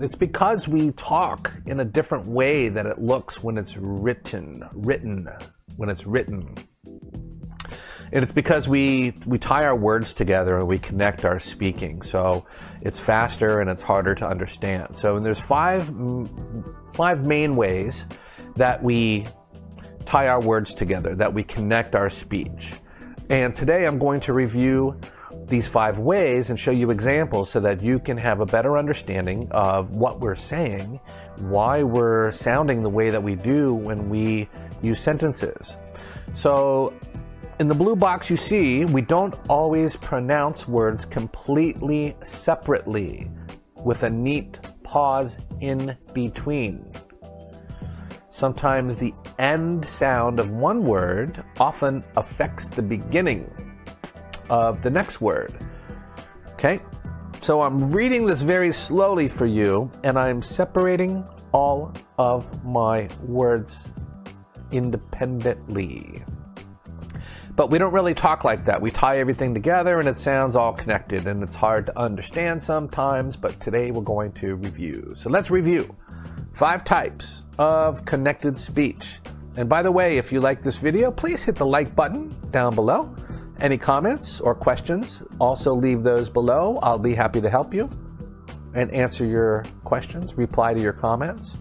It's because we talk in a different way that it looks when it's written, written, when it's written. And it's because we we tie our words together and we connect our speaking. So it's faster and it's harder to understand. So and there's five five main ways that we tie our words together, that we connect our speech. And today I'm going to review these five ways and show you examples so that you can have a better understanding of what we're saying, why we're sounding the way that we do when we use sentences. So in the blue box you see, we don't always pronounce words completely separately with a neat pause in between. Sometimes the end sound of one word often affects the beginning of the next word. Okay? So I'm reading this very slowly for you, and I'm separating all of my words independently. But we don't really talk like that. We tie everything together and it sounds all connected and it's hard to understand sometimes, but today we're going to review. So let's review five types of connected speech. And by the way, if you like this video, please hit the like button down below. Any comments or questions, also leave those below. I'll be happy to help you and answer your questions, reply to your comments.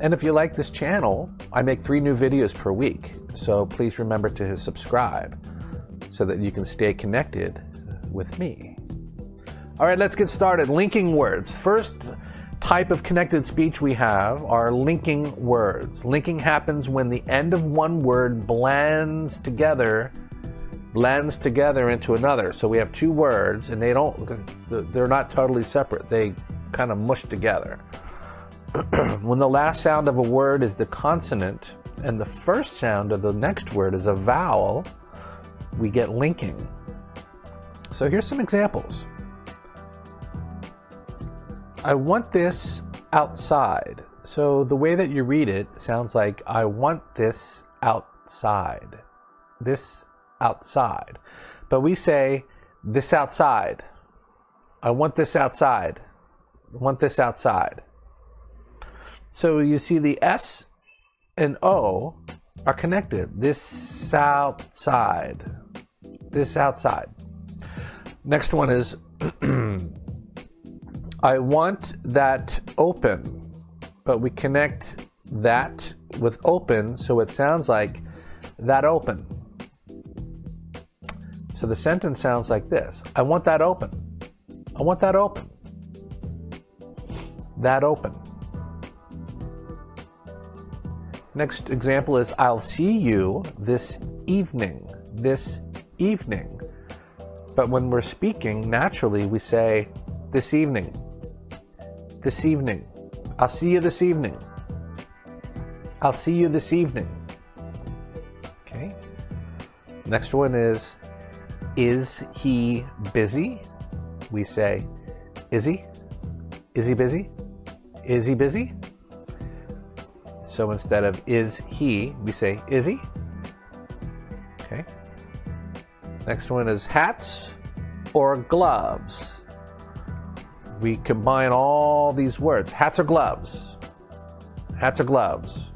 And if you like this channel, I make three new videos per week. So please remember to subscribe so that you can stay connected with me. All right, let's get started. Linking words. First type of connected speech we have are linking words. Linking happens when the end of one word blends together blends together into another. So we have two words and they don't they're not totally separate. They kind of mush together. when the last sound of a word is the consonant and the first sound of the next word is a vowel, we get linking. So here's some examples. I want this outside. So the way that you read it sounds like I want this outside. This outside. But we say this outside. I want this outside. I want this outside. So you see the S and O are connected. This outside. This outside. Next one is I want that open, but we connect that with open so it sounds like that open. So the sentence sounds like this I want that open. I want that open. That open. Next example is I'll see you this evening. This evening. But when we're speaking, naturally we say this evening. This evening. I'll see you this evening. I'll see you this evening. Okay. Next one is Is he busy? We say, Is he? Is he busy? Is he busy? So instead of is he, we say is he. Okay. Next one is hats or gloves. We combine all these words. Hats or gloves. Hats or gloves.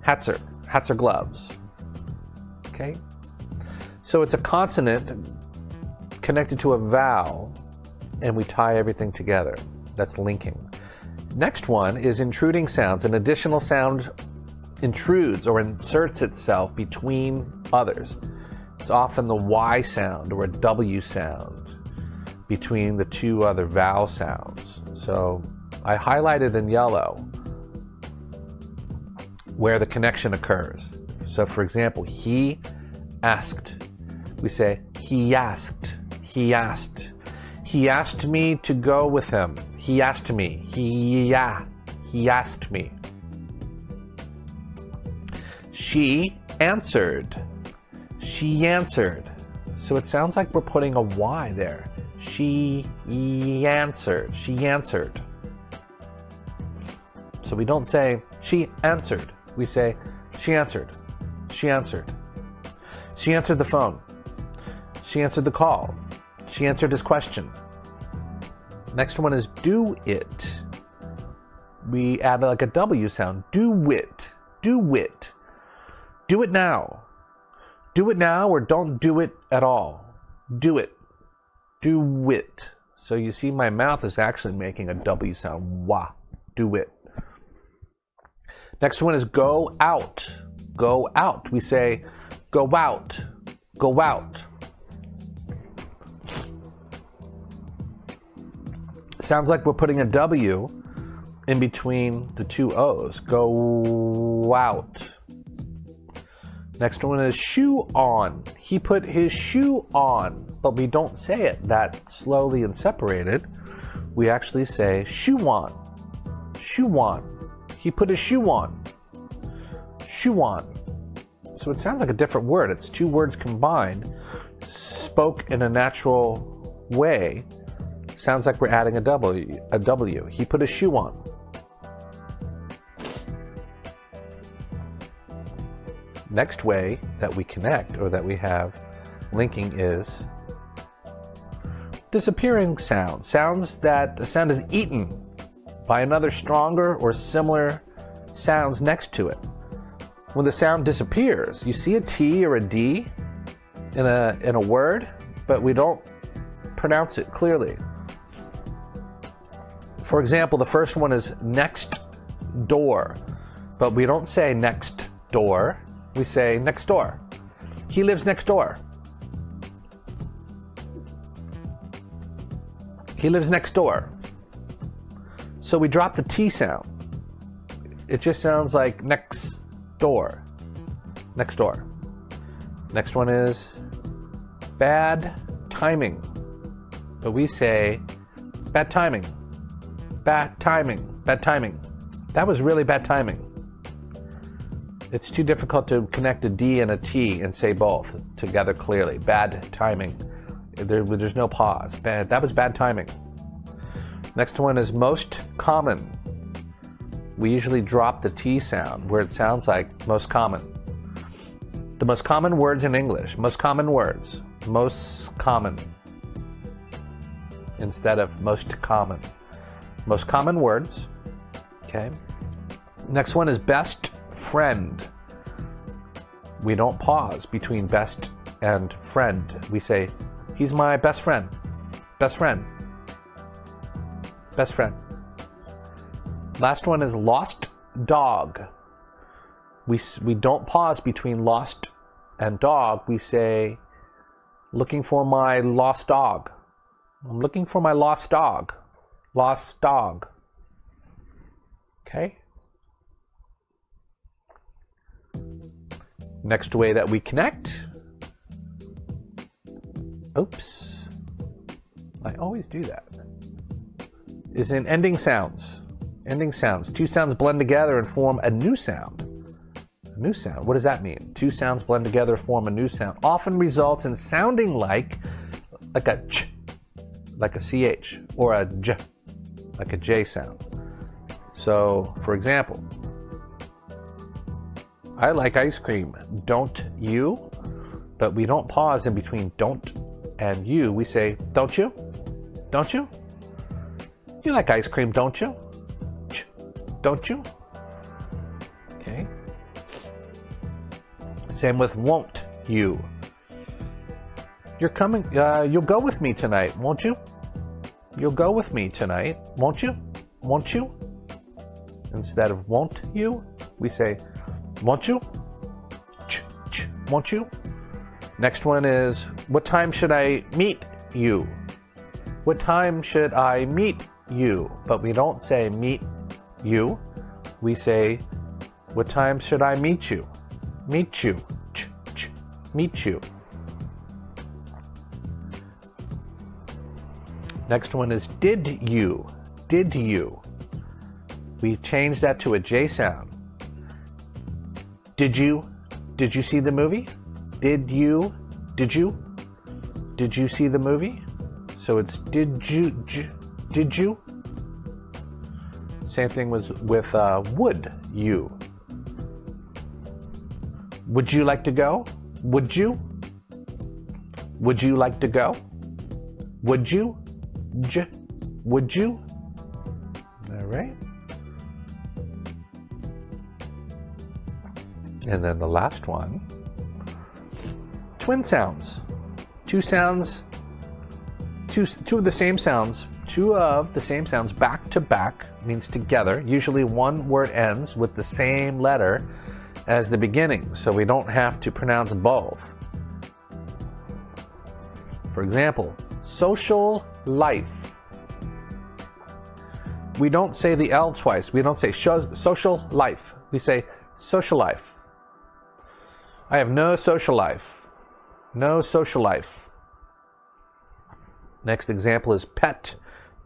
Hats or, hats or gloves. Okay. So it's a consonant connected to a vowel and we tie everything together. That's linking. Next one is intruding sounds. An additional sound intrudes or inserts itself between others. It's often the Y sound or a W sound between the two other vowel sounds. So I highlighted in yellow where the connection occurs. So for example, he asked. We say he asked. He asked. He asked me to go with him. He asked me. He, yeah, he asked me. She answered. She answered. So it sounds like we're putting a Y there. She answered. She answered. So we don't say she answered. We say she answered. She answered. She answered the phone. She answered the call. She answered his question. Next one is do it. We add like a W sound. Do it. Do it. Do it now. Do it now or don't do it at all. Do it. Do it. So you see, my mouth is actually making a W sound. Wah. Do it. Next one is go out. Go out. We say go out. Go out. Sounds like we're putting a W in between the two O's. Go out. Next one is shoe on. He put his shoe on, but we don't say it that slowly and separated. We actually say shoe on. Shoe on. He put his shoe on. Shoe on. So it sounds like a different word. It's two words combined, spoke in a natural way. Sounds like we're adding a W. A W. He put a shoe on. Next way that we connect or that we have linking is disappearing sounds. Sounds that the sound is eaten by another stronger or similar sounds next to it. When the sound disappears, you see a T or a D in a in a word, but we don't pronounce it clearly. For example, the first one is next door, but we don't say next door we say next door. He lives next door. He lives next door. So we drop the T sound. It just sounds like next door. Next door. Next one is bad timing. But we say bad timing. Bad timing. Bad timing. That was really bad timing. It's too difficult to connect a D and a T and say both together clearly. Bad timing. There, there's no pause. Bad, that was bad timing. Next one is most common. We usually drop the T sound where it sounds like most common. The most common words in English. Most common words. Most common. Instead of most common. Most common words. Okay. Next one is best friend. We don't pause between best and friend. We say, he's my best friend. Best friend. Best friend. Last one is lost dog. We, we don't pause between lost and dog. We say, looking for my lost dog. I'm looking for my lost dog. Lost dog. Okay? Next way that we connect. Oops. I always do that. Is in ending sounds. Ending sounds. Two sounds blend together and form a new sound. A new sound. What does that mean? Two sounds blend together, form a new sound. Often results in sounding like like a ch, like a ch, or a j, like a j sound. So, for example, I like ice cream. Don't you? But we don't pause in between don't and you. We say, don't you? Don't you? You like ice cream, don't you? Ch, don't you? Okay. Same with won't you. You're coming, uh, you'll go with me tonight, won't you? You'll go with me tonight, won't you? Won't you? Instead of won't you, we say, won't you? Ch, ch, won't you? Next one is, what time should I meet you? What time should I meet you? But we don't say meet you. We say, what time should I meet you? Meet you. Ch, ch, meet you. Next one is did you? Did you? We change that to a J sound. Did you? Did you see the movie? Did you? Did you? Did you see the movie? So it's did you? J, did you? Same thing was with uh, would you? Would you like to go? Would you? Would you like to go? Would you? J, Would you? All right. And then the last one twin sounds. Two sounds, two, two of the same sounds, two of the same sounds back to back means together. Usually one word ends with the same letter as the beginning, so we don't have to pronounce both. For example, social life. We don't say the L twice. We don't say social life. We say social life. I have no social life. No social life. Next example is pet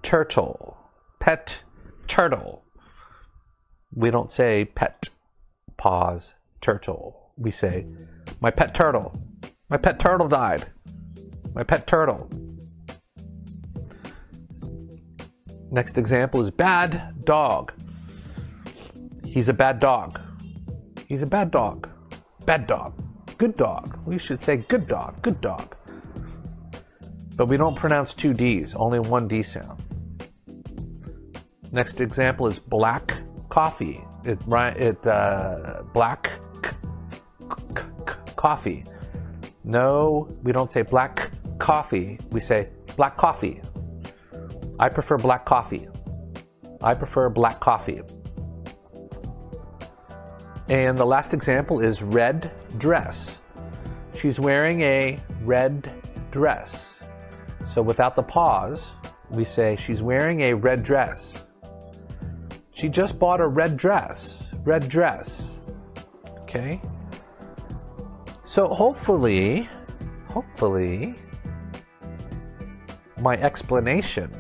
turtle. Pet turtle. We don't say pet, pause, turtle. We say, my pet turtle. My pet turtle died. My pet turtle. Next example is bad dog. He's a bad dog. He's a bad dog. Bad dog. Good dog. We should say good dog. Good dog. But we don't pronounce two D's, only one D sound. Next example is black coffee. It, it uh, black coffee. No, we don't say black coffee. We say black coffee. I prefer black coffee. I prefer black coffee. And the last example is red dress. She's wearing a red dress. So without the pause, we say she's wearing a red dress. She just bought a red dress. Red dress. Okay? So hopefully, hopefully, my explanation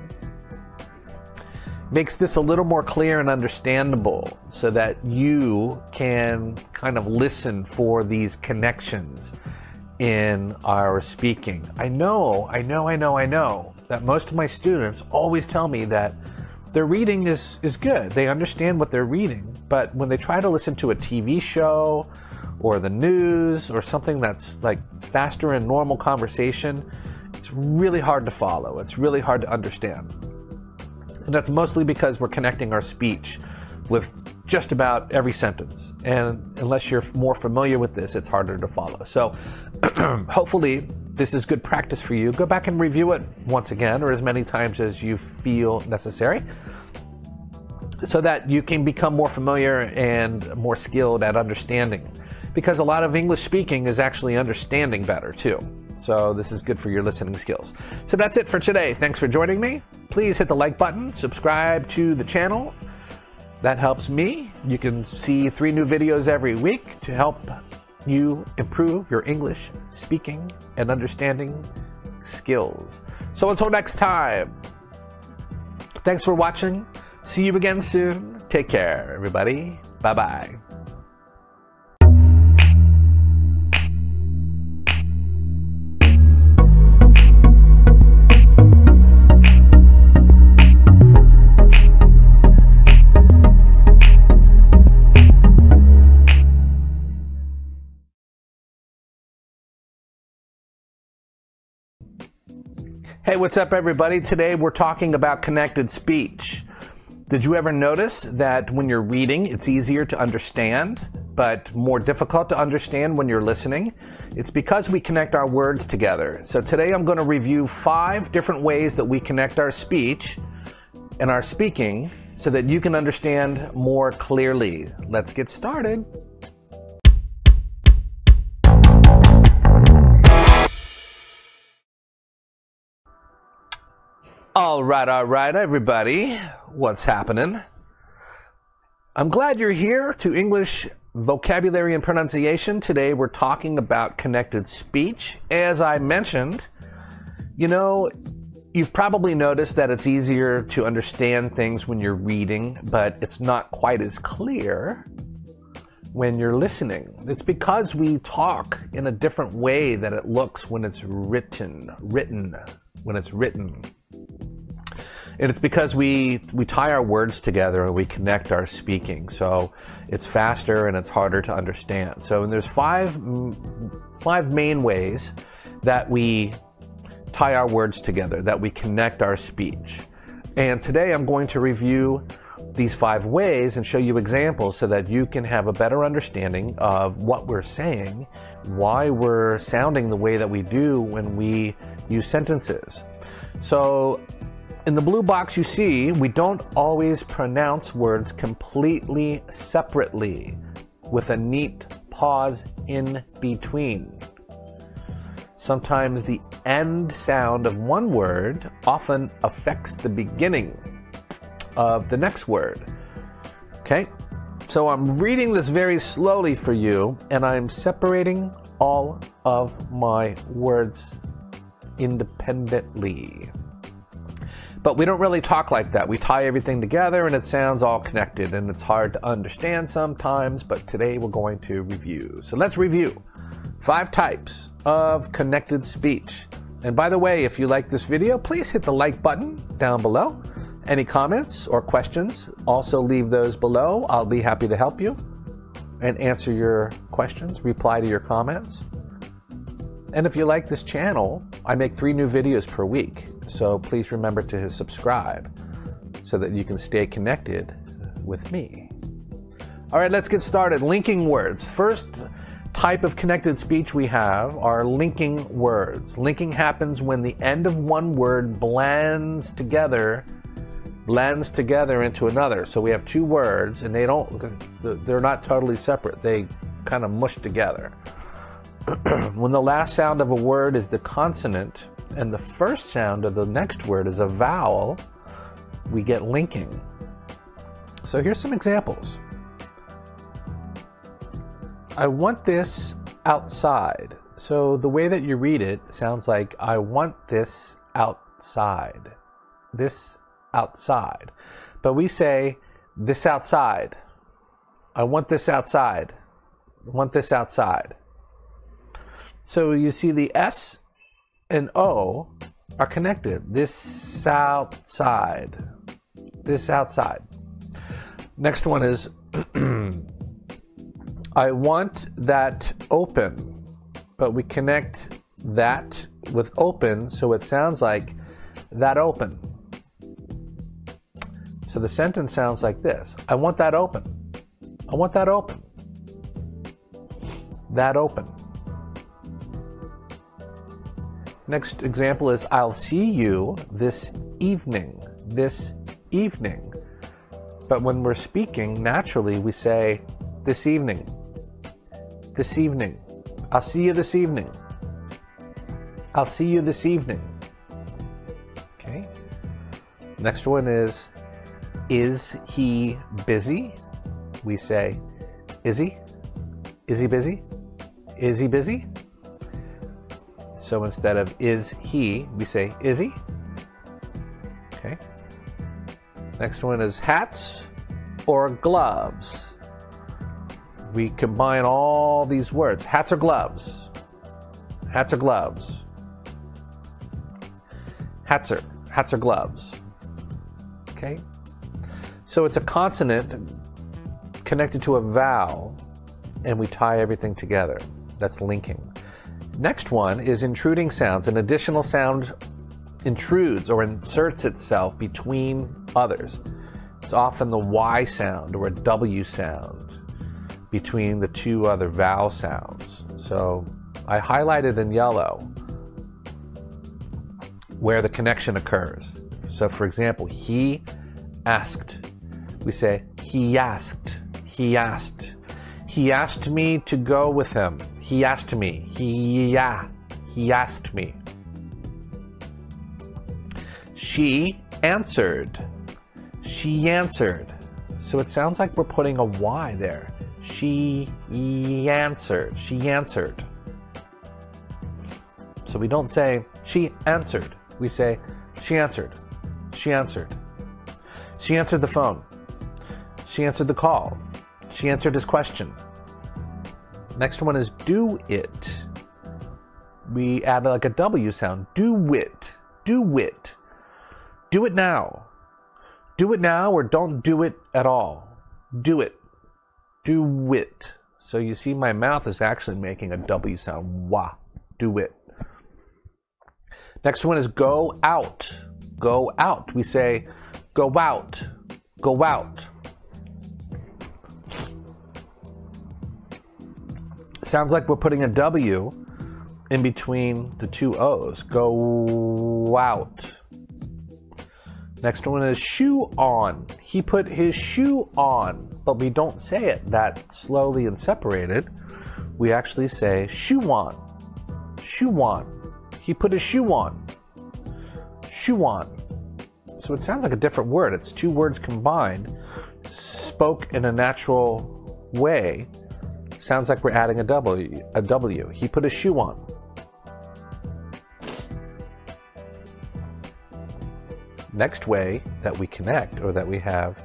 makes this a little more clear and understandable so that you can kind of listen for these connections in our speaking. I know, I know, I know, I know that most of my students always tell me that their reading is, is good. They understand what they're reading, but when they try to listen to a TV show or the news or something that's like faster in normal conversation, it's really hard to follow. It's really hard to understand. And that's mostly because we're connecting our speech with just about every sentence. And unless you're more familiar with this, it's harder to follow. So hopefully, this is good practice for you. Go back and review it once again or as many times as you feel necessary so that you can become more familiar and more skilled at understanding. Because a lot of English speaking is actually understanding better too. So this is good for your listening skills. So that's it for today. Thanks for joining me. Please hit the like button, subscribe to the channel. That helps me. You can see three new videos every week to help you improve your English speaking and understanding skills. So until next time, thanks for watching. See you again soon. Take care, everybody. Bye bye. Hey, what's up, everybody? Today we're talking about connected speech. Did you ever notice that when you're reading, it's easier to understand, but more difficult to understand when you're listening? It's because we connect our words together. So today I'm going to review five different ways that we connect our speech and our speaking so that you can understand more clearly. Let's get started. All right, all right, everybody. What's happening? I'm glad you're here to English vocabulary and pronunciation. Today we're talking about connected speech. As I mentioned, you know, you've probably noticed that it's easier to understand things when you're reading, but it's not quite as clear when you're listening. It's because we talk in a different way that it looks when it's written, written, when it's written. And it's because we we tie our words together and we connect our speaking. So it's faster and it's harder to understand. So there's five five main ways that we tie our words together, that we connect our speech. And today I'm going to review these five ways and show you examples so that you can have a better understanding of what we're saying, why we're sounding the way that we do when we use sentences. So, in the blue box you see, we don't always pronounce words completely separately with a neat pause in between. Sometimes the end sound of one word often affects the beginning of the next word. Okay? So I'm reading this very slowly for you, and I'm separating all of my words independently. But we don't really talk like that. We tie everything together and it sounds all connected and it's hard to understand sometimes, but today we're going to review. So let's review five types of connected speech. And by the way, if you like this video, please hit the like button down below. Any comments or questions, also leave those below. I'll be happy to help you and answer your questions, reply to your comments. And if you like this channel, I make three new videos per week. So please remember to subscribe so that you can stay connected with me. All right, let's get started. Linking words. First type of connected speech we have are linking words. Linking happens when the end of one word blends together blends together into another. So we have two words and they don't they're not totally separate. They kind of mush together. when the last sound of a word is the consonant and the first sound of the next word is a vowel, we get linking. So here's some examples. I want this outside. So the way that you read it sounds like I want this outside. This outside. But we say this outside. I want this outside. I want this outside. So you see the S and O are connected. This outside. This outside. Next one is I want that open, but we connect that with open so it sounds like that open. So the sentence sounds like this I want that open. I want that open. That open. Next example is I'll see you this evening. This evening. But when we're speaking, naturally we say this evening. This evening. I'll see you this evening. I'll see you this evening. Okay. Next one is Is he busy? We say, Is he? Is he busy? Is he busy? So instead of is he, we say is he. Okay. Next one is hats or gloves. We combine all these words. Hats or gloves. Hats or gloves. Hats or hats or gloves. Okay. So it's a consonant connected to a vowel, and we tie everything together. That's linking. Next one is intruding sounds. An additional sound intrudes or inserts itself between others. It's often the Y sound or a W sound between the two other vowel sounds. So I highlighted in yellow where the connection occurs. So, for example, he asked. We say, he asked. He asked. He asked me to go with him. He asked me. He yeah. He asked me. She answered. She answered. So it sounds like we're putting a Y there. She answered. She answered. So we don't say she answered. We say she answered. She answered. She answered the phone. She answered the call. She answered his question. Next one is do it. We add like a W sound. Do it. Do it. Do it now. Do it now or don't do it at all. Do it. Do it. So you see, my mouth is actually making a W sound. Wah. Do it. Next one is go out. Go out. We say, Go out. Go out. Sounds like we're putting a W in between the two O's. Go out. Next one is shoe on. He put his shoe on, but we don't say it that slowly and separated. We actually say shoe on. Shoe on. He put his shoe on. Shoe on. So it sounds like a different word. It's two words combined, spoke in a natural way. Sounds like we're adding a W. A W. He put a shoe on. Next way that we connect or that we have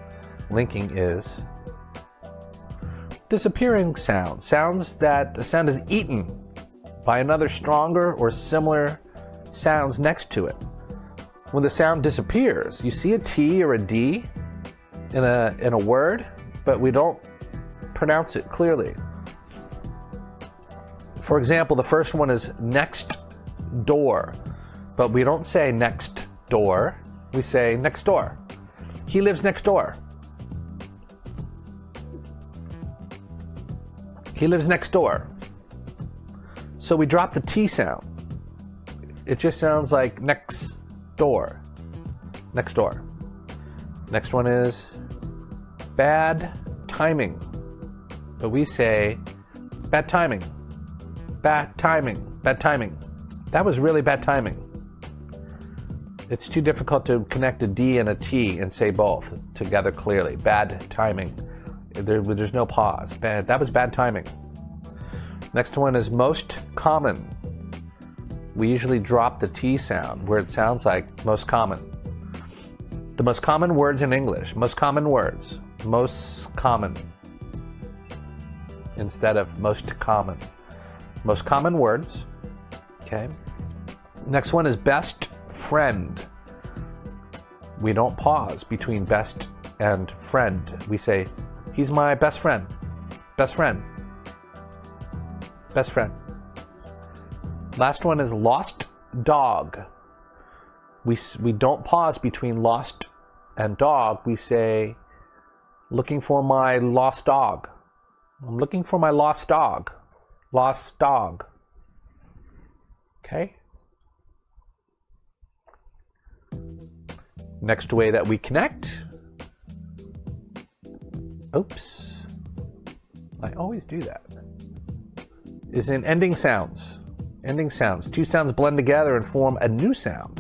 linking is disappearing sounds. Sounds that a sound is eaten by another stronger or similar sounds next to it. When the sound disappears, you see a T or a D in a, in a word, but we don't pronounce it clearly. For example, the first one is next door, but we don't say next door we say next door. He lives next door. He lives next door. So we drop the T sound. It just sounds like next door. Next door. Next one is bad timing. But we say bad timing. Bad timing. Bad timing. That was really bad timing. It's too difficult to connect a D and a T and say both together clearly. Bad timing. There, there's no pause. Bad, that was bad timing. Next one is most common. We usually drop the T sound where it sounds like most common. The most common words in English, most common words, most common instead of most common. Most common words. Okay. Next one is best friend. We don't pause between best and friend. We say, he's my best friend. Best friend. Best friend. Last one is lost dog. We, we don't pause between lost and dog. We say, looking for my lost dog. I'm looking for my lost dog. Lost dog. Okay? Next way that we connect. Oops. I always do that. Is in ending sounds. Ending sounds. Two sounds blend together and form a new sound.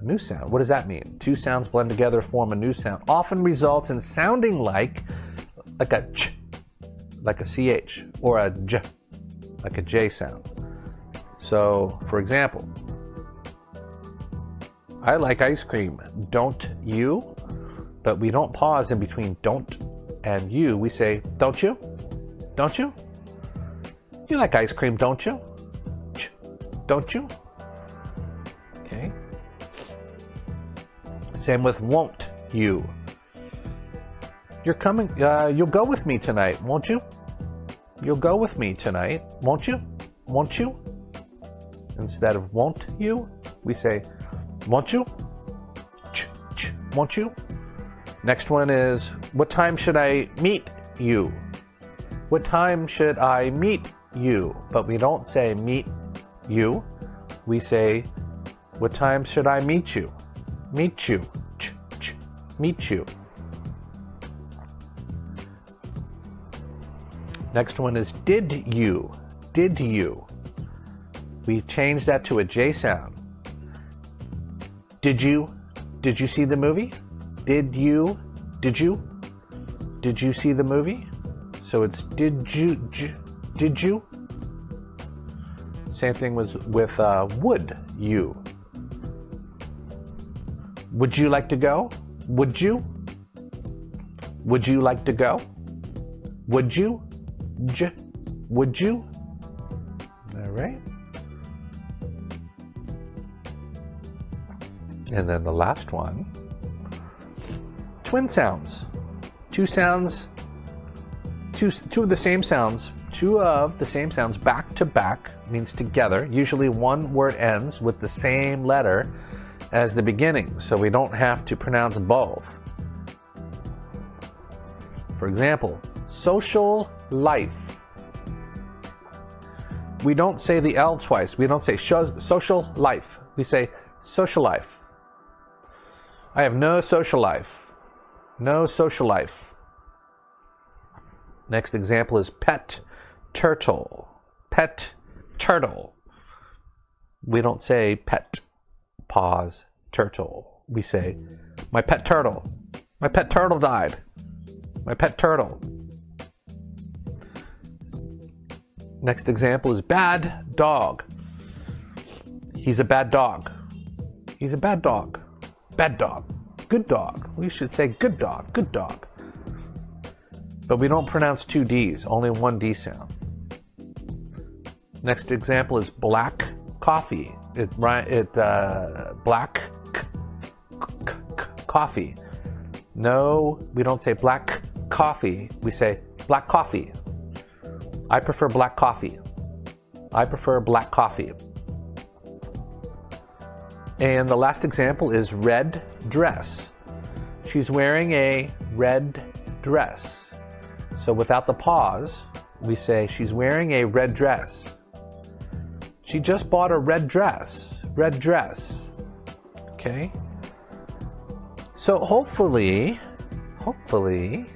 A new sound. What does that mean? Two sounds blend together, form a new sound. Often results in sounding like like a ch, like a ch, or a j, like a j sound. So, for example, I like ice cream. Don't you? But we don't pause in between don't and you. We say, don't you? Don't you? You like ice cream, don't you? Ch, don't you? Okay. Same with won't you. You're coming, uh, you'll go with me tonight, won't you? You'll go with me tonight, won't you? Won't you? Instead of won't you, we say, won't you? Ch, ch, won't you? Next one is, what time should I meet you? What time should I meet you? But we don't say meet you. We say, what time should I meet you? Meet you. Ch, ch, meet you. Next one is did you? Did you? We change that to a J sound. Did you? Did you see the movie? Did you? Did you? Did you see the movie? So it's did you? J, did you? Same thing was with uh, would you? Would you like to go? Would you? Would you like to go? Would you? J, would you? All right. And then the last one twin sounds. Two sounds, two, two of the same sounds, two of the same sounds back to back means together. Usually one word ends with the same letter as the beginning so we don't have to pronounce both. For example, social life. We don't say the L twice. We don't say social life. We say social life. I have no social life. No social life. Next example is pet turtle. Pet turtle. We don't say pet, pause, turtle. We say, my pet turtle. My pet turtle died. My pet turtle. Next example is bad dog. He's a bad dog. He's a bad dog. Bad dog. Good dog. We should say good dog. Good dog. But we don't pronounce two D's, only one D sound. Next example is black coffee. It it uh, black coffee. No, we don't say black coffee. We say black coffee. I prefer black coffee. I prefer black coffee. And the last example is red dress. She's wearing a red dress. So without the pause, we say she's wearing a red dress. She just bought a red dress. Red dress. Okay? So hopefully, hopefully,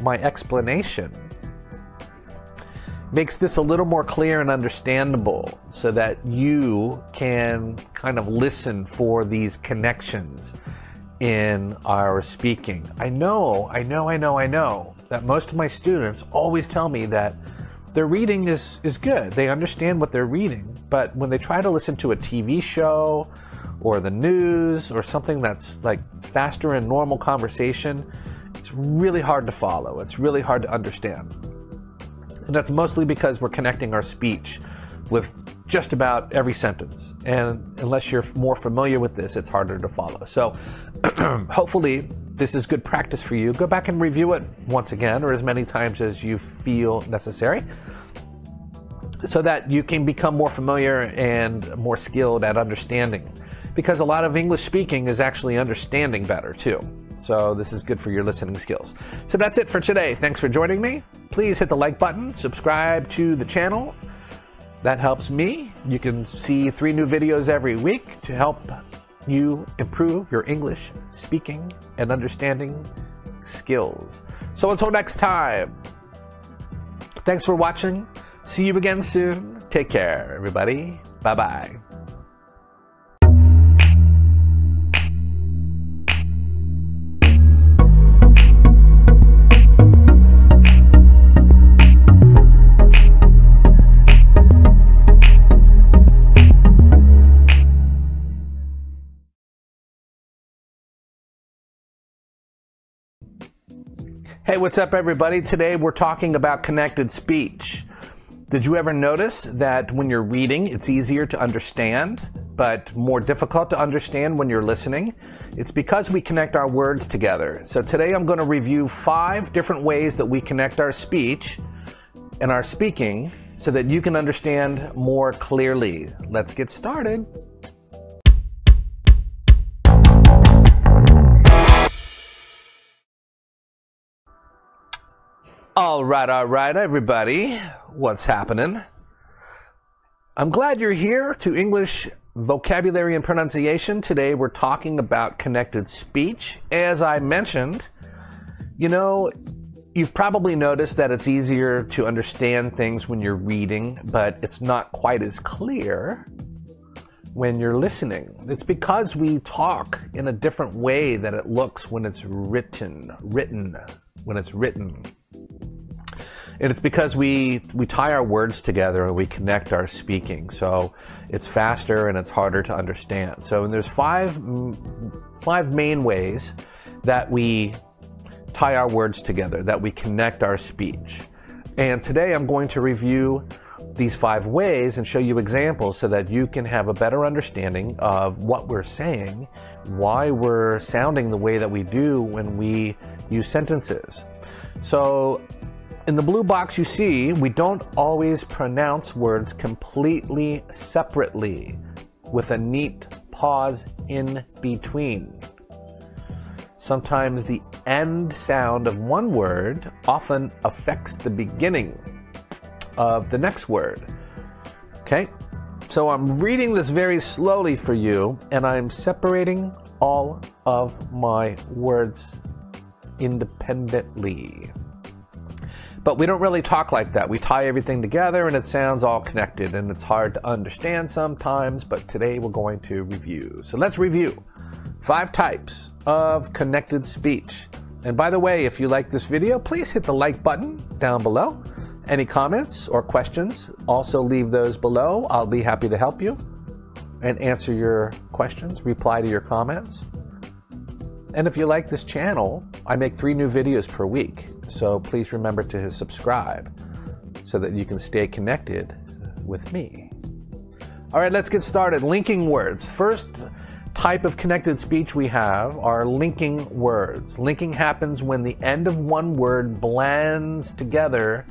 my explanation makes this a little more clear and understandable so that you can kind of listen for these connections in our speaking. I know, I know, I know, I know that most of my students always tell me that their reading is, is good. They understand what they're reading. But when they try to listen to a TV show or the news or something that's like faster in normal conversation, it's really hard to follow. It's really hard to understand. And that's mostly because we're connecting our speech with just about every sentence. And unless you're more familiar with this, it's harder to follow. So hopefully, this is good practice for you. Go back and review it once again or as many times as you feel necessary so that you can become more familiar and more skilled at understanding. Because a lot of English speaking is actually understanding better too. So this is good for your listening skills. So that's it for today. Thanks for joining me. Please hit the like button, subscribe to the channel. That helps me. You can see three new videos every week to help you improve your English speaking and understanding skills. So until next time, thanks for watching. See you again soon. Take care, everybody. Bye bye. Hey, what's up, everybody? Today we're talking about connected speech. Did you ever notice that when you're reading, it's easier to understand, but more difficult to understand when you're listening? It's because we connect our words together. So today I'm going to review five different ways that we connect our speech and our speaking so that you can understand more clearly. Let's get started. All right, all right, everybody. What's happening? I'm glad you're here to English vocabulary and pronunciation. Today we're talking about connected speech. As I mentioned, you know, you've probably noticed that it's easier to understand things when you're reading, but it's not quite as clear when you're listening. It's because we talk in a different way that it looks when it's written, written, when it's written. And it's because we we tie our words together and we connect our speaking. So it's faster and it's harder to understand. So and there's five five main ways that we tie our words together, that we connect our speech. And today I'm going to review these five ways and show you examples so that you can have a better understanding of what we're saying, why we're sounding the way that we do when we use sentences. So in the blue box you see, we don't always pronounce words completely separately. with a neat pause in between. Sometimes the end sound of one word often affects the beginning of the next word. Okay? So I'm reading this very slowly for you, and I'm separating all of my words independently. But we don't really talk like that. We tie everything together and it sounds all connected and it's hard to understand sometimes, but today we're going to review. So let's review five types of connected speech. And by the way, if you like this video, please hit the like button down below. Any comments or questions, also leave those below. I'll be happy to help you and answer your questions, reply to your comments. And if you like this channel, I make three new videos per week. So please remember to subscribe so that you can stay connected with me. All right, let's get started. Linking words. First type of connected speech we have are linking words. Linking happens when the end of one word blends together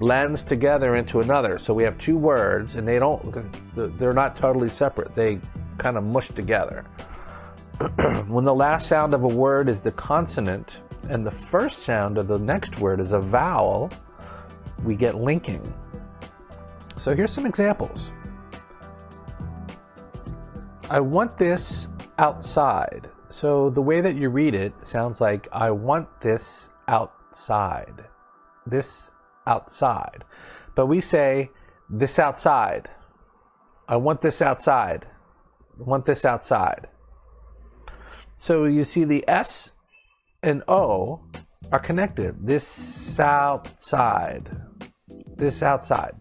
blends together into another. So we have two words and they don't, they're not totally separate. They kind of mush together. when the last sound of a word is the consonant and the first sound of the next word is a vowel, we get linking. So here's some examples. I want this outside. So the way that you read it sounds like I want this outside. This outside. But we say, this outside. I want this outside. I want this outside. So you see the S and O are connected. This outside. This outside.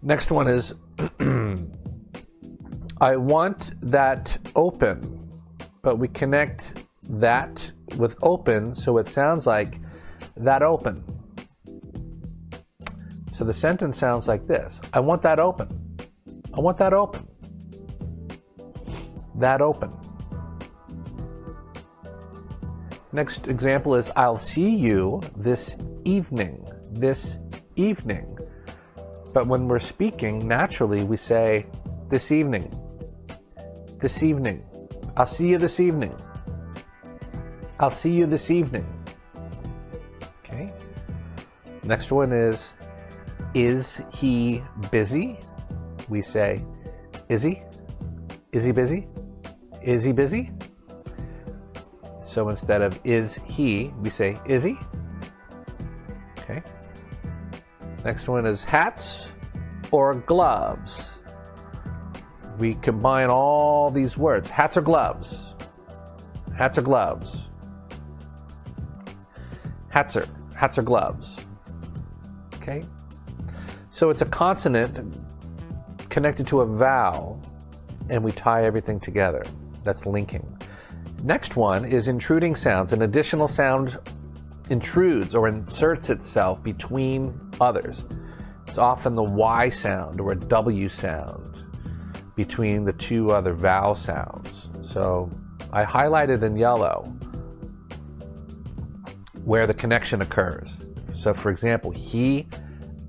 Next one is I want that open. But we connect that with open so it sounds like that open. So the sentence sounds like this I want that open. I want that open. That open. Next example is I'll see you this evening. This evening. But when we're speaking, naturally we say this evening. This evening. I'll see you this evening. I'll see you this evening. Okay. Next one is is he busy? We say, Is he? Is he busy? Is he busy? So instead of is he, we say, Is he? Okay. Next one is hats or gloves. We combine all these words hats or gloves. Hats or gloves. Hats or, hats or gloves. Okay. So it's a consonant connected to a vowel, and we tie everything together. That's linking. Next one is intruding sounds. An additional sound intrudes or inserts itself between others. It's often the Y sound or a W sound between the two other vowel sounds. So I highlighted in yellow where the connection occurs. So, for example, he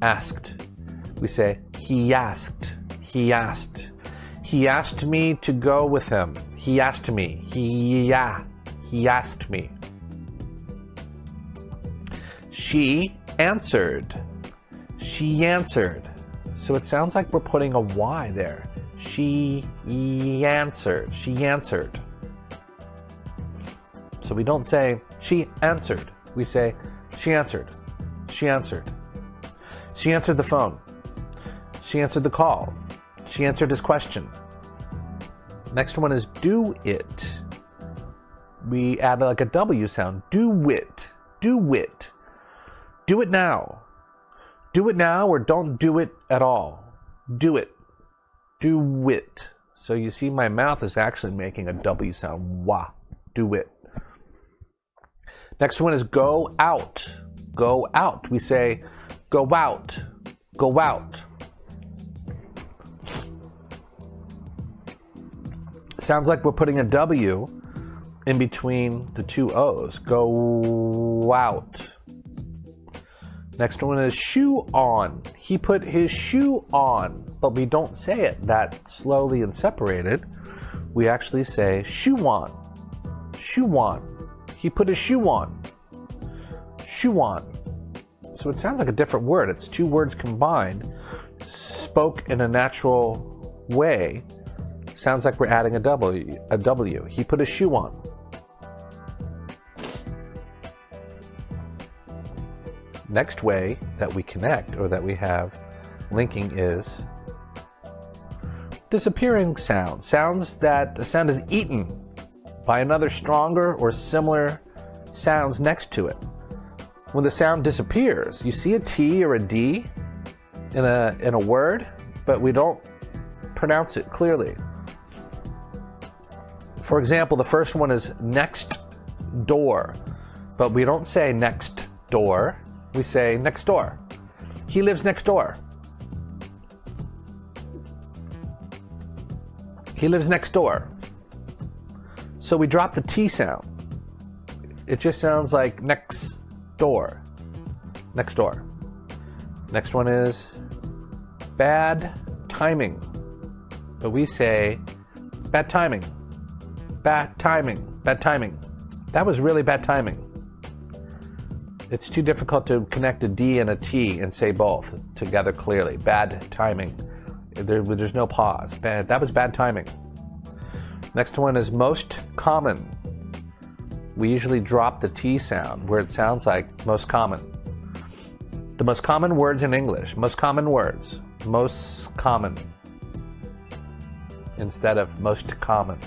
asked we say, He asked, He asked. He asked me to go with him. He asked me. He, yeah, he asked me. She answered. She answered. So it sounds like we're putting a Y there. She answered. She answered. So we don't say, she answered. We say, she answered. She answered. She answered the phone. She answered the call. She answered his question. Next one is do it. We add like a W sound. Do it. Do it. Do it now. Do it now or don't do it at all. Do it. Do it. So you see, my mouth is actually making a W sound. Wah. Do it. Next one is go out. Go out. We say go out. Go out. Sounds like we're putting a W in between the two O's. Go out. Next one is shoe on. He put his shoe on, but we don't say it that slowly and separated. We actually say shoe on. Shoe on. He put his shoe on. Shoe on. So it sounds like a different word. It's two words combined, spoke in a natural way. Sounds like we're adding a W. A W. He put a shoe on. Next way that we connect or that we have linking is disappearing sounds. Sounds that a sound is eaten by another stronger or similar sounds next to it. When the sound disappears, you see a T or a D in a, in a word, but we don't pronounce it clearly. For example, the first one is next door, but we don't say next door we say next door. He lives next door. He lives next door. So we drop the T sound. It just sounds like next door. Next door. Next one is bad timing. But we say bad timing. Bad timing. Bad timing. That was really bad timing. It's too difficult to connect a D and a T and say both together clearly. Bad timing. There, there's no pause. Bad, that was bad timing. Next one is most common. We usually drop the T sound where it sounds like most common. The most common words in English, most common words, most common instead of most common.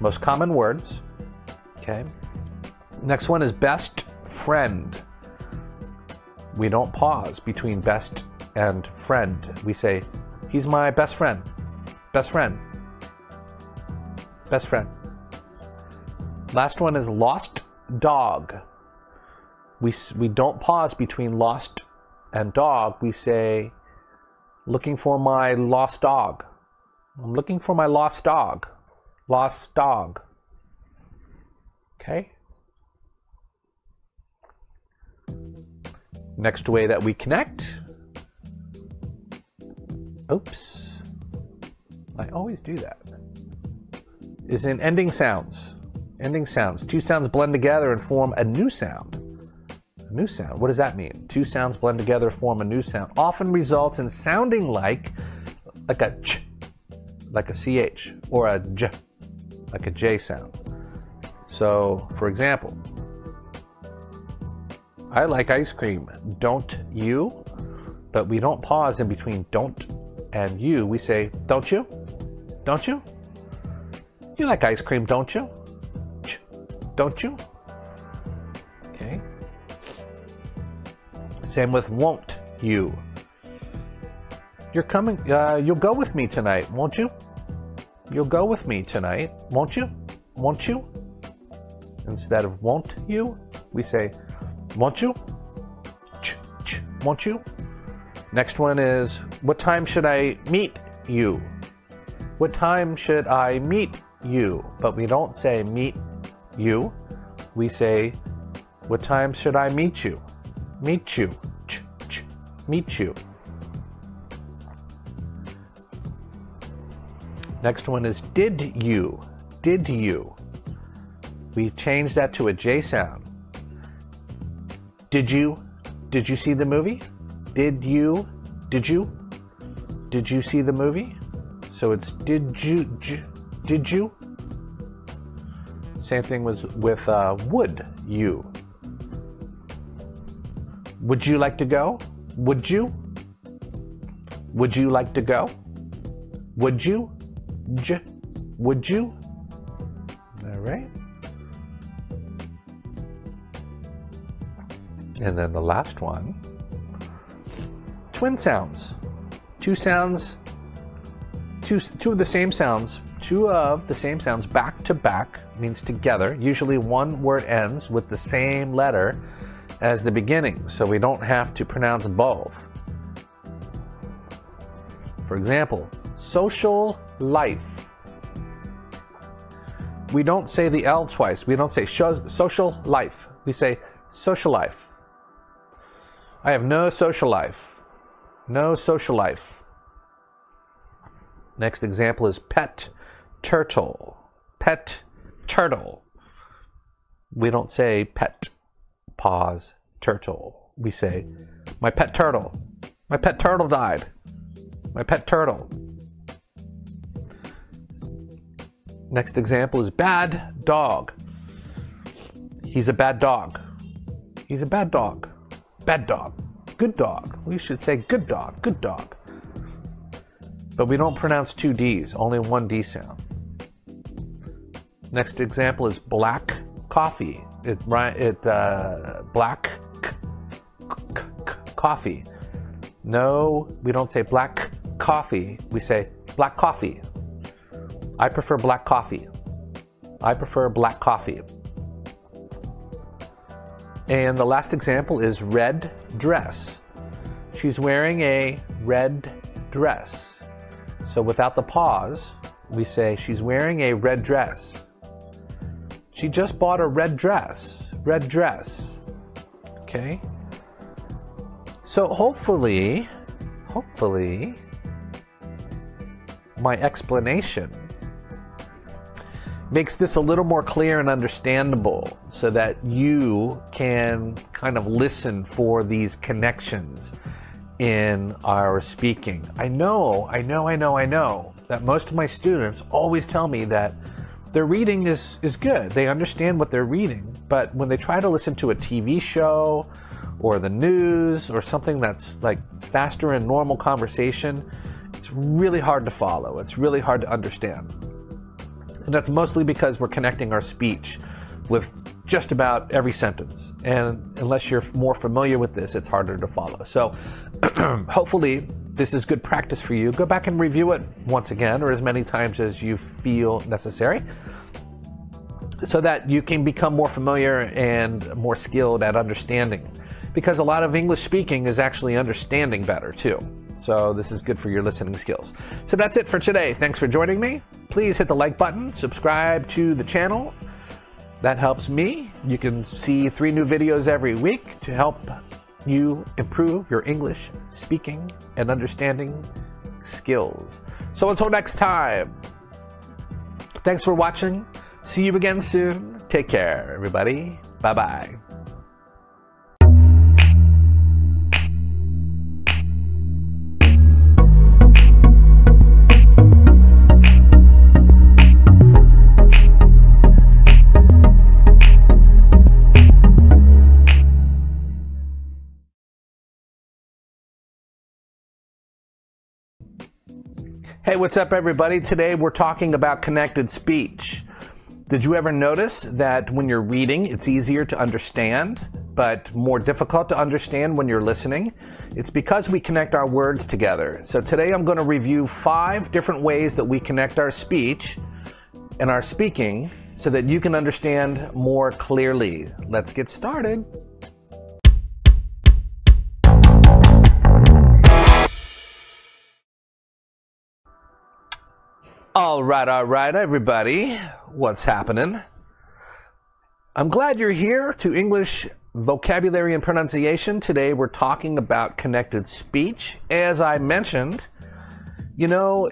Most common words. Okay. Next one is best friend. We don't pause between best and friend. We say, he's my best friend. Best friend. Best friend. Last one is lost dog. We, we don't pause between lost and dog. We say, looking for my lost dog. I'm looking for my lost dog. Lost dog. Okay? Next way that we connect. Oops. I always do that. Is in ending sounds. Ending sounds. Two sounds blend together and form a new sound. A new sound. What does that mean? Two sounds blend together, form a new sound. Often results in sounding like like a ch, like a ch, or a j, like a j sound. So, for example, I like ice cream. Don't you? But we don't pause in between don't and you. We say, don't you? Don't you? You like ice cream, don't you? Ch, don't you? Okay. Same with won't you. You're coming, uh, you'll go with me tonight, won't you? You'll go with me tonight, won't you? Won't you? Instead of won't you, we say, won't you? Ch, ch, won't you? Next one is, what time should I meet you? What time should I meet you? But we don't say meet you. We say, what time should I meet you? Meet you. Ch, ch, meet you. Next one is did you? Did you? We changed that to a J sound. Did you? Did you see the movie? Did you? Did you? Did you see the movie? So it's did you? J, did you? Same thing was with uh, would you? Would you like to go? Would you? Would you like to go? Would you? J, would you? All right. And then the last one twin sounds. Two sounds, two, two of the same sounds, two of the same sounds back to back means together. Usually one word ends with the same letter as the beginning, so we don't have to pronounce both. For example, social life. We don't say the L twice. We don't say social life. We say social life. I have no social life. No social life. Next example is pet turtle. Pet turtle. We don't say pet, pause, turtle. We say, my pet turtle. My pet turtle died. My pet turtle. Next example is bad dog. He's a bad dog. He's a bad dog. Bad dog. Good dog. We should say good dog. Good dog. But we don't pronounce two D's, only one D sound. Next example is black coffee. It, it uh, black coffee. No, we don't say black coffee. We say black coffee. I prefer black coffee. I prefer black coffee. And the last example is red dress. She's wearing a red dress. So without the pause, we say she's wearing a red dress. She just bought a red dress. Red dress. Okay? So hopefully, hopefully, my explanation makes this a little more clear and understandable so that you can kind of listen for these connections in our speaking. I know, I know, I know, I know that most of my students always tell me that their reading is, is good. They understand what they're reading, but when they try to listen to a TV show or the news or something that's like faster in normal conversation, it's really hard to follow. It's really hard to understand. And that's mostly because we're connecting our speech with just about every sentence. And unless you're more familiar with this, it's harder to follow. So hopefully, this is good practice for you. Go back and review it once again or as many times as you feel necessary so that you can become more familiar and more skilled at understanding. Because a lot of English speaking is actually understanding better too. So this is good for your listening skills. So that's it for today. Thanks for joining me. Please hit the like button, subscribe to the channel. That helps me. You can see three new videos every week to help you improve your English speaking and understanding skills. So until next time, thanks for watching. See you again soon. Take care, everybody. Bye bye. Hey, what's up, everybody? Today we're talking about connected speech. Did you ever notice that when you're reading, it's easier to understand, but more difficult to understand when you're listening? It's because we connect our words together. So today I'm going to review five different ways that we connect our speech and our speaking so that you can understand more clearly. Let's get started. All right, all right, everybody. What's happening? I'm glad you're here to English vocabulary and pronunciation. Today we're talking about connected speech. As I mentioned, you know,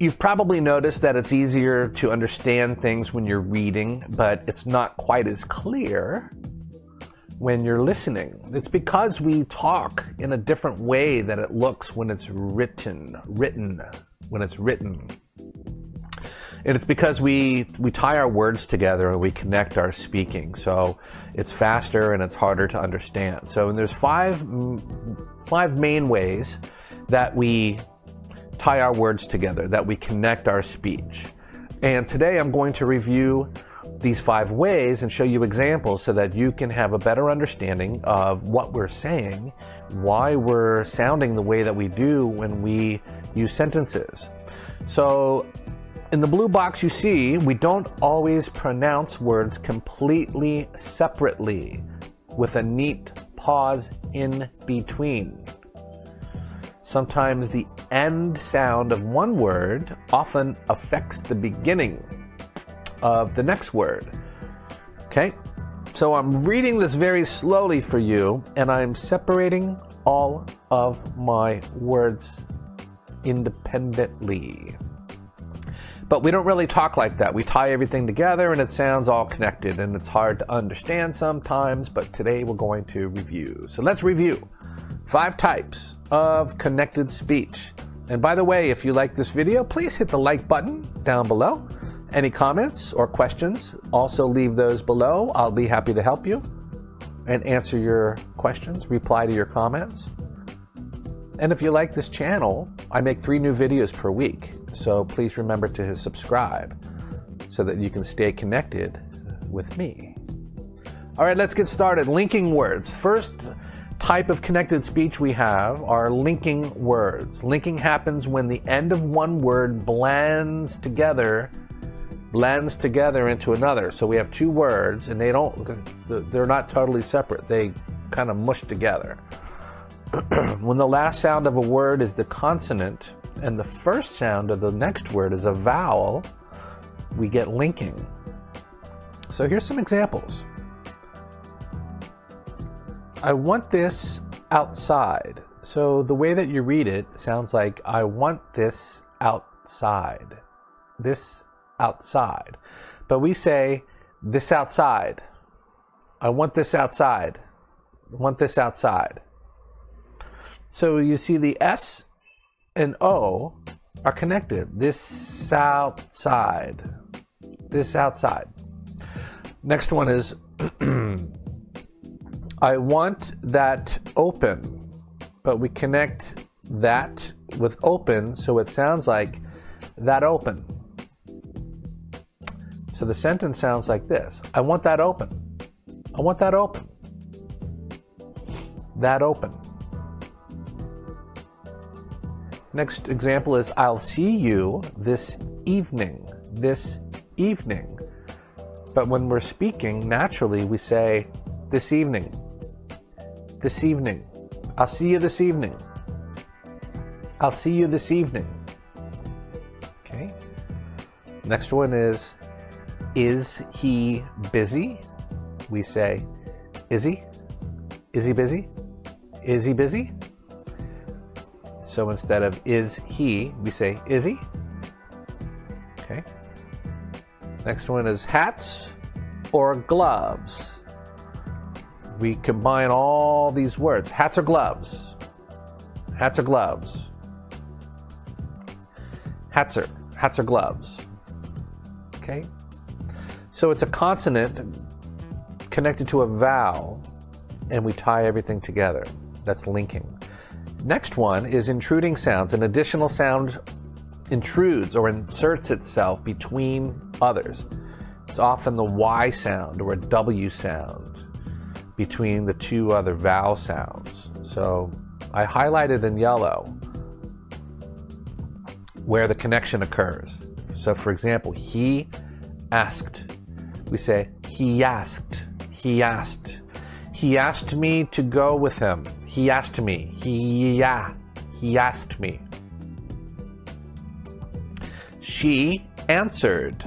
you've probably noticed that it's easier to understand things when you're reading, but it's not quite as clear when you're listening. It's because we talk in a different way that it looks when it's written, written, when it's written. And it's because we, we tie our words together and we connect our speaking. So it's faster and it's harder to understand. So and there's five, five main ways that we tie our words together, that we connect our speech. And today I'm going to review these five ways and show you examples so that you can have a better understanding of what we're saying, why we're sounding the way that we do when we use sentences. So in the blue box you see, we don't always pronounce words completely separately with a neat pause in between. Sometimes the end sound of one word often affects the beginning of the next word. Okay? So I'm reading this very slowly for you, and I'm separating all of my words independently. But we don't really talk like that. We tie everything together and it sounds all connected and it's hard to understand sometimes, but today we're going to review. So let's review five types of connected speech. And by the way, if you like this video, please hit the like button down below. Any comments or questions, also leave those below. I'll be happy to help you and answer your questions, reply to your comments. And if you like this channel, I make three new videos per week. So please remember to subscribe so that you can stay connected with me. All right, let's get started. Linking words. First type of connected speech we have are linking words. Linking happens when the end of one word blends together blends together into another. So we have two words and they don't they're not totally separate. They kind of mush together. when the last sound of a word is the consonant and the first sound of the next word is a vowel, we get linking. So here's some examples. I want this outside. So the way that you read it sounds like I want this outside. This outside. But we say this outside. I want this outside. I want this outside. So you see the S and O are connected. This outside. This outside. Next one is I want that open, but we connect that with open so it sounds like that open. So the sentence sounds like this I want that open. I want that open. That open. Next example is I'll see you this evening. This evening. But when we're speaking, naturally we say this evening. This evening. I'll see you this evening. I'll see you this evening. Okay. Next one is Is he busy? We say, Is he? Is he busy? Is he busy? So instead of is he, we say is he. Okay. Next one is hats or gloves. We combine all these words. Hats or gloves. Hats or gloves. Hats or hats or gloves. Okay. So it's a consonant connected to a vowel, and we tie everything together. That's linking. Next one is intruding sounds. An additional sound intrudes or inserts itself between others. It's often the Y sound or a W sound between the two other vowel sounds. So I highlighted in yellow where the connection occurs. So for example, he asked. We say he asked. He asked. He asked me to go with him. He asked me. He yeah. He asked me. She answered.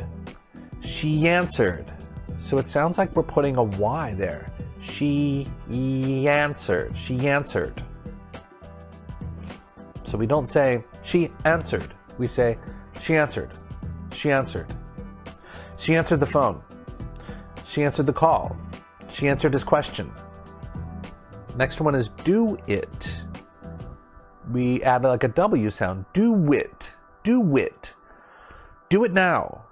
She answered. So it sounds like we're putting a Y there. She answered. She answered. So we don't say she answered. We say she answered. She answered. She answered the phone. She answered the call. She answered his question. Next one is do it. We add like a W sound. Do it. Do it. Do it now.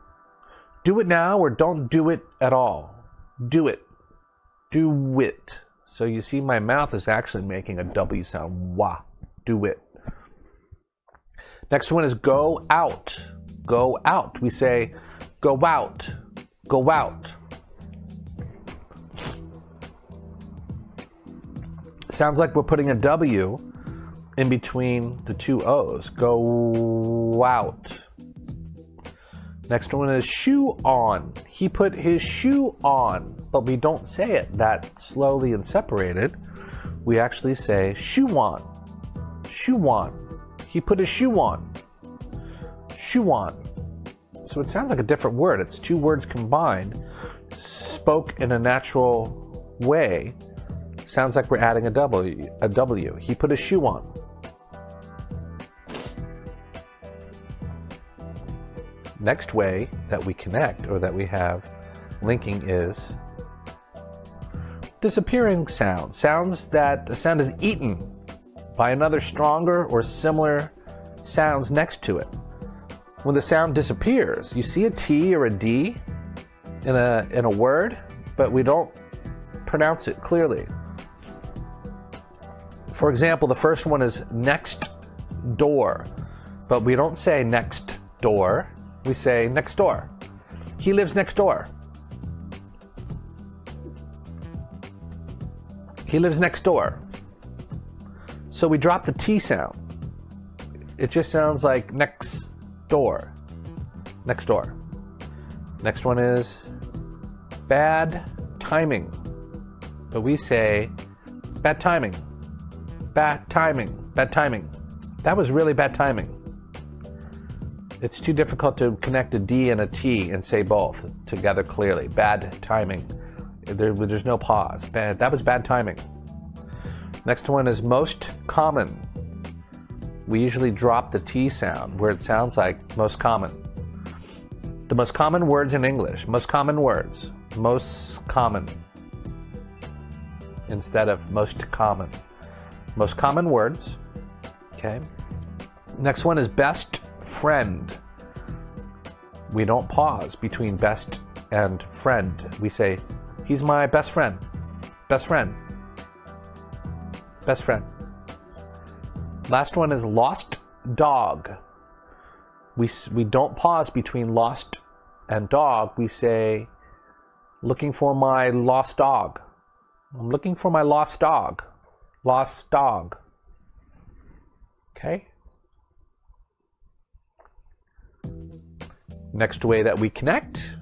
Do it now or don't do it at all. Do it. Do it. So you see my mouth is actually making a W sound. Wah. Do it. Next one is go out. Go out. We say go out. Go out. Sounds like we're putting a W in between the two O's. Go out. Next one is shoe on. He put his shoe on, but we don't say it that slowly and separated. We actually say shoe on. Shoe on. He put his shoe on. Shoe on. So it sounds like a different word. It's two words combined. spoke in a natural way, sounds like we're adding a W. A W. He put a shoe on. Next way that we connect or that we have linking is disappearing sounds. Sounds that a sound is eaten by another stronger or similar sounds next to it. When the sound disappears, you see a T or a D in a, in a word, but we don't pronounce it clearly. For example, the first one is next door, but we don't say next door, we say next door. He lives next door. He lives next door. So we drop the T sound. It just sounds like next door. Next door. Next one is bad timing. But we say bad timing. Bad timing. Bad timing. That was really bad timing. It's too difficult to connect a D and a T and say both together clearly. Bad timing. There, there's no pause. Bad. That was bad timing. Next one is most common. We usually drop the T sound where it sounds like most common. The most common words in English. Most common words. Most common. Instead of most common. Most common words. Okay. Next one is best friend. We don't pause between best and friend. We say, he's my best friend. Best friend. Best friend. Last one is lost dog. We, we don't pause between lost and dog. We say, looking for my lost dog. I'm looking for my lost dog. Lost dog. Okay? Next way that we connect.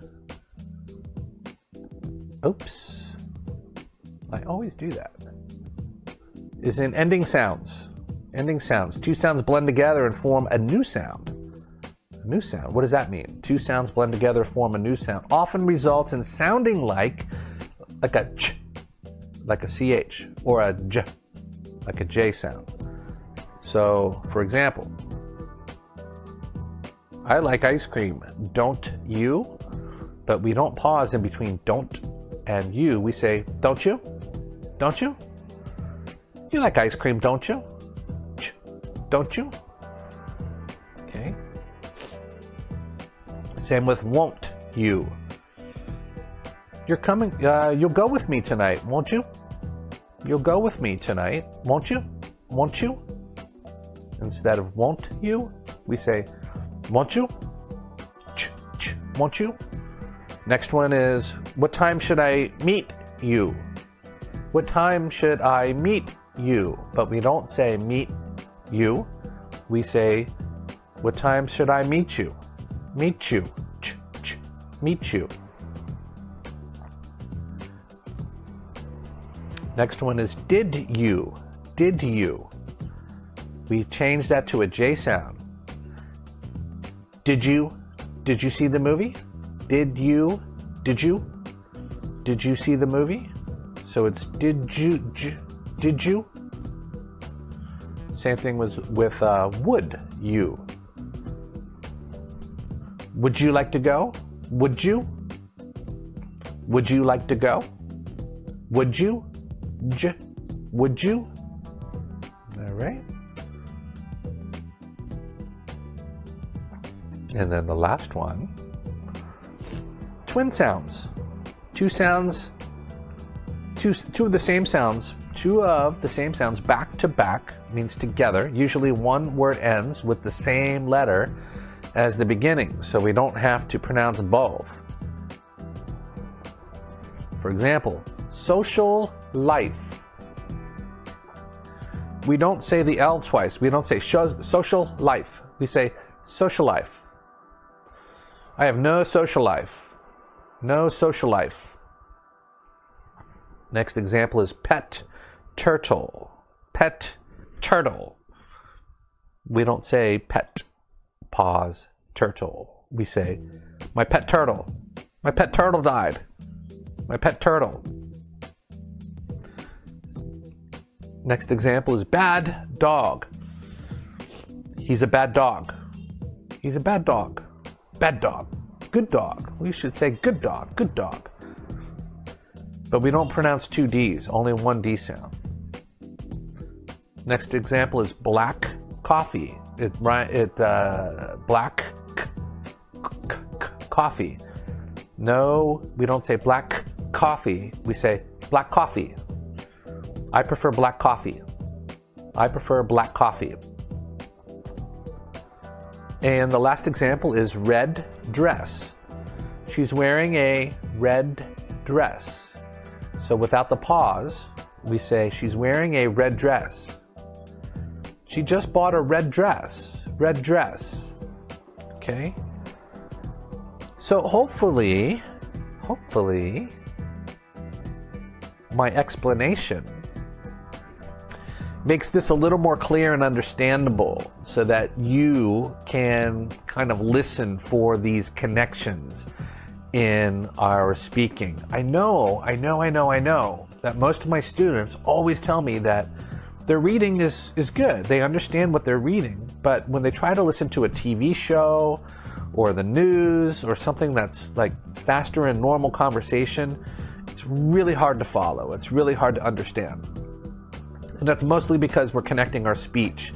Oops. I always do that. Is in ending sounds. Ending sounds. Two sounds blend together and form a new sound. A new sound. What does that mean? Two sounds blend together, form a new sound. Often results in sounding like like a ch, like a ch, or a j, like a j sound. So, for example, I like ice cream. Don't you? But we don't pause in between don't and you. We say, don't you? Don't you? You like ice cream, don't you? Don't you? Okay. Same with won't you. You're coming, uh, you'll go with me tonight, won't you? You'll go with me tonight, won't you? Won't you? Instead of won't you, we say, won't you? Ch, ch, won't you? Next one is, what time should I meet you? What time should I meet you? But we don't say meet you. We say, what time should I meet you? Meet you. Ch, ch, meet you. Next one is did you? Did you? We changed that to a J sound. Did you? Did you see the movie? Did you? Did you? Did you see the movie? So it's did you? J, did you? Same thing was with uh, would you? Would you like to go? Would you? Would you like to go? Would you? J, would you? All right. And then the last one twin sounds. Two sounds, two, two of the same sounds, two of the same sounds back to back means together. Usually one word ends with the same letter as the beginning, so we don't have to pronounce both. For example, social life. We don't say the L twice. We don't say social life. We say social life. I have no social life. No social life. Next example is pet turtle. Pet turtle. We don't say pet, pause, turtle. We say, my pet turtle. My pet turtle died. My pet turtle. Next example is bad dog. He's a bad dog. He's a bad dog. Bad dog. Good dog. We should say good dog. Good dog. But we don't pronounce two D's, only one D sound. Next example is black coffee. It, it uh, black coffee. No, we don't say black coffee. We say black coffee. I prefer black coffee. I prefer black coffee. And the last example is red dress. She's wearing a red dress. So without the pause, we say she's wearing a red dress. She just bought a red dress. Red dress. Okay? So hopefully, hopefully, my explanation makes this a little more clear and understandable so that you can kind of listen for these connections in our speaking. I know, I know, I know, I know that most of my students always tell me that their reading is, is good. They understand what they're reading. But when they try to listen to a TV show or the news or something that's like faster in normal conversation, it's really hard to follow. It's really hard to understand. And that's mostly because we're connecting our speech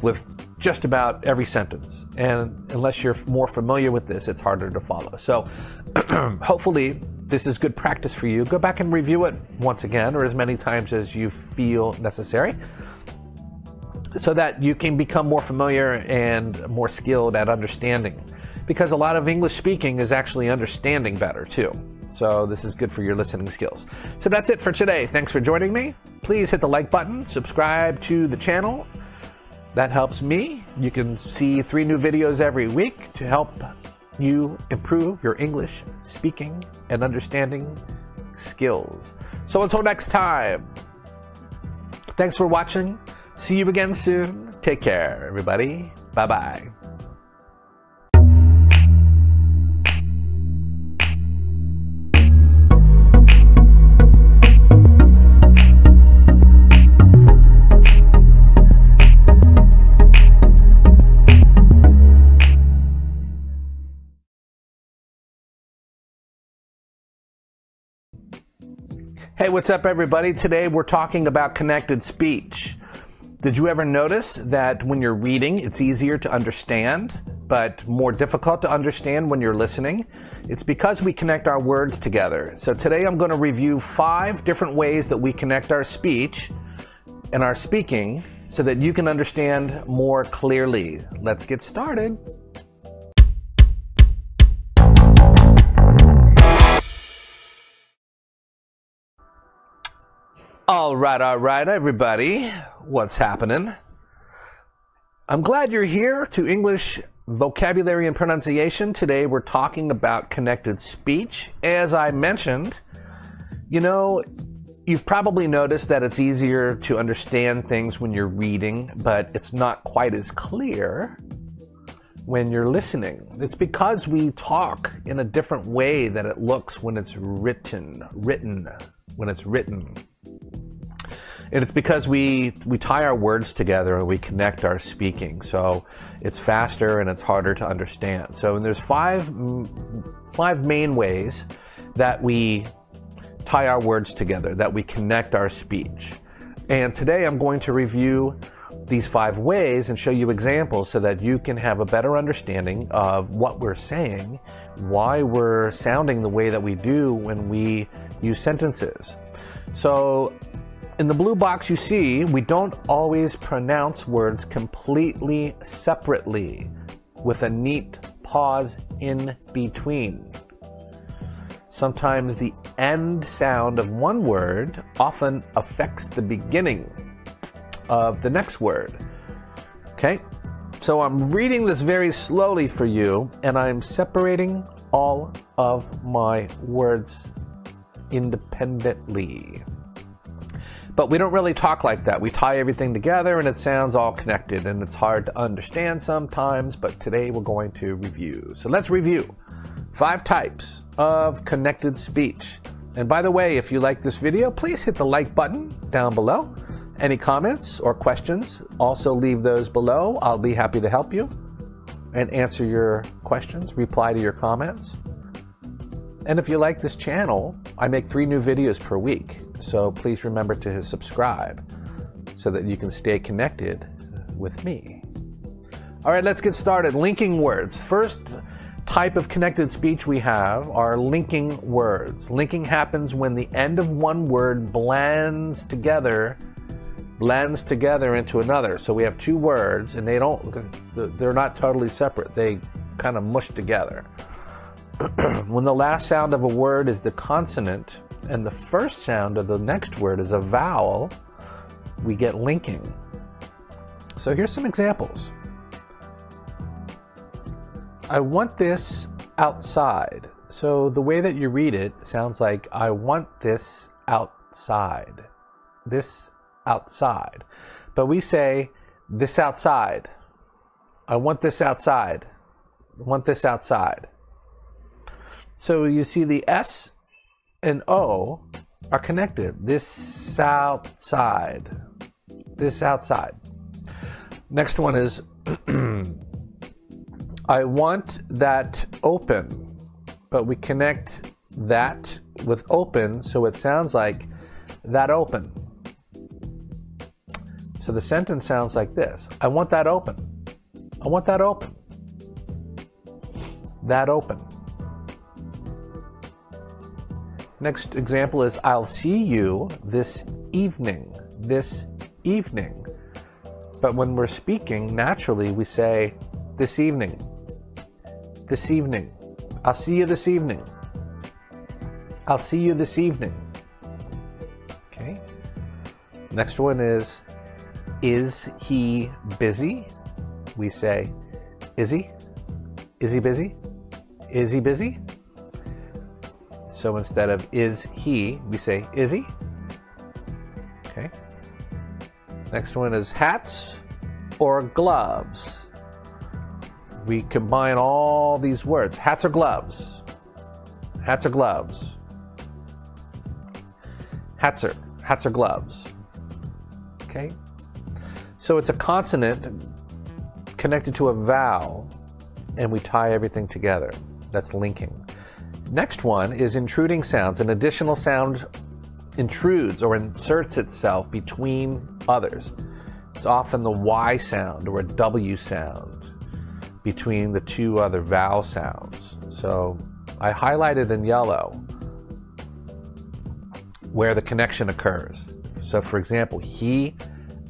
with just about every sentence. And unless you're more familiar with this, it's harder to follow. So hopefully, this is good practice for you. Go back and review it once again or as many times as you feel necessary so that you can become more familiar and more skilled at understanding. Because a lot of English speaking is actually understanding better too. So this is good for your listening skills. So that's it for today. Thanks for joining me. Please hit the like button, subscribe to the channel. That helps me. You can see three new videos every week to help you improve your English speaking and understanding skills. So until next time, thanks for watching. See you again soon. Take care, everybody. Bye bye. Hey, what's up, everybody? Today we're talking about connected speech. Did you ever notice that when you're reading, it's easier to understand, but more difficult to understand when you're listening? It's because we connect our words together. So today I'm going to review five different ways that we connect our speech and our speaking so that you can understand more clearly. Let's get started. All right, all right, everybody. What's happening? I'm glad you're here to English vocabulary and pronunciation. Today we're talking about connected speech. As I mentioned, you know, you've probably noticed that it's easier to understand things when you're reading, but it's not quite as clear when you're listening. It's because we talk in a different way than it looks when it's written, written, when it's written. And it's because we we tie our words together and we connect our speaking. So it's faster and it's harder to understand. So and there's five mm, five main ways that we tie our words together, that we connect our speech. And today I'm going to review these five ways and show you examples so that you can have a better understanding of what we're saying, why we're sounding the way that we do when we use sentences. So in the blue box you see, we don't always pronounce words completely separately with a neat pause in between. Sometimes the end sound of one word often affects the beginning of the next word. Okay? So I'm reading this very slowly for you, and I'm separating all of my words independently. But we don't really talk like that. We tie everything together and it sounds all connected and it's hard to understand sometimes, but today we're going to review. So let's review five types of connected speech. And by the way, if you like this video, please hit the like button down below. Any comments or questions, also leave those below. I'll be happy to help you and answer your questions, reply to your comments. And if you like this channel, I make three new videos per week. So please remember to subscribe so that you can stay connected with me. All right, let's get started. Linking words. First type of connected speech we have are linking words. Linking happens when the end of one word blends together blends together into another. So we have two words and they don't they're not totally separate. They kind of mush together. when the last sound of a word is the consonant and the first sound of the next word is a vowel, we get linking. So here's some examples. I want this outside. So the way that you read it sounds like I want this outside. This outside. But we say this outside. I want this outside. I want this outside. So you see the S and O are connected. This outside. This outside. Next one is I want that open, but we connect that with open so it sounds like that open. So the sentence sounds like this I want that open. I want that open. That open. Next example is I'll see you this evening. This evening. But when we're speaking, naturally we say this evening. This evening. I'll see you this evening. I'll see you this evening. Okay. Next one is is he busy? We say, Is he? Is he busy? Is he busy? So instead of is he, we say, Is he? Okay. Next one is hats or gloves. We combine all these words hats or gloves. Hats or gloves. Hats or, hats or gloves. Okay. So it's a consonant connected to a vowel, and we tie everything together. That's linking. Next one is intruding sounds. An additional sound intrudes or inserts itself between others. It's often the Y sound or a W sound between the two other vowel sounds. So I highlighted in yellow where the connection occurs. So, for example, he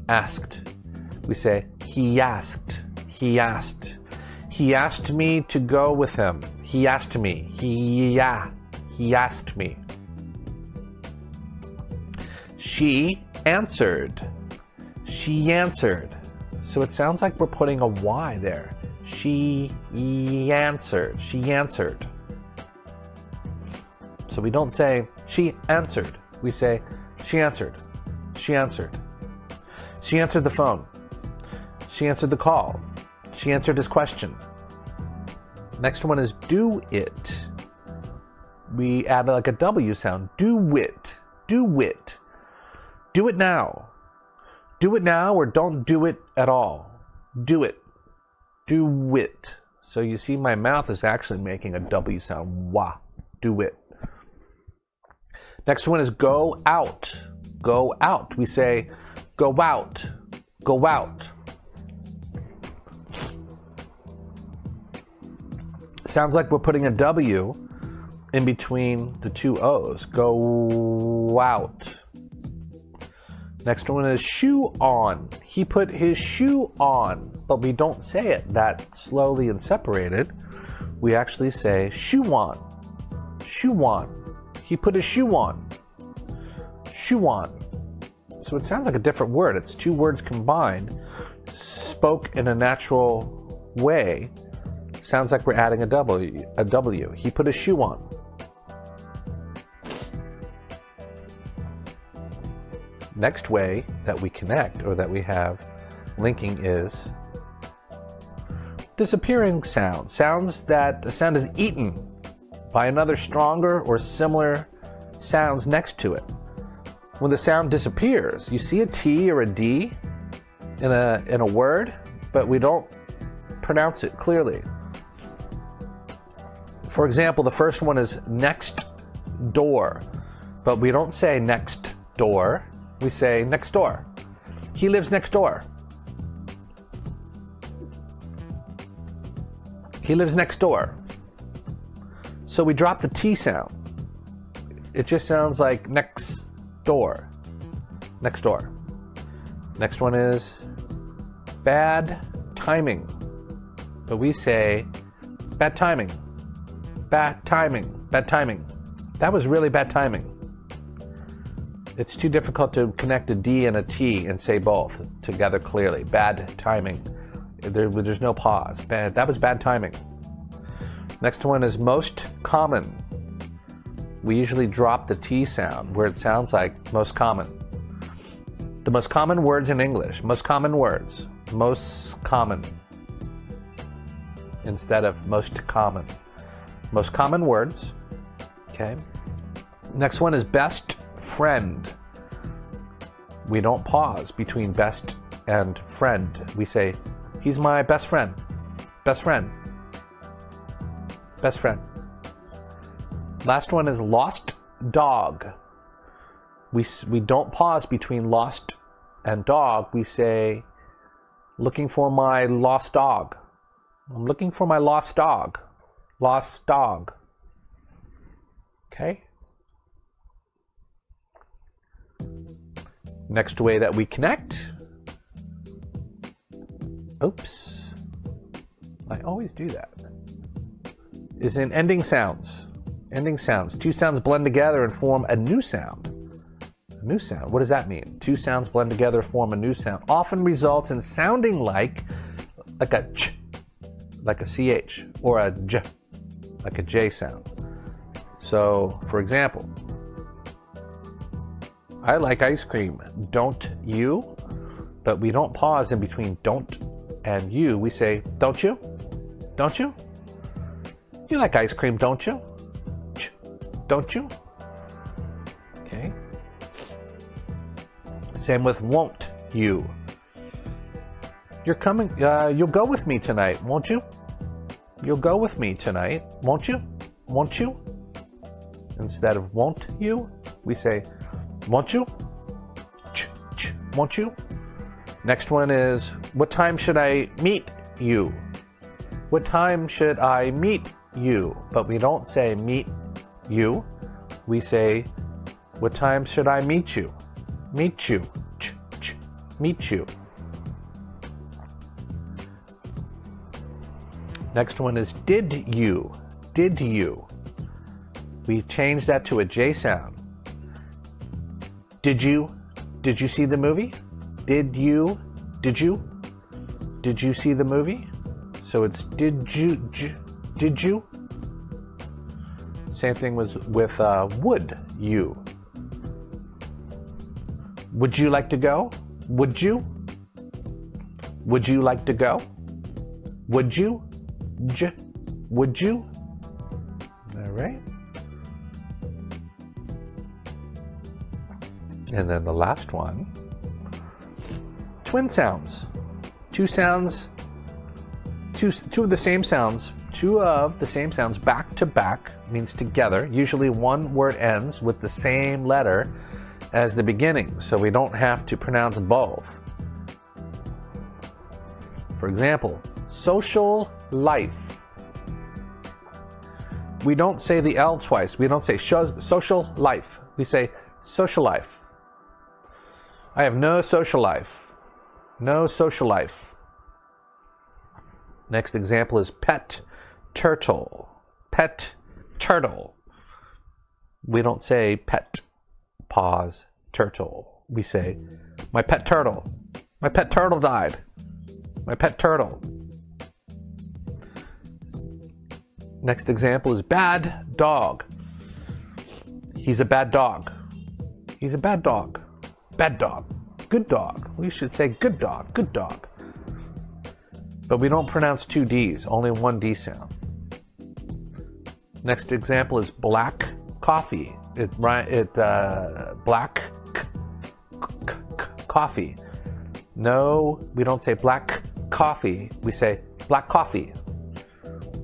asked we say, He asked. He asked. He asked me to go with him. He asked me. He, yeah. He asked me. She answered. She answered. So it sounds like we're putting a Y there. She answered. She answered. So we don't say she answered. We say she answered. She answered. She answered the phone. She answered the call. She answered his question. Next one is do it. We add like a W sound. Do it. Do it. Do it now. Do it now or don't do it at all. Do it. Do it. So you see, my mouth is actually making a W sound. Wah. Do it. Next one is go out. Go out. We say go out. Go out. Sounds like we're putting a W in between the two O's. Go out. Next one is shoe on. He put his shoe on, but we don't say it that slowly and separated. We actually say shoe on. Shoe on. He put his shoe on. Shoe on. So it sounds like a different word. It's two words combined, spoke in a natural way Sounds like we're adding a W. A W. He put a shoe on. Next way that we connect or that we have linking is disappearing sounds. Sounds that a sound is eaten by another stronger or similar sounds next to it. When the sound disappears, you see a T or a D in a, in a word, but we don't pronounce it clearly. For example, the first one is next door, but we don't say next door, we say next door. He lives next door. He lives next door. So we drop the T sound. It just sounds like next door. Next door. Next one is bad timing. But we say bad timing. Bad timing. Bad timing. That was really bad timing. It's too difficult to connect a D and a T and say both together clearly. Bad timing. There, there's no pause. Bad. That was bad timing. Next one is most common. We usually drop the T sound where it sounds like most common. The most common words in English. Most common words. Most common. Instead of most common. Most common words. Okay. Next one is best friend. We don't pause between best and friend. We say, he's my best friend. Best friend. Best friend. Last one is lost dog. We, we don't pause between lost and dog. We say, looking for my lost dog. I'm looking for my lost dog. Lost dog. Okay? Next way that we connect. Oops. I always do that is in ending sounds. Ending sounds. Two sounds blend together and form a new sound. A new sound. What does that mean? Two sounds blend together, form a new sound. Often results in sounding like like a ch, like a ch, or a j, like a j sound. So, for example, I like ice cream. Don't you? But we don't pause in between don't and you. We say, don't you? Don't you? You like ice cream, don't you? Don't you? Okay. Same with won't you. You're coming, uh, you'll go with me tonight, won't you? You'll go with me tonight, won't you? Won't you? Instead of won't you, we say, won't you? Ch, ch, won't you? Next one is, what time should I meet you? What time should I meet you, but we don't say meet you. We say, what time should I meet you? Meet you. Ch, ch, meet you. Next one is did you. Did you. We change that to a J sound. Did you? Did you see the movie? Did you? Did you? Did you see the movie? So it's did you? J, did you? Same thing was with uh, would you. Would you like to go? Would you? Would you like to go? Would you? J. Would you? All right. And then the last one twin sounds. Two sounds, two, two of the same sounds two of the same sounds back to back means together. Usually one word ends with the same letter as the beginning, so we don't have to pronounce both. For example, social life. We don't say the L twice. We don't say social life. We say social life. I have no social life. No social life. Next example is pet turtle. Pet turtle. We don't say pet, pause, turtle. We say, my pet turtle. My pet turtle died. My pet turtle. Next example is bad dog. He's a bad dog. He's a bad dog. Bad dog. Good dog. We should say good dog. Good dog. But we don't pronounce two D's, only one D sound. Next example is black coffee. It it uh, black coffee. No, we don't say black coffee. We say black coffee.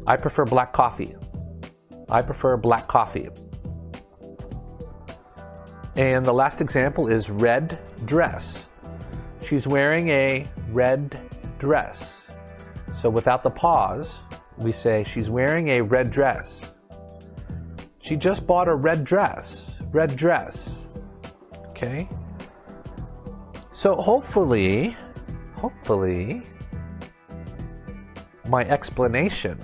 I prefer black coffee. I prefer black coffee. And the last example is red dress. She's wearing a red dress. So without the pause, we say she's wearing a red dress. She just bought a red dress. Red dress. Okay? So hopefully, hopefully, my explanation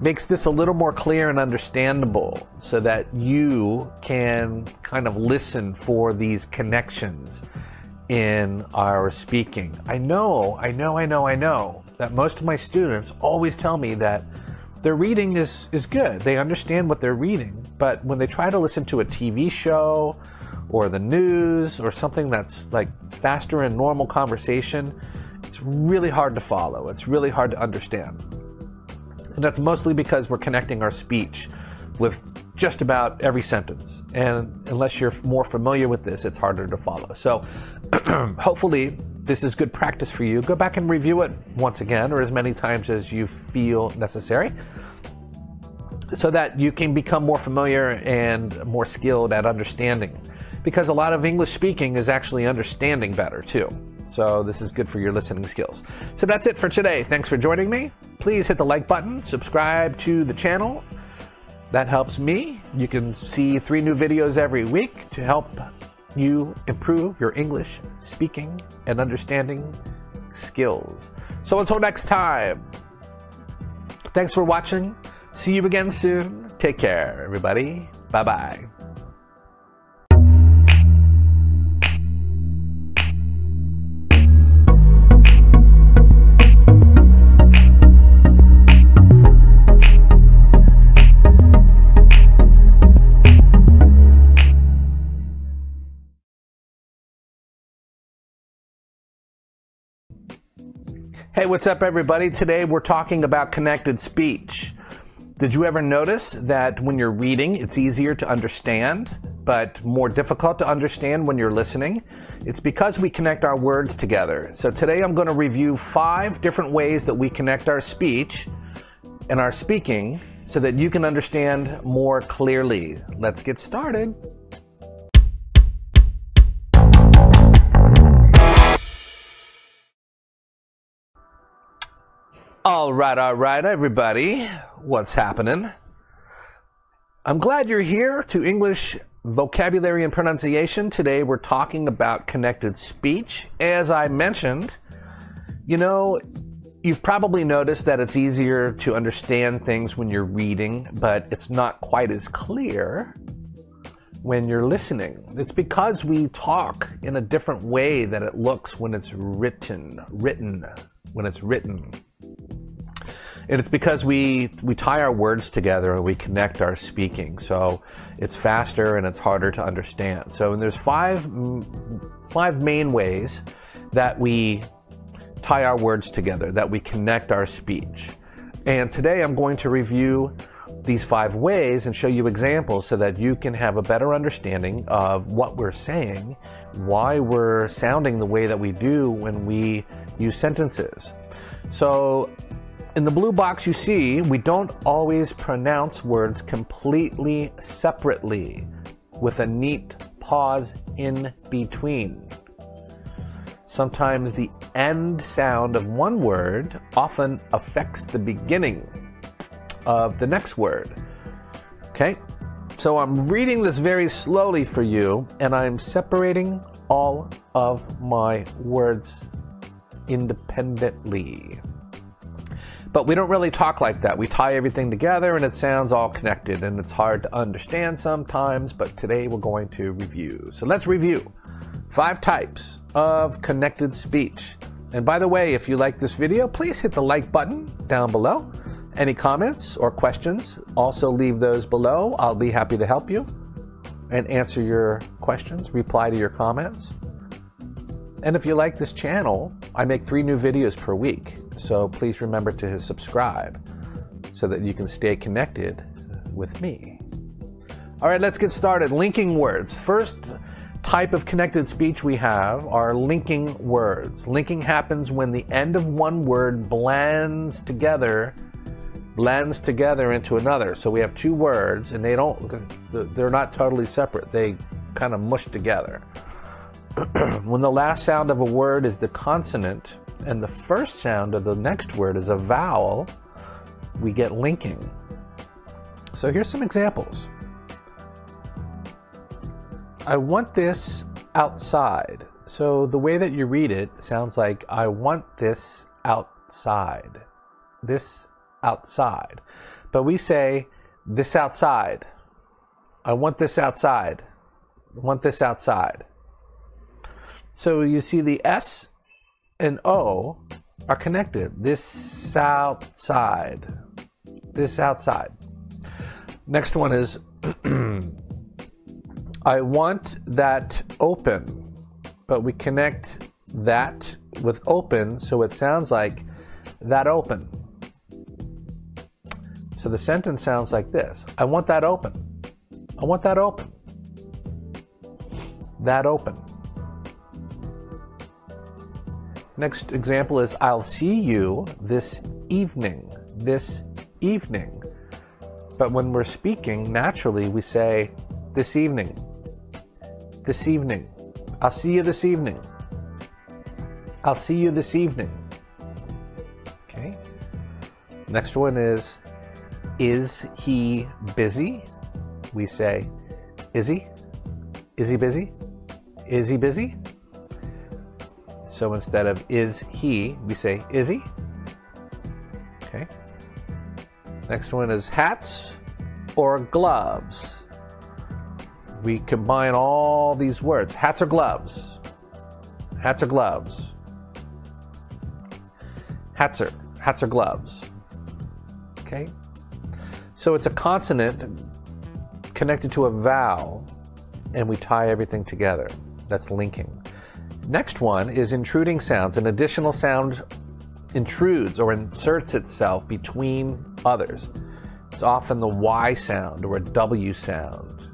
makes this a little more clear and understandable so that you can kind of listen for these connections in our speaking. I know, I know, I know, I know that most of my students always tell me that their reading is, is good. They understand what they're reading, but when they try to listen to a TV show or the news or something that's like faster in normal conversation, it's really hard to follow. It's really hard to understand. And that's mostly because we're connecting our speech with just about every sentence. And unless you're more familiar with this, it's harder to follow. So hopefully, this is good practice for you. Go back and review it once again or as many times as you feel necessary so that you can become more familiar and more skilled at understanding. Because a lot of English speaking is actually understanding better too. So this is good for your listening skills. So that's it for today. Thanks for joining me. Please hit the like button, subscribe to the channel. That helps me. You can see three new videos every week to help you improve your English speaking and understanding skills. So until next time, thanks for watching. See you again soon. Take care, everybody. Bye bye. Hey, what's up, everybody? Today we're talking about connected speech. Did you ever notice that when you're reading, it's easier to understand, but more difficult to understand when you're listening? It's because we connect our words together. So today I'm going to review five different ways that we connect our speech and our speaking so that you can understand more clearly. Let's get started. All right, all right, everybody. What's happening? I'm glad you're here to English vocabulary and pronunciation. Today we're talking about connected speech. As I mentioned, you know, you've probably noticed that it's easier to understand things when you're reading, but it's not quite as clear when you're listening. It's because we talk in a different way than it looks when it's written, written, when it's written. And it's because we, we tie our words together and we connect our speaking. So it's faster and it's harder to understand. So and there's five, five main ways that we tie our words together, that we connect our speech. And today I'm going to review these five ways and show you examples so that you can have a better understanding of what we're saying, why we're sounding the way that we do when we use sentences. So in the blue box you see, we don't always pronounce words completely separately with a neat pause in between. Sometimes the end sound of one word often affects the beginning of the next word. Okay? So I'm reading this very slowly for you, and I'm separating all of my words independently. But we don't really talk like that. We tie everything together and it sounds all connected and it's hard to understand sometimes, but today we're going to review. So let's review five types of connected speech. And by the way, if you like this video, please hit the like button down below. Any comments or questions, also leave those below. I'll be happy to help you and answer your questions, reply to your comments. And if you like this channel, I make three new videos per week. So please remember to subscribe so that you can stay connected with me. All right, let's get started. Linking words. First type of connected speech we have are linking words. Linking happens when the end of one word blends together blends together into another. So we have two words and they don't they're not totally separate. They kind of mush together. when the last sound of a word is the consonant and the first sound of the next word is a vowel, we get linking. So here's some examples. I want this outside. So the way that you read it sounds like I want this outside. This outside. But we say this outside. I want this outside. I want this outside. So you see the S and O are connected. This outside. This outside. Next one is I want that open, but we connect that with open so it sounds like that open. So the sentence sounds like this I want that open. I want that open. That open. Next example is I'll see you this evening. This evening. But when we're speaking, naturally we say this evening this evening. I'll see you this evening. I'll see you this evening. Okay. Next one is Is he busy? We say, Is he? Is he busy? Is he busy? So instead of is he, we say, Is he? Okay. Next one is hats or gloves we combine all these words hats or gloves. Hats or gloves. Hats or, hats or gloves. Okay? So it's a consonant connected to a vowel, and we tie everything together. That's linking. Next one is intruding sounds. An additional sound intrudes or inserts itself between others. It's often the Y sound or a W sound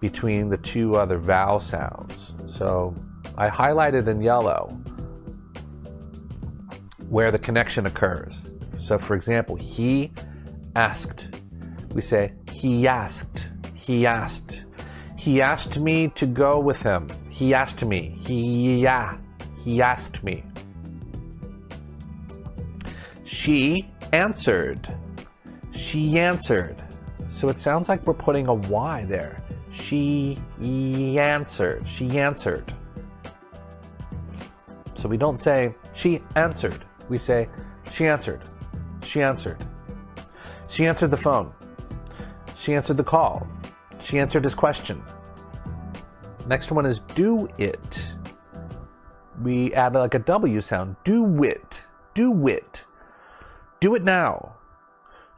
between the two other vowel sounds. So I highlighted in yellow where the connection occurs. So for example, he asked. We say, he asked, he asked. He asked me to go with him. He asked me. He, yeah, he asked me. She answered. She answered. So it sounds like we're putting a Y there. She answered. She answered. So we don't say she answered. We say she answered. She answered. She answered the phone. She answered the call. She answered his question. Next one is do it. We add like a W sound. Do it. Do it. Do it now.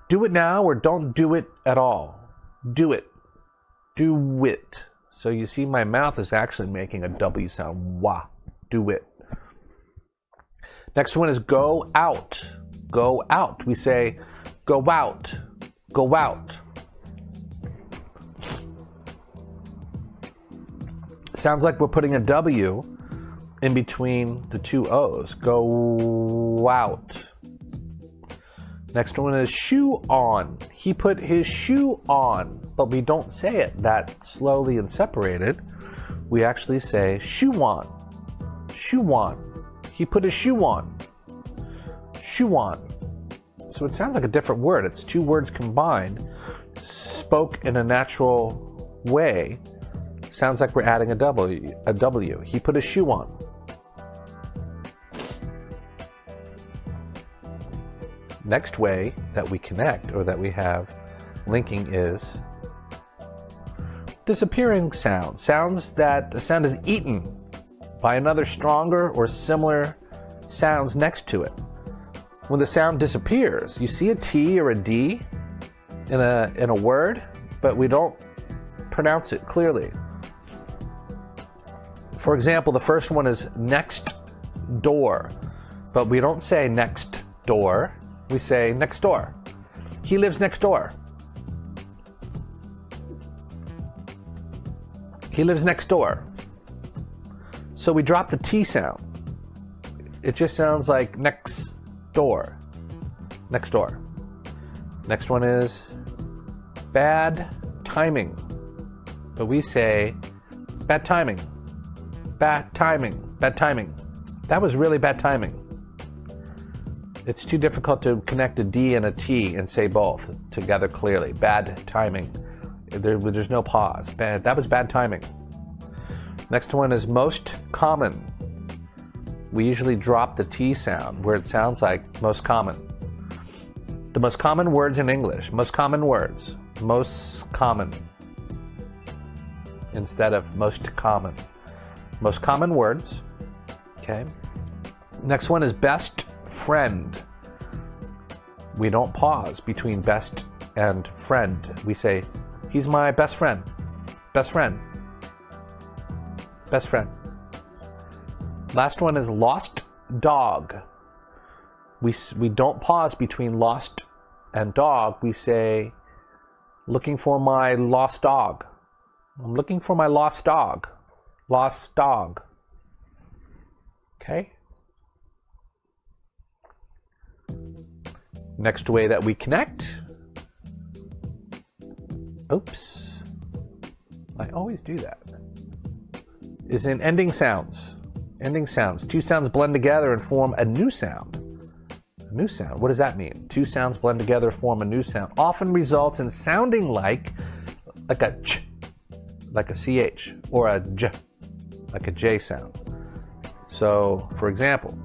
Do it now or don't do it at all. Do it do it. So you see, my mouth is actually making a W sound. Wah. Do it. Next one is go out. Go out. We say go out. Go out. Sounds like we're putting a W in between the two O's. Go out. Next one is shoe on. He put his shoe on, but we don't say it that slowly and separated. We actually say shoe on. Shoe on. He put his shoe on. Shoe on. So it sounds like a different word. It's two words combined, spoke in a natural way. Sounds like we're adding a W. A W. He put a shoe on. next way that we connect or that we have linking is disappearing sounds. Sounds that the sound is eaten by another stronger or similar sounds next to it. When the sound disappears, you see a T or a D in a, in a word, but we don't pronounce it clearly. For example, the first one is next door, but we don't say next door we say next door. He lives next door. He lives next door. So we drop the T sound. It just sounds like next door. Next door. Next one is bad timing. But we say bad timing. Bad timing. Bad timing. That was really bad timing. It's too difficult to connect a D and a T and say both together clearly. Bad timing. There, there's no pause. Bad. That was bad timing. Next one is most common. We usually drop the T sound where it sounds like most common. The most common words in English. Most common words. Most common. Instead of most common. Most common words. Okay. Next one is best friend. We don't pause between best and friend. We say, he's my best friend. Best friend. Best friend. Last one is lost dog. We, we don't pause between lost and dog. We say, looking for my lost dog. I'm looking for my lost dog. Lost dog. Okay? Next way that we connect. Oops. I always do that. Is in ending sounds. Ending sounds. Two sounds blend together and form a new sound. A new sound. What does that mean? Two sounds blend together, form a new sound. Often results in sounding like like a ch, like a ch, or a j, like a j sound. So, for example,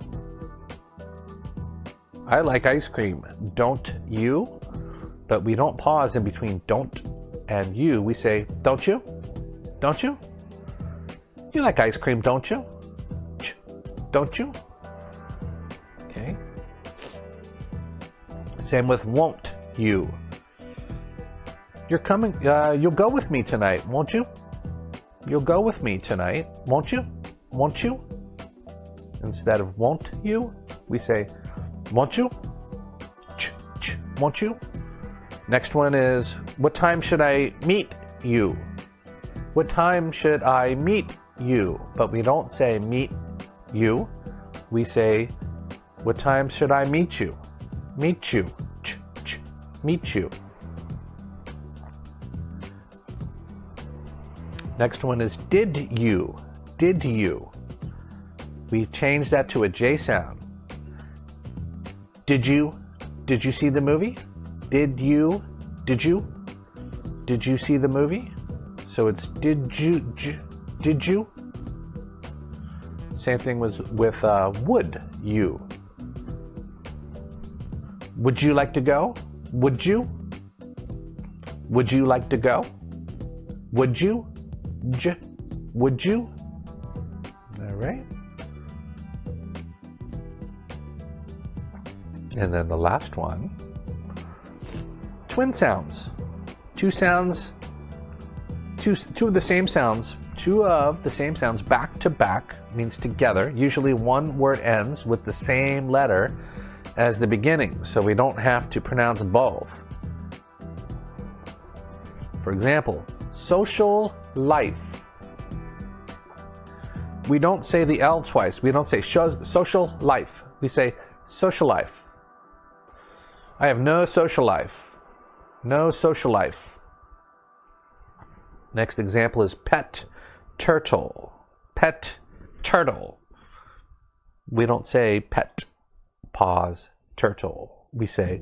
I like ice cream. Don't you? But we don't pause in between don't and you. We say, don't you? Don't you? You like ice cream, don't you? Ch, don't you? Okay. Same with won't you. You're coming, uh, you'll go with me tonight, won't you? You'll go with me tonight, won't you? Won't you? Instead of won't you, we say, won't you? Ch, ch, won't you? Next one is, what time should I meet you? What time should I meet you? But we don't say meet you. We say, what time should I meet you? Meet you. Ch, ch, meet you. Next one is did you? Did you? We change that to a J sound. Did you? Did you see the movie? Did you? Did you? Did you see the movie? So it's did you? J, did you? Same thing was with uh, would you? Would you like to go? Would you? Would you like to go? Would you? J, would you? All right. And then the last one twin sounds. Two sounds, two, two of the same sounds, two of the same sounds back to back means together. Usually one word ends with the same letter as the beginning, so we don't have to pronounce both. For example, social life. We don't say the L twice. We don't say social life. We say social life. I have no social life. No social life. Next example is pet turtle. Pet turtle. We don't say pet, pause, turtle. We say,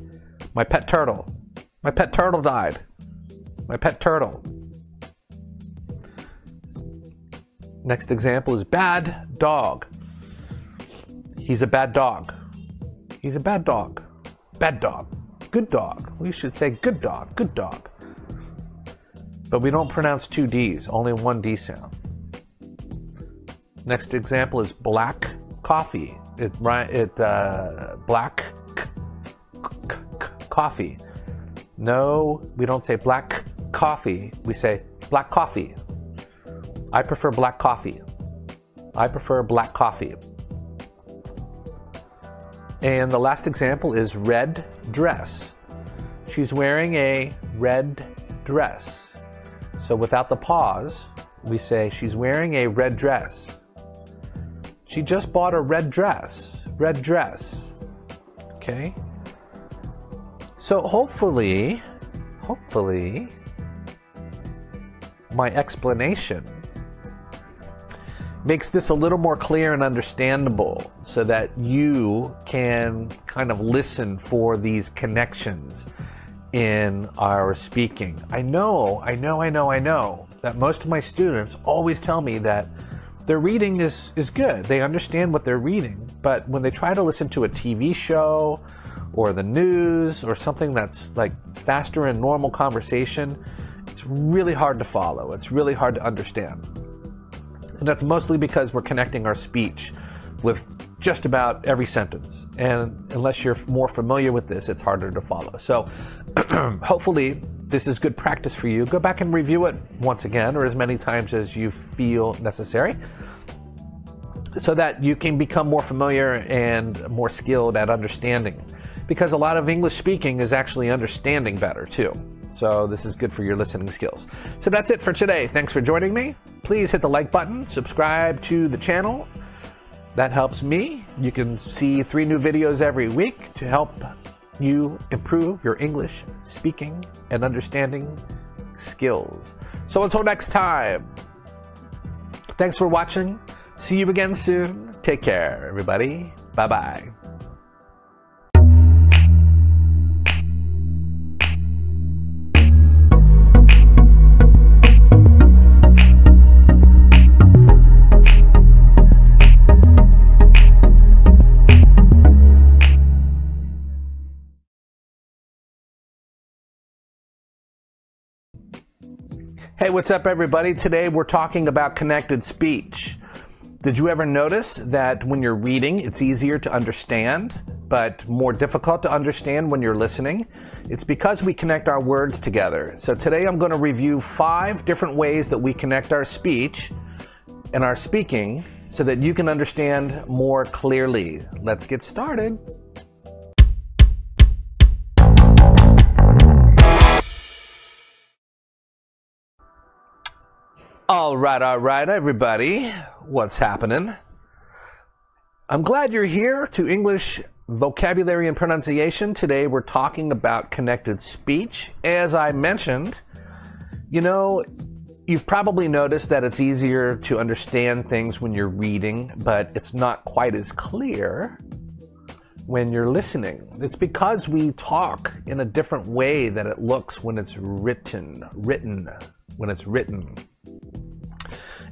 my pet turtle. My pet turtle died. My pet turtle. Next example is bad dog. He's a bad dog. He's a bad dog. Bad dog. Good dog. We should say good dog. Good dog. But we don't pronounce two D's, only one D sound. Next example is black coffee. It, it uh, black coffee. No, we don't say black coffee. We say black coffee. I prefer black coffee. I prefer black coffee. And the last example is red dress. She's wearing a red dress. So without the pause, we say she's wearing a red dress. She just bought a red dress. Red dress. Okay? So hopefully, hopefully, my explanation makes this a little more clear and understandable so that you can kind of listen for these connections in our speaking. I know, I know, I know, I know that most of my students always tell me that their reading is, is good. They understand what they're reading, but when they try to listen to a TV show or the news or something that's like faster in normal conversation, it's really hard to follow. It's really hard to understand. And that's mostly because we're connecting our speech with just about every sentence. And unless you're more familiar with this, it's harder to follow. So hopefully, this is good practice for you. Go back and review it once again or as many times as you feel necessary so that you can become more familiar and more skilled at understanding. Because a lot of English speaking is actually understanding better too. So this is good for your listening skills. So that's it for today. Thanks for joining me. Please hit the like button, subscribe to the channel. That helps me. You can see three new videos every week to help you improve your English speaking and understanding skills. So until next time, thanks for watching. See you again soon. Take care, everybody. Bye bye. Hey, what's up, everybody? Today we're talking about connected speech. Did you ever notice that when you're reading, it's easier to understand, but more difficult to understand when you're listening? It's because we connect our words together. So today I'm going to review five different ways that we connect our speech and our speaking so that you can understand more clearly. Let's get started. All right, all right, everybody. What's happening? I'm glad you're here to English vocabulary and pronunciation. Today we're talking about connected speech. As I mentioned, you know, you've probably noticed that it's easier to understand things when you're reading, but it's not quite as clear when you're listening. It's because we talk in a different way than it looks when it's written, written, when it's written.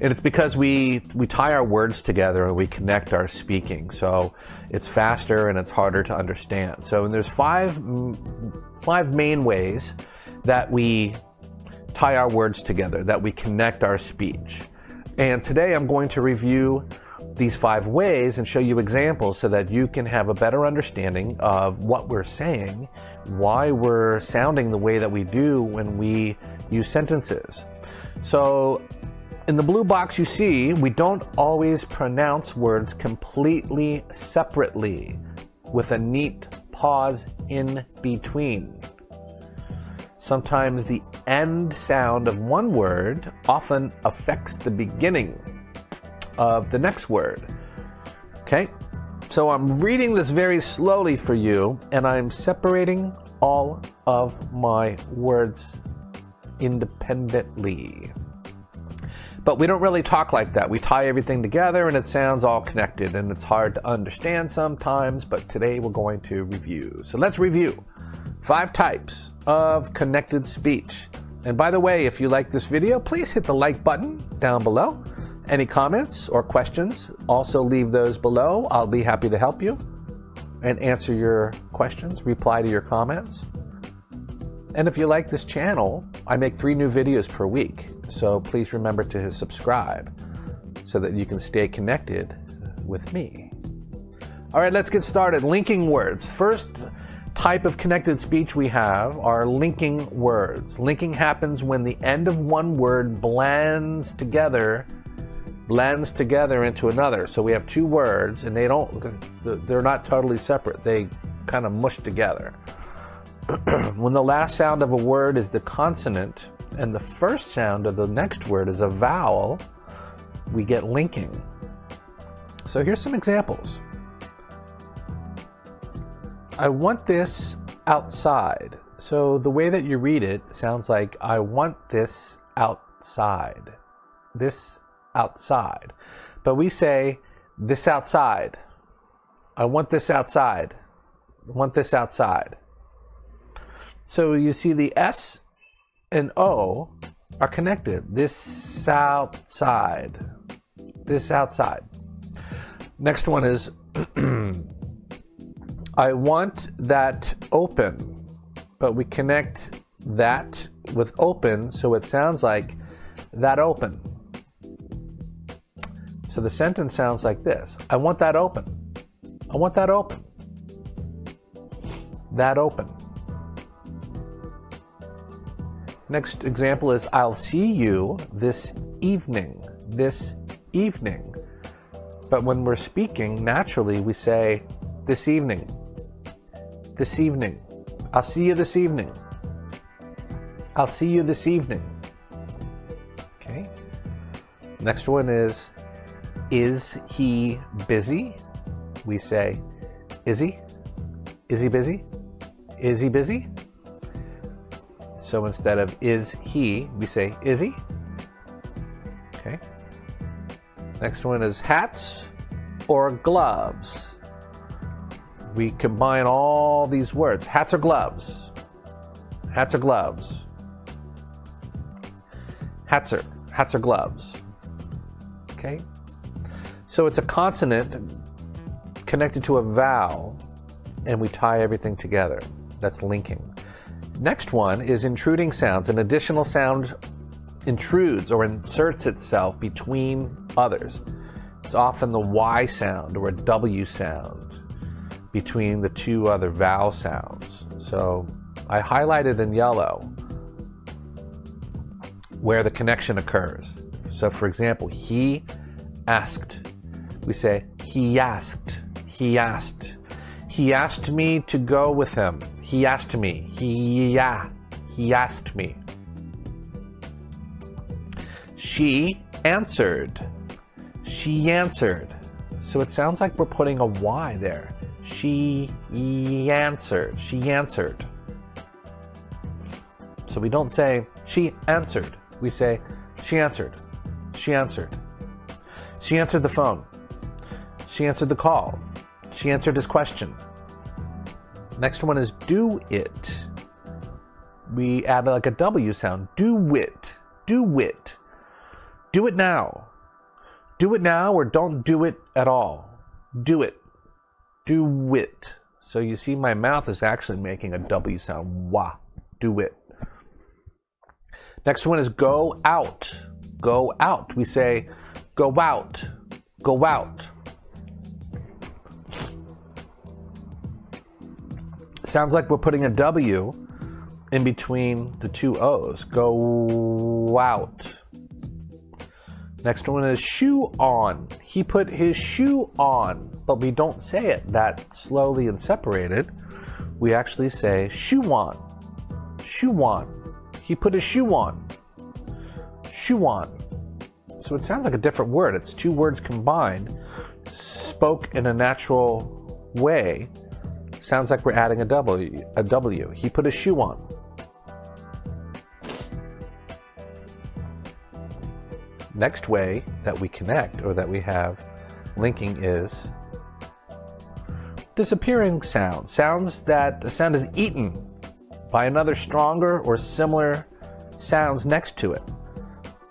And it's because we we tie our words together and we connect our speaking. So it's faster and it's harder to understand. So and there's five five main ways that we tie our words together, that we connect our speech. And today I'm going to review these five ways and show you examples so that you can have a better understanding of what we're saying, why we're sounding the way that we do when we use sentences. So in the blue box you see, we don't always pronounce words completely separately with a neat pause in between. Sometimes the end sound of one word often affects the beginning of the next word. Okay? So I'm reading this very slowly for you, and I'm separating all of my words independently. But we don't really talk like that. We tie everything together and it sounds all connected and it's hard to understand sometimes, but today we're going to review. So let's review five types of connected speech. And by the way, if you like this video, please hit the like button down below. Any comments or questions, also leave those below. I'll be happy to help you and answer your questions, reply to your comments. And if you like this channel, I make three new videos per week. So please remember to subscribe so that you can stay connected with me. All right, let's get started. Linking words. First type of connected speech we have are linking words. Linking happens when the end of one word blends together blends together into another. So we have two words and they don't they're not totally separate. They kind of mush together. when the last sound of a word is the consonant and the first sound of the next word is a vowel, we get linking. So here's some examples. I want this outside. So the way that you read it sounds like I want this outside. This outside. But we say this outside. I want this outside. I want this outside. So you see the S and O are connected. This outside. This outside. Next one is I want that open, but we connect that with open so it sounds like that open. So the sentence sounds like this I want that open. I want that open. That open. Next example is I'll see you this evening. This evening. But when we're speaking, naturally we say this evening. This evening. I'll see you this evening. I'll see you this evening. Okay. Next one is Is he busy? We say, Is he? Is he busy? Is he busy? So instead of is he, we say is he. Okay. Next one is hats or gloves. We combine all these words hats or gloves. Hats or gloves. Hats or, hats or gloves. Okay. So it's a consonant connected to a vowel, and we tie everything together. That's linking. Next one is intruding sounds. An additional sound intrudes or inserts itself between others. It's often the Y sound or a W sound between the two other vowel sounds. So I highlighted in yellow where the connection occurs. So, for example, he asked. We say, he asked. He asked. He asked me to go with him. He asked me. He, yeah, he asked me. She answered. She answered. So it sounds like we're putting a Y there. She answered. She answered. So we don't say she answered. We say she answered. She answered. She answered the phone. She answered the call. She answered his question. Next one is do it. We add like a W sound. Do it. Do it. Do it now. Do it now or don't do it at all. Do it. Do it. So you see, my mouth is actually making a W sound. Wah. Do it. Next one is go out. Go out. We say go out. Go out. Sounds like we're putting a W in between the two O's. Go out. Next one is shoe on. He put his shoe on, but we don't say it that slowly and separated. We actually say shoe on. Shoe on. He put his shoe on. Shoe on. So it sounds like a different word. It's two words combined, spoke in a natural way Sounds like we're adding a W. A W. He put a shoe on. Next way that we connect or that we have linking is disappearing sounds. Sounds that the sound is eaten by another stronger or similar sounds next to it.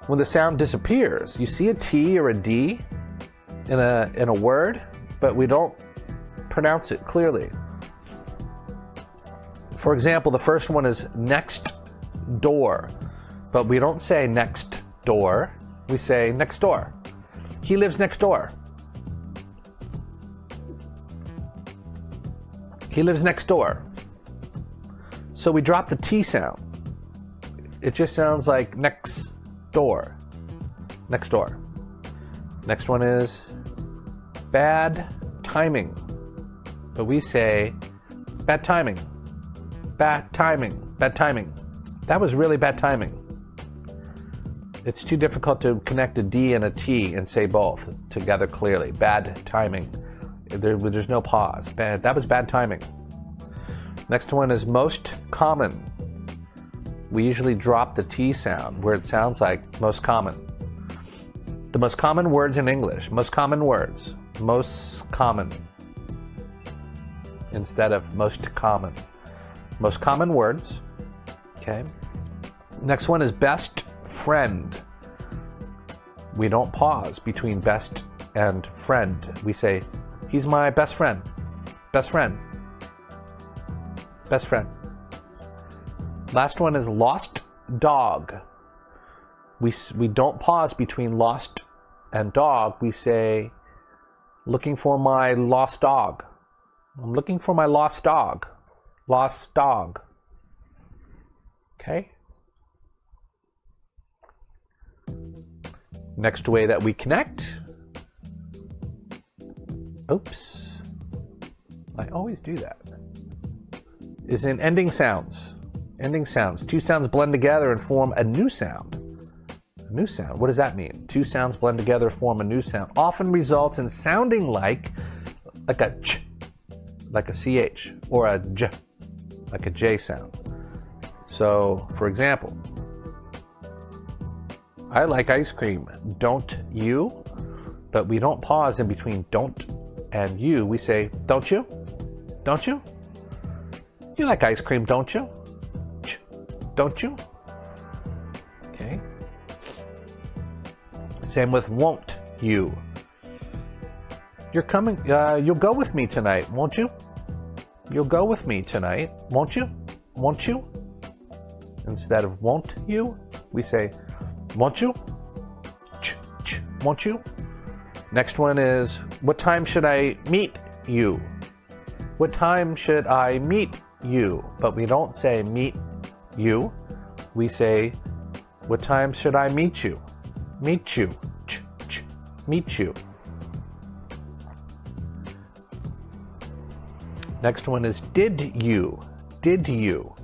When the sound disappears, you see a T or a D in a in a word, but we don't pronounce it clearly. For example, the first one is next door, but we don't say next door, we say next door. He lives next door. He lives next door. So we drop the T sound. It just sounds like next door. Next door. Next one is bad timing. But we say bad timing bad timing. Bad timing. That was really bad timing. It's too difficult to connect a D and a T and say both together clearly. Bad timing. There, there's no pause. Bad. That was bad timing. Next one is most common. We usually drop the T sound where it sounds like most common. The most common words in English. Most common words. Most common. Instead of most common. Most common words. Okay. Next one is best friend. We don't pause between best and friend. We say, he's my best friend. Best friend. Best friend. Last one is lost dog. We, we don't pause between lost and dog. We say, looking for my lost dog. I'm looking for my lost dog. Lost dog. Okay? Next way that we connect. Oops. I always do that. Is in ending sounds. Ending sounds. Two sounds blend together and form a new sound. A new sound. What does that mean? Two sounds blend together, form a new sound. Often results in sounding like like a ch, like a ch, or a j, like a j sound. So, for example, I like ice cream. Don't you? But we don't pause in between don't and you. We say, don't you? Don't you? You like ice cream, don't you? Ch, don't you? Okay. Same with won't you. You're coming, uh, you'll go with me tonight, won't you? You'll go with me tonight, won't you? Won't you? Instead of won't you, we say, won't you? Ch, ch, won't you? Next one is, what time should I meet you? What time should I meet you? But we don't say meet you. We say, what time should I meet you? Meet you. Ch, ch, meet you. Next one is did you? Did you?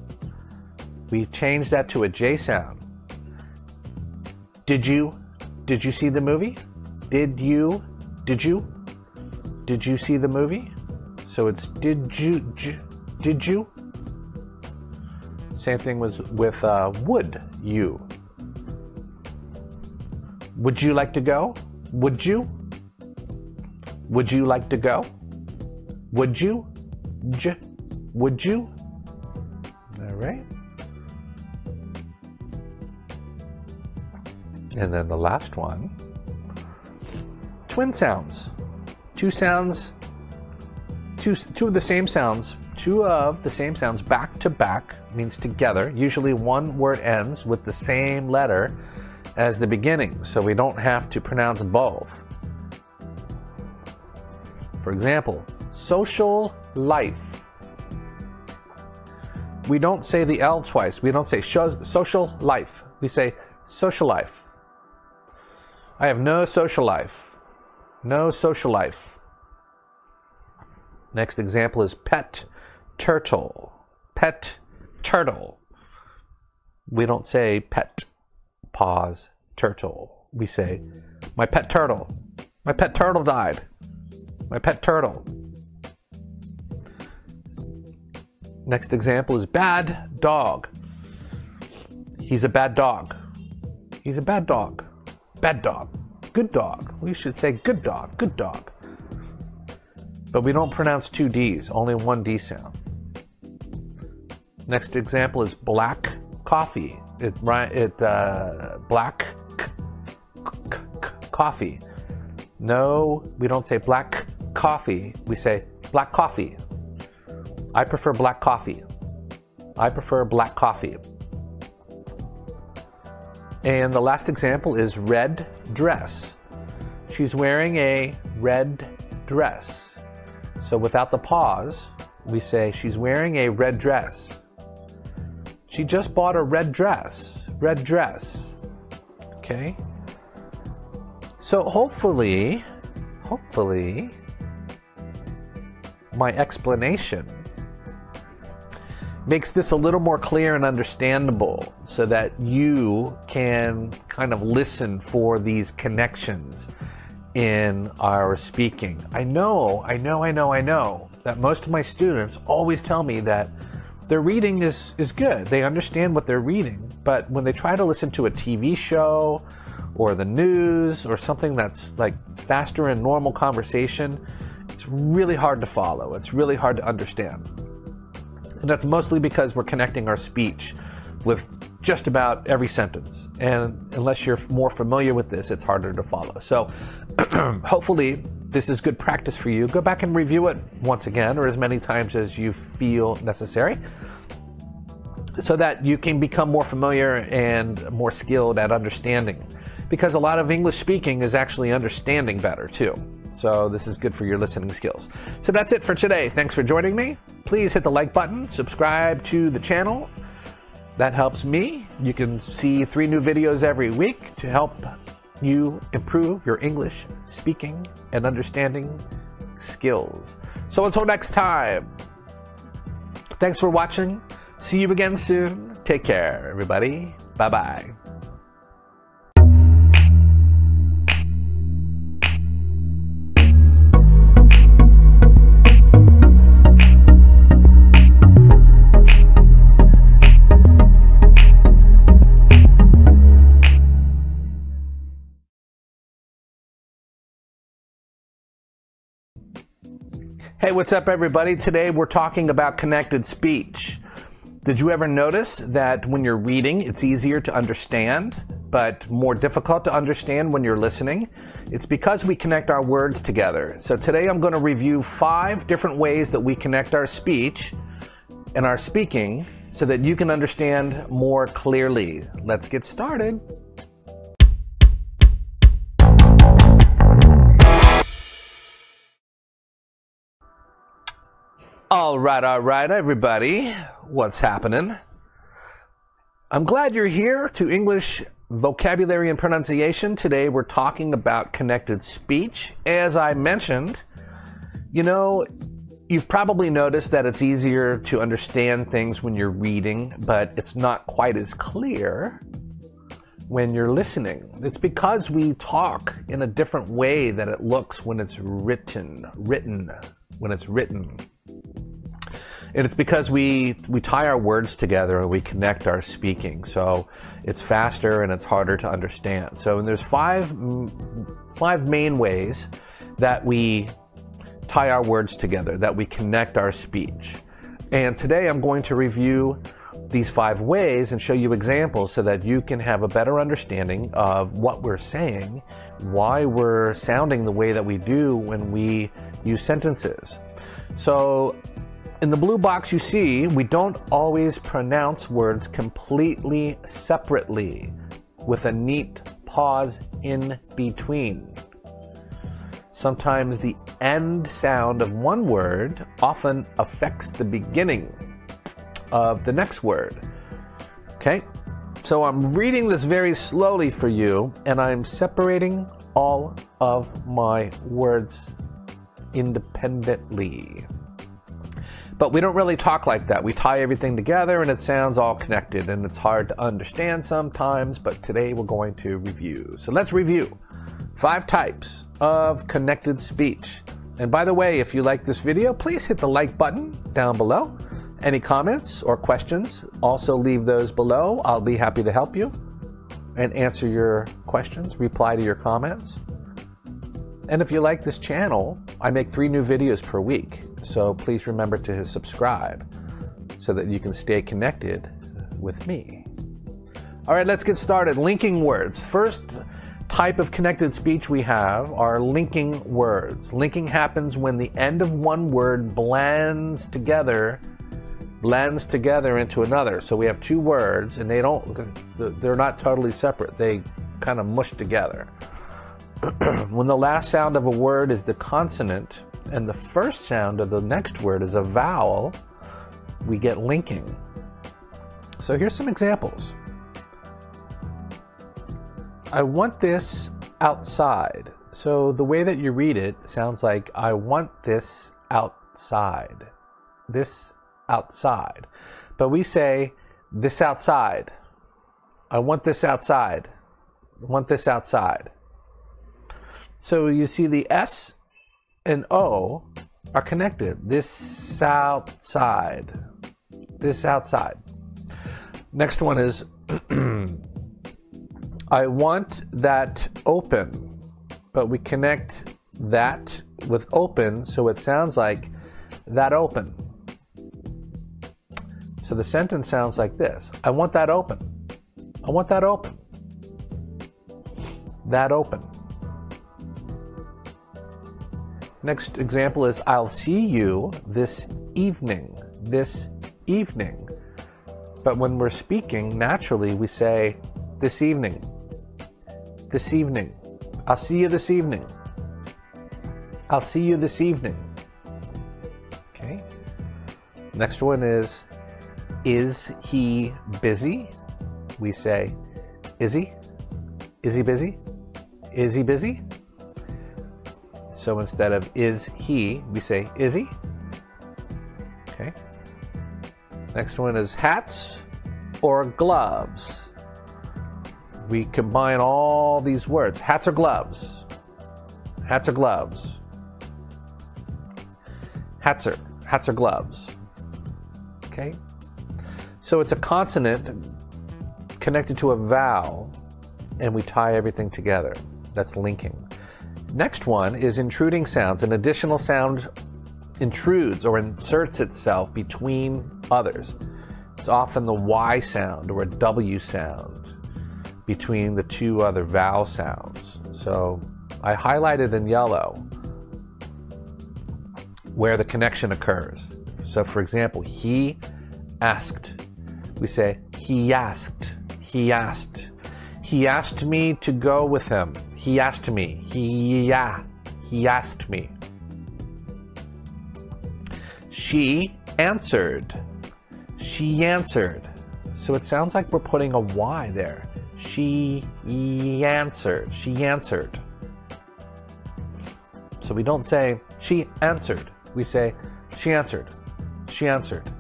We changed that to a J sound. Did you? Did you see the movie? Did you? Did you? Did you see the movie? So it's did you? J, did you? Same thing was with uh, would you? Would you like to go? Would you? Would you like to go? Would you? J, would you? All right. And then the last one twin sounds. Two sounds, two, two of the same sounds, two of the same sounds back to back means together. Usually one word ends with the same letter as the beginning, so we don't have to pronounce both. For example, social life. We don't say the L twice. We don't say social life. We say social life. I have no social life. No social life. Next example is pet turtle. Pet turtle. We don't say pet, pause, turtle. We say, my pet turtle. My pet turtle died. My pet turtle. Next example is bad dog. He's a bad dog. He's a bad dog. Bad dog. Good dog. We should say good dog. Good dog. But we don't pronounce two D's, only one D sound. Next example is black coffee. It, it uh, black coffee. No, we don't say black coffee. We say black coffee. I prefer black coffee. I prefer black coffee. And the last example is red dress. She's wearing a red dress. So without the pause, we say she's wearing a red dress. She just bought a red dress. Red dress. Okay? So hopefully, hopefully, my explanation makes this a little more clear and understandable so that you can kind of listen for these connections in our speaking. I know, I know, I know, I know that most of my students always tell me that their reading is, is good. They understand what they're reading, but when they try to listen to a TV show or the news or something that's like faster in normal conversation, it's really hard to follow. It's really hard to understand. And that's mostly because we're connecting our speech with just about every sentence. And unless you're more familiar with this, it's harder to follow. So hopefully, this is good practice for you. Go back and review it once again or as many times as you feel necessary so that you can become more familiar and more skilled at understanding. Because a lot of English speaking is actually understanding better too. So this is good for your listening skills. So that's it for today. Thanks for joining me. Please hit the like button, subscribe to the channel. That helps me. You can see three new videos every week to help you improve your English speaking and understanding skills. So until next time, thanks for watching. See you again soon. Take care, everybody. Bye bye. Hey, what's up, everybody? Today we're talking about connected speech. Did you ever notice that when you're reading, it's easier to understand, but more difficult to understand when you're listening? It's because we connect our words together. So today I'm going to review five different ways that we connect our speech and our speaking so that you can understand more clearly. Let's get started. All right, all right, everybody. What's happening? I'm glad you're here to English vocabulary and pronunciation. Today we're talking about connected speech. As I mentioned, you know, you've probably noticed that it's easier to understand things when you're reading, but it's not quite as clear when you're listening. It's because we talk in a different way than it looks when it's written, written, when it's written. And it's because we we tie our words together and we connect our speaking. So it's faster and it's harder to understand. So there's five five main ways that we tie our words together, that we connect our speech. And today I'm going to review these five ways and show you examples so that you can have a better understanding of what we're saying, why we're sounding the way that we do when we use sentences. So in the blue box you see, we don't always pronounce words completely separately with a neat pause in between. Sometimes the end sound of one word often affects the beginning of the next word. Okay? So I'm reading this very slowly for you, and I'm separating all of my words independently. But we don't really talk like that. We tie everything together and it sounds all connected and it's hard to understand sometimes, but today we're going to review. So let's review five types of connected speech. And by the way, if you like this video, please hit the like button down below. Any comments or questions, also leave those below. I'll be happy to help you and answer your questions, reply to your comments. And if you like this channel, I make three new videos per week. So please remember to subscribe so that you can stay connected with me. All right, let's get started. Linking words. First type of connected speech we have are linking words. Linking happens when the end of one word blends together blends together into another. So we have two words and they don't they're not totally separate. They kind of mush together. when the last sound of a word is the consonant and the first sound of the next word is a vowel, we get linking. So here's some examples. I want this outside. So the way that you read it sounds like I want this outside. This outside. but we say this outside. I want this outside. I want this outside. So you see the S and O are connected. This outside. This outside. Next one is I want that open, but we connect that with open so it sounds like that open. So the sentence sounds like this I want that open. I want that open. That open. Next example is I'll see you this evening. This evening. But when we're speaking, naturally we say this evening. This evening. I'll see you this evening. I'll see you this evening. Okay. Next one is Is he busy? We say, Is he? Is he busy? Is he busy? So instead of is he, we say is he. Okay. Next one is hats or gloves. We combine all these words hats or gloves. Hats or gloves. Hats or, hats or gloves. Okay. So it's a consonant connected to a vowel, and we tie everything together. That's linking. Next one is intruding sounds. An additional sound intrudes or inserts itself between others. It's often the Y sound or a W sound between the two other vowel sounds. So I highlighted in yellow where the connection occurs. So, for example, he asked. We say, he asked, he asked. He asked me to go with him. He asked me. He, yeah, he asked me. She answered. She answered. So it sounds like we're putting a Y there. She answered. She answered. So we don't say she answered. We say she answered. She answered.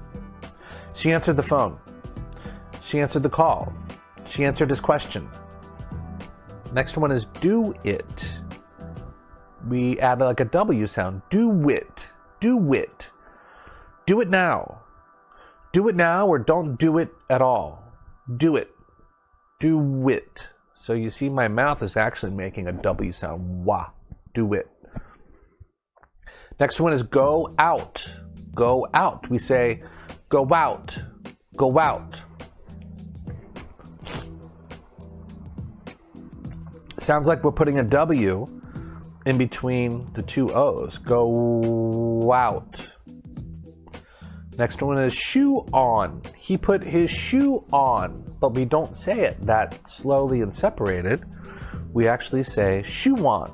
She answered the phone. She answered the call. She answered his question. Next one is do it. We add like a W sound. Do it. Do it. Do it now. Do it now or don't do it at all. Do it. Do it. So you see, my mouth is actually making a W sound. Wah. Do it. Next one is go out. Go out. We say go out. Go out. Sounds like we're putting a W in between the two O's. Go out. Next one is shoe on. He put his shoe on, but we don't say it that slowly and separated. We actually say shoe on.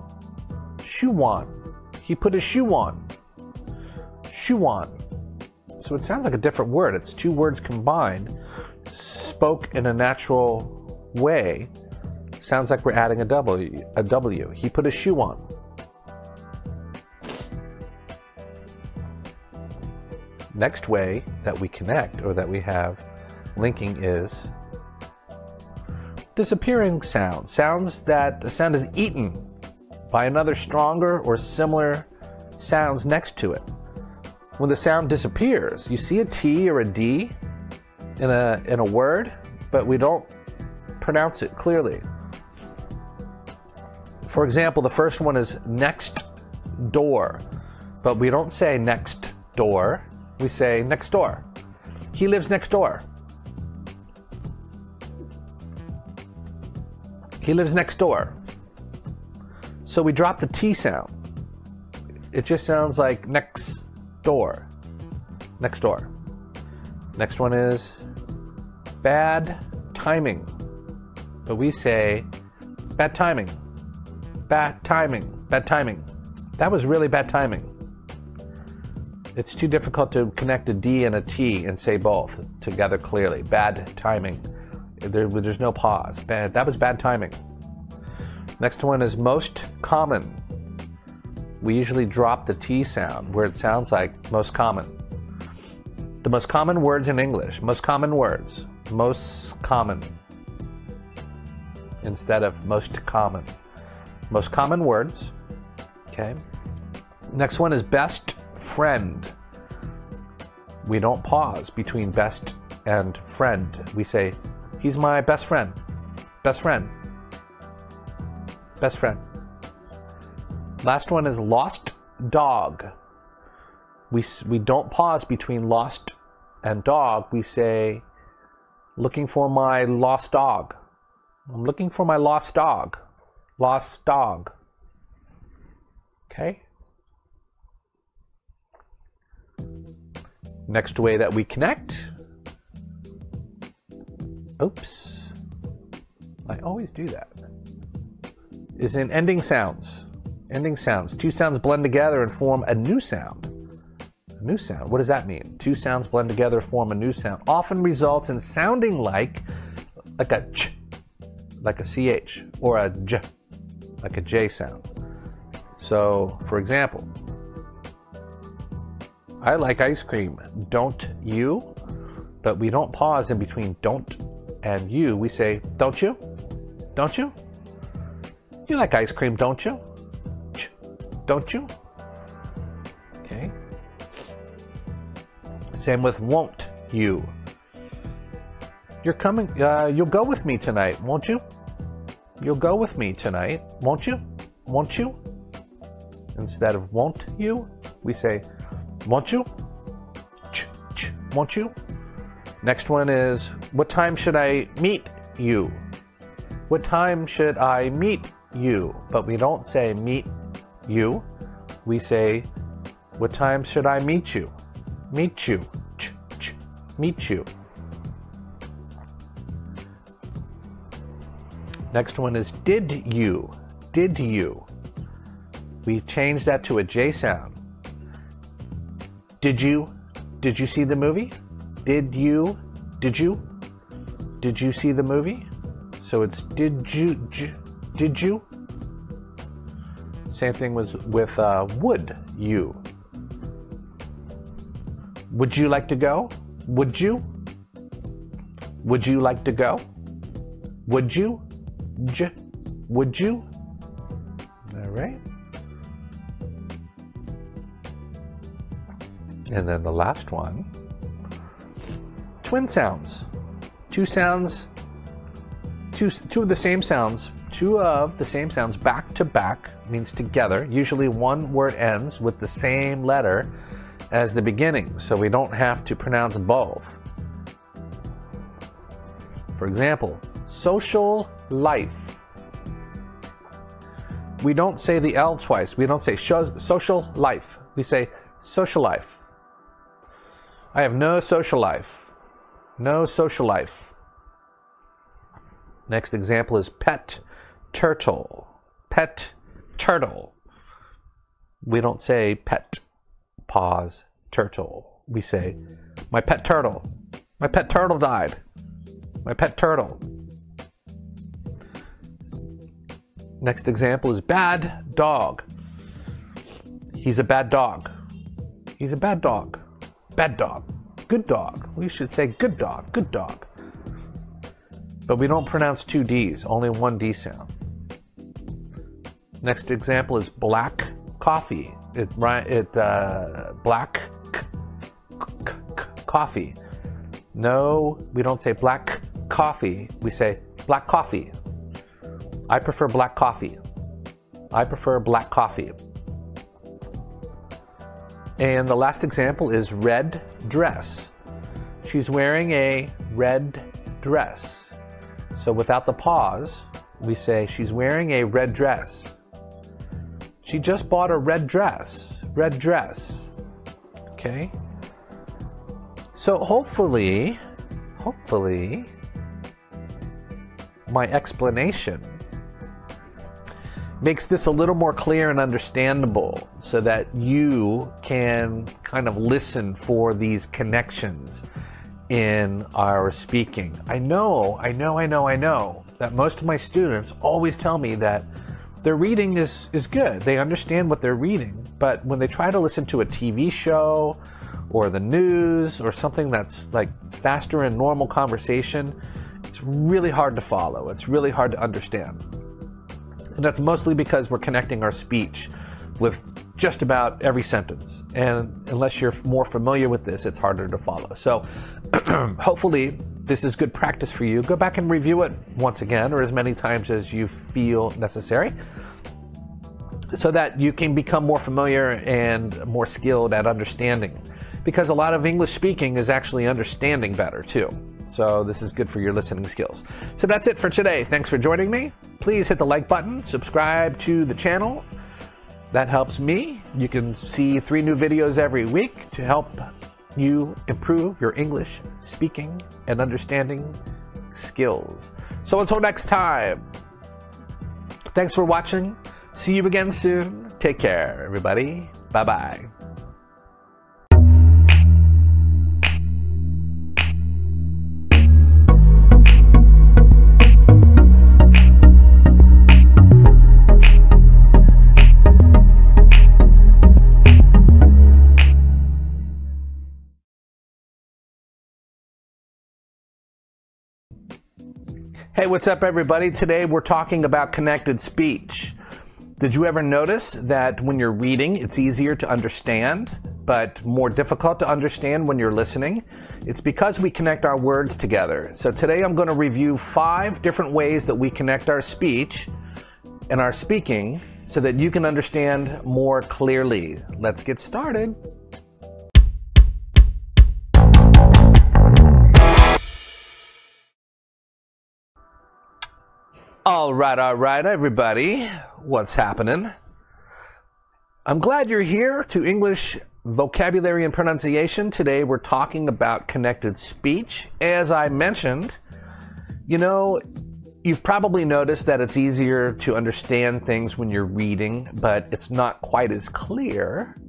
Shoe on. He put his shoe on. Shoe on. So it sounds like a different word. It's two words combined, spoke in a natural way. Sounds like we're adding a W. A W. He put a shoe on. Next way that we connect or that we have linking is disappearing sounds. Sounds that the sound is eaten by another stronger or similar sounds next to it. When the sound disappears, you see a T or a D in a in a word, but we don't pronounce it clearly. For example, the first one is next door, but we don't say next door we say next door. He lives next door. He lives next door. So we drop the T sound. It just sounds like next door. Next door. Next one is bad timing. But we say bad timing. Bad timing. Bad timing. That was really bad timing. It's too difficult to connect a D and a T and say both together clearly. Bad timing. There, there's no pause. Bad. That was bad timing. Next one is most common. We usually drop the T sound where it sounds like most common. The most common words in English. Most common words. Most common. Instead of most common. Most common words. Okay. Next one is best friend. We don't pause between best and friend. We say, he's my best friend. Best friend. Best friend. Last one is lost dog. We, we don't pause between lost and dog. We say, looking for my lost dog. I'm looking for my lost dog. Lost dog. Okay? Next way that we connect. Oops. I always do that. Is in ending sounds. Ending sounds. Two sounds blend together and form a new sound. A new sound. What does that mean? Two sounds blend together, form a new sound. Often results in sounding like like a ch, like a ch, or a j, like a j sound. So, for example, I like ice cream. Don't you? But we don't pause in between don't and you. We say, don't you? Don't you? You like ice cream, don't you? Ch, don't you? Okay. Same with won't you. You're coming, uh, you'll go with me tonight, won't you? You'll go with me tonight, won't you? Won't you? Instead of won't you, we say, won't you? Ch, ch, won't you? Next one is, what time should I meet you? What time should I meet you? But we don't say meet you. We say, what time should I meet you? Meet you. Ch, ch, meet you. Next one is did you? Did you? We changed that to a J sound. Did you? Did you see the movie? Did you? Did you? Did you see the movie? So it's did you? J, did you? Same thing was with uh, would you? Would you like to go? Would you? Would you like to go? Would you? J, would you? All right. And then the last one twin sounds. Two sounds, two, two of the same sounds, two of the same sounds back to back means together. Usually one word ends with the same letter as the beginning, so we don't have to pronounce both. For example, social life. We don't say the L twice. We don't say social life. We say social life. I have no social life. No social life. Next example is pet turtle. Pet turtle. We don't say pet, pause, turtle. We say, my pet turtle. My pet turtle died. My pet turtle. Next example is bad dog. He's a bad dog. He's a bad dog. Bad dog. Good dog. We should say good dog. Good dog. But we don't pronounce two D's, only one D sound. Next example is black coffee. It, it uh, black coffee. No, we don't say black coffee. We say black coffee. I prefer black coffee. I prefer black coffee. And the last example is red dress. She's wearing a red dress. So without the pause, we say she's wearing a red dress. She just bought a red dress. Red dress. Okay? So hopefully, hopefully, my explanation makes this a little more clear and understandable so that you can kind of listen for these connections in our speaking. I know, I know, I know, I know that most of my students always tell me that their reading is, is good. They understand what they're reading, but when they try to listen to a TV show or the news or something that's like faster in normal conversation, it's really hard to follow. It's really hard to understand. And that's mostly because we're connecting our speech with just about every sentence. And unless you're more familiar with this, it's harder to follow. So hopefully, this is good practice for you. Go back and review it once again or as many times as you feel necessary so that you can become more familiar and more skilled at understanding. Because a lot of English speaking is actually understanding better too. So this is good for your listening skills. So that's it for today. Thanks for joining me. Please hit the like button, subscribe to the channel. That helps me. You can see three new videos every week to help you improve your English speaking and understanding skills. So until next time, thanks for watching. See you again soon. Take care, everybody. Bye bye. Hey, what's up, everybody? Today we're talking about connected speech. Did you ever notice that when you're reading, it's easier to understand, but more difficult to understand when you're listening? It's because we connect our words together. So today I'm going to review five different ways that we connect our speech and our speaking so that you can understand more clearly. Let's get started. All right, all right, everybody. What's happening? I'm glad you're here to English vocabulary and pronunciation. Today we're talking about connected speech. As I mentioned, you know, you've probably noticed that it's easier to understand things when you're reading, but it's not quite as clear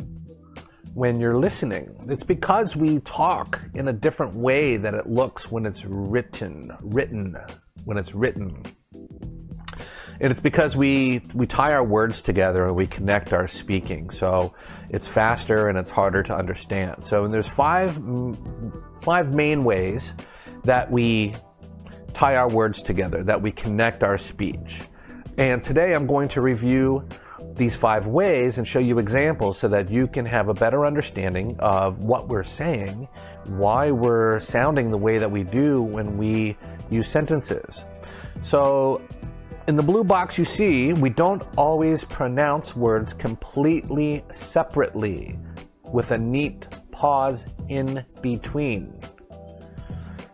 when you're listening. It's because we talk in a different way that it looks when it's written, written, when it's written. And it's because we we tie our words together and we connect our speaking. So it's faster and it's harder to understand. So and there's five five main ways that we tie our words together, that we connect our speech. And today I'm going to review these five ways and show you examples so that you can have a better understanding of what we're saying, why we're sounding the way that we do when we use sentences. So in the blue box you see, we don't always pronounce words completely separately with a neat pause in between.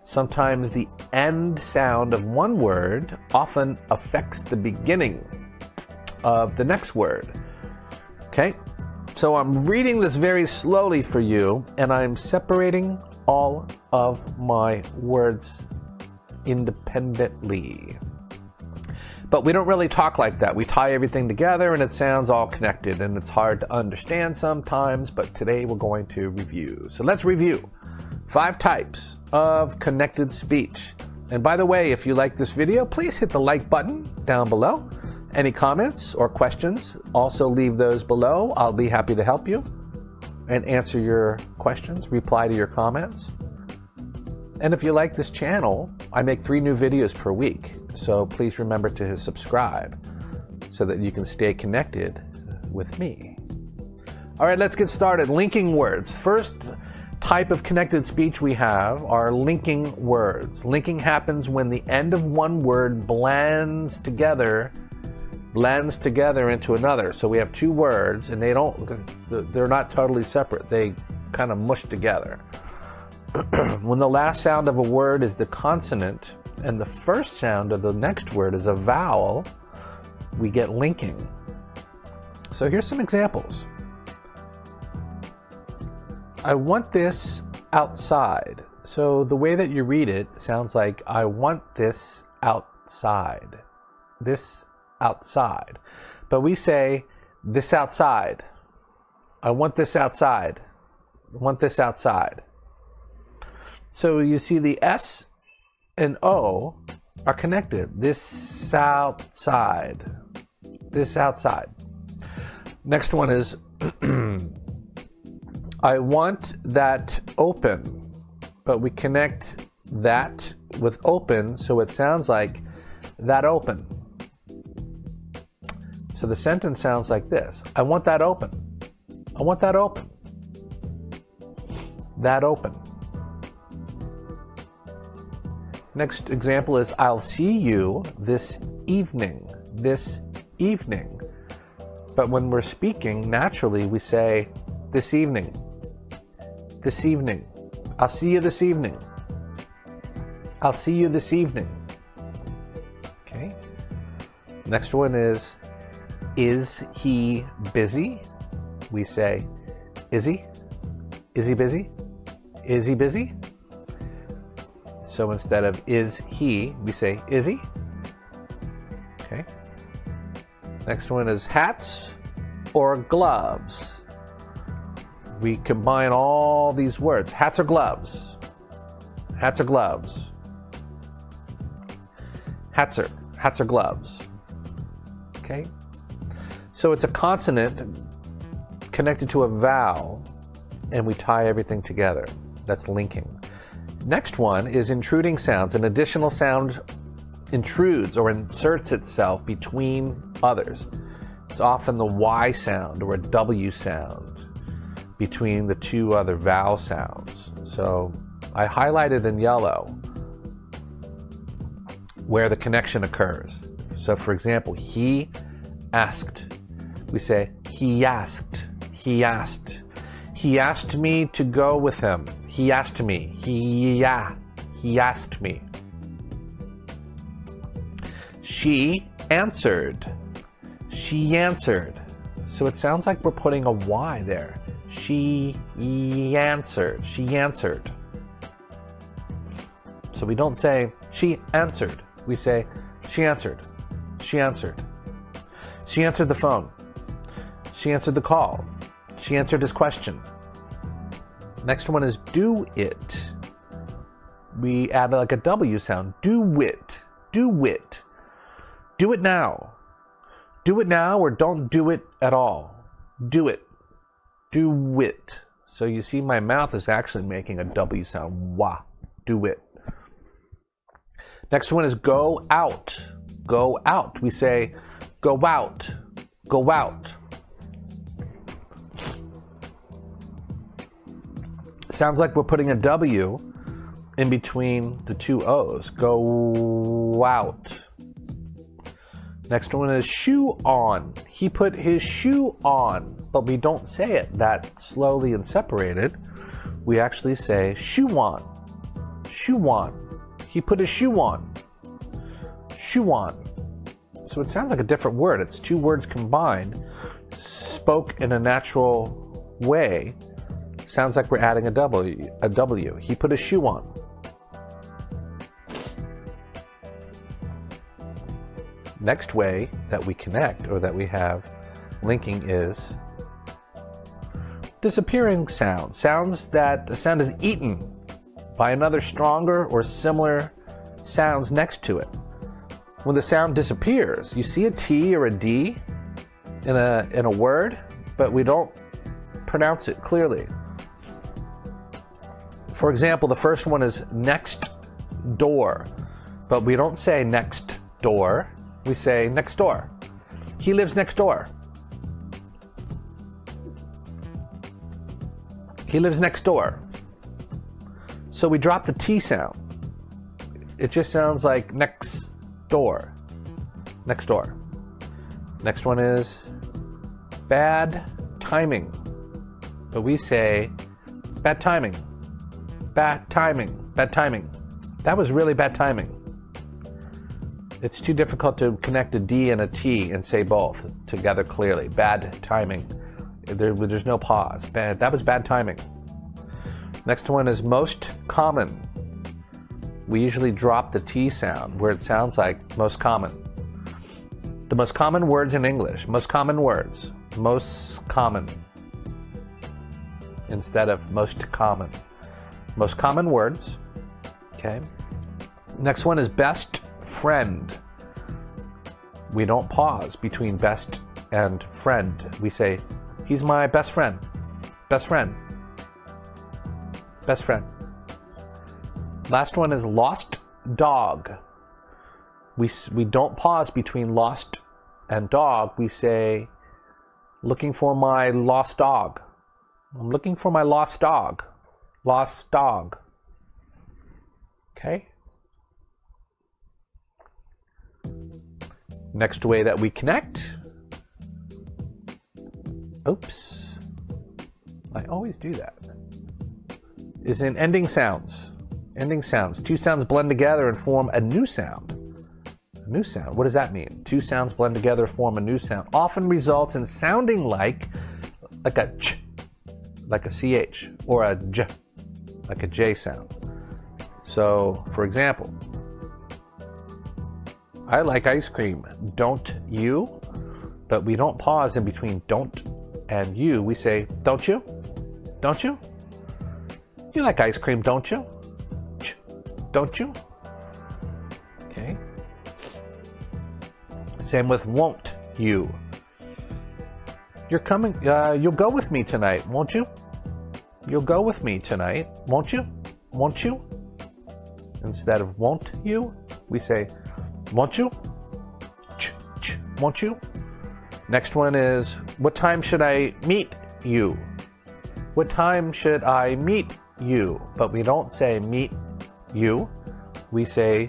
Sometimes the end sound of one word often affects the beginning of the next word. Okay? So I'm reading this very slowly for you, and I'm separating all of my words independently. But we don't really talk like that. We tie everything together and it sounds all connected and it's hard to understand sometimes, but today we're going to review. So let's review five types of connected speech. And by the way, if you like this video, please hit the like button down below. Any comments or questions, also leave those below. I'll be happy to help you and answer your questions, reply to your comments. And if you like this channel, I make three new videos per week. So please remember to subscribe so that you can stay connected with me. All right, let's get started. Linking words. First type of connected speech we have are linking words. Linking happens when the end of one word blends together blends together into another. So we have two words and they don't they're not totally separate. They kind of mush together. when the last sound of a word is the consonant and the first sound of the next word is a vowel, we get linking. So here's some examples. I want this outside. So the way that you read it sounds like I want this outside. This outside. But we say this outside. I want this outside. I want this outside. So you see the S and O are connected. This outside. This outside. Next one is I want that open, but we connect that with open so it sounds like that open. So the sentence sounds like this I want that open. I want that open. That open. Next example is I'll see you this evening. This evening. But when we're speaking, naturally we say this evening. This evening. I'll see you this evening. I'll see you this evening. Okay. Next one is Is he busy? We say, Is he? Is he busy? Is he busy? So instead of is he, we say is he. Okay. Next one is hats or gloves. We combine all these words hats or gloves. Hats or gloves. Hats or, hats or gloves. Okay. So it's a consonant connected to a vowel, and we tie everything together. That's linking. Next one is intruding sounds. An additional sound intrudes or inserts itself between others. It's often the Y sound or a W sound between the two other vowel sounds. So I highlighted in yellow where the connection occurs. So, for example, he asked. We say, he asked, he asked. He asked me to go with him. He asked me. He, yeah, he asked me. She answered. She answered. So it sounds like we're putting a Y there. She answered. She answered. So we don't say she answered. We say she answered. She answered. She answered the phone. She answered the call. She answered his question. Next one is do it. We add like a W sound. Do it. Do it. Do it now. Do it now or don't do it at all. Do it. Do it. So you see, my mouth is actually making a W sound. Wah. Do it. Next one is go out. Go out. We say go out. Go out. Sounds like we're putting a W in between the two O's. Go out. Next one is shoe on. He put his shoe on, but we don't say it that slowly and separated. We actually say shoe on. Shoe on. He put his shoe on. Shoe on. So it sounds like a different word. It's two words combined, spoke in a natural way Sounds like we're adding a W. A W. He put a shoe on. Next way that we connect or that we have linking is disappearing sounds. Sounds that the sound is eaten by another stronger or similar sounds next to it. When the sound disappears, you see a T or a D in a in a word, but we don't pronounce it clearly. For example, the first one is next door, but we don't say next door, we say next door. He lives next door. He lives next door. So we drop the T sound. It just sounds like next door. Next door. Next one is bad timing. But we say bad timing. Bad timing. Bad timing. That was really bad timing. It's too difficult to connect a D and a T and say both together clearly. Bad timing. There, there's no pause. Bad. That was bad timing. Next one is most common. We usually drop the T sound where it sounds like most common. The most common words in English. Most common words. Most common. Instead of most common. Most common words. Okay. Next one is best friend. We don't pause between best and friend. We say, he's my best friend. Best friend. Best friend. Last one is lost dog. We, we don't pause between lost and dog. We say, looking for my lost dog. I'm looking for my lost dog. Lost dog. Okay? Next way that we connect. Oops. I always do that. Is in ending sounds. Ending sounds. Two sounds blend together and form a new sound. A new sound. What does that mean? Two sounds blend together, form a new sound. Often results in sounding like like a ch, like a ch, or a j, like a j sound. So, for example, I like ice cream. Don't you? But we don't pause in between don't and you. We say, don't you? Don't you? You like ice cream, don't you? Ch, don't you? Okay. Same with won't you. You're coming, uh, you'll go with me tonight, won't you? You'll go with me tonight, won't you? Won't you? Instead of won't you, we say, won't you? Ch, ch, won't you? Next one is, what time should I meet you? What time should I meet you? But we don't say meet you. We say,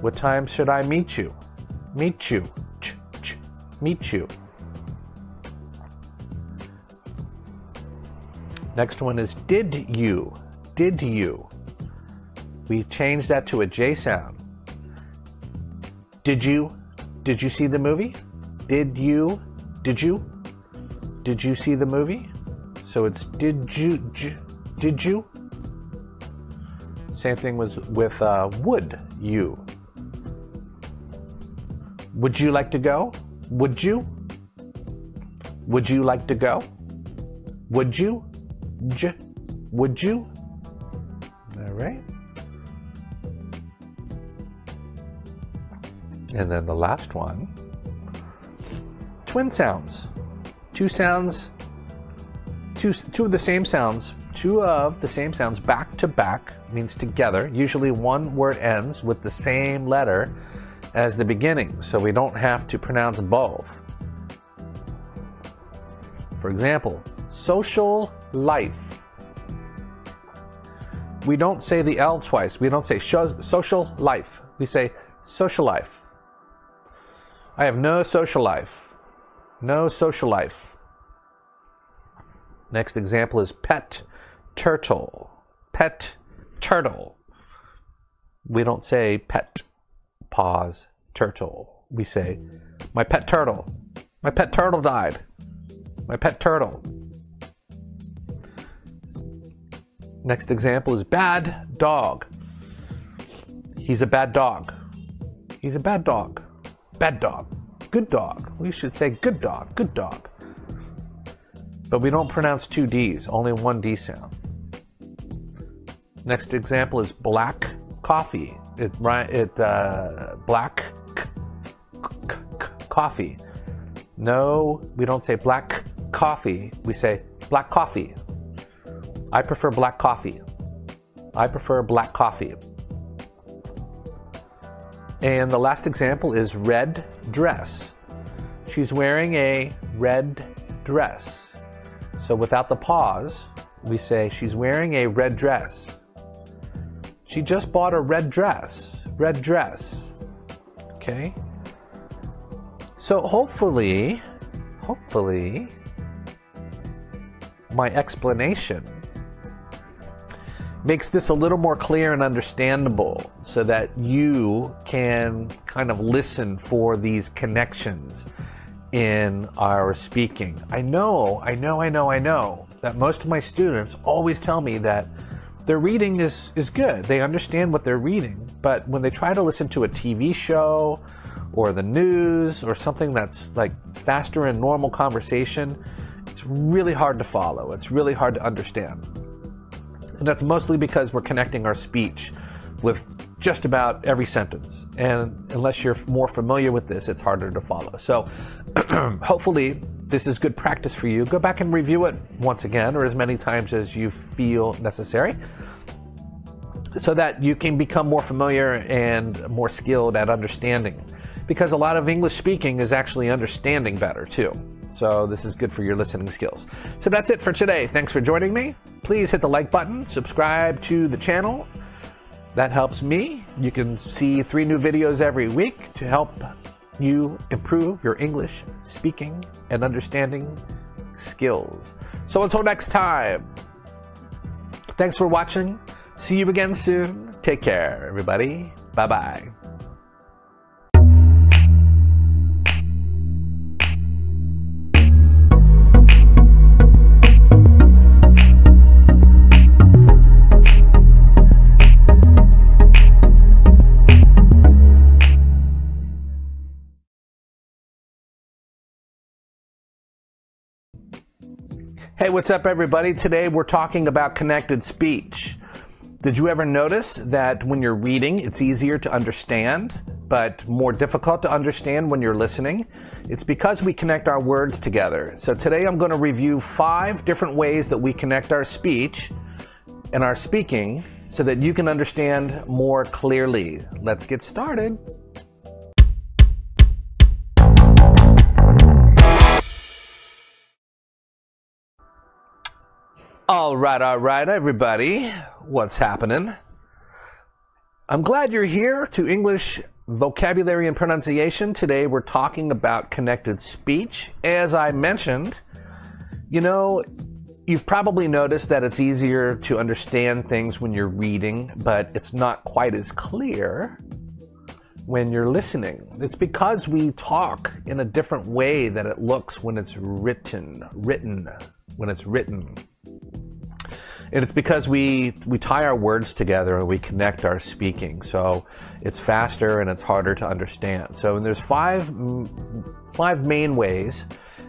what time should I meet you? Meet you. Ch, ch, meet you. Next one is did you? Did you? We change that to a J sound. Did you? Did you see the movie? Did you? Did you? Did you see the movie? So it's did you? J, did you? Same thing was with uh, would you? Would you like to go? Would you? Would you like to go? Would you? J, would you? All right. And then the last one twin sounds. Two sounds, two, two of the same sounds, two of the same sounds back to back means together. Usually one word ends with the same letter as the beginning, so we don't have to pronounce both. For example, social life. We don't say the L twice. We don't say social life. We say social life. I have no social life. No social life. Next example is pet turtle. Pet turtle. We don't say pet, pause, turtle. We say, my pet turtle. My pet turtle died. My pet turtle. Next example is bad dog. He's a bad dog. He's a bad dog. Bad dog. Good dog. We should say good dog. Good dog. But we don't pronounce two D's, only one D sound. Next example is black coffee. It, it uh, black coffee. No, we don't say black coffee. We say black coffee. I prefer black coffee. I prefer black coffee. And the last example is red dress. She's wearing a red dress. So without the pause, we say she's wearing a red dress. She just bought a red dress. Red dress. Okay? So hopefully, hopefully, my explanation makes this a little more clear and understandable so that you can kind of listen for these connections in our speaking. I know, I know, I know, I know that most of my students always tell me that their reading is, is good. They understand what they're reading, but when they try to listen to a TV show or the news or something that's like faster in normal conversation, it's really hard to follow. It's really hard to understand. And that's mostly because we're connecting our speech with just about every sentence. And unless you're more familiar with this, it's harder to follow. So hopefully, this is good practice for you, go back and review it once again or as many times as you feel necessary so that you can become more familiar and more skilled at understanding. Because a lot of English speaking is actually understanding better too. So this is good for your listening skills. So that's it for today. Thanks for joining me. Please hit the like button, subscribe to the channel. That helps me. You can see three new videos every week to help you improve your English speaking and understanding skills. So until next time, thanks for watching. See you again soon. Take care, everybody. Bye bye. Hey, what's up, everybody? Today we're talking about connected speech. Did you ever notice that when you're reading, it's easier to understand, but more difficult to understand when you're listening? It's because we connect our words together. So today I'm going to review five different ways that we connect our speech and our speaking so that you can understand more clearly. Let's get started. All right, all right, everybody. What's happening? I'm glad you're here to English vocabulary and pronunciation. Today we're talking about connected speech. As I mentioned, you know, you've probably noticed that it's easier to understand things when you're reading, but it's not quite as clear when you're listening. It's because we talk in a different way that it looks when it's written, written, when it's written. And it's because we, we tie our words together and we connect our speaking. So it's faster and it's harder to understand. So and there's five, five main ways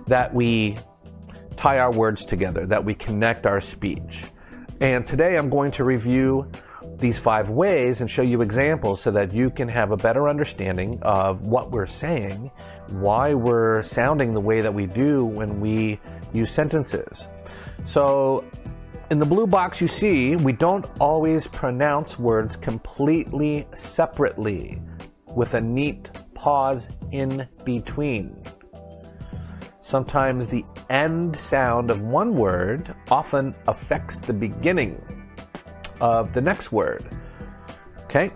that we tie our words together, that we connect our speech. And today I'm going to review these five ways and show you examples so that you can have a better understanding of what we're saying, why we're sounding the way that we do when we use sentences. So in the blue box you see, we don't always pronounce words completely separately with a neat pause in between. Sometimes the end sound of one word often affects the beginning of the next word. Okay?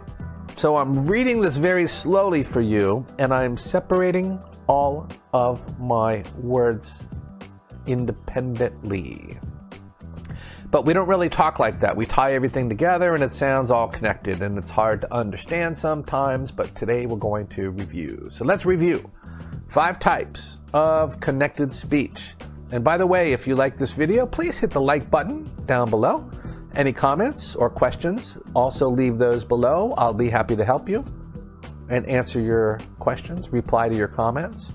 So I'm reading this very slowly for you, and I'm separating all of my words independently. But we don't really talk like that. We tie everything together and it sounds all connected and it's hard to understand sometimes, but today we're going to review. So let's review five types of connected speech. And by the way, if you like this video, please hit the like button down below. Any comments or questions, also leave those below. I'll be happy to help you and answer your questions, reply to your comments.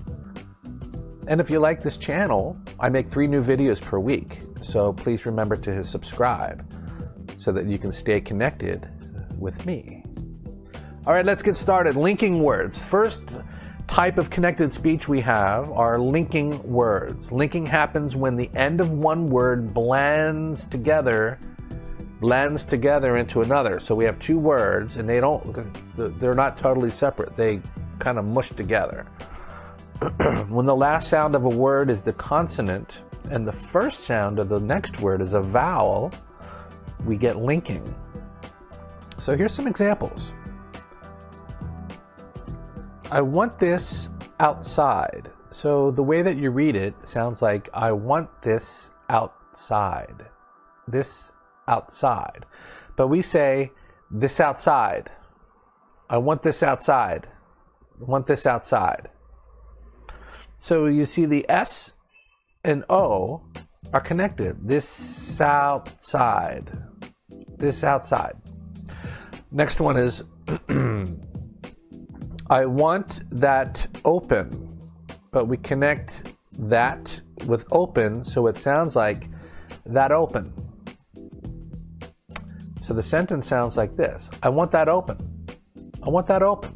And if you like this channel, I make three new videos per week. So please remember to subscribe so that you can stay connected with me. All right, let's get started. Linking words. First type of connected speech we have are linking words. Linking happens when the end of one word blends together blends together into another. So we have two words and they don't they're not totally separate. They kind of mush together. when the last sound of a word is the consonant and the first sound of the next word is a vowel, we get linking. So here's some examples. I want this outside. So the way that you read it sounds like I want this outside. This outside. But we say this outside. I want this outside. I want this outside. So you see the S and O are connected. This outside. This outside. Next one is I want that open, but we connect that with open so it sounds like that open. So the sentence sounds like this I want that open. I want that open.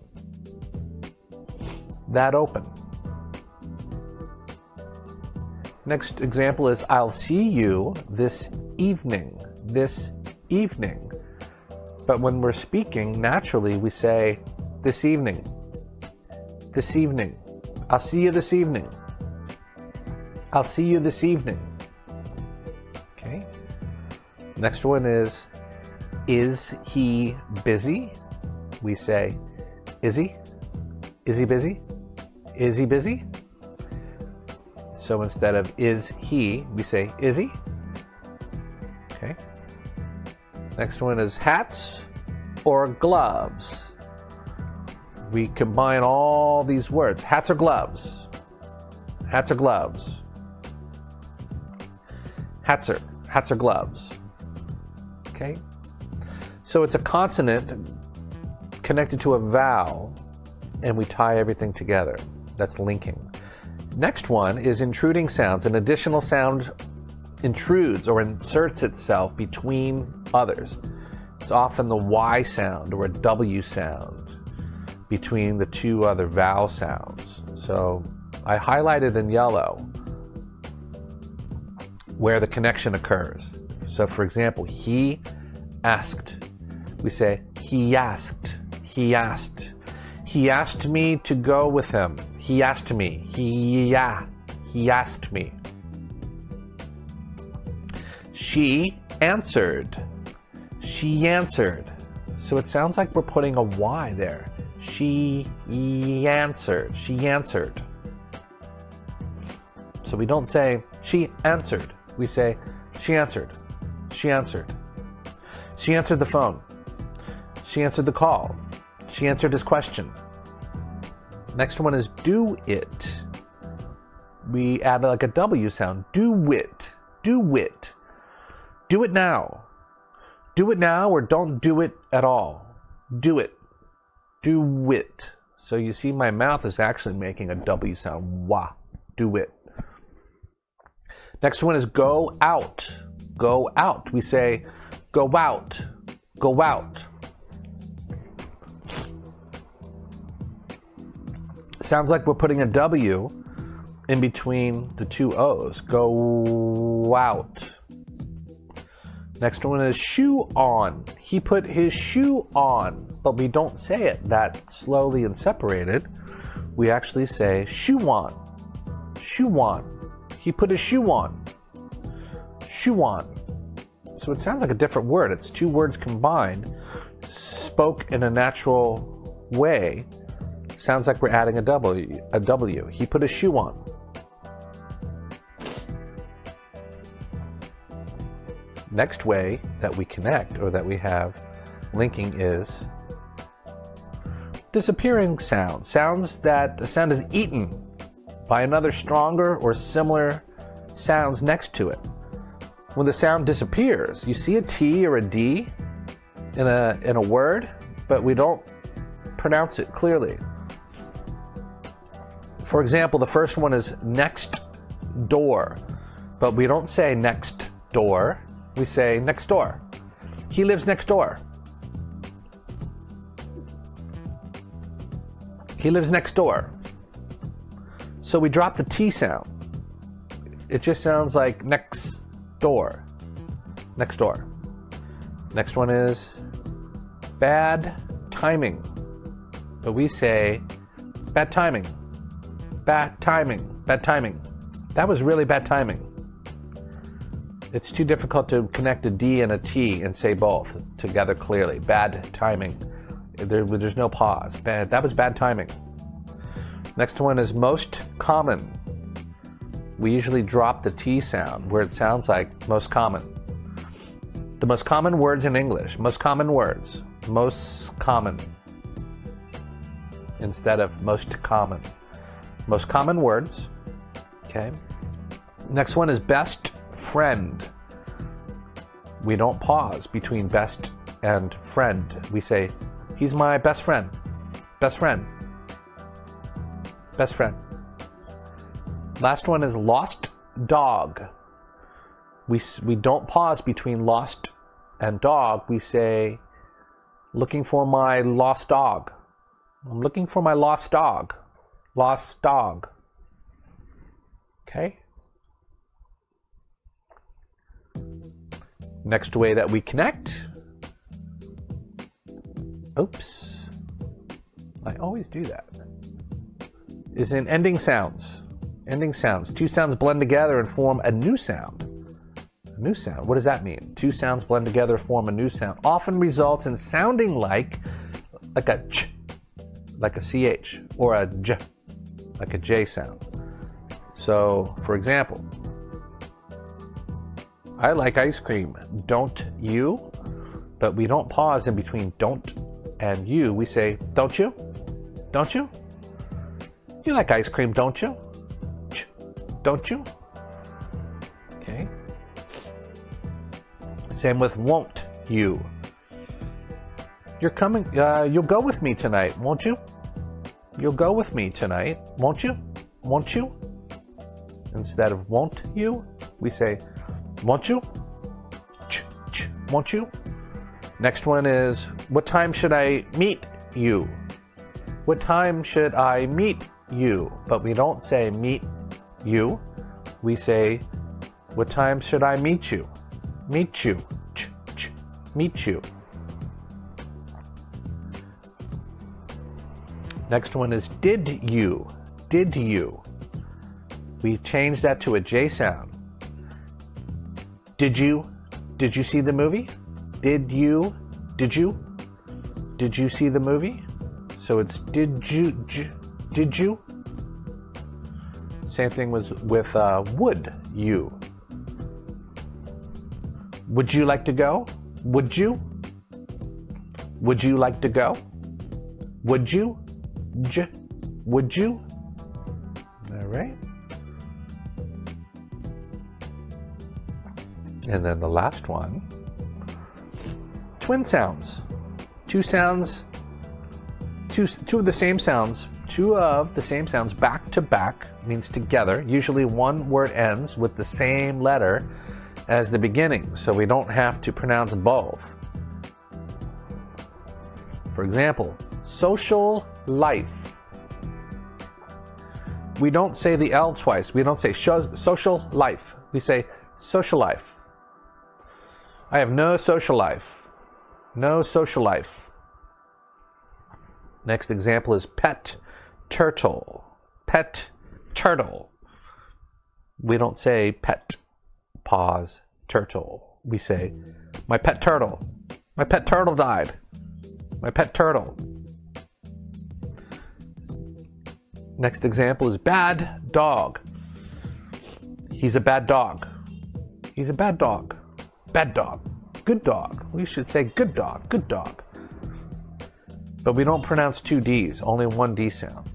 Next example is I'll see you this evening, this evening. But when we're speaking, naturally we say this evening, this evening. I'll see you this evening. I'll see you this evening. Okay. Next one is Is he busy? We say, Is he? Is he busy? Is he busy? So instead of is he, we say is he. Okay. Next one is hats or gloves. We combine all these words hats or gloves. Hats or gloves. Hats or, hats or gloves. Okay. So it's a consonant connected to a vowel, and we tie everything together. That's linking. Next one is intruding sounds. An additional sound intrudes or inserts itself between others. It's often the Y sound or a W sound between the two other vowel sounds. So I highlighted in yellow where the connection occurs. So for example, he asked. We say he asked, he asked. He asked me to go with him. He asked me. He yeah. He asked me. She answered. She answered. So it sounds like we're putting a Y there. She answered. She answered. So we don't say she answered. We say she answered. She answered. She answered the phone. She answered the call. She answered his question. Next one is do it. We add like a W sound. Do it. Do it. Do it now. Do it now or don't do it at all. Do it. Do it. So you see my mouth is actually making a W sound. Wah. Do it. Next one is go out. Go out. We say go out. Go out. Sounds like we're putting a W in between the two O's. Go out. Next one is shoe on. He put his shoe on, but we don't say it that slowly and separated. We actually say shoe on. Shoe on. He put his shoe on. Shoe on. So it sounds like a different word. It's two words combined, spoke in a natural way Sounds like we're adding a W. A w. He put a shoe on. Next way that we connect or that we have linking is disappearing sound. Sounds that a sound is eaten by another stronger or similar sounds next to it. When the sound disappears, you see a T or a D in a, in a word, but we don't pronounce it clearly. For example, the first one is next door, but we don't say next door, we say next door. He lives next door. He lives next door. So we drop the T sound. It just sounds like next door. Next door. Next one is bad timing. But we say bad timing. Bad timing. Bad timing. That was really bad timing. It's too difficult to connect a D and a T and say both together clearly. Bad timing. There, there's no pause. Bad, that was bad timing. Next one is most common. We usually drop the T sound where it sounds like most common. The most common words in English, most common words, most common instead of most common most common words. Okay. Next one is best friend. We don't pause between best and friend. We say, he's my best friend, best friend, best friend. Last one is lost dog. We, we don't pause between lost and dog. We say, looking for my lost dog. I'm looking for my lost dog lost dog. Okay. Next way that we connect. Oops. I always do that. Is in ending sounds. Ending sounds. Two sounds blend together and form a new sound. A new sound. What does that mean? Two sounds blend together, form a new sound. Often results in sounding like like a ch, like a ch, or a j, like a j sound. So, for example, I like ice cream. Don't you? But we don't pause in between don't and you. We say, don't you? Don't you? You like ice cream, don't you? Ch, don't you? Okay. Same with won't you. You're coming, uh, you'll go with me tonight, won't you? You'll go with me tonight, won't you? Won't you? Instead of won't you, we say, won't you? Ch, ch, won't you? Next one is, what time should I meet you? What time should I meet you? But we don't say meet you. We say, what time should I meet you? Meet you. Ch, ch, meet you. Next one is did you? Did you? We changed that to a J sound. Did you? Did you see the movie? Did you? Did you? Did you see the movie? So it's did you? J, did you? Same thing was with uh, would you? Would you like to go? Would you? Would you like to go? Would you? J, would you? All right. And then the last one twin sounds. Two sounds, two, two of the same sounds, two of the same sounds back to back means together. Usually one word ends with the same letter as the beginning, so we don't have to pronounce both. For example, social life. We don't say the L twice. We don't say social life. We say social life. I have no social life. No social life. Next example is pet turtle. Pet turtle. We don't say pet, pause, turtle. We say, my pet turtle. My pet turtle died. My pet turtle. Next example is bad dog. He's a bad dog. He's a bad dog. Bad dog. Good dog. We should say good dog. Good dog. But we don't pronounce two D's, only one D sound.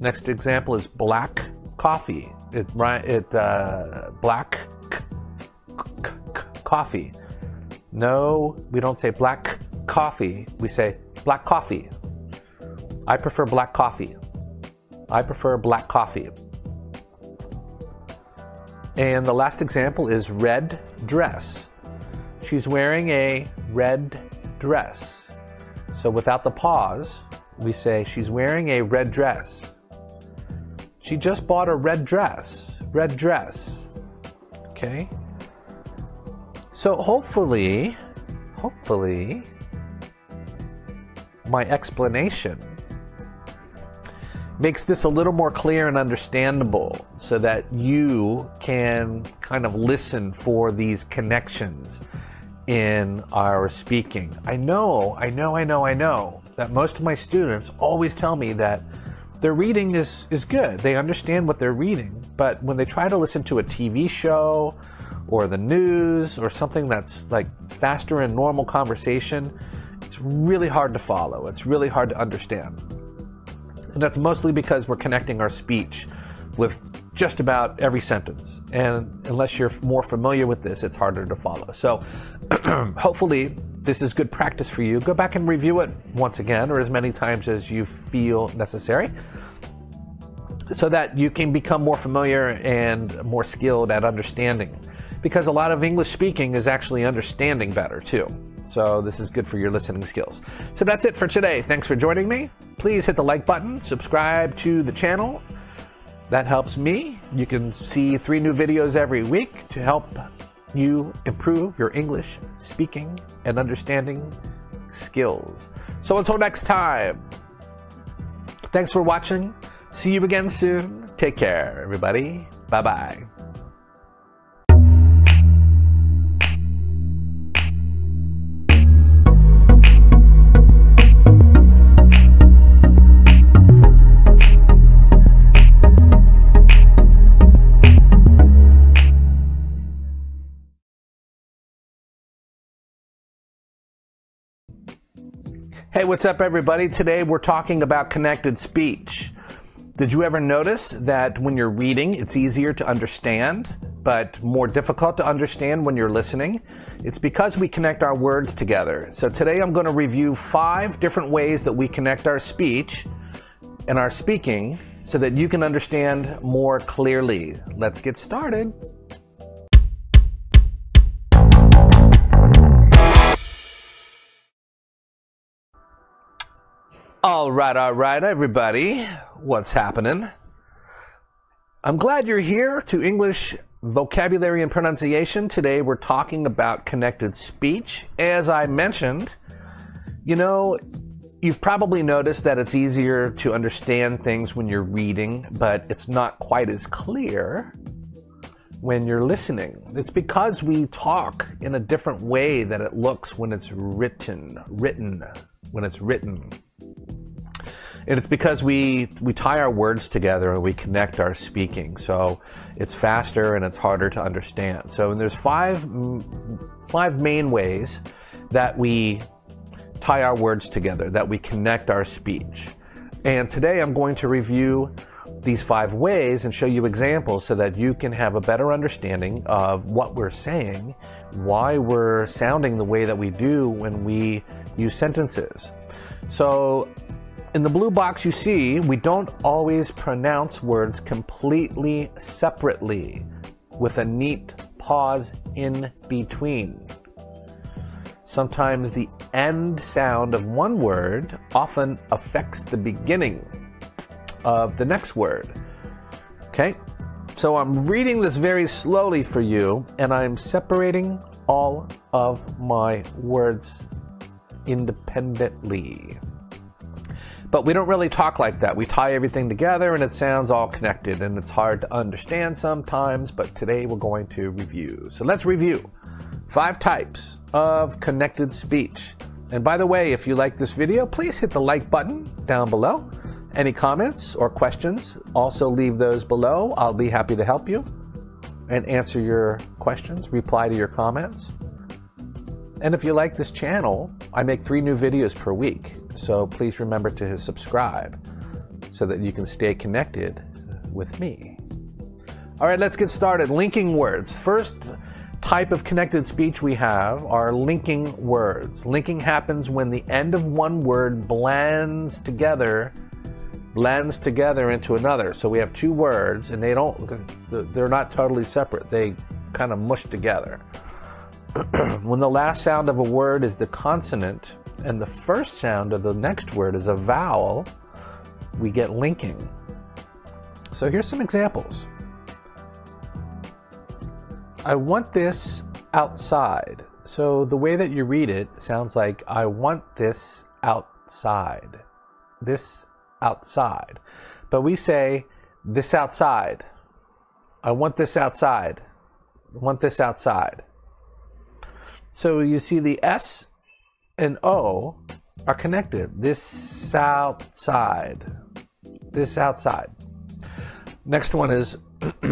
Next example is black coffee. It, it uh, black coffee. No, we don't say black coffee. We say black coffee. I prefer black coffee. I prefer black coffee. And the last example is red dress. She's wearing a red dress. So without the pause, we say she's wearing a red dress. She just bought a red dress. Red dress. Okay? So hopefully, hopefully, my explanation makes this a little more clear and understandable so that you can kind of listen for these connections in our speaking. I know, I know, I know, I know that most of my students always tell me that their reading is, is good. They understand what they're reading, but when they try to listen to a TV show or the news or something that's like faster in normal conversation, it's really hard to follow. It's really hard to understand. And that's mostly because we're connecting our speech with just about every sentence. And unless you're more familiar with this, it's harder to follow. So hopefully, this is good practice for you. Go back and review it once again or as many times as you feel necessary so that you can become more familiar and more skilled at understanding. Because a lot of English speaking is actually understanding better too. So this is good for your listening skills. So that's it for today. Thanks for joining me. Please hit the like button, subscribe to the channel. That helps me. You can see three new videos every week to help you improve your English speaking and understanding skills. So until next time, thanks for watching. See you again soon. Take care, everybody. Bye bye. Hey, what's up, everybody? Today we're talking about connected speech. Did you ever notice that when you're reading, it's easier to understand, but more difficult to understand when you're listening? It's because we connect our words together. So today I'm going to review five different ways that we connect our speech and our speaking so that you can understand more clearly. Let's get started. All right, all right, everybody. What's happening? I'm glad you're here to English vocabulary and pronunciation. Today we're talking about connected speech. As I mentioned, you know, you've probably noticed that it's easier to understand things when you're reading, but it's not quite as clear when you're listening. It's because we talk in a different way that it looks when it's written, written, when it's written. And it's because we we tie our words together and we connect our speaking. So it's faster and it's harder to understand. So there's five five main ways that we tie our words together, that we connect our speech. And today I'm going to review these five ways and show you examples so that you can have a better understanding of what we're saying, why we're sounding the way that we do when we use sentences. So in the blue box you see, we don't always pronounce words completely separately with a neat pause in between. Sometimes the end sound of one word often affects the beginning of the next word. Okay? So I'm reading this very slowly for you, and I'm separating all of my words independently. But we don't really talk like that. We tie everything together and it sounds all connected and it's hard to understand sometimes, but today we're going to review. So let's review five types of connected speech. And by the way, if you like this video, please hit the like button down below. Any comments or questions, also leave those below. I'll be happy to help you and answer your questions, reply to your comments. And if you like this channel, I make three new videos per week. So please remember to subscribe so that you can stay connected with me. All right, let's get started. Linking words. First type of connected speech we have are linking words. Linking happens when the end of one word blends together blends together into another. So we have two words and they don't they're not totally separate. They kind of mush together. when the last sound of a word is the consonant and the first sound of the next word is a vowel, we get linking. So here's some examples. I want this outside. So the way that you read it sounds like I want this outside. This outside. But we say this outside. I want this outside. I want this outside. So you see the S and O are connected. This outside. This outside. Next one is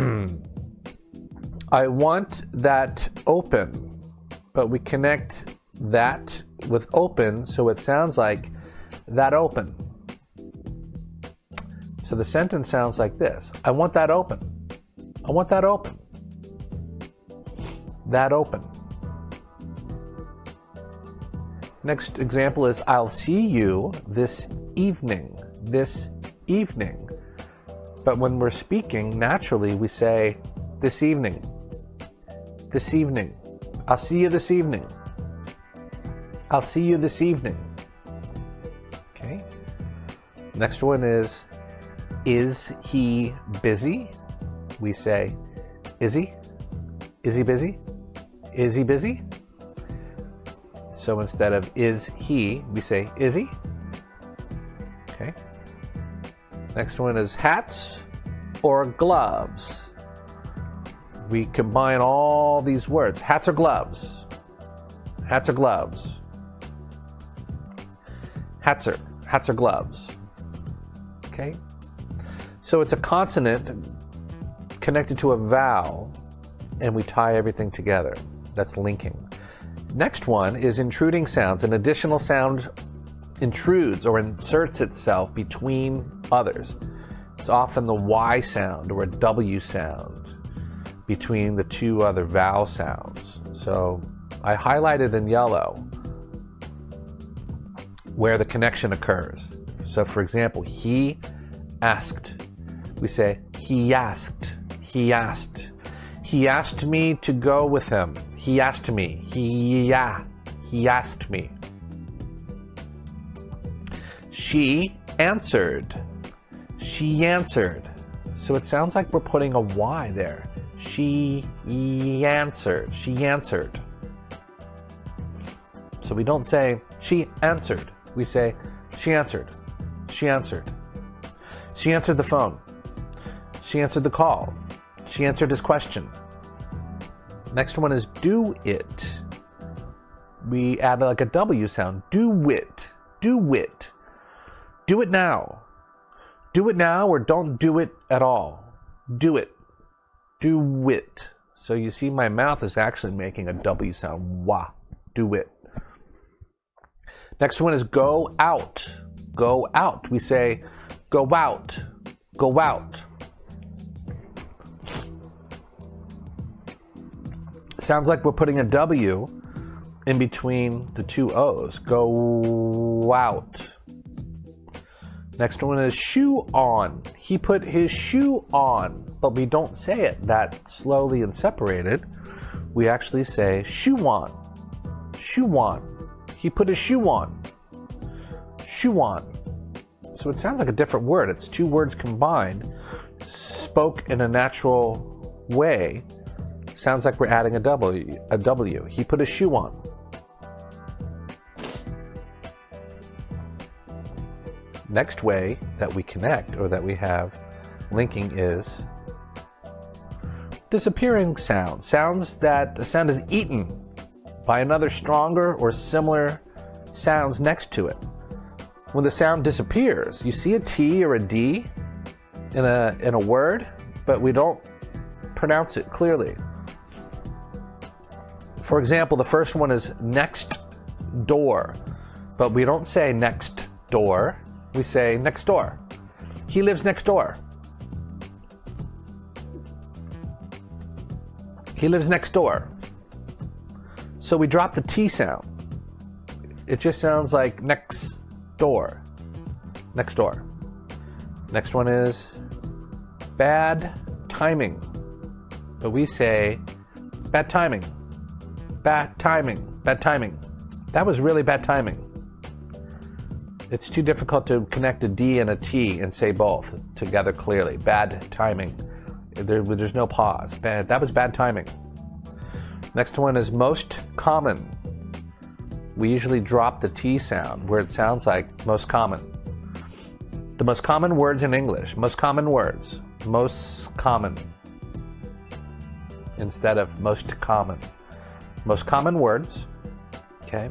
I want that open, but we connect that with open so it sounds like that open. So the sentence sounds like this I want that open. I want that open. That open. Next example is I'll see you this evening. This evening. But when we're speaking, naturally we say this evening. This evening. I'll see you this evening. I'll see you this evening. Okay. Next one is Is he busy? We say, Is he? Is he busy? is he busy? So instead of is he, we say is he? Okay. Next one is hats or gloves. We combine all these words. Hats or gloves. Hats or gloves. Hats or, hats or gloves. Okay? So it's a consonant connected to a vowel, and we tie everything together. That's linking. Next one is intruding sounds. An additional sound intrudes or inserts itself between others. It's often the Y sound or a W sound between the two other vowel sounds. So I highlighted in yellow where the connection occurs. So, for example, he asked. We say, he asked. He asked. He asked me to go with him. He asked me. He, yeah. He asked me. She answered. She answered. So it sounds like we're putting a Y there. She answered. She answered. So we don't say she answered. We say she answered. She answered. She answered the phone. She answered the call. She answered his question. Next one is do it. We add like a W sound. Do it. Do it. Do it now. Do it now or don't do it at all. Do it. Do it. So you see, my mouth is actually making a W sound. Wah. Do it. Next one is go out. Go out. We say go out. Go out. Sounds like we're putting a W in between the two O's. Go out. Next one is shoe on. He put his shoe on, but we don't say it that slowly and separated. We actually say shoe on. Shoe on. He put his shoe on. Shoe on. So it sounds like a different word. It's two words combined, spoke in a natural way. Sounds like we're adding a W. A W. He put a shoe on. Next way that we connect or that we have linking is disappearing sounds. Sounds that a sound is eaten by another stronger or similar sounds next to it. When the sound disappears, you see a T or a D in a, in a word, but we don't pronounce it clearly. For example, the first one is next door, but we don't say next door, we say next door. He lives next door. He lives next door. So we drop the T sound. It just sounds like next door. Next door. Next one is bad timing. But we say bad timing. Bad timing. Bad timing. That was really bad timing. It's too difficult to connect a D and a T and say both together clearly. Bad timing. There, there's no pause. Bad, that was bad timing. Next one is most common. We usually drop the T sound where it sounds like most common. The most common words in English, most common words, most common, instead of most common. Most common words, okay?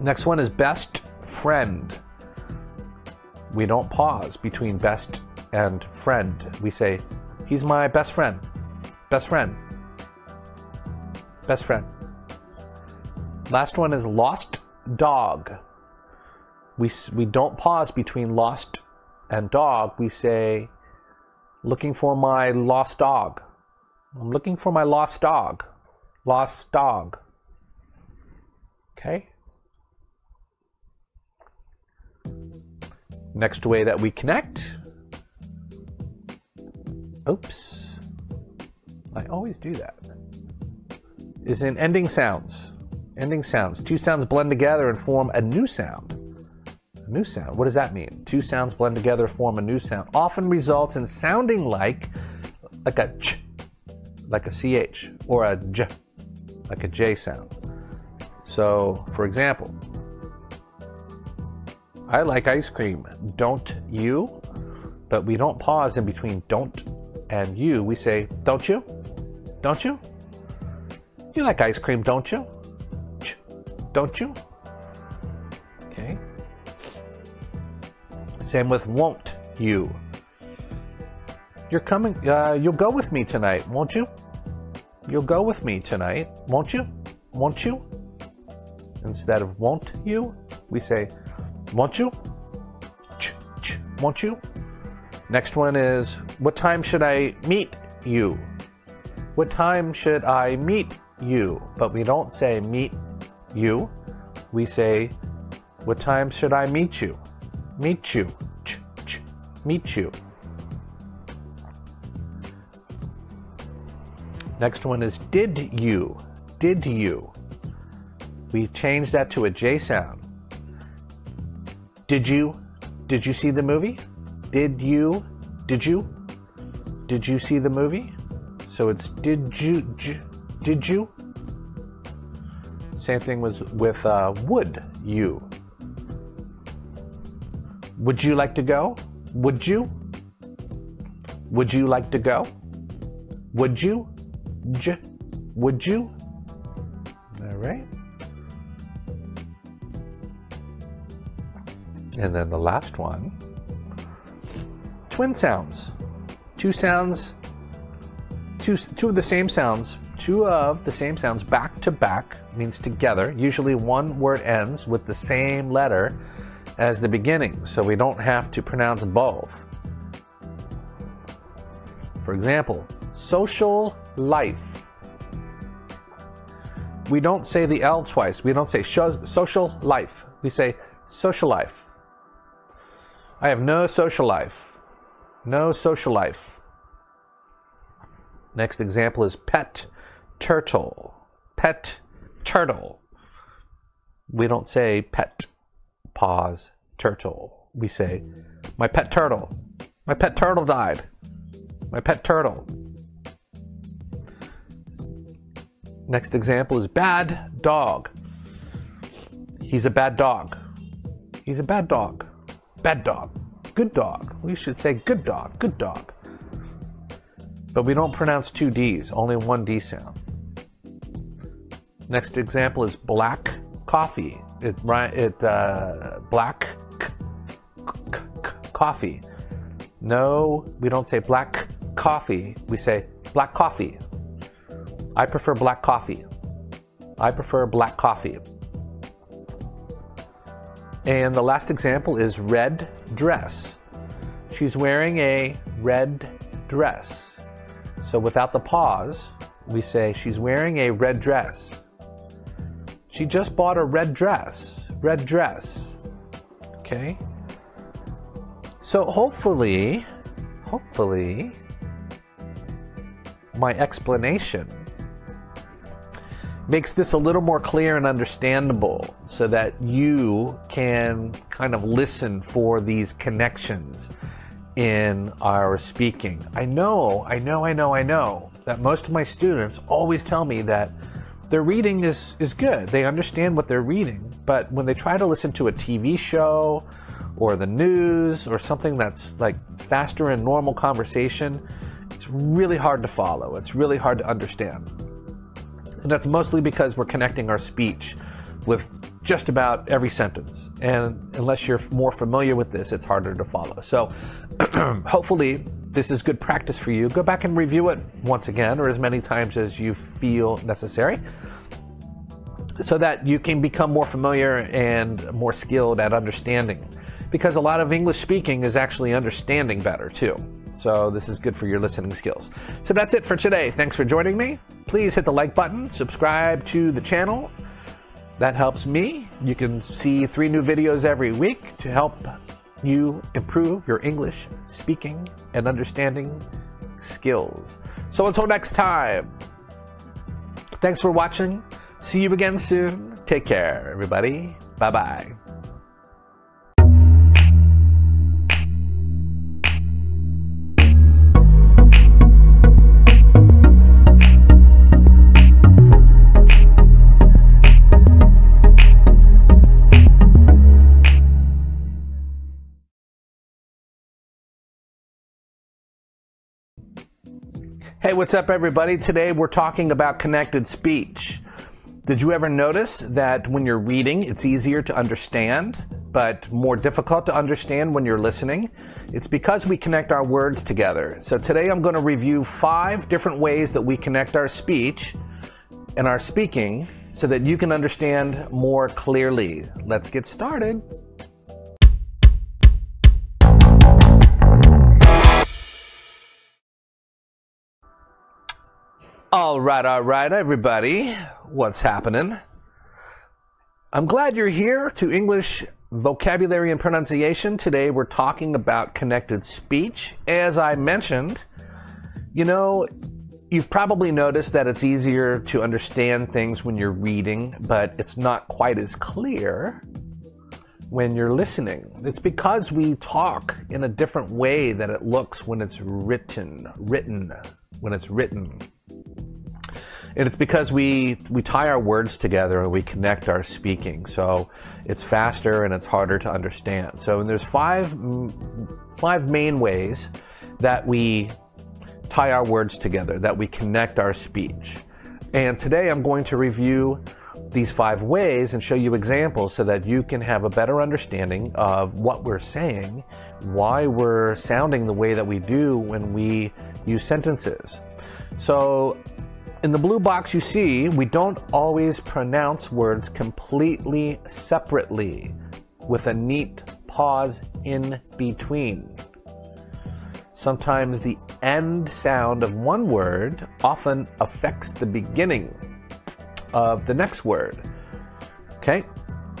Next one is best friend. We don't pause between best and friend. We say, he's my best friend. Best friend. Best friend. Last one is lost dog. We, we don't pause between lost and dog. We say, looking for my lost dog. I'm looking for my lost dog. Lost dog. Okay? Next way that we connect. Oops. I always do that is in ending sounds. Ending sounds. Two sounds blend together and form a new sound. A new sound. What does that mean? Two sounds blend together, form a new sound. Often results in sounding like like a ch, like a ch, or a j. like a J sound. So, for example, I like ice cream. Don't you? But we don't pause in between don't and you. We say, don't you? Don't you? You like ice cream, don't you? Ch, don't you? Okay. Same with won't you. You're coming, uh, you'll go with me tonight, won't you? You'll go with me tonight, won't you? Won't you? Instead of won't you, we say, won't you? Ch, ch, won't you? Next one is, what time should I meet you? What time should I meet you? But we don't say meet you. We say, what time should I meet you? Meet you. Ch, ch, meet you. Next one is did you. Did you. We changed that to a J sound. Did you? Did you see the movie? Did you? Did you? Did you see the movie? So it's did you? J, did you? Same thing was with uh, would you. Would you like to go? Would you? Would you like to go? Would you? J, would you? All right. And then the last one twin sounds. Two sounds, two, two of the same sounds, two of the same sounds back to back means together. Usually one word ends with the same letter as the beginning, so we don't have to pronounce both. For example, social life. We don't say the L twice. We don't say social life. We say social life. I have no social life. No social life. Next example is pet turtle. Pet turtle. We don't say pet, pause, turtle. We say, my pet turtle. My pet turtle died. My pet turtle. Next example is bad dog. He's a bad dog. He's a bad dog. Bad dog. Good dog. We should say good dog. Good dog. But we don't pronounce two D's, only one D sound. Next example is black coffee. It, it uh, black coffee. No, we don't say black coffee. We say black coffee. I prefer black coffee. I prefer black coffee. And the last example is red dress. She's wearing a red dress. So without the pause, we say she's wearing a red dress. She just bought a red dress. Red dress. Okay? So hopefully, hopefully, my explanation makes this a little more clear and understandable so that you can kind of listen for these connections in our speaking. I know, I know, I know, I know that most of my students always tell me that their reading is, is good. They understand what they're reading, but when they try to listen to a TV show or the news or something that's like faster in normal conversation, it's really hard to follow. It's really hard to understand. And that's mostly because we're connecting our speech with just about every sentence. And unless you're more familiar with this, it's harder to follow. So hopefully, this is good practice for you. Go back and review it once again or as many times as you feel necessary so that you can become more familiar and more skilled at understanding. Because a lot of English speaking is actually understanding better too. So this is good for your listening skills. So that's it for today. Thanks for joining me. Please hit the like button, subscribe to the channel. That helps me. You can see three new videos every week to help you improve your English speaking and understanding skills. So until next time, thanks for watching. See you again soon. Take care, everybody. Bye bye. Hey, what's up, everybody? Today we're talking about connected speech. Did you ever notice that when you're reading, it's easier to understand, but more difficult to understand when you're listening? It's because we connect our words together. So today I'm going to review five different ways that we connect our speech and our speaking so that you can understand more clearly. Let's get started. All right, all right, everybody. What's happening? I'm glad you're here to English vocabulary and pronunciation. Today we're talking about connected speech. As I mentioned, you know, you've probably noticed that it's easier to understand things when you're reading, but it's not quite as clear when you're listening. It's because we talk in a different way that it looks when it's written, written, when it's written. And it's because we we tie our words together and we connect our speaking. So it's faster and it's harder to understand. So and there's five five main ways that we tie our words together, that we connect our speech. And today I'm going to review these five ways and show you examples so that you can have a better understanding of what we're saying, why we're sounding the way that we do when we use sentences. So in the blue box you see, we don't always pronounce words completely separately with a neat pause in between. Sometimes the end sound of one word often affects the beginning of the next word. Okay?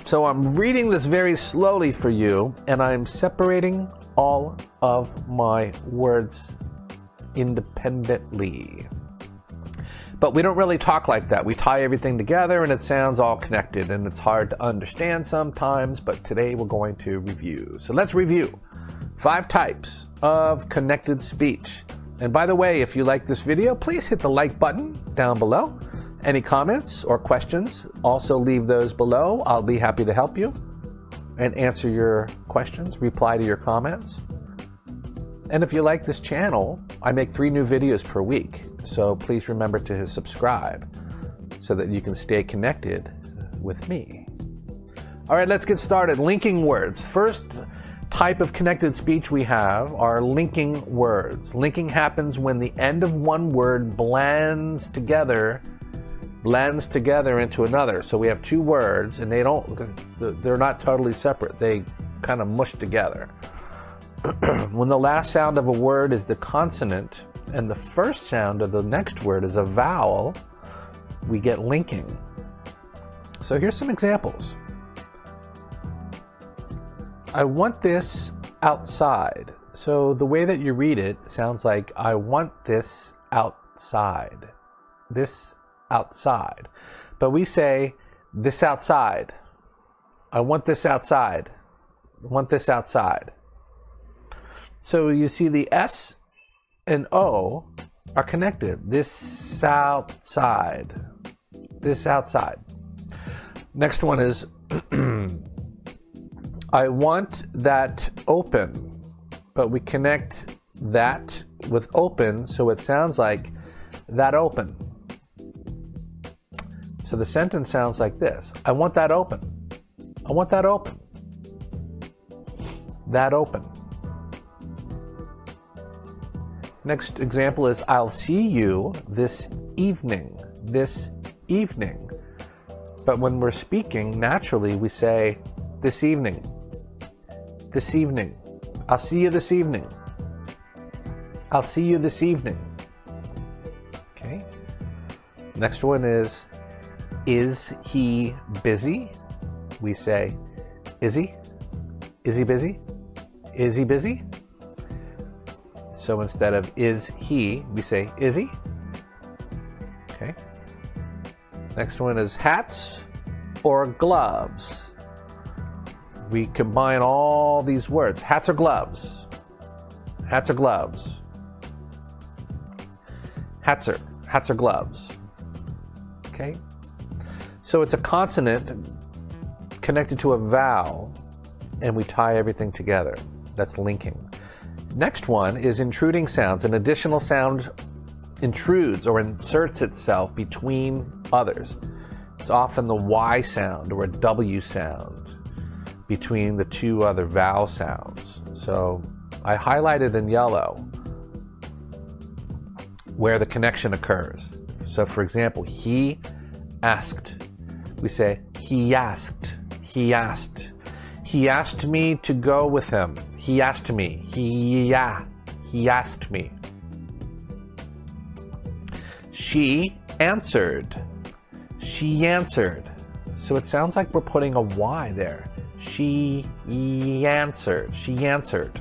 So I'm reading this very slowly for you, and I'm separating all of my words independently. But we don't really talk like that. We tie everything together and it sounds all connected and it's hard to understand sometimes, but today we're going to review. So let's review five types of connected speech. And by the way, if you like this video, please hit the like button down below. Any comments or questions, also leave those below. I'll be happy to help you and answer your questions, reply to your comments. And if you like this channel, I make three new videos per week. So please remember to subscribe so that you can stay connected with me. All right, let's get started. Linking words. First type of connected speech we have are linking words. Linking happens when the end of one word blends together blends together into another. So we have two words and they don't they're not totally separate. They kind of mush together. when the last sound of a word is the consonant and the first sound of the next word is a vowel, we get linking. So here's some examples. I want this outside. So the way that you read it sounds like I want this outside. This outside. But we say this outside. I want this outside. I want this outside. So you see the S and O are connected. This outside. This outside. Next one is I want that open, but we connect that with open so it sounds like that open. So the sentence sounds like this I want that open. I want that open. That open. Next example is I'll see you this evening. This evening. But when we're speaking, naturally we say this evening. This evening. I'll see you this evening. I'll see you this evening. Okay. Next one is Is he busy? We say, Is he? Is he busy? Is he busy? So instead of is he, we say is he. Okay. Next one is hats or gloves. We combine all these words. Hats or gloves. Hats or gloves. Hats or hats or gloves. Okay. So it's a consonant connected to a vowel, and we tie everything together. That's linking. Next one is intruding sounds, an additional sound intrudes or inserts itself between others. It's often the Y sound or a W sound between the two other vowel sounds. So I highlighted in yellow where the connection occurs. So, for example, he asked. We say, he asked. He asked. He asked me to go with him. He asked me. He, yeah, he asked me. She answered. She answered. So it sounds like we're putting a Y there. She answered. She answered.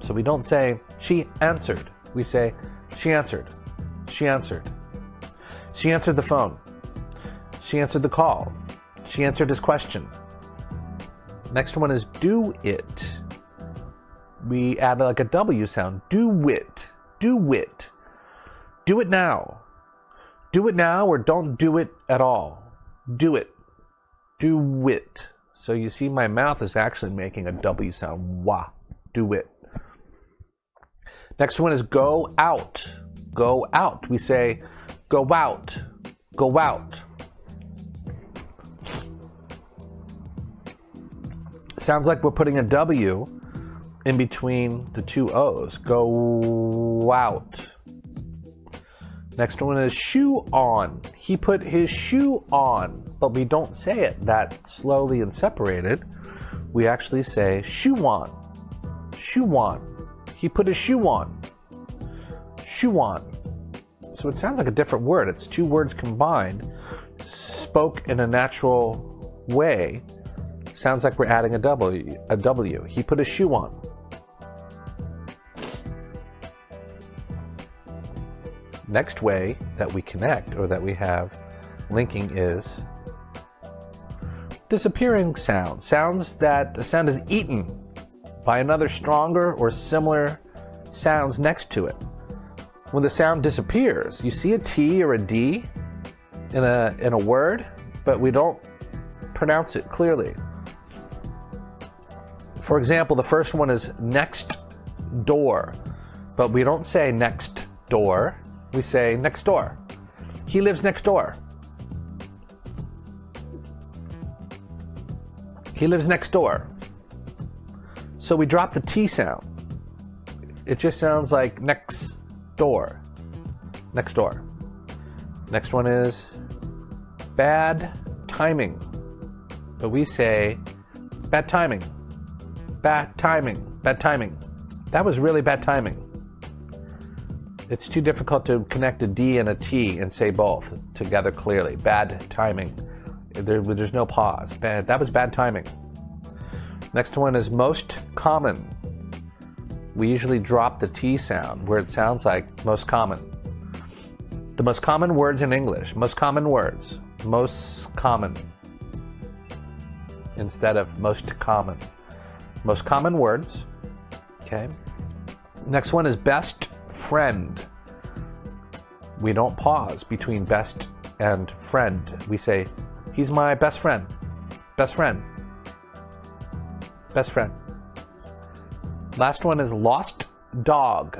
So we don't say she answered. We say she answered. She answered. She answered the phone. She answered the call. She answered his question. Next one is do it. We add like a W sound. Do it. Do it. Do it now. Do it now or don't do it at all. Do it. Do it. So you see, my mouth is actually making a W sound. Wah. Do it. Next one is go out. Go out. We say go out. Go out. Sounds like we're putting a W in between the two O's. Go out. Next one is shoe on. He put his shoe on, but we don't say it that slowly and separated. We actually say shoe on. Shoe on. He put his shoe on. Shoe on. So it sounds like a different word. It's two words combined, spoke in a natural way. Sounds like we're adding a W. A W. He put a shoe on. Next way that we connect or that we have linking is disappearing sounds. Sounds that a sound is eaten by another stronger or similar sounds next to it. When the sound disappears, you see a T or a D in a, in a word, but we don't pronounce it clearly. For example, the first one is next door, but we don't say next door we say next door. He lives next door. He lives next door. So we drop the T sound. It just sounds like next door. Next door. Next one is bad timing. But we say bad timing. Bad timing. Bad timing. That was really bad timing. It's too difficult to connect a D and a T and say both together clearly. Bad timing. There, there's no pause. Bad, that was bad timing. Next one is most common. We usually drop the T sound where it sounds like most common. The most common words in English, most common words, most common instead of most common. Most common words. Okay. Next one is best friend. We don't pause between best and friend. We say, he's my best friend. Best friend. Best friend. Last one is lost dog.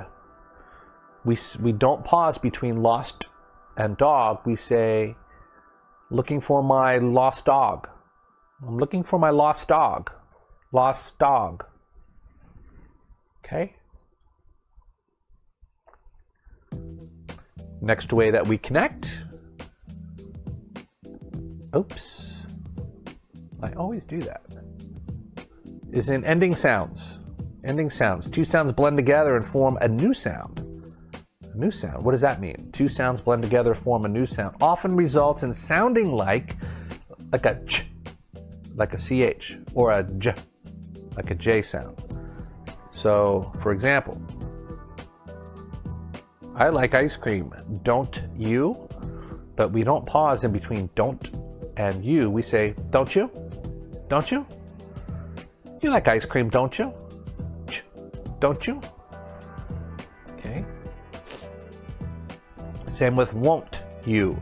We, we don't pause between lost and dog. We say, looking for my lost dog. I'm looking for my lost dog. Lost dog. Okay? Next way that we connect. Oops. I always do that. Is in ending sounds. Ending sounds. Two sounds blend together and form a new sound. A new sound. What does that mean? Two sounds blend together, form a new sound. Often results in sounding like like a ch, like a ch, or a j, like a j sound. So, for example, I like ice cream. Don't you? But we don't pause in between don't and you. We say, don't you? Don't you? You like ice cream, don't you? Ch, don't you? Okay. Same with won't you.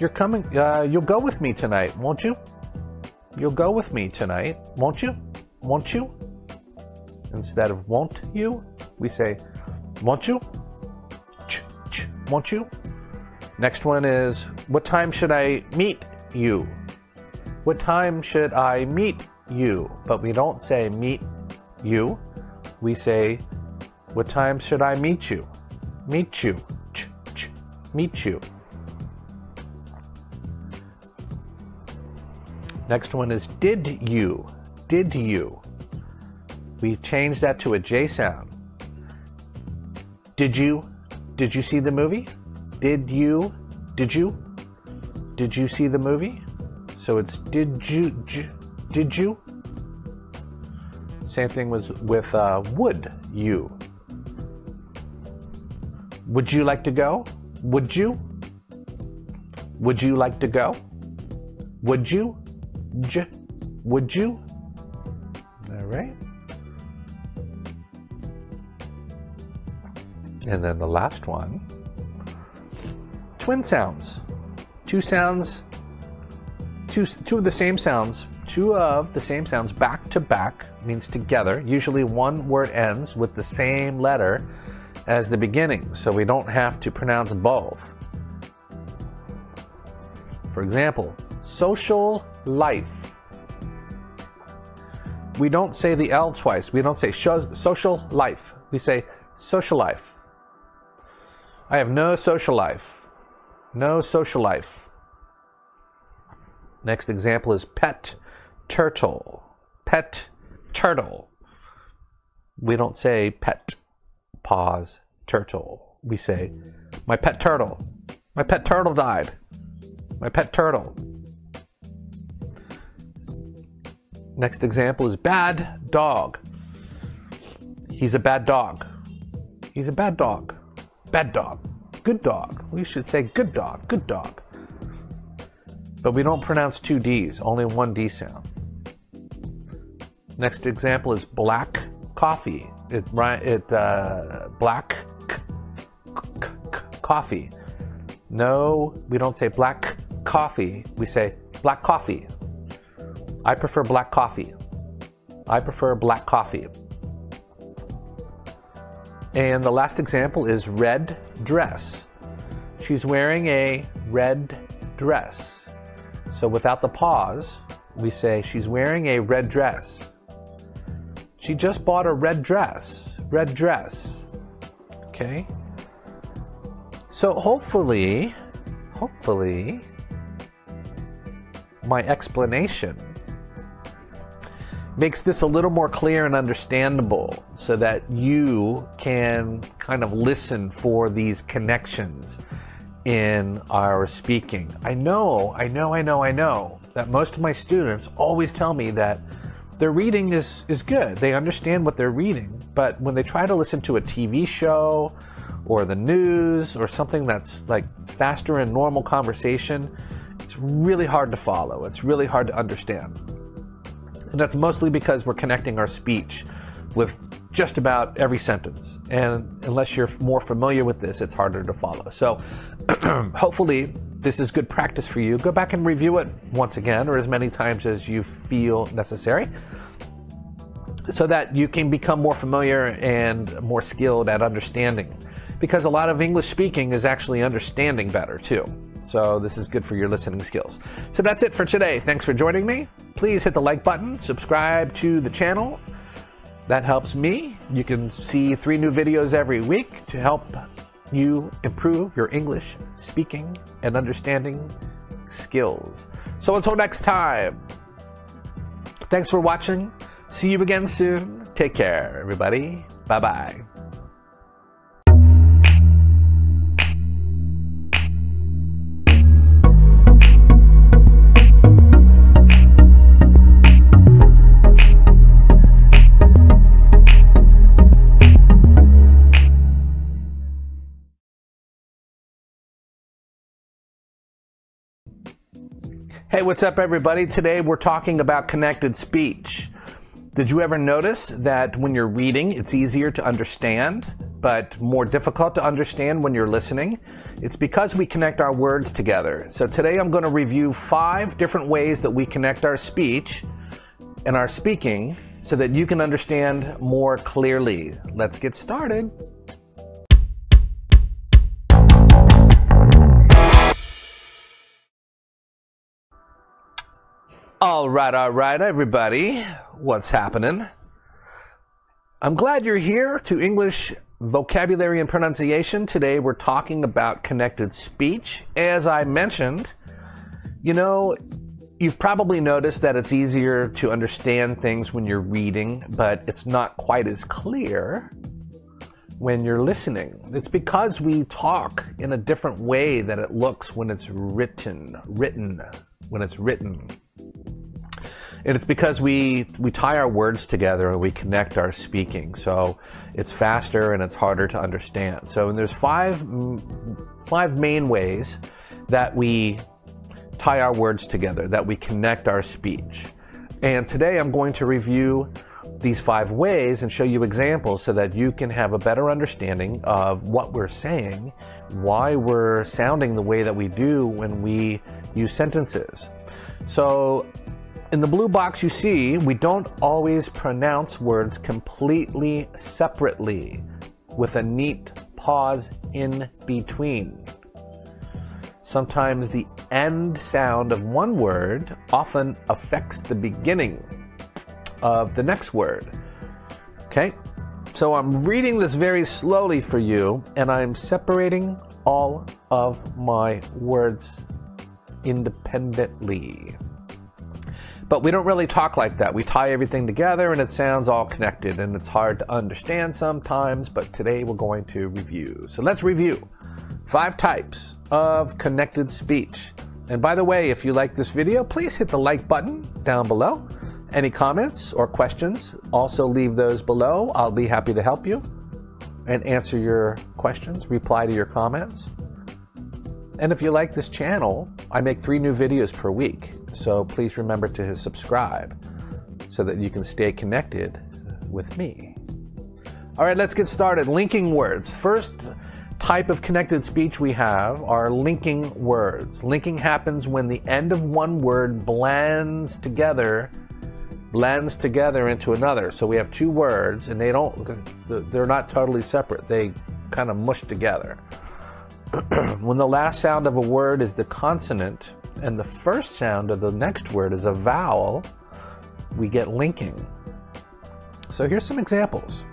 You're coming, uh, you'll go with me tonight, won't you? You'll go with me tonight, won't you? Won't you? Instead of won't you, we say, Won't you? Ch, ch, won't you? Next one is, what time should I meet you? What time should I meet you? But we don't say meet you. We say, what time should I meet you? Meet you. Ch, ch, meet you. Next one is did you? Did you? We changed that to a J sound. Did you? Did you see the movie? Did you? Did you? Did you see the movie? So it's did you? J, did you? Same thing was with uh, would you? Would you like to go? Would you? Would you like to go? Would you? J, would you? All right. And then the last one twin sounds. Two sounds, two, two of the same sounds, two of the same sounds back to back means together. Usually one word ends with the same letter as the beginning, so we don't have to pronounce both. For example, social life. We don't say the L twice. We don't say social life. We say social life. I have no social life. No social life. Next example is pet turtle. Pet turtle. We don't say pet, pause, turtle. We say, my pet turtle. My pet turtle died. My pet turtle. Next example is bad dog. He's a bad dog. He's a bad dog. Bad dog. Good dog. We should say good dog. Good dog. But we don't pronounce two D's, only one D sound. Next example is black coffee. It, it uh, black coffee. No, we don't say black coffee. We say black coffee. I prefer black coffee. I prefer black coffee. And the last example is red dress. She's wearing a red dress. So without the pause, we say she's wearing a red dress. She just bought a red dress. Red dress. Okay? So hopefully, hopefully, my explanation makes this a little more clear and understandable so that you can kind of listen for these connections in our speaking. I know, I know, I know, I know that most of my students always tell me that their reading is, is good. They understand what they're reading, but when they try to listen to a TV show or the news or something that's like faster in normal conversation, it's really hard to follow. It's really hard to understand. And that's mostly because we're connecting our speech with just about every sentence. And unless you're more familiar with this, it's harder to follow. So hopefully, this is good practice for you. Go back and review it once again or as many times as you feel necessary so that you can become more familiar and more skilled at understanding. Because a lot of English speaking is actually understanding better too. So this is good for your listening skills. So that's it for today. Thanks for joining me. Please hit the like button, subscribe to the channel. That helps me. You can see three new videos every week to help you improve your English speaking and understanding skills. So until next time, thanks for watching. See you again soon. Take care, everybody. Bye bye. Hey, what's up, everybody? Today we're talking about connected speech. Did you ever notice that when you're reading, it's easier to understand, but more difficult to understand when you're listening? It's because we connect our words together. So today I'm going to review five different ways that we connect our speech and our speaking so that you can understand more clearly. Let's get started. All right, all right, everybody. What's happening? I'm glad you're here to English vocabulary and pronunciation. Today we're talking about connected speech. As I mentioned, you know, you've probably noticed that it's easier to understand things when you're reading, but it's not quite as clear when you're listening. It's because we talk in a different way than it looks when it's written, written, when it's written. And it's because we, we tie our words together and we connect our speaking. So it's faster and it's harder to understand. So and there's five, five main ways that we tie our words together, that we connect our speech. And today I'm going to review these five ways and show you examples so that you can have a better understanding of what we're saying, why we're sounding the way that we do when we use sentences. So in the blue box you see, we don't always pronounce words completely separately with a neat pause in between. Sometimes the end sound of one word often affects the beginning of the next word. Okay? So I'm reading this very slowly for you, and I'm separating all of my words independently. But we don't really talk like that. We tie everything together and it sounds all connected and it's hard to understand sometimes, but today we're going to review. So let's review five types of connected speech. And by the way, if you like this video, please hit the like button down below. Any comments or questions, also leave those below. I'll be happy to help you and answer your questions, reply to your comments. And if you like this channel, I make three new videos per week. So please remember to subscribe so that you can stay connected with me. All right, let's get started. Linking words. First type of connected speech we have are linking words. Linking happens when the end of one word blends together blends together into another. So we have two words and they don't they're not totally separate. They kind of mush together. when the last sound of a word is the consonant and the first sound of the next word is a vowel, we get linking. So here's some examples.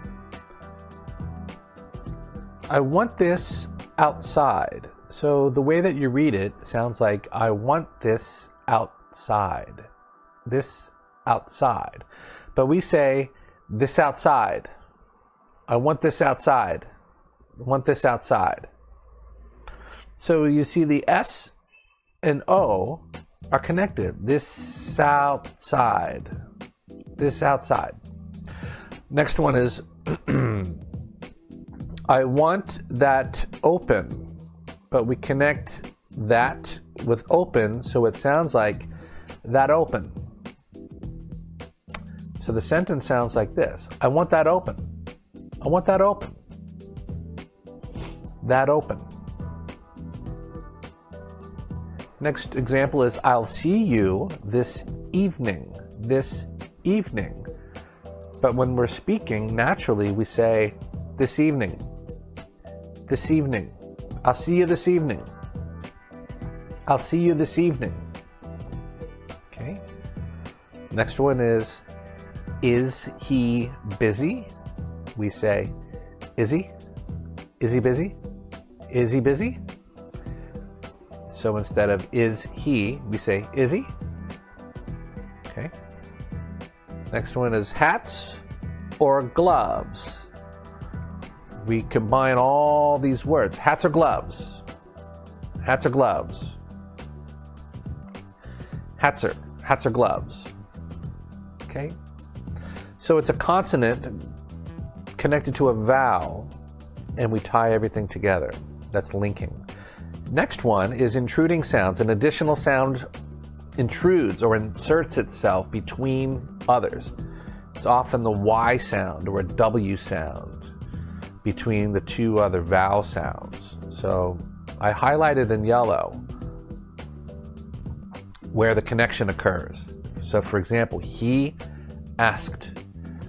I want this outside. So the way that you read it sounds like I want this outside. This outside. But we say this outside. I want this outside. I want this outside. So you see the S and O are connected. This outside. This outside. Next one is I want that open, but we connect that with open so it sounds like that open. So the sentence sounds like this I want that open. I want that open. That open. Next example is I'll see you this evening. This evening. But when we're speaking, naturally we say this evening. This evening. I'll see you this evening. I'll see you this evening. Okay. Next one is Is he busy? We say, Is he? Is he busy? Is he busy? So instead of is he, we say is he. Okay. Next one is hats or gloves. We combine all these words. Hats or gloves. Hats or gloves. Hats or hats or gloves. Okay. So it's a consonant connected to a vowel, and we tie everything together. That's linking. Next one is intruding sounds. An additional sound intrudes or inserts itself between others. It's often the Y sound or a W sound between the two other vowel sounds. So I highlighted in yellow where the connection occurs. So for example, he asked.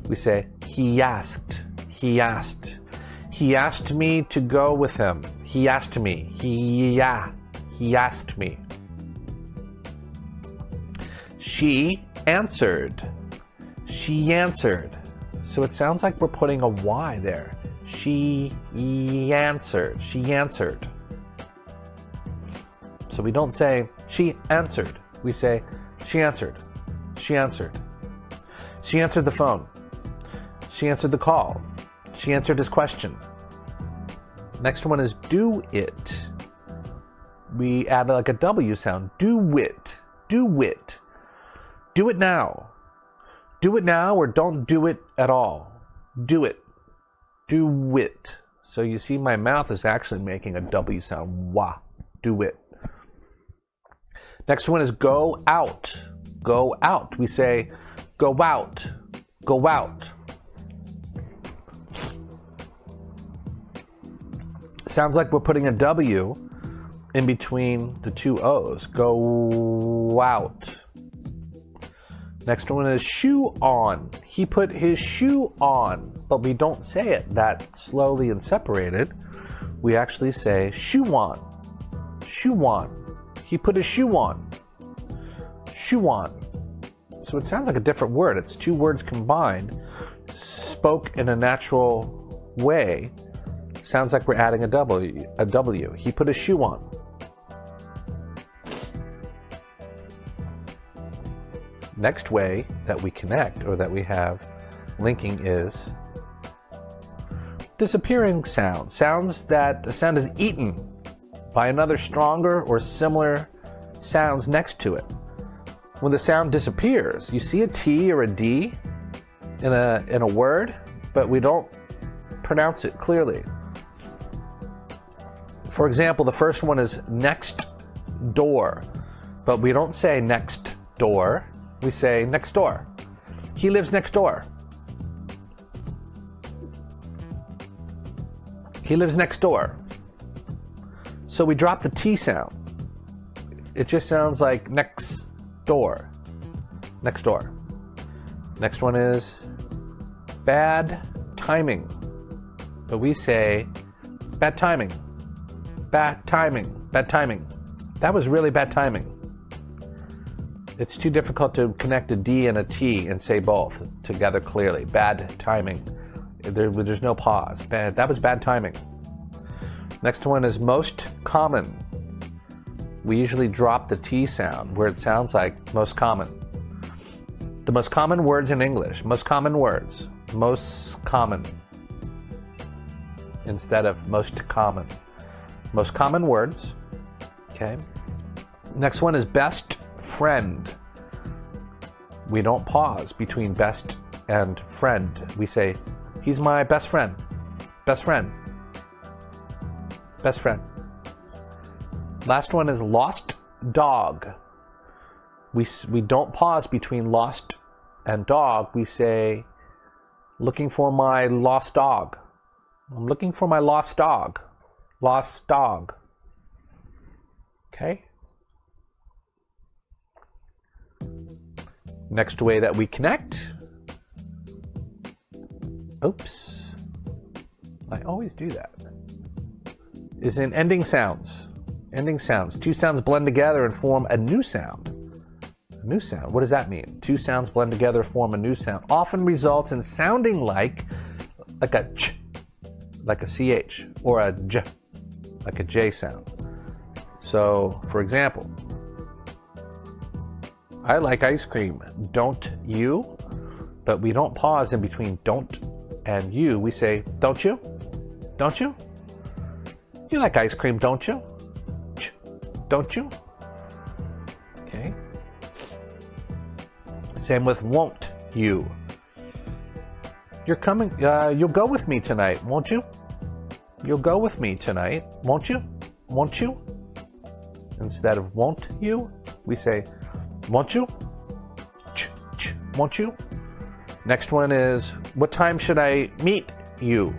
We say he asked. He asked. He asked me to go with him. He asked me. He yeah. He asked me. She answered. She answered. So it sounds like we're putting a Y there. She answered. She answered. So we don't say she answered. We say she answered. She answered. She answered the phone. She answered the call. She answered his question. Next one is do it. We add like a W sound. Do it. Do it. Do it now. Do it now or don't do it at all. Do it. Do it. So you see, my mouth is actually making a W sound. Wah. Do it. Next one is go out. Go out. We say go out. Go out. Sounds like we're putting a W in between the two O's. Go out. Next one is shoe on. He put his shoe on, but we don't say it that slowly and separated. We actually say shoe on. Shoe on. He put his shoe on. Shoe on. So it sounds like a different word. It's two words combined, spoke in a natural way. Sounds like we're adding a W. A W. He put a shoe on. Next way that we connect or that we have linking is disappearing sounds. Sounds that a sound is eaten by another stronger or similar sounds next to it. When the sound disappears, you see a T or a D in a, in a word, but we don't pronounce it clearly. For example, the first one is next door, but we don't say next door we say next door. He lives next door. He lives next door. So we drop the T sound. It just sounds like next door. Next door. Next one is bad timing. But we say bad timing. Bad timing. Bad timing. That was really bad timing. It's too difficult to connect a D and a T and say both together clearly. Bad timing. There, there's no pause. Bad, that was bad timing. Next one is most common. We usually drop the T sound where it sounds like most common. The most common words in English, most common words, most common instead of most common. Most common words. Okay. Next one is best friend. We don't pause between best and friend. We say, he's my best friend. Best friend. Best friend. Last one is lost dog. We, we don't pause between lost and dog. We say, looking for my lost dog. I'm looking for my lost dog. Lost dog. Okay? Next way that we connect. Oops. I always do that. Is in ending sounds. Ending sounds. Two sounds blend together and form a new sound. A new sound. What does that mean? Two sounds blend together, form a new sound. Often results in sounding like like a ch, like a ch, or a j, like a j sound. So, for example, I like ice cream. Don't you? But we don't pause in between don't and you. We say, don't you? Don't you? You like ice cream, don't you? Don't you? Okay. Same with won't you. You're coming, uh, you'll go with me tonight, won't you? You'll go with me tonight, won't you? Won't you? Instead of won't you, we say, won't you? Ch, ch, won't you? Next one is, what time should I meet you?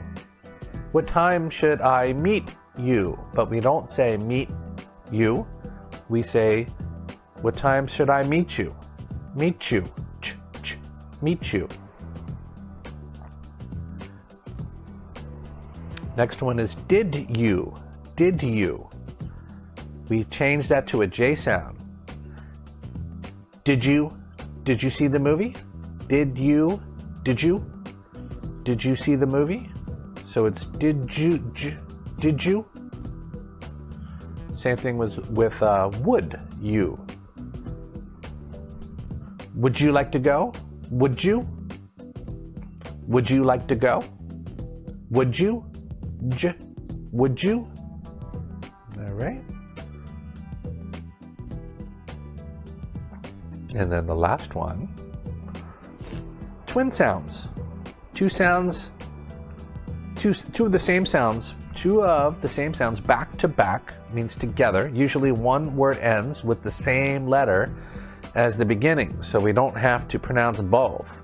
What time should I meet you? But we don't say meet you. We say, what time should I meet you? Meet you. Ch, ch, meet you. Next one is did you? Did you? We changed that to a J sound. Did you? Did you see the movie? Did you? Did you? Did you see the movie? So it's did you? j- Did you? Same thing was with uh, would you? Would you like to go? Would you? Would you like to go? Would you? J- would you? All right. And then the last one twin sounds. Two sounds, two, two of the same sounds, two of the same sounds back to back means together. Usually one word ends with the same letter as the beginning, so we don't have to pronounce both.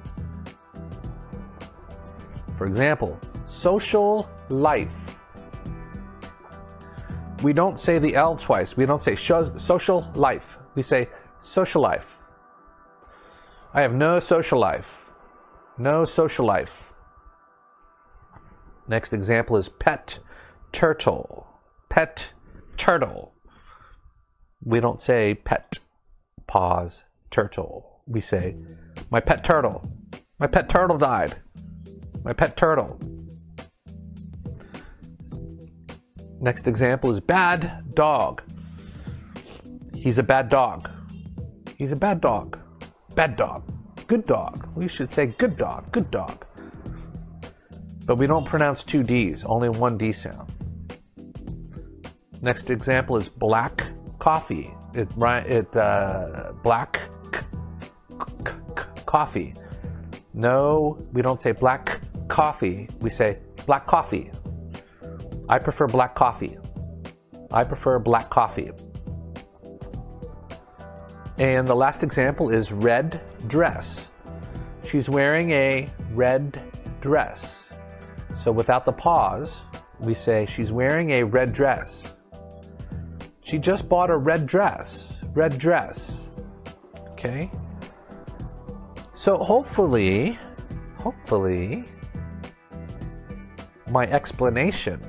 For example, social life. We don't say the L twice. We don't say social life. We say social life. I have no social life. No social life. Next example is pet turtle. Pet turtle. We don't say pet, pause, turtle. We say, my pet turtle. My pet turtle died. My pet turtle. Next example is bad dog. He's a bad dog. He's a bad dog. Bad dog. Good dog. We should say good dog. Good dog. But we don't pronounce two D's, only one D sound. Next example is black coffee. It, it uh, black coffee. No, we don't say black coffee. We say black coffee. I prefer black coffee. I prefer black coffee. And the last example is red dress. She's wearing a red dress. So without the pause, we say she's wearing a red dress. She just bought a red dress. Red dress. Okay? So hopefully, hopefully, my explanation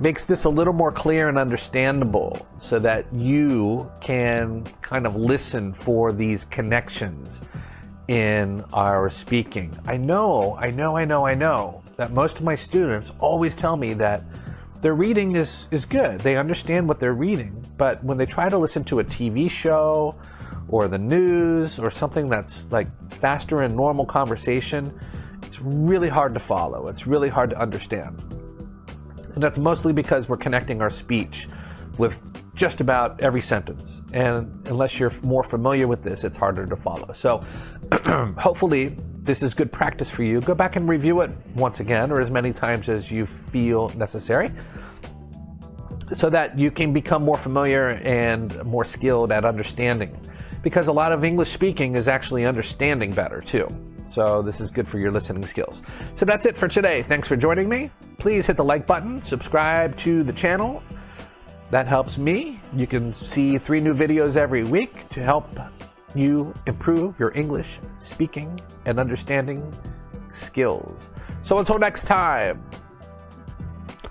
makes this a little more clear and understandable so that you can kind of listen for these connections in our speaking. I know, I know, I know, I know that most of my students always tell me that their reading is, is good. They understand what they're reading, but when they try to listen to a TV show or the news or something that's like faster in normal conversation, it's really hard to follow. It's really hard to understand. And that's mostly because we're connecting our speech with just about every sentence. And unless you're more familiar with this, it's harder to follow. So hopefully, this is good practice for you. Go back and review it once again or as many times as you feel necessary so that you can become more familiar and more skilled at understanding. Because a lot of English speaking is actually understanding better too. So this is good for your listening skills. So that's it for today. Thanks for joining me. Please hit the like button, subscribe to the channel. That helps me. You can see three new videos every week to help you improve your English speaking and understanding skills. So until next time,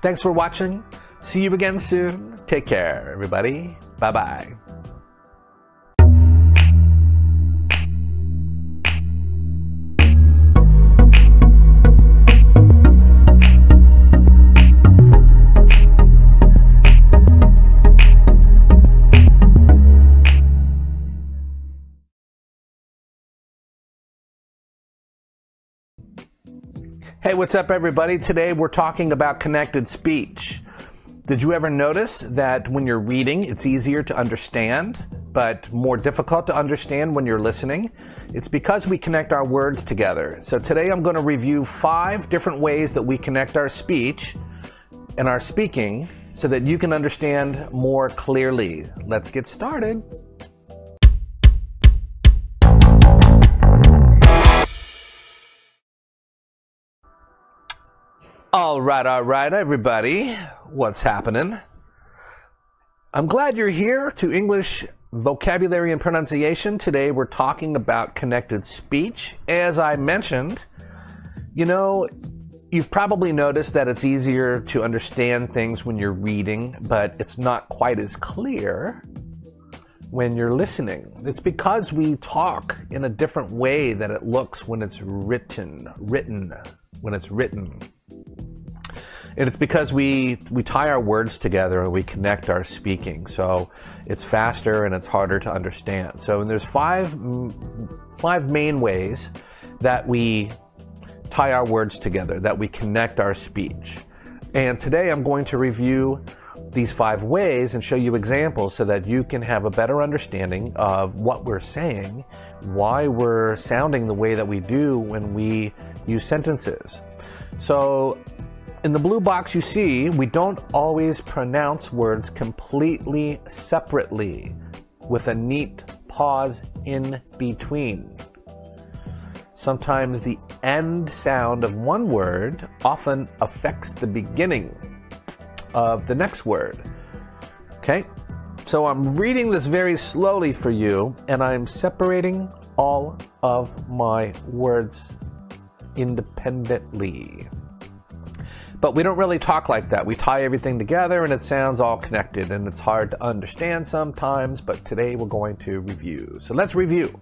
thanks for watching. See you again soon. Take care, everybody. Bye bye. Hey, what's up, everybody? Today we're talking about connected speech. Did you ever notice that when you're reading, it's easier to understand, but more difficult to understand when you're listening? It's because we connect our words together. So today I'm going to review five different ways that we connect our speech and our speaking so that you can understand more clearly. Let's get started. All right, all right, everybody. What's happening? I'm glad you're here to English vocabulary and pronunciation. Today we're talking about connected speech. As I mentioned, you know, you've probably noticed that it's easier to understand things when you're reading, but it's not quite as clear when you're listening. It's because we talk in a different way than it looks when it's written, written, when it's written. And it's because we we tie our words together and we connect our speaking. So it's faster and it's harder to understand. So and there's five mm, five main ways that we tie our words together, that we connect our speech. And today I'm going to review these five ways and show you examples so that you can have a better understanding of what we're saying, why we're sounding the way that we do when we use sentences. So, in the blue box you see, we don't always pronounce words completely separately with a neat pause in between. Sometimes the end sound of one word often affects the beginning of the next word. Okay? So I'm reading this very slowly for you, and I'm separating all of my words independently. But we don't really talk like that. We tie everything together and it sounds all connected and it's hard to understand sometimes, but today we're going to review. So let's review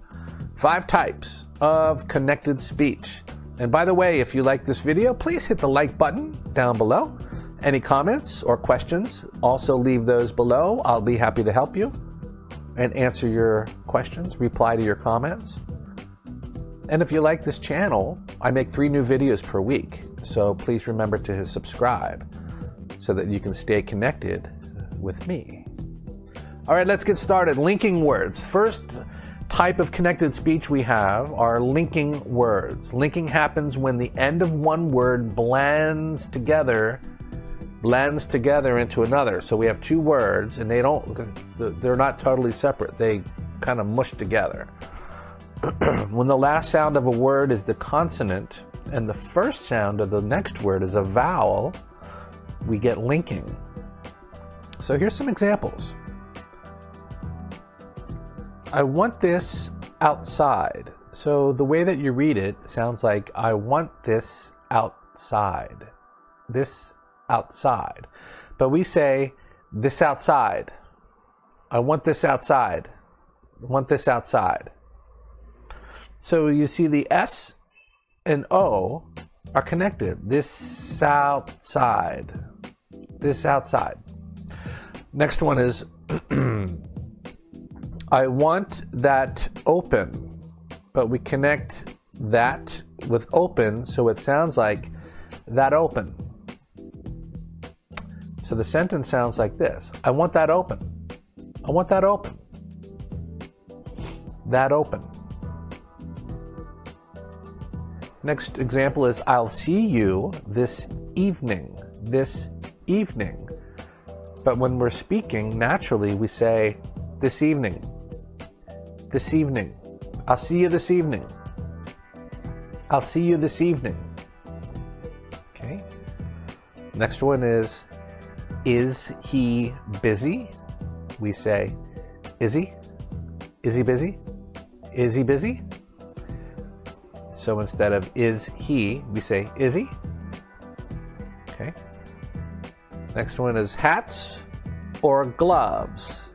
five types of connected speech. And by the way, if you like this video, please hit the like button down below. Any comments or questions, also leave those below. I'll be happy to help you and answer your questions, reply to your comments. And if you like this channel, I make three new videos per week. So please remember to subscribe so that you can stay connected with me. All right, let's get started. Linking words. First, type of connected speech we have are linking words. Linking happens when the end of one word blends together blends together into another. So we have two words and they don't they're not totally separate. They kind of mush together. when the last sound of a word is the consonant and the first sound of the next word is a vowel, we get linking. So here's some examples. I want this outside. So the way that you read it sounds like I want this outside. This outside. But we say this outside. I want this outside. I want this outside. So you see the S and O are connected. This outside. This outside. Next one is I want that open, but we connect that with open so it sounds like that open. So the sentence sounds like this I want that open. I want that open. That open. Next example is I'll see you this evening. This evening. But when we're speaking, naturally we say this evening this evening. I'll see you this evening. I'll see you this evening. Okay. Next one is Is he busy? We say, Is he? Is he busy? Is he busy? So instead of is he, we say, Is he? Okay. Next one is hats or gloves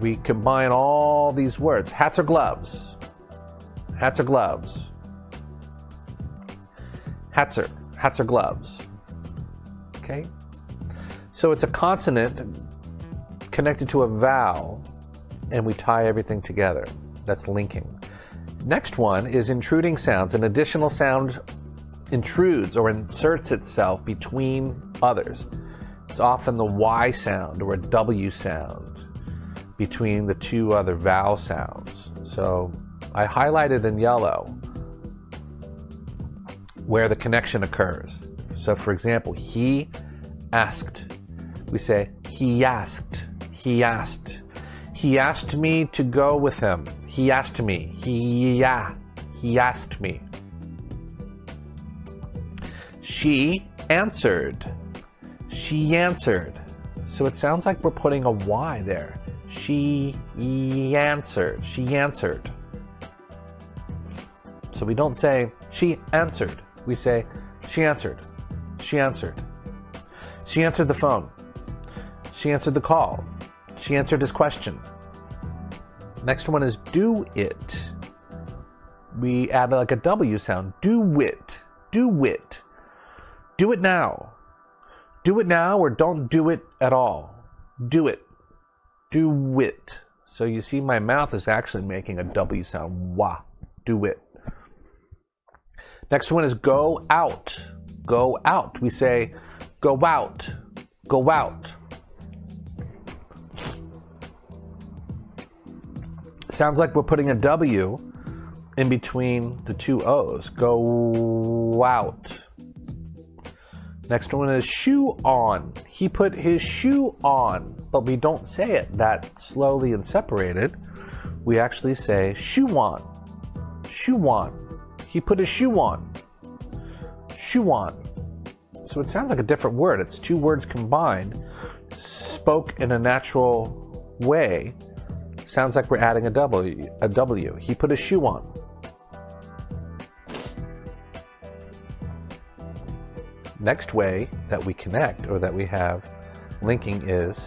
we combine all these words hats or gloves. Hats or gloves. Hats or, hats or gloves. Okay? So it's a consonant connected to a vowel, and we tie everything together. That's linking. Next one is intruding sounds. An additional sound intrudes or inserts itself between others. It's often the Y sound or a W sound between the two other vowel sounds. So I highlighted in yellow where the connection occurs. So for example, he asked. We say, he asked. He asked. He asked me to go with him. He asked me. He, yeah, he asked me. She answered. She answered. So it sounds like we're putting a Y there. She answered. She answered. So we don't say, she answered. We say, she answered. She answered. She answered the phone. She answered the call. She answered his question. Next one is do it. We add like a W sound. Do it. Do it. Do it now. Do it now or don't do it at all. Do it. Do it. So you see, my mouth is actually making a W sound. Wah. Do it. Next one is go out. Go out. We say go out. Go out. Sounds like we're putting a W in between the two O's. Go out. Next one is shoe on. He put his shoe on, but we don't say it that slowly and separated. We actually say shoe on. Shoe on. He put his shoe on. Shoe on. So it sounds like a different word. It's two words combined, spoke in a natural way. Sounds like we're adding a W. A W. He put a shoe on. Next way that we connect or that we have linking is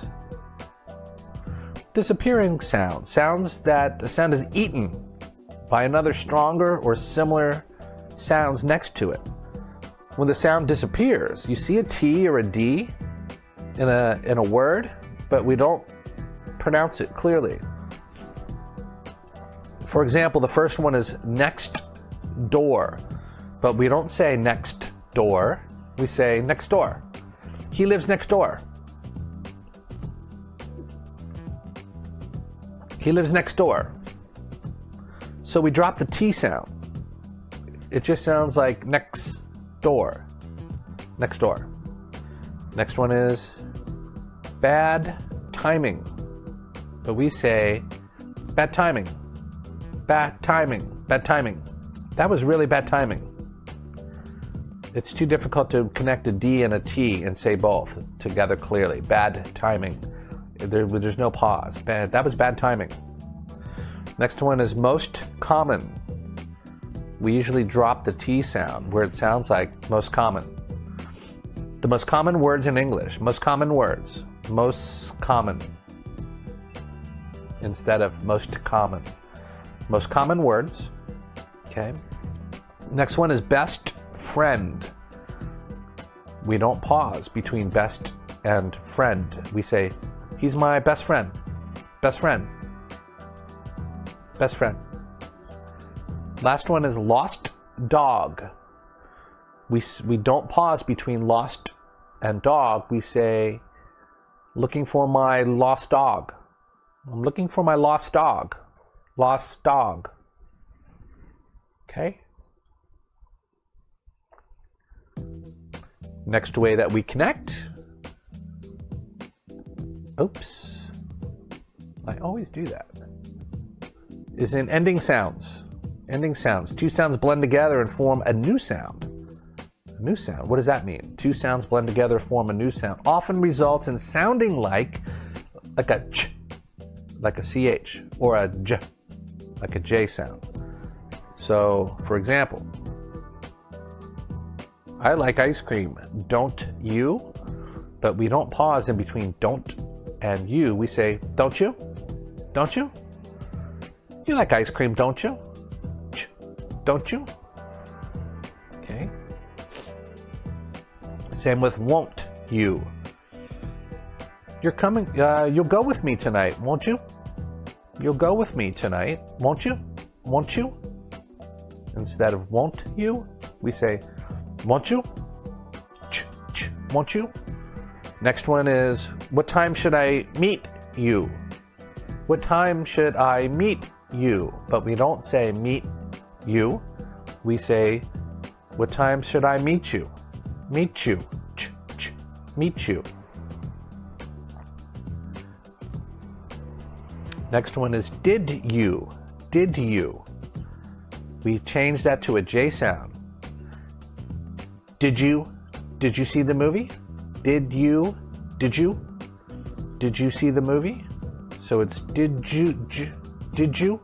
disappearing sounds. Sounds that the sound is eaten by another stronger or similar sounds next to it. When the sound disappears, you see a T or a D in a in a word, but we don't pronounce it clearly. For example, the first one is next door, but we don't say next door we say next door. He lives next door. He lives next door. So we drop the T sound. It just sounds like next door. Next door. Next one is bad timing. But we say bad timing. Bad timing. Bad timing. That was really bad timing. It's too difficult to connect a D and a T and say both together clearly. Bad timing. There, there's no pause. Bad. That was bad timing. Next one is most common. We usually drop the T sound where it sounds like most common. The most common words in English. Most common words. Most common. Instead of most common. Most common words. Okay. Next one is best friend. We don't pause between best and friend. We say, he's my best friend. Best friend. Best friend. Last one is lost dog. We, we don't pause between lost and dog. We say, looking for my lost dog. I'm looking for my lost dog. Lost dog. Okay? Next way that we connect. Oops. I always do that. Is in ending sounds. Ending sounds. Two sounds blend together and form a new sound. A new sound. What does that mean? Two sounds blend together, form a new sound. Often results in sounding like like a ch, like a ch, or a j, like a j sound. So, for example, I like ice cream. Don't you? But we don't pause in between don't and you. We say, don't you? Don't you? You like ice cream, don't you? Don't you? Okay. Same with won't you. You're coming, uh, you'll go with me tonight, won't you? You'll go with me tonight, won't you? Won't you? Instead of won't you, we say, won't you? Ch, ch, won't you? Next one is, what time should I meet you? What time should I meet you? But we don't say meet you. We say, what time should I meet you? Meet you. Ch, ch, meet you. Next one is did you? Did you? We change that to a J sound. Did you? Did you see the movie? Did you? Did you? Did you see the movie? So it's did you? J, did you?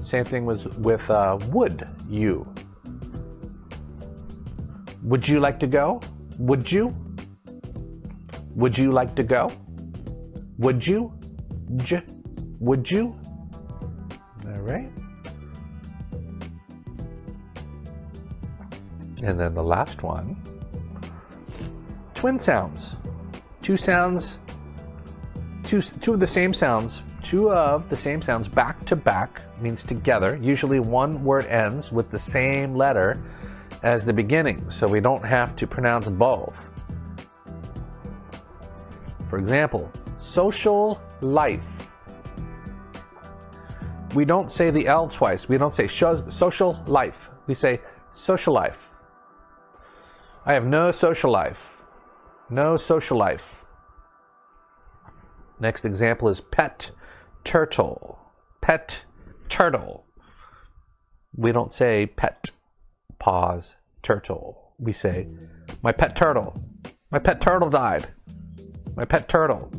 Same thing was with uh, would you? Would you like to go? Would you? Would you like to go? Would you? J, Would you? All right. And then the last one twin sounds. Two sounds, two, two of the same sounds, two of the same sounds back to back means together. Usually one word ends with the same letter as the beginning, so we don't have to pronounce both. For example, social life. We don't say the L twice. We don't say social life. We say social life. I have no social life. No social life. Next example is pet turtle. Pet turtle. We don't say pet, pause, turtle. We say, my pet turtle. My pet turtle died. My pet turtle.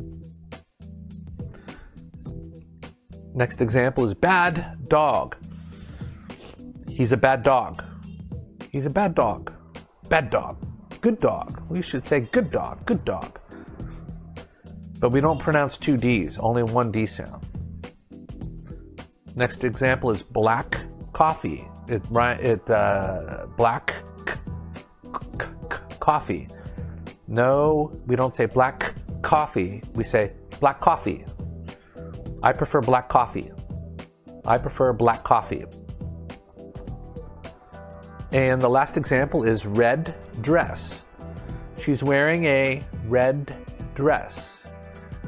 Next example is bad dog. He's a bad dog. He's a bad dog. Bad dog. Good dog. We should say good dog. Good dog. But we don't pronounce two D's, only one D sound. Next example is black coffee. It, it uh, black coffee. No, we don't say black coffee. We say black coffee. I prefer black coffee. I prefer black coffee. And the last example is red dress. She's wearing a red dress.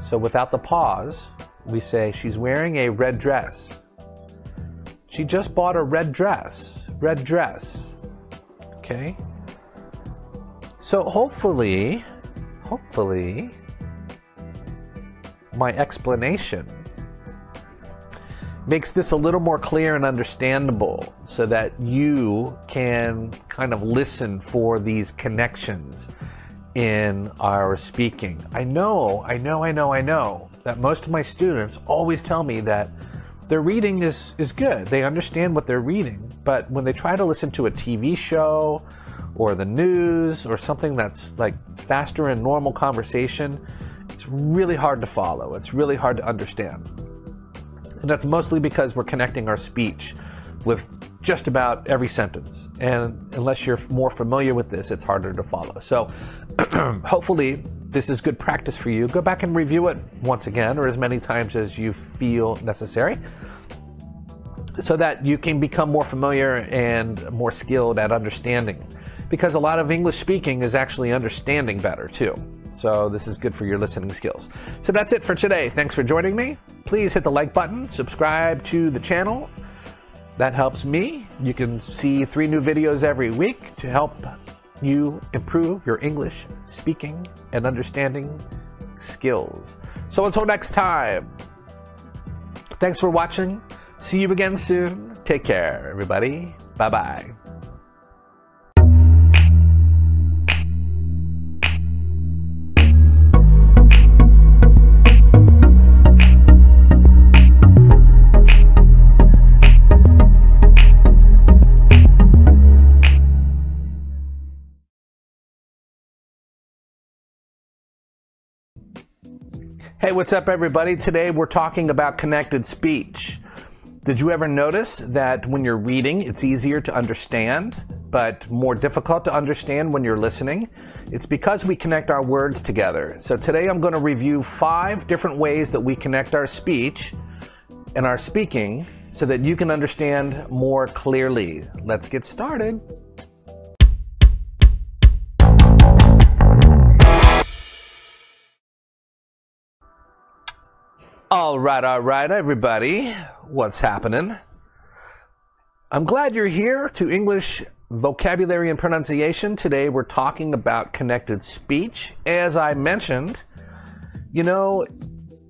So without the pause, we say she's wearing a red dress. She just bought a red dress. Red dress. Okay? So hopefully, hopefully, my explanation makes this a little more clear and understandable so that you can kind of listen for these connections in our speaking. I know, I know, I know, I know that most of my students always tell me that their reading is, is good. They understand what they're reading, but when they try to listen to a TV show or the news or something that's like faster in normal conversation, it's really hard to follow. It's really hard to understand. And that's mostly because we're connecting our speech with just about every sentence. And unless you're more familiar with this, it's harder to follow. So hopefully, this is good practice for you. Go back and review it once again or as many times as you feel necessary so that you can become more familiar and more skilled at understanding. Because a lot of English speaking is actually understanding better too. So this is good for your listening skills. So that's it for today. Thanks for joining me. Please hit the like button, subscribe to the channel. That helps me. You can see three new videos every week to help you improve your English speaking and understanding skills. So until next time, thanks for watching. See you again soon. Take care, everybody. Bye bye. Hey, what's up, everybody? Today we're talking about connected speech. Did you ever notice that when you're reading, it's easier to understand, but more difficult to understand when you're listening? It's because we connect our words together. So today I'm going to review five different ways that we connect our speech and our speaking so that you can understand more clearly. Let's get started. All right, all right, everybody. What's happening? I'm glad you're here to English vocabulary and pronunciation. Today we're talking about connected speech. As I mentioned, you know,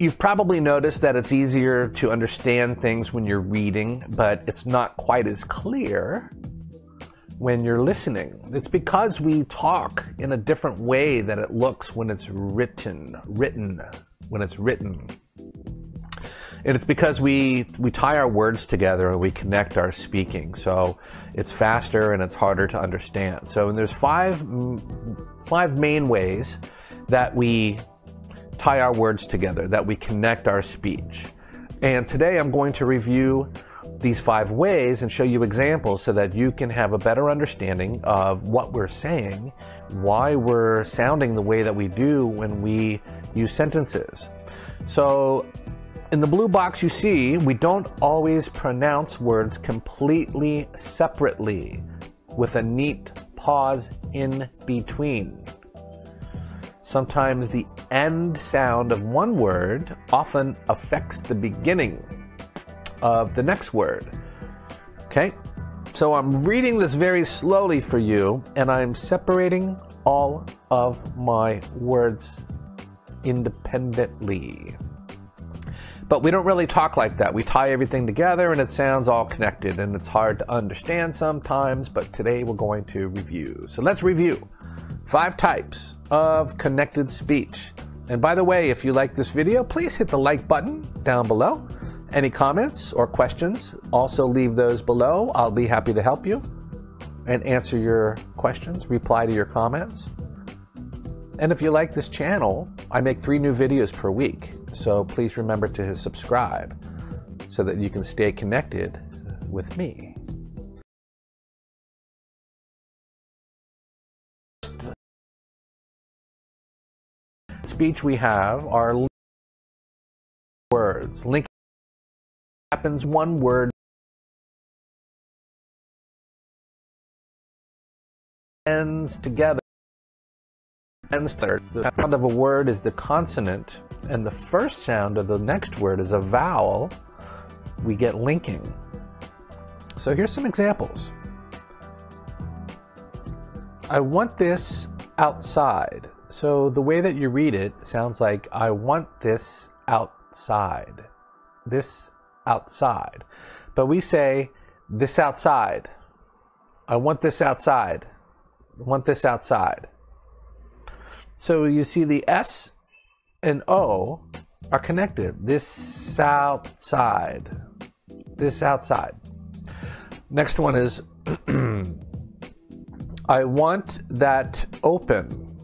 you've probably noticed that it's easier to understand things when you're reading, but it's not quite as clear when you're listening. It's because we talk in a different way than it looks when it's written, written, when it's written. And it's because we, we tie our words together and we connect our speaking. So it's faster and it's harder to understand. So and there's five, five main ways that we tie our words together, that we connect our speech. And today I'm going to review these five ways and show you examples so that you can have a better understanding of what we're saying, why we're sounding the way that we do when we use sentences. So, in the blue box you see, we don't always pronounce words completely separately with a neat pause in between. Sometimes the end sound of one word often affects the beginning of the next word. Okay? So I'm reading this very slowly for you, and I'm separating all of my words independently. But we don't really talk like that. We tie everything together and it sounds all connected and it's hard to understand sometimes, but today we're going to review. So let's review five types of connected speech. And by the way, if you like this video, please hit the like button down below. Any comments or questions, also leave those below. I'll be happy to help you and answer your questions, reply to your comments. And if you like this channel, I make three new videos per week. So please remember to subscribe so that you can stay connected with me. Speech we have are words. Link happens one word ends together third. The sound of a word is the consonant, and the first sound of the next word is a vowel. We get linking. So here's some examples. I want this outside. So the way that you read it sounds like I want this outside. This outside. But we say this outside. I want this outside. I want this outside. So you see the S and O are connected. This outside. This outside. Next one is I want that open,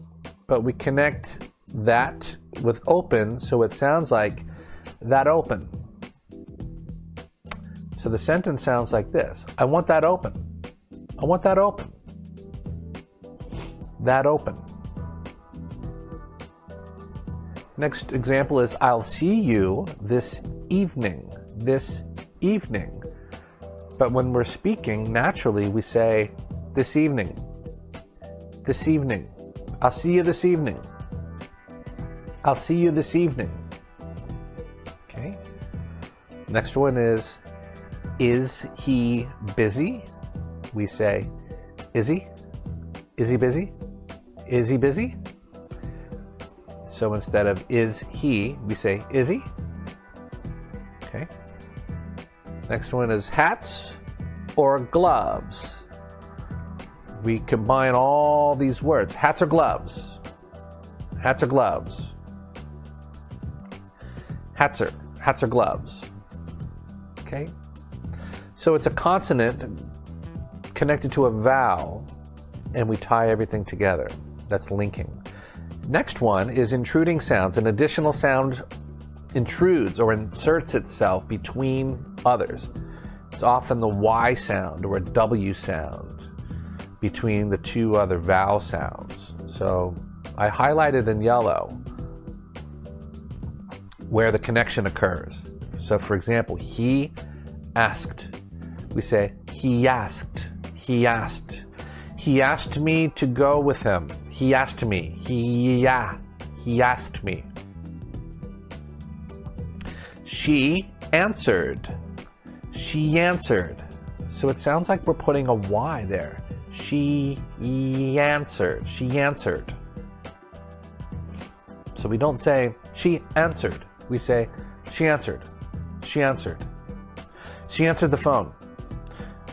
but we connect that with open so it sounds like that open. So the sentence sounds like this I want that open. I want that open. That open. Next example is I'll see you this evening. This evening. But when we're speaking, naturally we say this evening. This evening. I'll see you this evening. I'll see you this evening. Okay. Next one is Is he busy? We say, Is he? Is he busy? Is he busy? So instead of is he, we say is he. Okay. Next one is hats or gloves. We combine all these words hats or gloves. Hats or gloves. Hats or, hats or gloves. Okay. So it's a consonant connected to a vowel, and we tie everything together. That's linking. Next one is intruding sounds. An additional sound intrudes or inserts itself between others. It's often the Y sound or a W sound between the two other vowel sounds. So I highlighted in yellow where the connection occurs. So, for example, he asked. We say, he asked, he asked. He asked me to go with him. He asked me. He, yeah, he asked me. She answered. She answered. So it sounds like we're putting a Y there. She answered. She answered. So we don't say she answered. We say she answered. She answered. She answered the phone.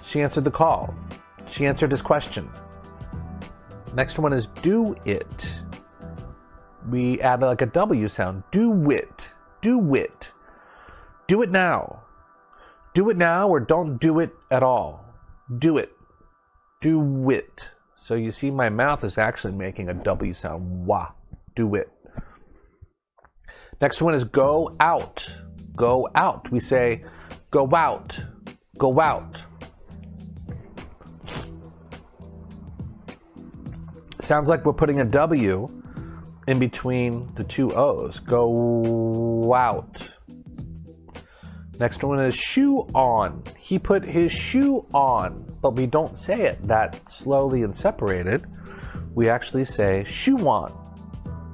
She answered the call. She answered his question. Next one is do it. We add like a W sound. Do it. Do it. Do it now. Do it now or don't do it at all. Do it. Do it. So you see, my mouth is actually making a W sound. Wah. Do it. Next one is go out. go out. We say go out, go out. Sounds like we're putting a W in between the two O's. Go out. Next one is shoe on. He put his shoe on, but we don't say it that slowly and separated. We actually say shoe on.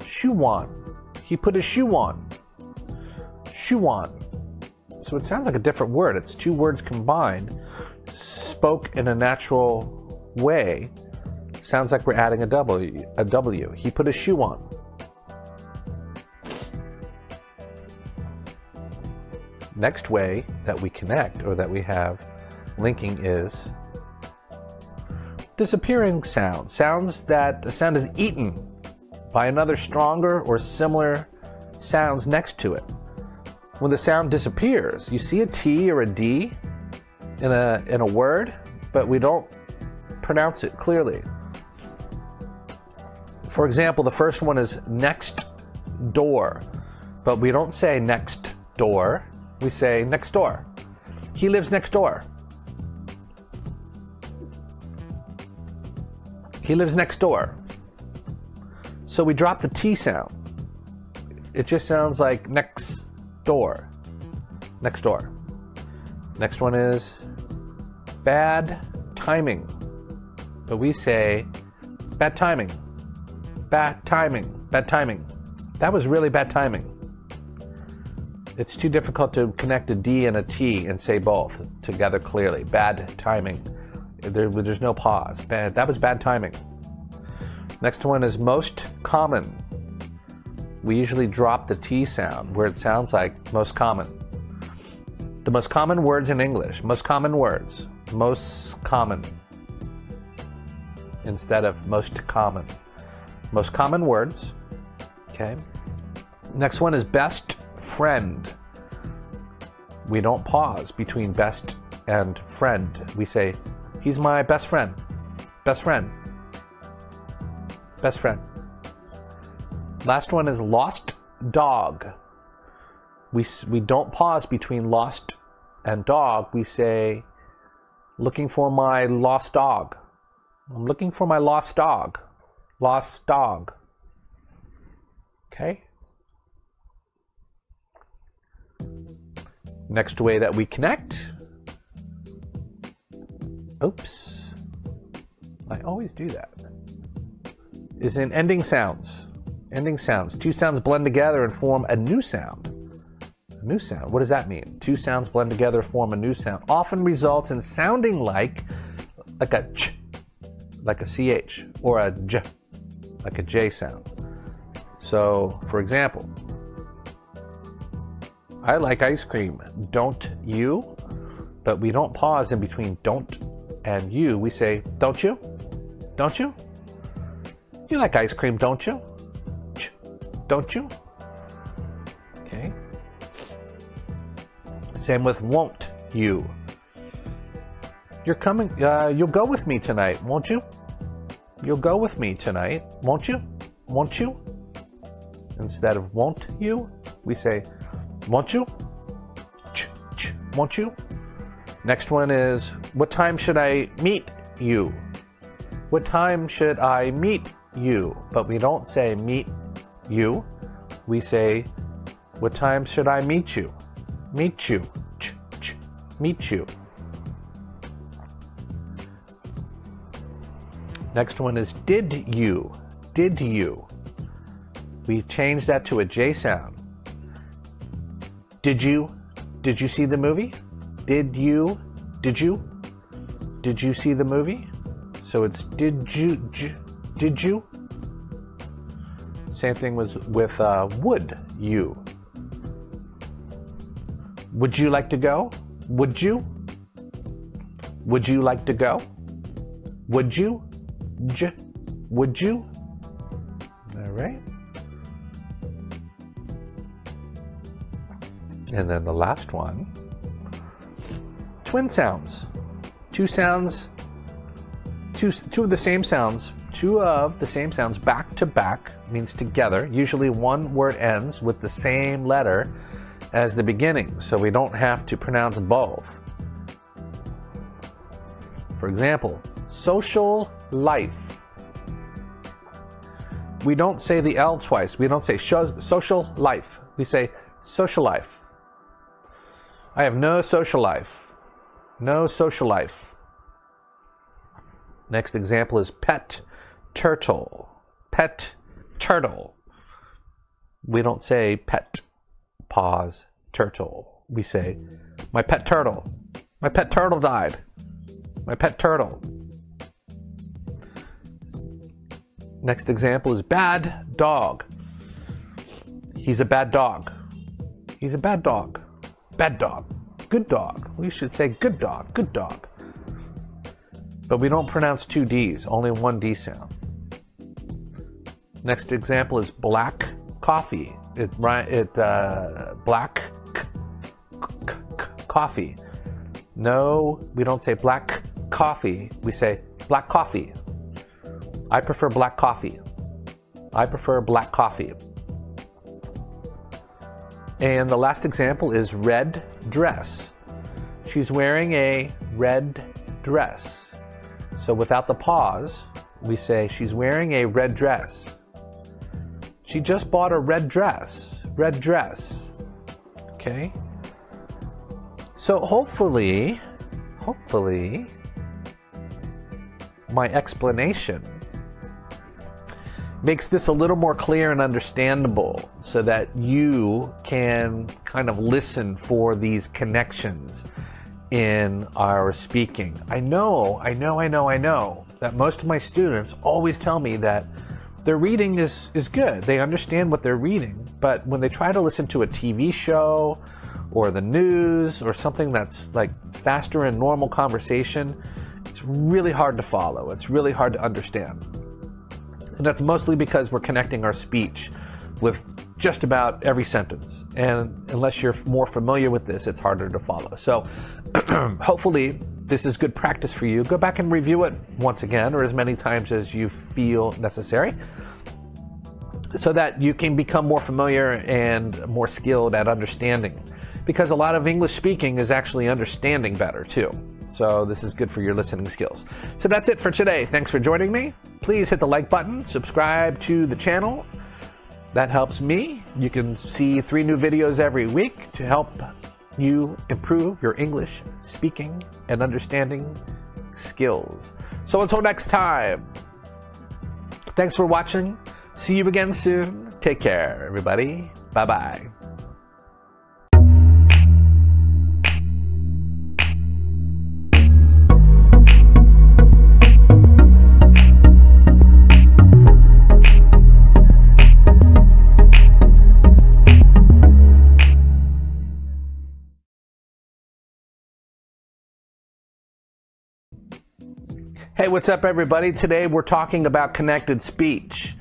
Shoe on. He put his shoe on. Shoe on. So it sounds like a different word. It's two words combined, spoke in a natural way. Sounds like we're adding a W. A W. He put a shoe on. Next way that we connect or that we have linking is disappearing sounds. Sounds that the sound is eaten by another stronger or similar sounds next to it. When the sound disappears, you see a T or a D in a in a word, but we don't pronounce it clearly. For example, the first one is next door, but we don't say next door we say next door. He lives next door. He lives next door. So we drop the T sound. It just sounds like next door. Next door. Next one is bad timing. But we say bad timing. Bad timing. Bad timing. That was really bad timing. It's too difficult to connect a D and a T and say both together clearly. Bad timing. There, there's no pause. Bad. That was bad timing. Next one is most common. We usually drop the T sound where it sounds like most common. The most common words in English. Most common words. Most common. Instead of most common. Most common words. Okay. Next one is best friend. We don't pause between best and friend. We say, he's my best friend. Best friend. Best friend. Last one is lost dog. We, we don't pause between lost and dog. We say, looking for my lost dog. I'm looking for my lost dog. Lost dog. Okay? Next way that we connect. Oops. I always do that. Is in ending sounds. Ending sounds. Two sounds blend together and form a new sound. A new sound. What does that mean? Two sounds blend together, form a new sound. Often results in sounding like like a ch, like a ch, or a j, like a j sound. So, for example, I like ice cream. Don't you? But we don't pause in between don't and you. We say, don't you? Don't you? You like ice cream, don't you? Ch, don't you? Okay. Same with won't you. You're coming, uh, you'll go with me tonight, won't you? You'll go with me tonight, won't you? Won't you? Instead of won't you, we say, won't you? Ch, ch, won't you? Next one is, what time should I meet you? What time should I meet you? But we don't say meet you. We say, what time should I meet you? Meet you. Ch, ch, meet you. Next one is did you? Did you? We changed that to a J sound. Did you? Did you see the movie? Did you? Did you? Did you see the movie? So it's did you? J, did you? Same thing was with uh, would you? Would you like to go? Would you? Would you like to go? Would you? J, would you? All right. And then the last one twin sounds. Two sounds, two, two of the same sounds, two of the same sounds back to back means together. Usually one word ends with the same letter as the beginning so we don't have to pronounce both. For example, social life. We don't say the L twice. We don't say social life. We say social life. I have no social life. No social life. Next example is pet turtle. Pet turtle. We don't say pet, pause, turtle. We say, my pet turtle. My pet turtle died. My pet turtle. Next example is bad dog. He's a bad dog. He's a bad dog. Bad dog. Good dog. We should say good dog. Good dog. But we don't pronounce two D's, only one D sound. Next example is black coffee. It, it uh, black coffee. No, we don't say black coffee. We say black coffee. I prefer black coffee. I prefer black coffee. And the last example is red dress. She's wearing a red dress. So without the pause, we say she's wearing a red dress. She just bought a red dress. Red dress. Okay? So hopefully, hopefully, my explanation makes this a little more clear and understandable so that you can kind of listen for these connections in our speaking. I know, I know, I know, I know that most of my students always tell me that their reading is, is good. They understand what they're reading. But when they try to listen to a TV show or the news or something that's like faster in normal conversation, it's really hard to follow. It's really hard to understand. And that's mostly because we're connecting our speech with just about every sentence. And unless you're more familiar with this, it's harder to follow. So hopefully, this is good practice for you. Go back and review it once again or as many times as you feel necessary so that you can become more familiar and more skilled at understanding. Because a lot of English speaking is actually understanding better too. So this is good for your listening skills. So that's it for today. Thanks for joining me. Please hit the like button, subscribe to the channel. That helps me. You can see three new videos every week to help you improve your English speaking and understanding skills. So until next time, thanks for watching. See you again soon. Take care, everybody. Bye bye. Hey, what's up, everybody? Today we're talking about connected speech.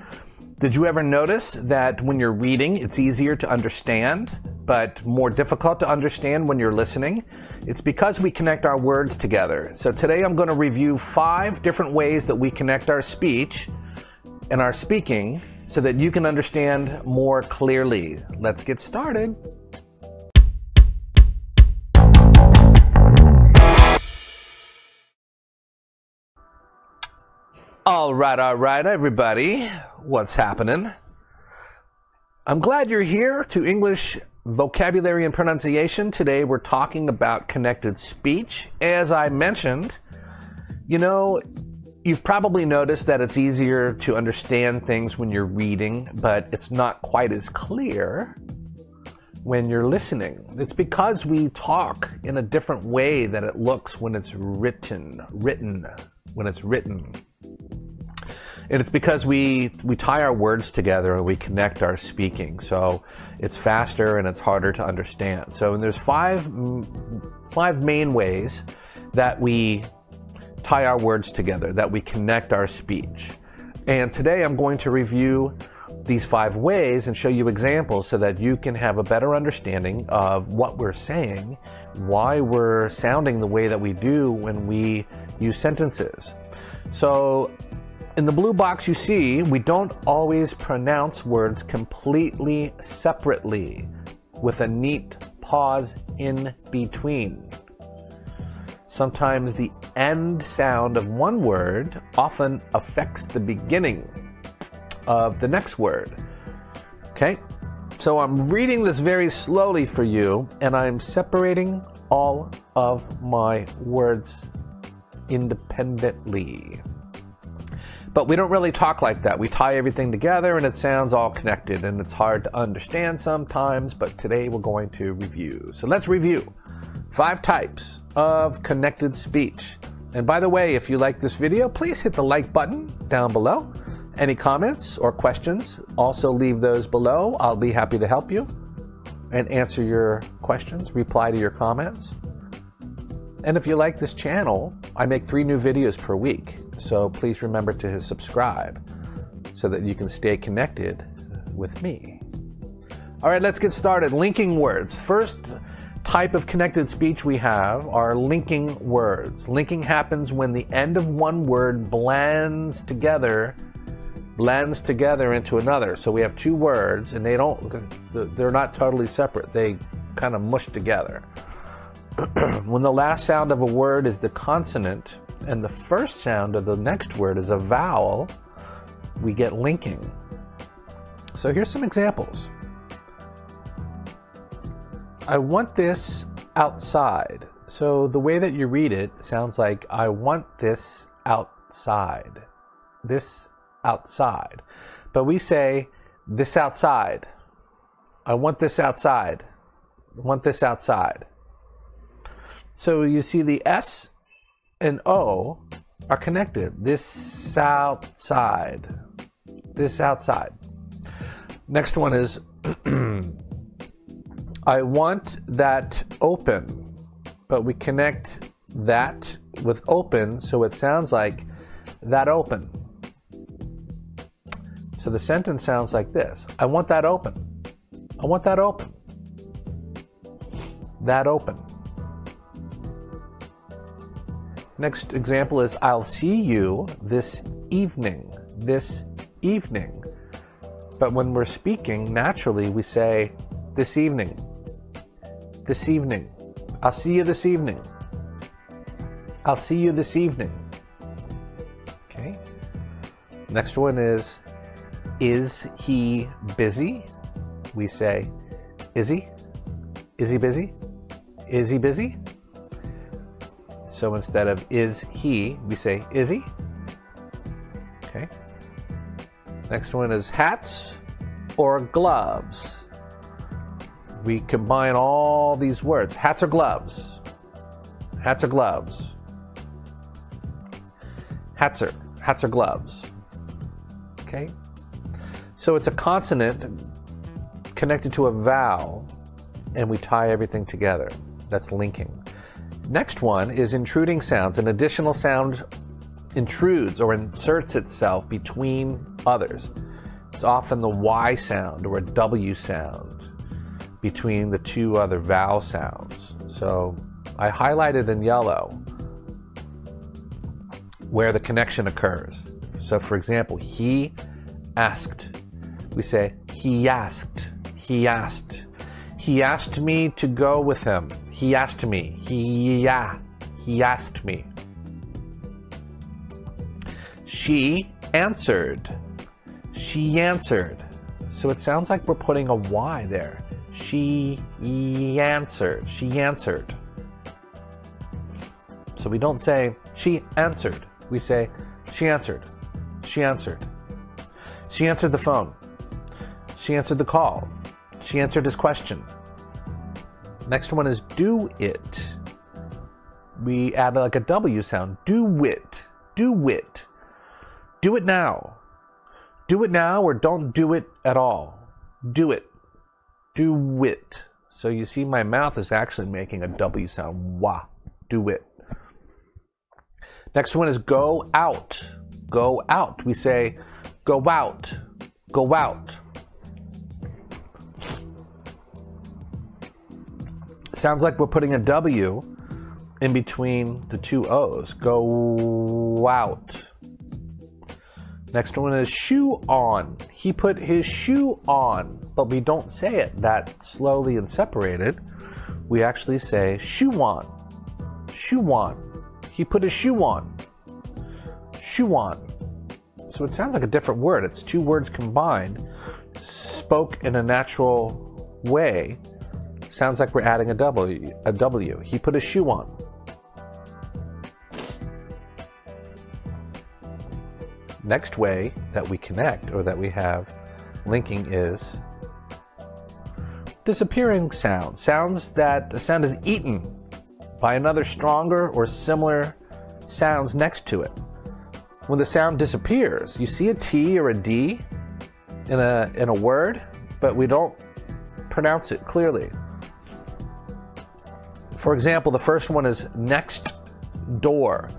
Did you ever notice that when you're reading, it's easier to understand, but more difficult to understand when you're listening? It's because we connect our words together. So today I'm going to review five different ways that we connect our speech and our speaking so that you can understand more clearly. Let's get started. All right, all right, everybody. What's happening? I'm glad you're here to English vocabulary and pronunciation. Today we're talking about connected speech. As I mentioned, you know, you've probably noticed that it's easier to understand things when you're reading, but it's not quite as clear when you're listening. It's because we talk in a different way that it looks when it's written, written, when it's written. And it's because we, we tie our words together and we connect our speaking. So it's faster and it's harder to understand. So and there's five, five main ways that we tie our words together, that we connect our speech. And today I'm going to review these five ways and show you examples so that you can have a better understanding of what we're saying, why we're sounding the way that we do when we use sentences. So in the blue box you see, we don't always pronounce words completely separately. with a neat pause in between. Sometimes the end sound of one word often affects the beginning of the next word. Okay? So I'm reading this very slowly for you, and I'm separating all of my words independently. But we don't really talk like that. We tie everything together and it sounds all connected and it's hard to understand sometimes, but today we're going to review. So let's review five types of connected speech. And by the way, if you like this video, please hit the like button down below. Any comments or questions, also leave those below. I'll be happy to help you and answer your questions, reply to your comments. And if you like this channel, I make three new videos per week. So please remember to subscribe so that you can stay connected with me. All right, let's get started. Linking words. First type of connected speech we have are linking words. Linking happens when the end of one word blends together blends together into another. So we have two words and they don't they're not totally separate. They kind of mush together. when the last sound of a word is the consonant and the first sound of the next word is a vowel, we get linking. So here's some examples. I want this outside. So the way that you read it sounds like I want this outside. This outside. But we say this outside. I want this outside. I want this outside. So you see the S and O are connected. This outside. This outside. Next one is I want that open, but we connect that with open so it sounds like that open. So the sentence sounds like this I want that open. I want that open. That open. Next example is I'll see you this evening. This evening. But when we're speaking, naturally we say this evening. This evening. I'll see you this evening. I'll see you this evening. Okay. Next one is Is he busy? We say, Is he? Is he busy? Is he busy? So instead of is he, we say is he. Okay. Next one is hats or gloves. We combine all these words. Hats or gloves. Hats or gloves. Hats or hats or gloves. Okay. So it's a consonant connected to a vowel, and we tie everything together. That's linking. Next one is intruding sounds. An additional sound intrudes or inserts itself between others. It's often the Y sound or a W sound between the two other vowel sounds. So I highlighted in yellow where the connection occurs. So, for example, he asked. We say, he asked, he asked. He asked me to go with him. He asked me. He, yeah, he asked me. She answered. She answered. So it sounds like we're putting a Y there. She answered. She answered. So we don't say she answered. We say she answered. She answered. She answered the phone. She answered the call. She answered his question. Next one is do it. We add like a W sound. Do it. Do it. Do it now. Do it now or don't do it at all. Do it. Do it. So you see, my mouth is actually making a W sound. Wah. Do it. Next one is go out. Go out. We say go out. Go out. Sounds like we're putting a W in between the two O's. Go out. Next one is shoe on. He put his shoe on, but we don't say it that slowly and separated. We actually say shoe on. Shoe on. He put his shoe on. Shoe on. So it sounds like a different word. It's two words combined, spoke in a natural way. Sounds like we're adding a W. A W. He put a shoe on. Next way that we connect or that we have linking is disappearing sounds. Sounds that the sound is eaten by another stronger or similar sounds next to it. When the sound disappears, you see a T or a D in a, in a word, but we don't pronounce it clearly. For example, the first one is next door,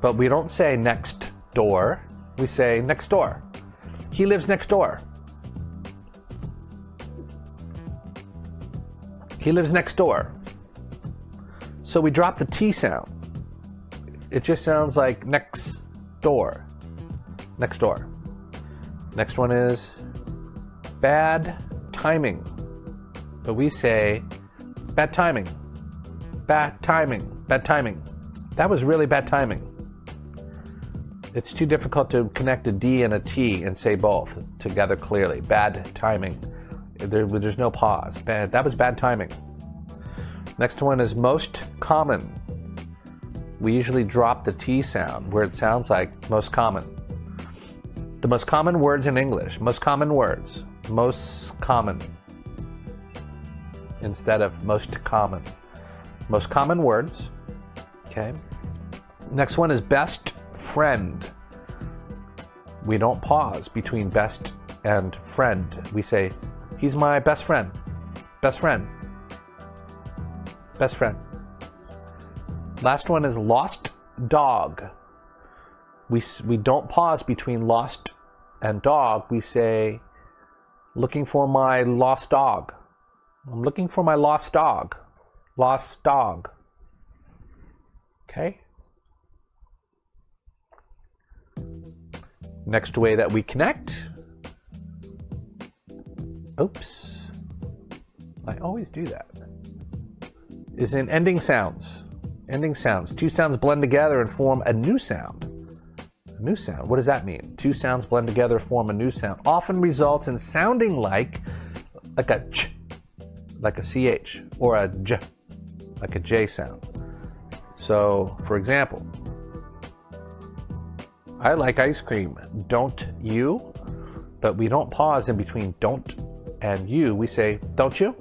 but we don't say next door we say next door. He lives next door. He lives next door. So we drop the T sound. It just sounds like next door. Next door. Next one is bad timing. But we say bad timing. Bad timing. Bad timing. That was really bad timing. It's too difficult to connect a D and a T and say both together clearly. Bad timing. There, there's no pause. Bad, that was bad timing. Next one is most common. We usually drop the T sound where it sounds like most common. The most common words in English. Most common words. Most common. Instead of most common. Most common words. Okay. Next one is best friend. We don't pause between best and friend. We say, he's my best friend. Best friend. Best friend. Last one is lost dog. We, we don't pause between lost and dog. We say, looking for my lost dog. I'm looking for my lost dog. Lost dog. Okay? Next way that we connect. Oops. I always do that. Is in ending sounds. Ending sounds. Two sounds blend together and form a new sound. A new sound. What does that mean? Two sounds blend together, form a new sound. Often results in sounding like like a ch, like a ch, or a j, like a j sound. So, for example, I like ice cream. Don't you? But we don't pause in between don't and you. We say, don't you?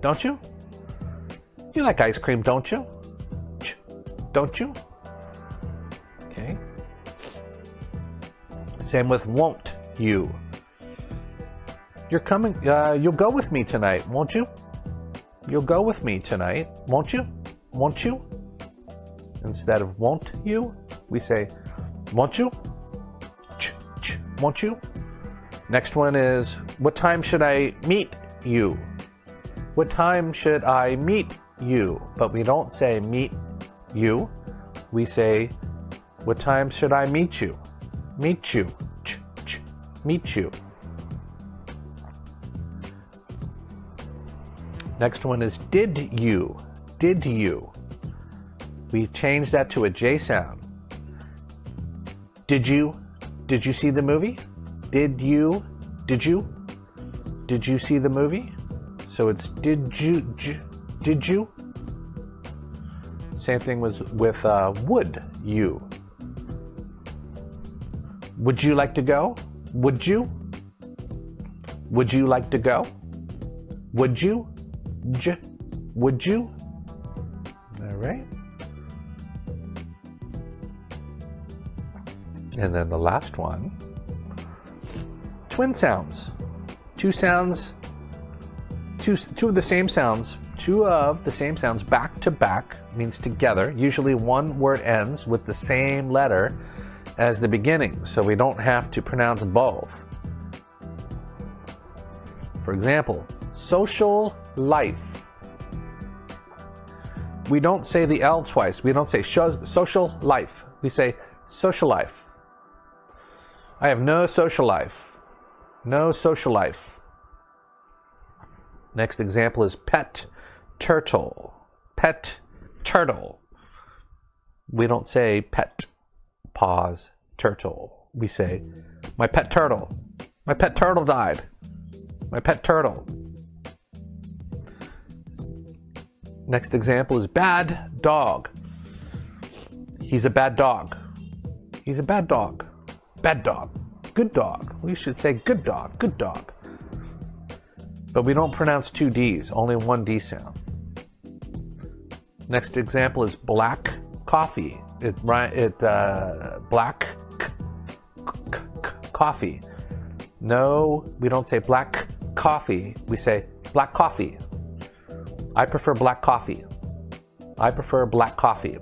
Don't you? You like ice cream, don't you? Ch, don't you? Okay. Same with won't you. You're coming, uh, you'll go with me tonight, won't you? You'll go with me tonight, won't you? Won't you? Instead of won't you, we say, won't you? Ch, ch, won't you? Next one is, what time should I meet you? What time should I meet you? But we don't say meet you. We say, what time should I meet you? Meet you. Ch, ch, meet you. Next one is did you? Did you? We change that to a J sound. Did you? Did you see the movie? Did you? Did you? Did you see the movie? So it's did you? J, did you? Same thing was with uh, would you? Would you like to go? Would you? Would you like to go? Would you? J, would you? All right. And then the last one twin sounds. Two sounds, two, two of the same sounds, two of the same sounds back to back means together. Usually one word ends with the same letter as the beginning, so we don't have to pronounce both. For example, social life. We don't say the L twice. We don't say social life. We say social life. I have no social life. No social life. Next example is pet turtle. Pet turtle. We don't say pet, pause, turtle. We say, my pet turtle. My pet turtle died. My pet turtle. Next example is bad dog. He's a bad dog. He's a bad dog. Bad dog. Good dog. We should say good dog. Good dog. But we don't pronounce two D's, only one D sound. Next example is black coffee. It, it uh, black coffee. No, we don't say black coffee. We say black coffee. I prefer black coffee. I prefer black coffee.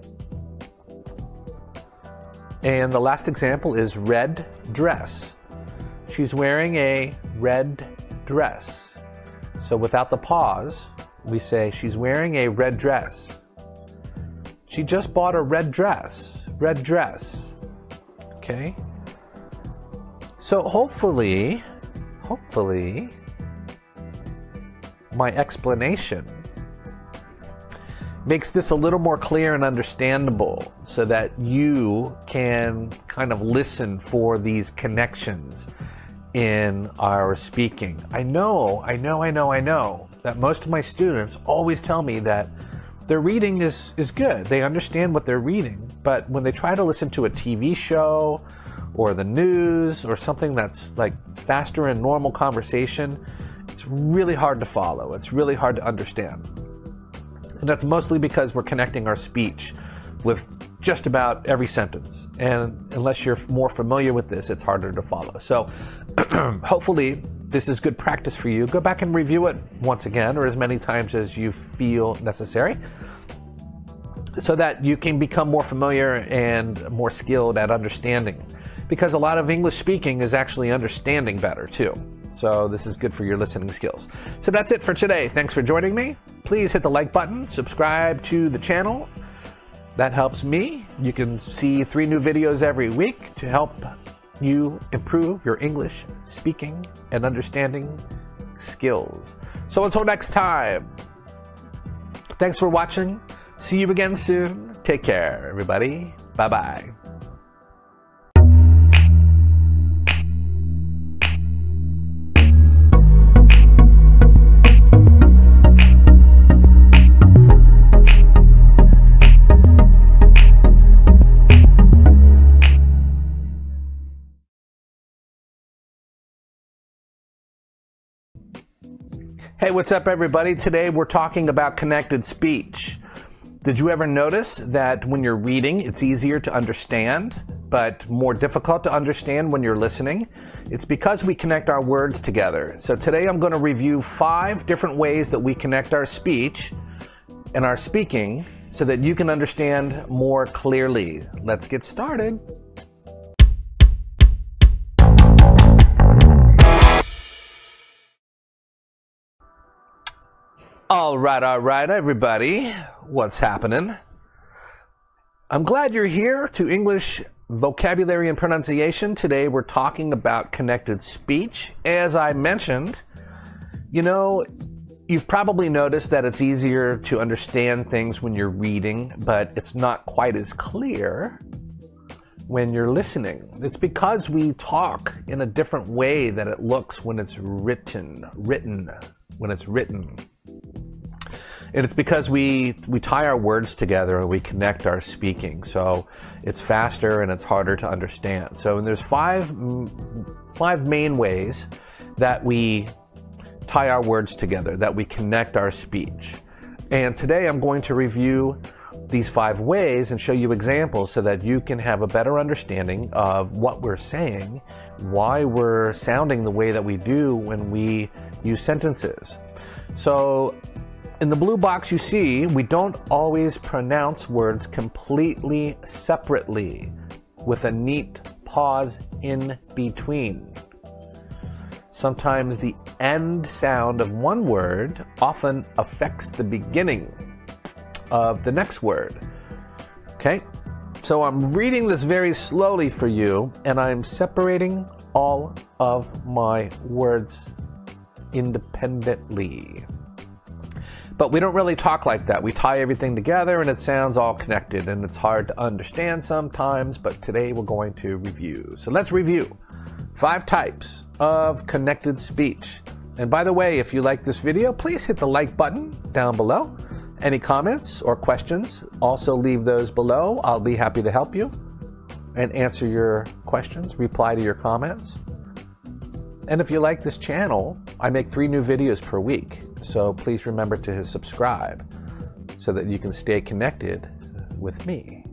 And the last example is red dress. She's wearing a red dress. So without the pause, we say she's wearing a red dress. She just bought a red dress. Red dress. Okay? So hopefully, hopefully, my explanation makes this a little more clear and understandable so that you can kind of listen for these connections in our speaking. I know, I know, I know, I know that most of my students always tell me that their reading is, is good. They understand what they're reading, but when they try to listen to a TV show or the news or something that's like faster in normal conversation, it's really hard to follow. It's really hard to understand. And that's mostly because we're connecting our speech with just about every sentence. And unless you're more familiar with this, it's harder to follow. So hopefully, this is good practice for you. Go back and review it once again or as many times as you feel necessary so that you can become more familiar and more skilled at understanding. Because a lot of English speaking is actually understanding better too. So this is good for your listening skills. So that's it for today. Thanks for joining me. Please hit the like button, subscribe to the channel. That helps me. You can see three new videos every week to help you improve your English speaking and understanding skills. So until next time, thanks for watching. See you again soon. Take care, everybody. Bye bye. Hey, what's up, everybody? Today we're talking about connected speech. Did you ever notice that when you're reading, it's easier to understand, but more difficult to understand when you're listening? It's because we connect our words together. So today I'm going to review five different ways that we connect our speech and our speaking so that you can understand more clearly. Let's get started. All right, all right, everybody. What's happening? I'm glad you're here to English vocabulary and pronunciation. Today we're talking about connected speech. As I mentioned, you know, you've probably noticed that it's easier to understand things when you're reading, but it's not quite as clear when you're listening. It's because we talk in a different way that it looks when it's written, written, when it's written. And it's because we, we tie our words together and we connect our speaking. So it's faster and it's harder to understand. So and there's five, five main ways that we tie our words together, that we connect our speech. And today I'm going to review these five ways and show you examples so that you can have a better understanding of what we're saying, why we're sounding the way that we do when we use sentences. So in the blue box you see, we don't always pronounce words completely separately with a neat pause in between. Sometimes the end sound of one word often affects the beginning of the next word. Okay? So I'm reading this very slowly for you, and I'm separating all of my words independently. But we don't really talk like that. We tie everything together and it sounds all connected and it's hard to understand sometimes, but today we're going to review. So let's review five types of connected speech. And by the way, if you like this video, please hit the like button down below. Any comments or questions, also leave those below. I'll be happy to help you and answer your questions, reply to your comments. And if you like this channel, I make three new videos per week. So please remember to subscribe so that you can stay connected with me.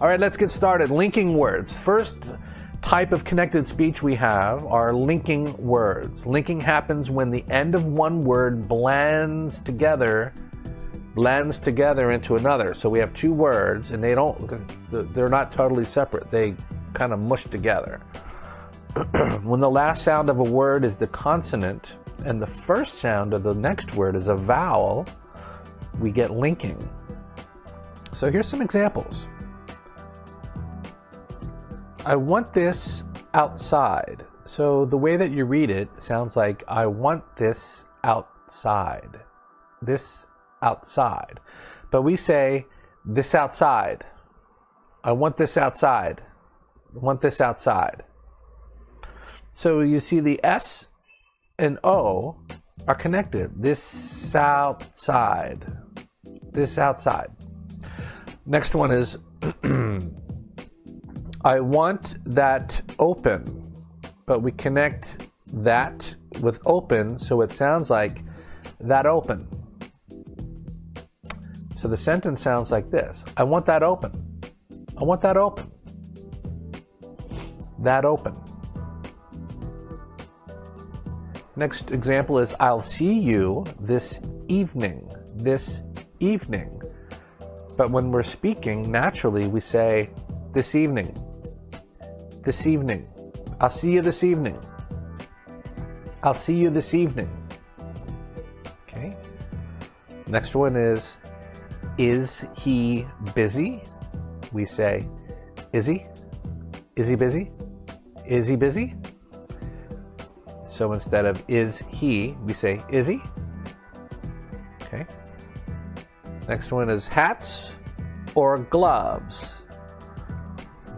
All right, let's get started. Linking words. First type of connected speech we have are linking words. Linking happens when the end of one word blends together blends together into another. So we have two words and they don't they're not totally separate. They kind of mush together. when the last sound of a word is the consonant and the first sound of the next word is a vowel, we get linking. So here's some examples. I want this outside. So the way that you read it sounds like I want this outside. This outside. But we say this outside. I want this outside. I want this outside. So you see the S and O are connected. This outside. This outside. Next one is I want that open, but we connect that with open so it sounds like that open. So the sentence sounds like this I want that open. I want that open. That open. Next example is I'll see you this evening. This evening. But when we're speaking, naturally we say this evening. This evening. I'll see you this evening. I'll see you this evening. Okay. Next one is Is he busy? We say, Is he? Is he busy? Is he busy? So instead of is he, we say is he. Okay. Next one is hats or gloves.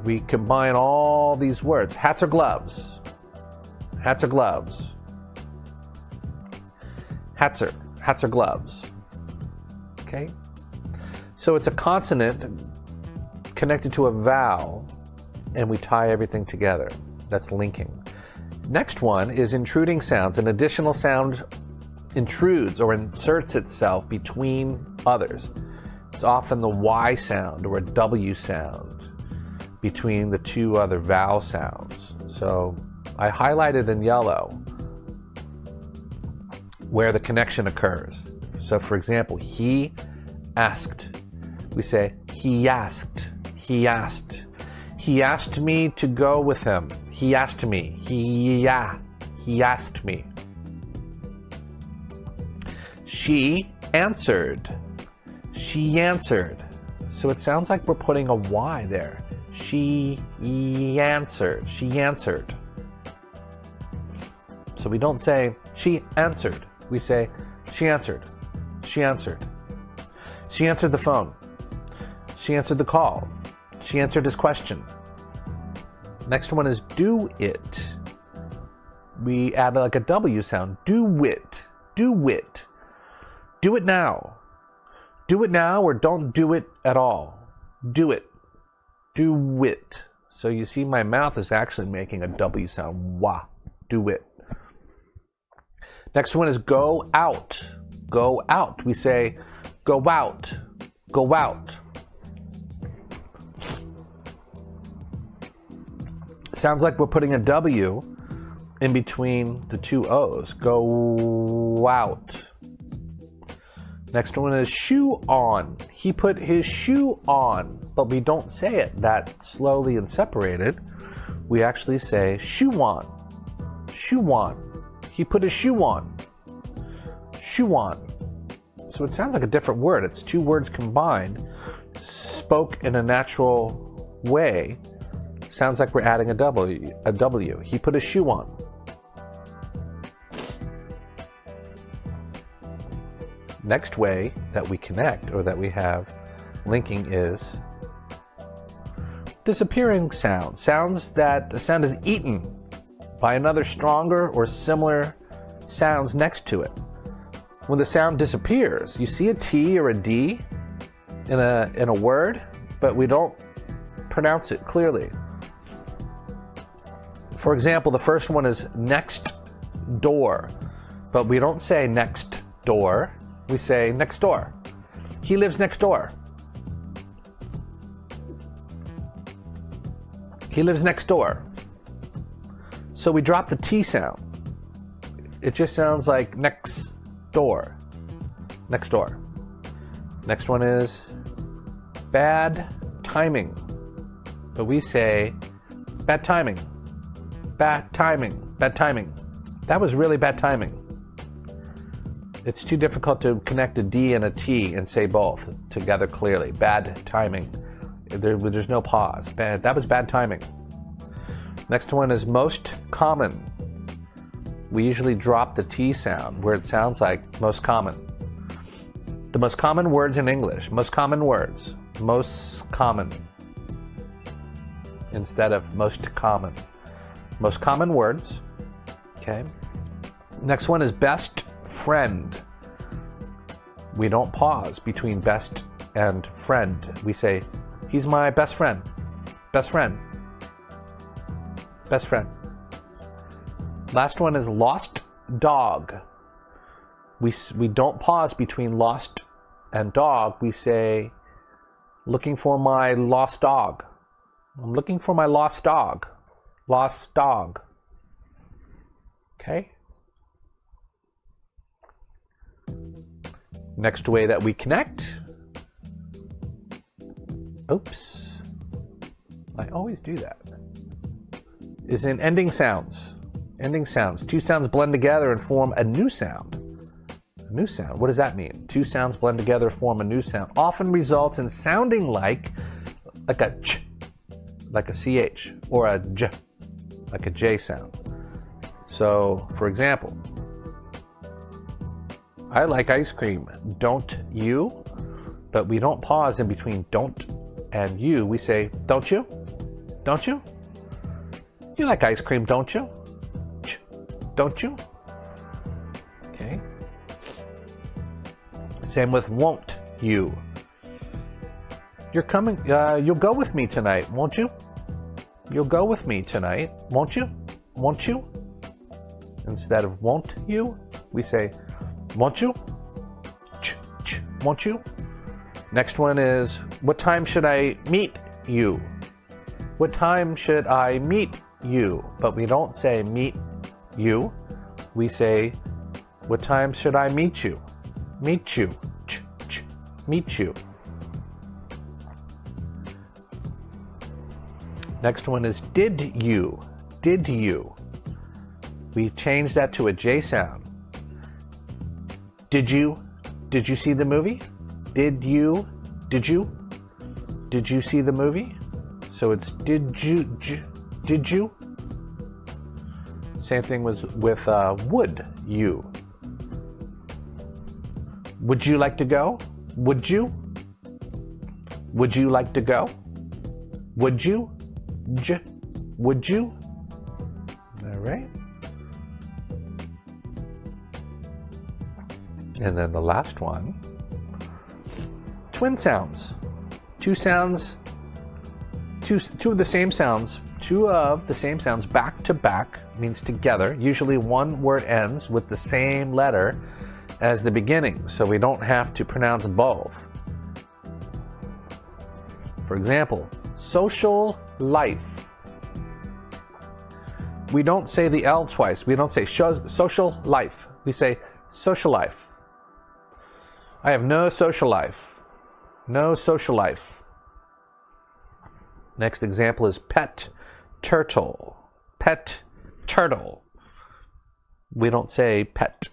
We combine all these words. Hats or gloves. Hats or gloves. Hats or, hats or gloves. Okay. So it's a consonant connected to a vowel and we tie everything together. That's linking. Next one is intruding sounds. An additional sound intrudes or inserts itself between others. It's often the Y sound or a W sound between the two other vowel sounds. So I highlighted in yellow where the connection occurs. So for example, he asked. We say he asked. He asked. He asked me to go with him. He asked me. He, yeah, he asked me. She answered. She answered. So it sounds like we're putting a Y there. She answered. She answered. So we don't say she answered. We say she answered. She answered. She answered the phone. She answered the call. She answered his question. Next one is do it. We add like a W sound. Do it. Do it. Do it now. Do it now or don't do it at all. Do it. Do it. So you see my mouth is actually making a W sound. Wah. Do it. Next one is go out. Go out. We say go out. Go out. Sounds like we're putting a W in between the two O's. Go out. Next one is shoe on. He put his shoe on, but we don't say it that slowly and separated. We actually say shoe on. Shoe on. He put his shoe on. Shoe on. So it sounds like a different word. It's two words combined. spoke in a natural way, sounds like we're adding a W. A W. He put a shoe on. Next way that we connect or that we have linking is disappearing sounds. Sounds that the sound is eaten by another stronger or similar sounds next to it. When the sound disappears, you see a T or a D in a, in a word, but we don't pronounce it clearly. For example, the first one is next door, but we don't say next door, we say next door. He lives next door. He lives next door. So we drop the T sound. It just sounds like next door. Next door. Next one is bad timing. But we say bad timing. Bad timing. Bad timing. That was really bad timing. It's too difficult to connect a D and a T and say both together clearly. Bad timing. There, there's no pause. Bad, that was bad timing. Next one is most common. We usually drop the T sound where it sounds like most common. The most common words in English, most common words, most common instead of most common. Most common words. Okay. Next one is best friend. We don't pause between best and friend. We say, he's my best friend. Best friend. Best friend. Last one is lost dog. We, we don't pause between lost and dog. We say, looking for my lost dog. I'm looking for my lost dog. Lost dog. Okay? Next way that we connect. Oops. I always do that. Is in ending sounds. Ending sounds. Two sounds blend together and form a new sound. A new sound. What does that mean? Two sounds blend together, form a new sound. Often results in sounding like like a ch, like a ch, or a j, like a j sound. So, for example, I like ice cream. Don't you? But we don't pause in between don't and you. We say, don't you? Don't you? You like ice cream, don't you? Ch, don't you? Okay. Same with won't you. You're coming, uh, you'll go with me tonight, won't you? You'll go with me tonight, won't you? Won't you? Instead of won't you, we say, won't you? Ch, ch, won't you? Next one is, what time should I meet you? What time should I meet you? But we don't say meet you. We say, what time should I meet you? Meet you. Ch, ch, meet you. Next one is did you? Did you? We changed that to a J sound. Did you? Did you see the movie? Did you? Did you? Did you see the movie? So it's did you? J, did you? Same thing was with uh, would you? Would you like to go? Would you? Would you like to go? Would you? J, would you? All right. And then the last one twin sounds. Two sounds, two, two of the same sounds, two of the same sounds back to back means together. Usually one word ends with the same letter as the beginning, so we don't have to pronounce both. For example, social life. We don't say the L twice. We don't say social life. We say social life. I have no social life. No social life. Next example is pet turtle. Pet turtle. We don't say pet,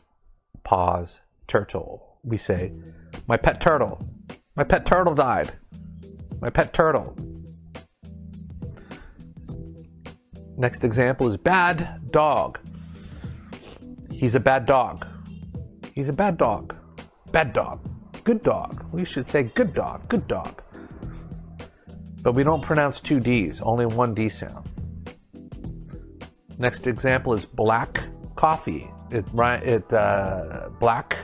pause, turtle. We say, my pet turtle. My pet turtle died. my pet turtle. Next example is bad dog. He's a bad dog. He's a bad dog. Bad dog. Good dog. We should say good dog. Good dog. But we don't pronounce two D's, only one D sound. Next example is black coffee. It it uh, black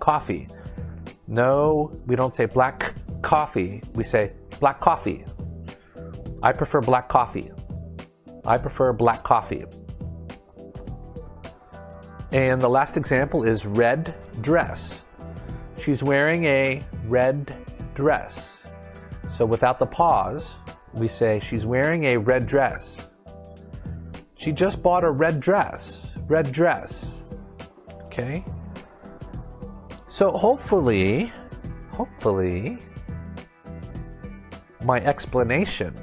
coffee. No, we don't say black coffee. We say black coffee. I prefer black coffee. I prefer black coffee. And the last example is red dress. She's wearing a red dress. So without the pause, we say she's wearing a red dress. She just bought a red dress. Red dress. Okay? So hopefully, hopefully, my explanation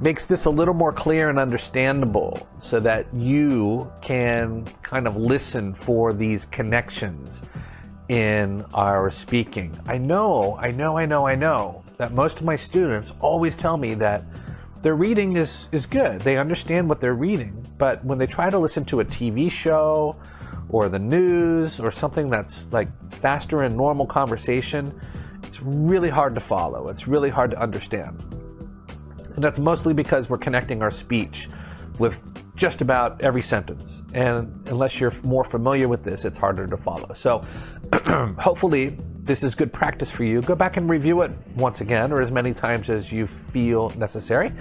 makes this a little more clear and understandable so that you can kind of listen for these connections in our speaking. I know, I know, I know, I know that most of my students always tell me that their reading is, is good. They understand what they're reading, but when they try to listen to a TV show or the news or something that's like faster in normal conversation, it's really hard to follow. It's really hard to understand. And that's mostly because we're connecting our speech with just about every sentence. And unless you're more familiar with this, it's harder to follow. So hopefully, this is good practice for you. Go back and review it once again or as many times as you feel necessary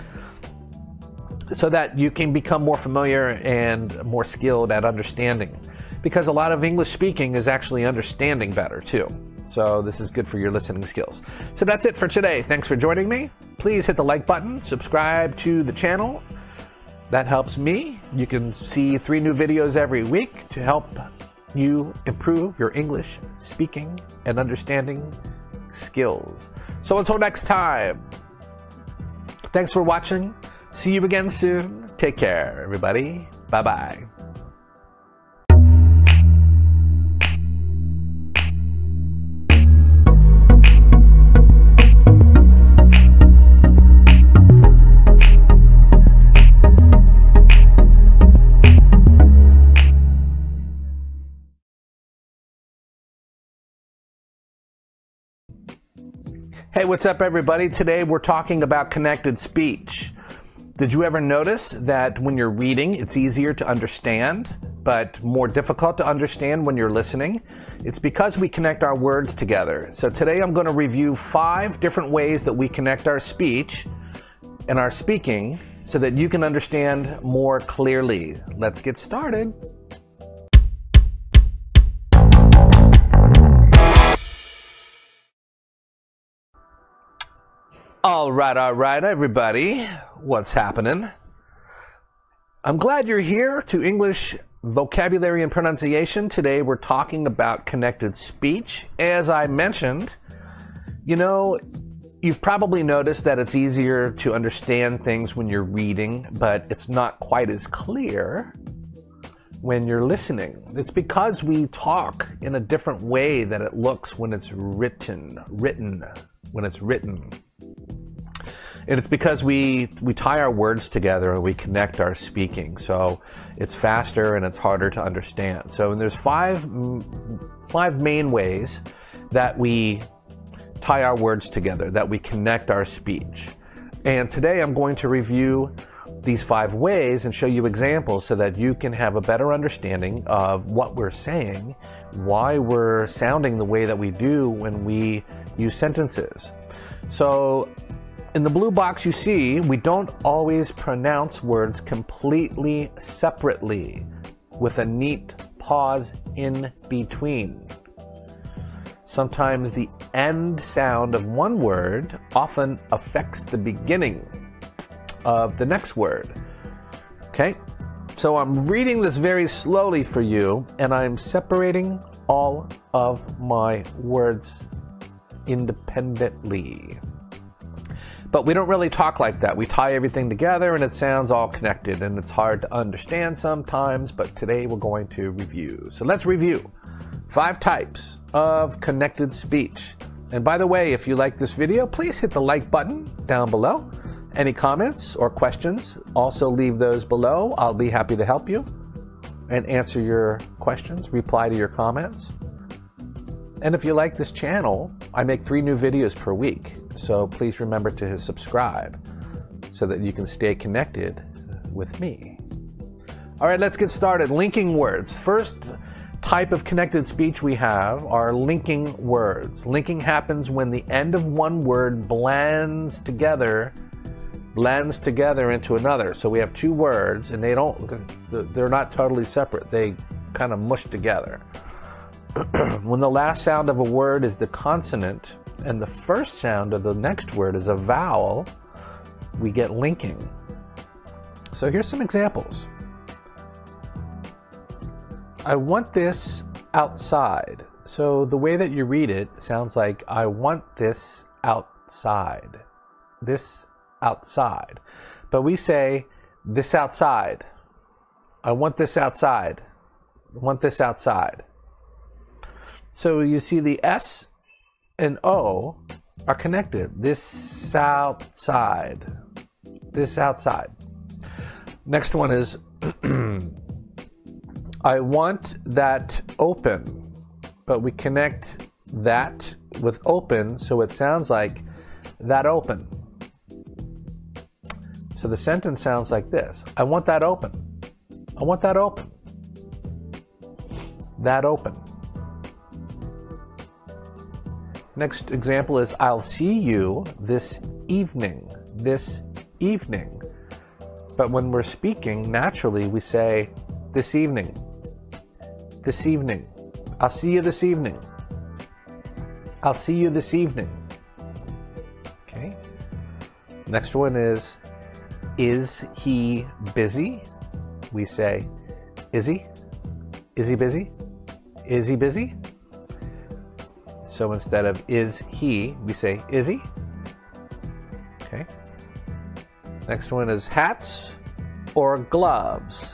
so that you can become more familiar and more skilled at understanding. Because a lot of English speaking is actually understanding better too. So this is good for your listening skills. So that's it for today. Thanks for joining me. Please hit the like button, subscribe to the channel. That helps me. You can see three new videos every week to help you improve your English speaking and understanding skills. So until next time, thanks for watching. See you again soon. Take care, everybody. Bye bye. Hey, what's up, everybody? Today we're talking about connected speech. Did you ever notice that when you're reading, it's easier to understand, but more difficult to understand when you're listening? It's because we connect our words together. So today I'm going to review five different ways that we connect our speech and our speaking so that you can understand more clearly. Let's get started. All right, all right, everybody. What's happening? I'm glad you're here to English vocabulary and pronunciation. Today we're talking about connected speech. As I mentioned, you know, you've probably noticed that it's easier to understand things when you're reading, but it's not quite as clear when you're listening. It's because we talk in a different way than it looks when it's written, written, when it's written. And it's because we we tie our words together and we connect our speaking. So it's faster and it's harder to understand. So and there's five five main ways that we tie our words together, that we connect our speech. And today I'm going to review these five ways and show you examples so that you can have a better understanding of what we're saying, why we're sounding the way that we do when we use sentences. So in the blue box you see, we don't always pronounce words completely separately with a neat pause in between. Sometimes the end sound of one word often affects the beginning of the next word. Okay? So I'm reading this very slowly for you, and I'm separating all of my words independently. But we don't really talk like that. We tie everything together and it sounds all connected and it's hard to understand sometimes, but today we're going to review. So let's review five types of connected speech. And by the way, if you like this video, please hit the like button down below. Any comments or questions, also leave those below. I'll be happy to help you and answer your questions, reply to your comments. And if you like this channel, I make three new videos per week. So please remember to subscribe so that you can stay connected with me. All right, let's get started. Linking words. First type of connected speech we have are linking words. Linking happens when the end of one word blends together blends together into another. So we have two words and they don't they're not totally separate. They kind of mush together. when the last sound of a word is the consonant and the first sound of the next word is a vowel, we get linking. So here's some examples. I want this outside. So the way that you read it sounds like I want this outside. This outside. But we say this outside. I want this outside. I want this outside. So you see the S and O are connected. This outside. This outside. Next one is I want that open, but we connect that with open so it sounds like that open. So the sentence sounds like this I want that open. I want that open. That open. Next example is I'll see you this evening. This evening. But when we're speaking, naturally we say this evening. This evening. I'll see you this evening. I'll see you this evening. Okay. Next one is Is he busy? We say, Is he? Is he busy? Is he busy? So instead of is he, we say is he. Okay. Next one is hats or gloves.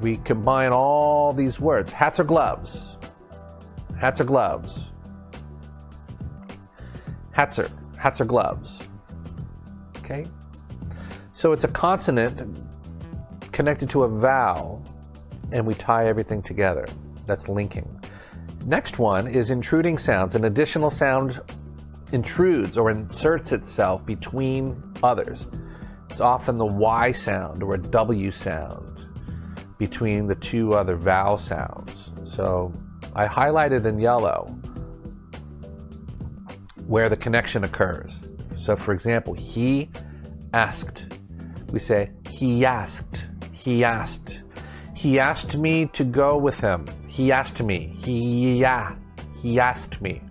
We combine all these words. Hats or gloves. Hats or gloves. Hats or hats or gloves. Okay. So it's a consonant connected to a vowel, and we tie everything together. That's linking. Next one is intruding sounds. An additional sound intrudes or inserts itself between others. It's often the Y sound or a W sound between the two other vowel sounds. So I highlighted in yellow where the connection occurs. So, for example, he asked. We say, he asked. He asked. He asked me to go with him. He asked me. He yeah. He asked me.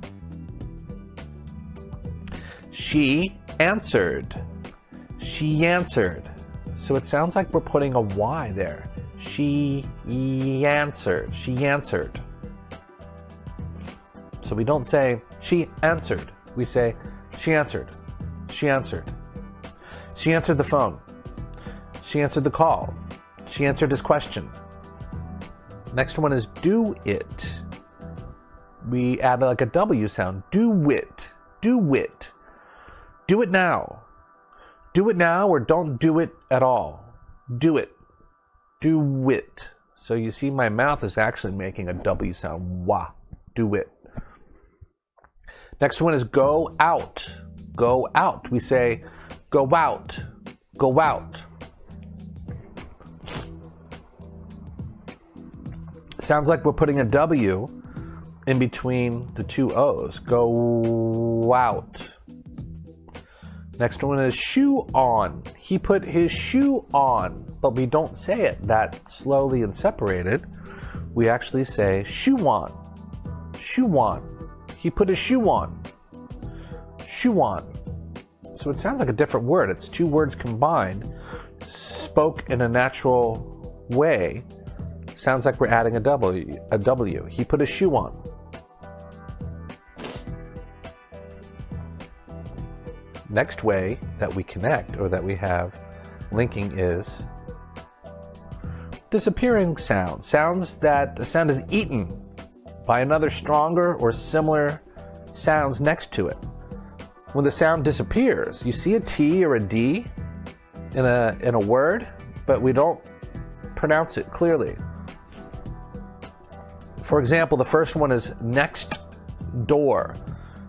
She answered. She answered. So it sounds like we're putting a Y there. She answered. She answered. So we don't say she answered. We say she answered. She answered. She answered the phone. She answered the call. She answered his question. Next one is do it. We add like a W sound. Do it. Do it. Do it now. Do it now or don't do it at all. Do it. Do it. So you see, my mouth is actually making a W sound. Wah. Do it. Next one is go out. Go out. We say go out. Go out. Sounds like we're putting a W in between the two O's. Go out. Next one is shoe on. He put his shoe on, but we don't say it that slowly and separated. We actually say shoe on. Shoe on. He put his shoe on. Shoe on. So it sounds like a different word. It's two words combined, spoke in a natural way Sounds like we're adding a W. A W. He put a shoe on. Next way that we connect or that we have linking is disappearing sounds. Sounds that the sound is eaten by another stronger or similar sounds next to it. When the sound disappears, you see a T or a D in a, in a word, but we don't pronounce it clearly. For example, the first one is next door,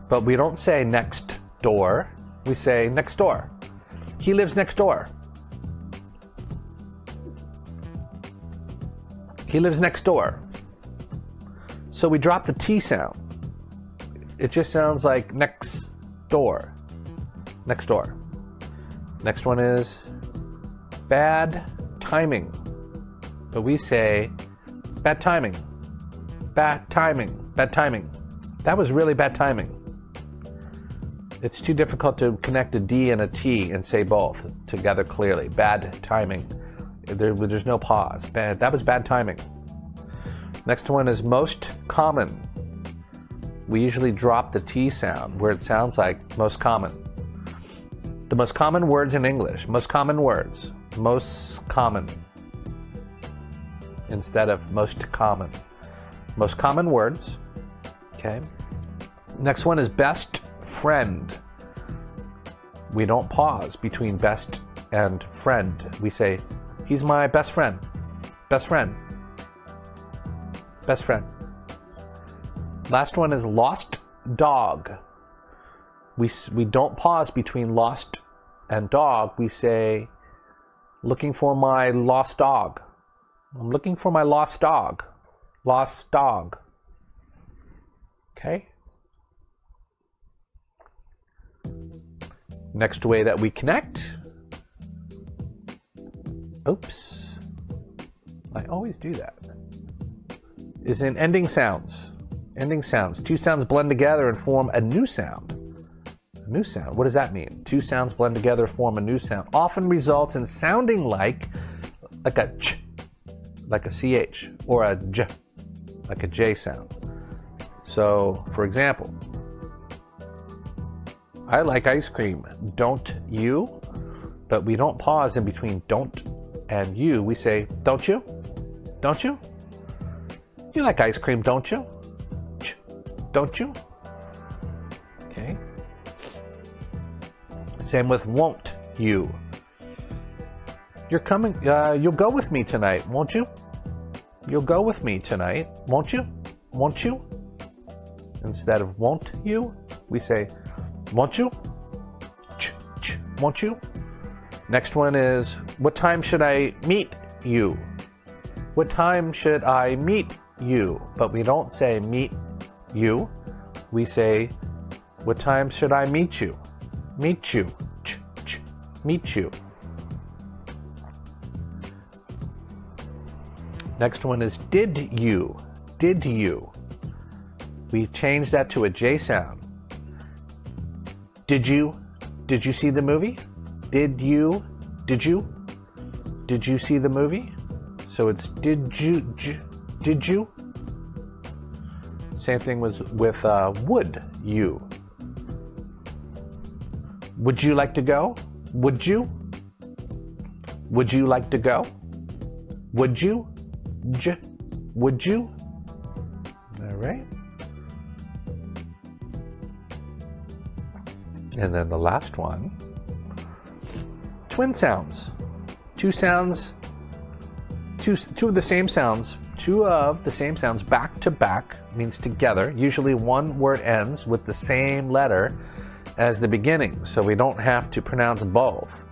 but we don't say next door, we say next door. He lives next door. He lives next door. So we drop the T sound. It just sounds like next door. Next door. Next one is bad timing. But we say bad timing. Bad timing. Bad timing. That was really bad timing. It's too difficult to connect a D and a T and say both together clearly. Bad timing. There, there's no pause. Bad, that was bad timing. Next one is most common. We usually drop the T sound where it sounds like most common. The most common words in English, most common words, most common instead of most common. Most common words. Okay. Next one is best friend. We don't pause between best and friend. We say, he's my best friend. Best friend. Best friend. Last one is lost dog. We, we don't pause between lost and dog. We say, looking for my lost dog. I'm looking for my lost dog. Lost dog. Okay? Next way that we connect. Oops. I always do that. Is in ending sounds. Ending sounds. Two sounds blend together and form a new sound. A new sound. What does that mean? Two sounds blend together, form a new sound. Often results in sounding like like a ch, like a ch, or a j, like a j sound. So, for example, I like ice cream. Don't you? But we don't pause in between don't and you. We say, don't you? Don't you? You like ice cream, don't you? Ch, don't you? Okay. Same with won't you. You're coming, uh, you'll go with me tonight, won't you? You'll go with me tonight, won't you? Won't you? Instead of won't you, we say, won't you? Ch, ch, won't you? Next one is, what time should I meet you? What time should I meet you? But we don't say meet you. We say, what time should I meet you? Meet you. Ch, ch, meet you. Next one is did you? Did you? We changed that to a J sound. Did you? Did you see the movie? Did you? Did you? Did you see the movie? So it's did you? J, did you? Same thing was with uh, would you? Would you like to go? Would you? Would you like to go? Would you? J, would you? All right. And then the last one twin sounds. Two sounds, two, two of the same sounds, two of the same sounds back to back means together. Usually one word ends with the same letter as the beginning, so we don't have to pronounce both.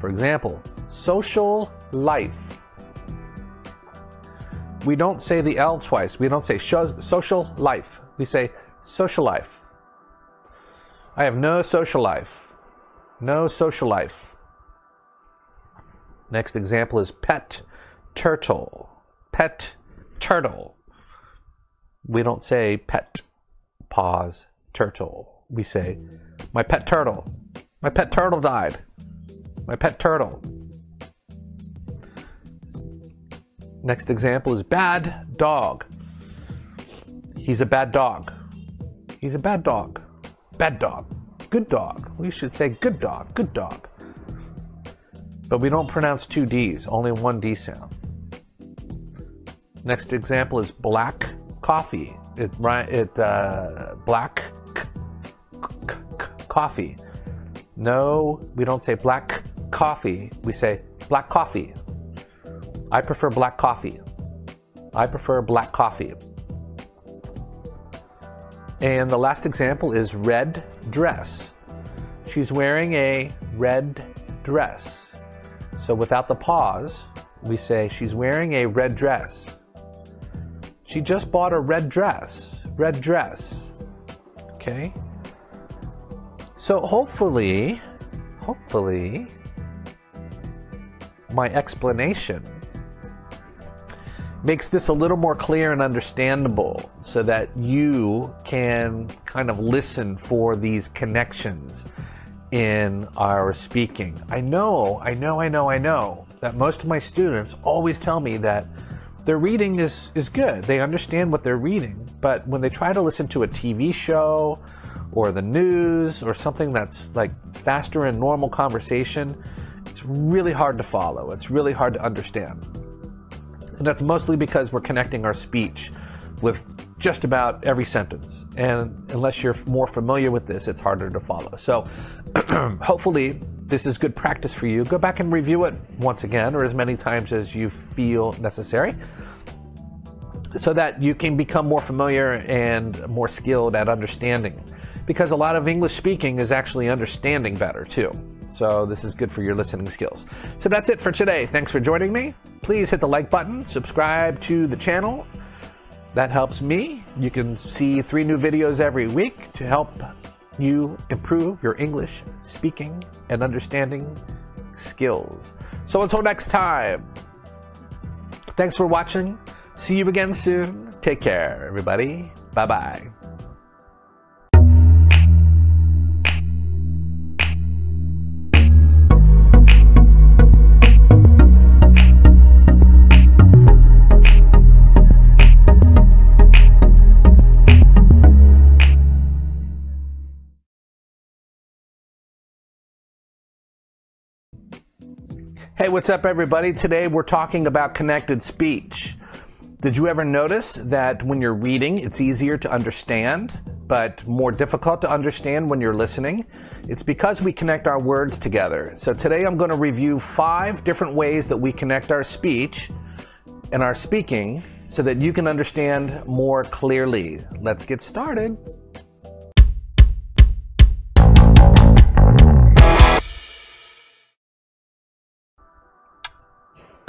For example, social life. We don't say the L twice. We don't say social life. We say social life. I have no social life. No social life. Next example is pet turtle. Pet turtle. We don't say pet, pause, turtle. We say, my pet turtle. My pet turtle died. My pet turtle. Next example is bad dog. He's a bad dog. He's a bad dog. Bad dog. Good dog. We should say good dog. Good dog. But we don't pronounce two D's, only one D sound. Next example is black coffee. It it uh, black coffee. No, we don't say black coffee. We say black coffee. I prefer black coffee. I prefer black coffee. And the last example is red dress. She's wearing a red dress. So without the pause, we say she's wearing a red dress. She just bought a red dress. Red dress. Okay? So hopefully, hopefully, my explanation makes this a little more clear and understandable so that you can kind of listen for these connections in our speaking. I know, I know, I know, I know that most of my students always tell me that their reading is, is good. They understand what they're reading, but when they try to listen to a TV show or the news or something that's like faster in normal conversation, it's really hard to follow. It's really hard to understand. And that's mostly because we're connecting our speech with just about every sentence. And unless you're more familiar with this, it's harder to follow. So hopefully, this is good practice for you. Go back and review it once again or as many times as you feel necessary so that you can become more familiar and more skilled at understanding. Because a lot of English speaking is actually understanding better too. So this is good for your listening skills. So that's it for today. Thanks for joining me. Please hit the like button, subscribe to the channel. That helps me. You can see three new videos every week to help you improve your English speaking and understanding skills. So until next time, thanks for watching. See you again soon. Take care, everybody. Bye bye. Hey, what's up, everybody? Today we're talking about connected speech. Did you ever notice that when you're reading, it's easier to understand, but more difficult to understand when you're listening? It's because we connect our words together. So today I'm going to review five different ways that we connect our speech and our speaking so that you can understand more clearly. Let's get started.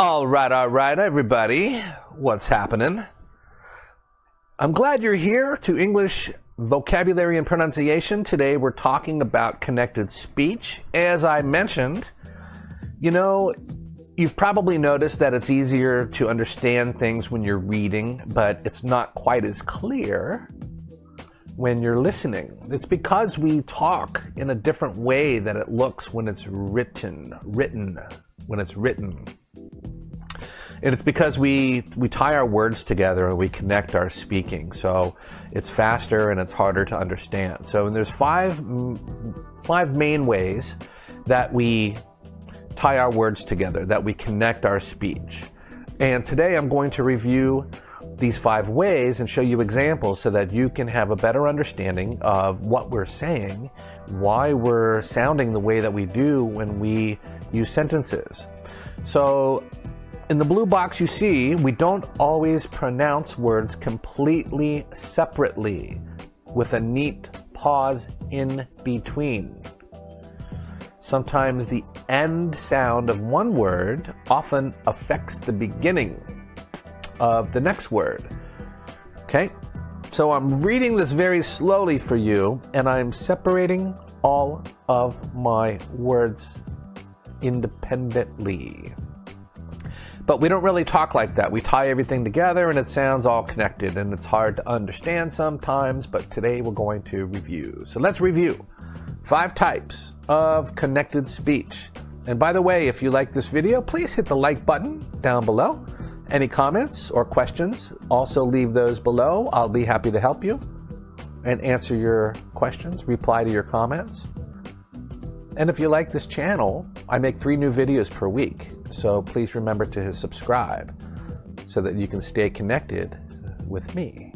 All right, all right, everybody. What's happening? I'm glad you're here to English vocabulary and pronunciation. Today we're talking about connected speech. As I mentioned, you know, you've probably noticed that it's easier to understand things when you're reading, but it's not quite as clear when you're listening. It's because we talk in a different way than it looks when it's written, written, when it's written. And it's because we we tie our words together and we connect our speaking. So it's faster and it's harder to understand. So and there's five five main ways that we tie our words together, that we connect our speech. And today I'm going to review these five ways and show you examples so that you can have a better understanding of what we're saying, why we're sounding the way that we do when we use sentences. So in the blue box you see, we don't always pronounce words completely separately with a neat pause in between. Sometimes the end sound of one word often affects the beginning of the next word. Okay? So I'm reading this very slowly for you, and I'm separating all of my words independently. But we don't really talk like that. We tie everything together and it sounds all connected and it's hard to understand sometimes, but today we're going to review. So let's review five types of connected speech. And by the way, if you like this video, please hit the like button down below. Any comments or questions, also leave those below. I'll be happy to help you and answer your questions, reply to your comments. And if you like this channel, I make three new videos per week. So please remember to subscribe so that you can stay connected with me.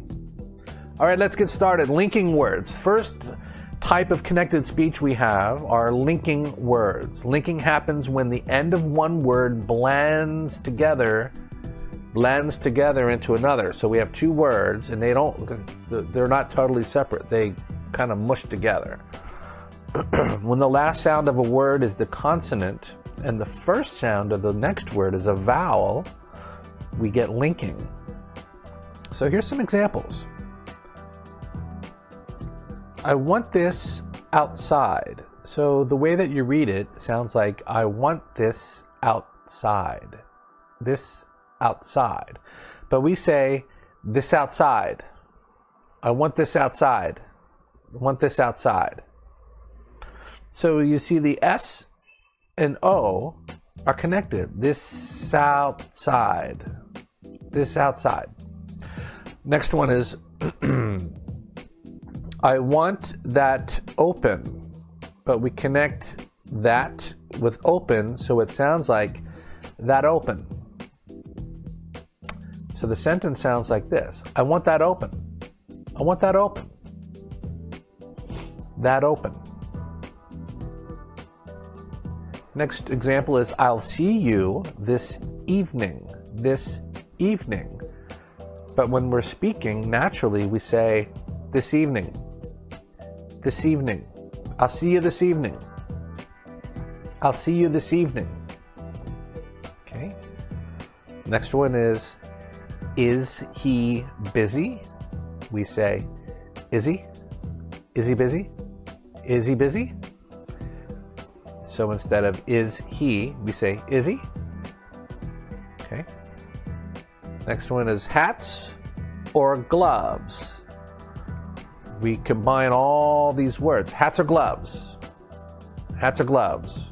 All right, let's get started. Linking words. First type of connected speech we have are linking words. Linking happens when the end of one word blends together blends together into another. So we have two words and they don't they're not totally separate. They kind of mush together. when the last sound of a word is the consonant and the first sound of the next word is a vowel, we get linking. So here's some examples. I want this outside. So the way that you read it sounds like I want this outside. This outside. But we say this outside. I want this outside. I want this outside. So you see the S and O are connected. This outside. This outside. Next one is I want that open, but we connect that with open so it sounds like that open. So the sentence sounds like this I want that open. I want that open. That open. Next example is I'll see you this evening. This evening. But when we're speaking, naturally we say this evening this evening. I'll see you this evening. I'll see you this evening. Okay. Next one is Is he busy? We say, Is he? Is he busy? Is he busy? So instead of is he, we say, Is he? Okay. Next one is hats or gloves we combine all these words hats or gloves. Hats or gloves.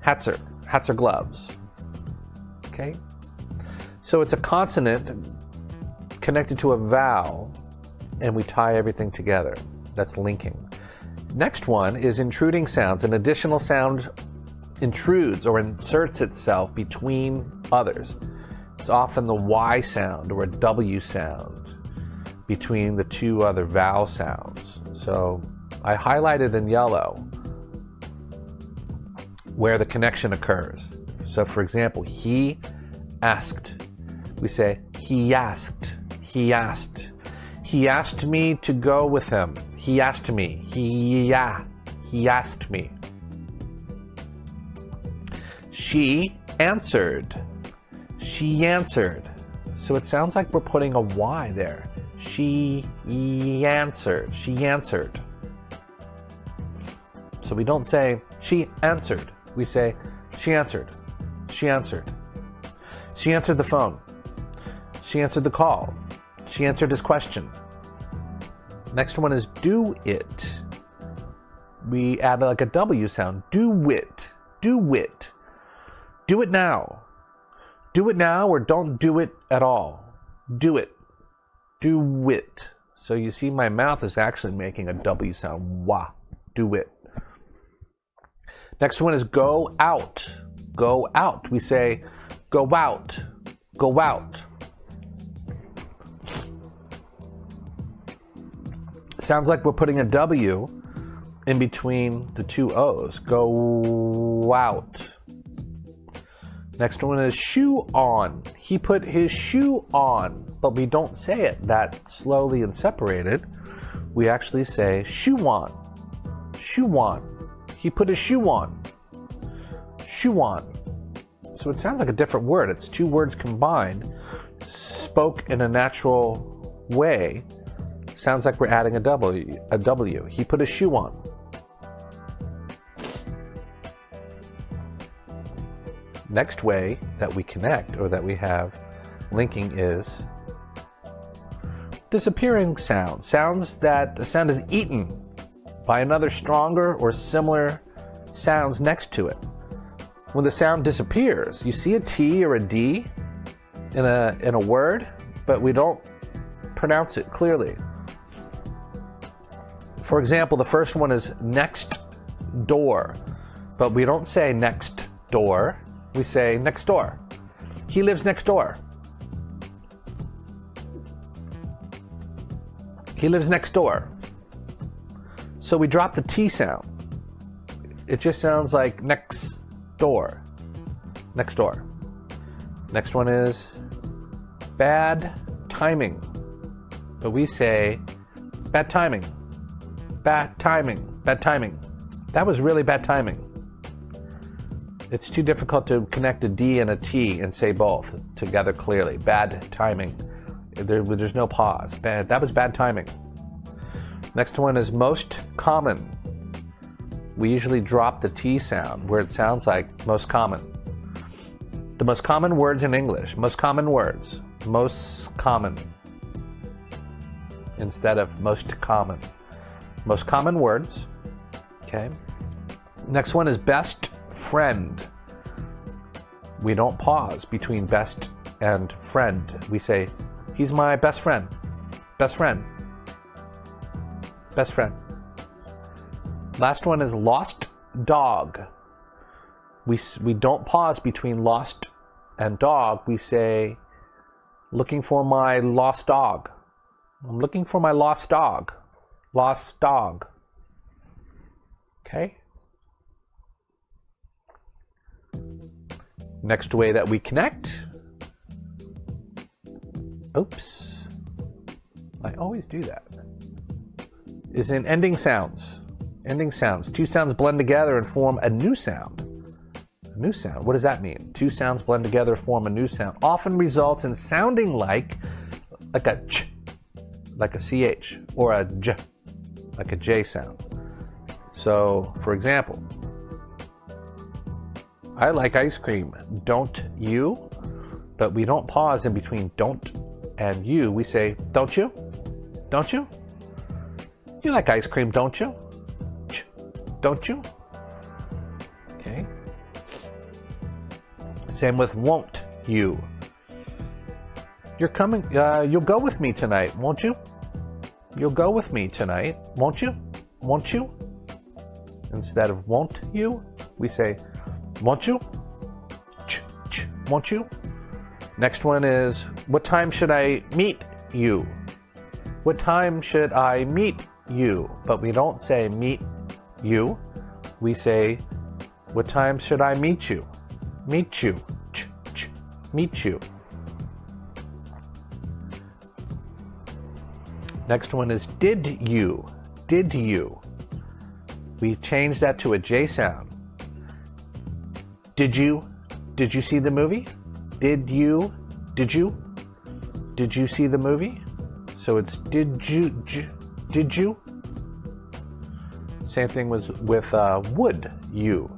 Hats or, hats or gloves. Okay? So it's a consonant connected to a vowel, and we tie everything together. That's linking. Next one is intruding sounds. An additional sound intrudes or inserts itself between others. It's often the Y sound or a W sound between the two other vowel sounds. So I highlighted in yellow where the connection occurs. So for example, he asked. We say, he asked, he asked. He asked me to go with him. He asked me. He, yeah, he asked me. She answered. She answered. So it sounds like we're putting a Y there. She answered. She answered. So we don't say she answered. We say she answered. She answered. She answered the phone. She answered the call. She answered his question. Next one is do it. We add like a W sound. Do it. Do it. Do it now. Do it now or don't do it at all. Do it do it. So you see, my mouth is actually making a W sound. Wah. Do it. Next one is go out. Go out. We say go out. Go out. Sounds like we're putting a W in between the two O's. Go out. Next one is shoe on. He put his shoe on, but we don't say it that slowly and separated. We actually say shoe on. Shoe on. He put his shoe on. Shoe on. So it sounds like a different word. It's two words combined, spoke in a natural way. Sounds like we're adding a W. A W. He put a shoe on. Next way that we connect or that we have linking is disappearing sounds. Sounds that the sound is eaten by another stronger or similar sounds next to it. When the sound disappears, you see a T or a D in a, in a word, but we don't pronounce it clearly. For example, the first one is next door, but we don't say next door we say next door. He lives next door. He lives next door. So we drop the T sound. It just sounds like next door. Next door. Next one is bad timing. But we say bad timing. Bad timing. Bad timing. That was really bad timing. It's too difficult to connect a D and a T and say both together clearly. Bad timing. There, there's no pause. Bad. That was bad timing. Next one is most common. We usually drop the T sound where it sounds like most common. The most common words in English. Most common words. Most common. Instead of most common. Most common words. Okay. Next one is best friend. We don't pause between best and friend. We say, he's my best friend. Best friend. Best friend. Last one is lost dog. We, we don't pause between lost and dog. We say, looking for my lost dog. I'm looking for my lost dog. Lost dog. Okay? Next way that we connect. Oops. I always do that. Is in ending sounds. Ending sounds. Two sounds blend together and form a new sound. A new sound. What does that mean? Two sounds blend together, form a new sound. Often results in sounding like like a ch, like a ch, or a j, like a j sound. So, for example, I like ice cream. Don't you? But we don't pause in between don't and you. We say, don't you? Don't you? You like ice cream, don't you? Don't you? Okay. Same with won't you. You're coming, uh, you'll go with me tonight, won't you? You'll go with me tonight, won't you? Won't you? Instead of won't you, we say, won't you? Ch, ch, won't you? Next one is, what time should I meet you? What time should I meet you? But we don't say meet you. We say, what time should I meet you? Meet you. Ch, ch, meet you. Next one is did you? Did you? We changed that to a J sound. Did you? Did you see the movie? Did you? Did you? Did you see the movie? So it's did you? J, did you? Same thing was with uh, would you?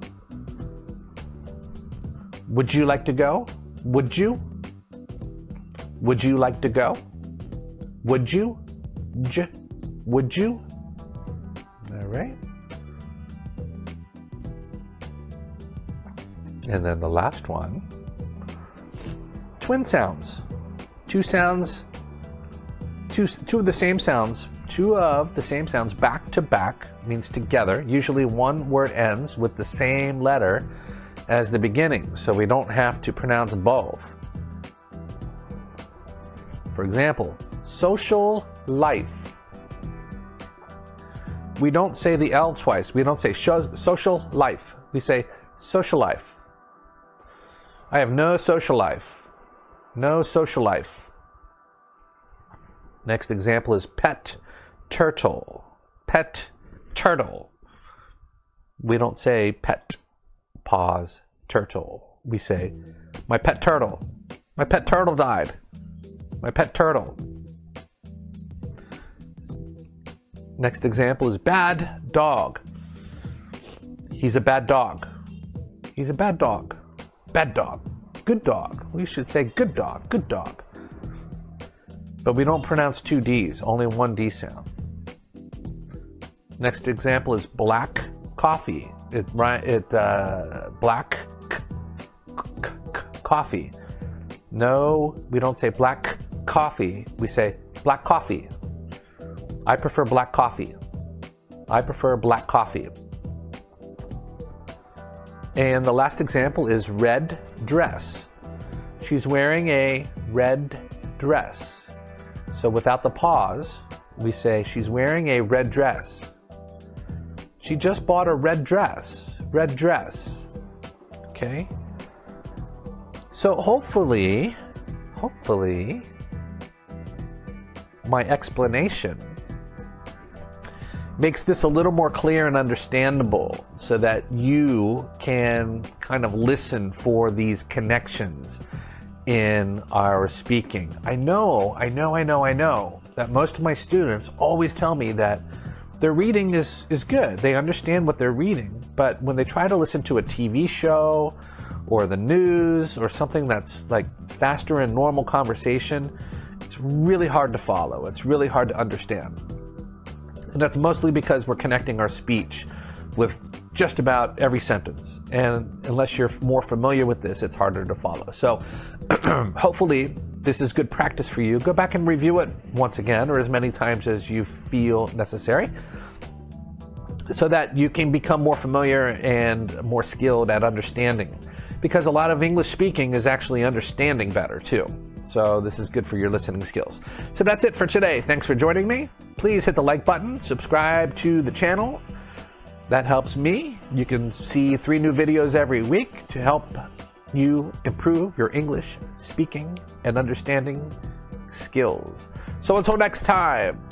Would you like to go? Would you? Would you like to go? Would you? J, would you? All right. And then the last one twin sounds. Two sounds, two, two of the same sounds, two of the same sounds back to back means together. Usually one word ends with the same letter as the beginning, so we don't have to pronounce both. For example, social life. We don't say the L twice. We don't say social life. We say social life. I have no social life. No social life. Next example is pet turtle. Pet turtle. We don't say pet, pause, turtle. We say, my pet turtle. My pet turtle died. My pet turtle. Next example is bad dog. He's a bad dog. He's a bad dog. Bad dog. Good dog. We should say good dog. Good dog. But we don't pronounce two D's, only one D sound. Next example is black coffee. It, it uh, black coffee. No, we don't say black coffee. We say black coffee. I prefer black coffee. I prefer black coffee. And the last example is red dress. She's wearing a red dress. So without the pause, we say she's wearing a red dress. She just bought a red dress. Red dress. Okay? So hopefully, hopefully, my explanation makes this a little more clear and understandable so that you can kind of listen for these connections in our speaking. I know, I know, I know, I know that most of my students always tell me that their reading is, is good. They understand what they're reading. But when they try to listen to a TV show or the news or something that's like faster in normal conversation, it's really hard to follow. It's really hard to understand. And that's mostly because we're connecting our speech with just about every sentence. And unless you're more familiar with this, it's harder to follow. So hopefully, this is good practice for you. Go back and review it once again or as many times as you feel necessary so that you can become more familiar and more skilled at understanding. Because a lot of English speaking is actually understanding better too. So this is good for your listening skills. So that's it for today. Thanks for joining me. Please hit the like button, subscribe to the channel. That helps me. You can see three new videos every week to help you improve your English speaking and understanding skills. So until next time,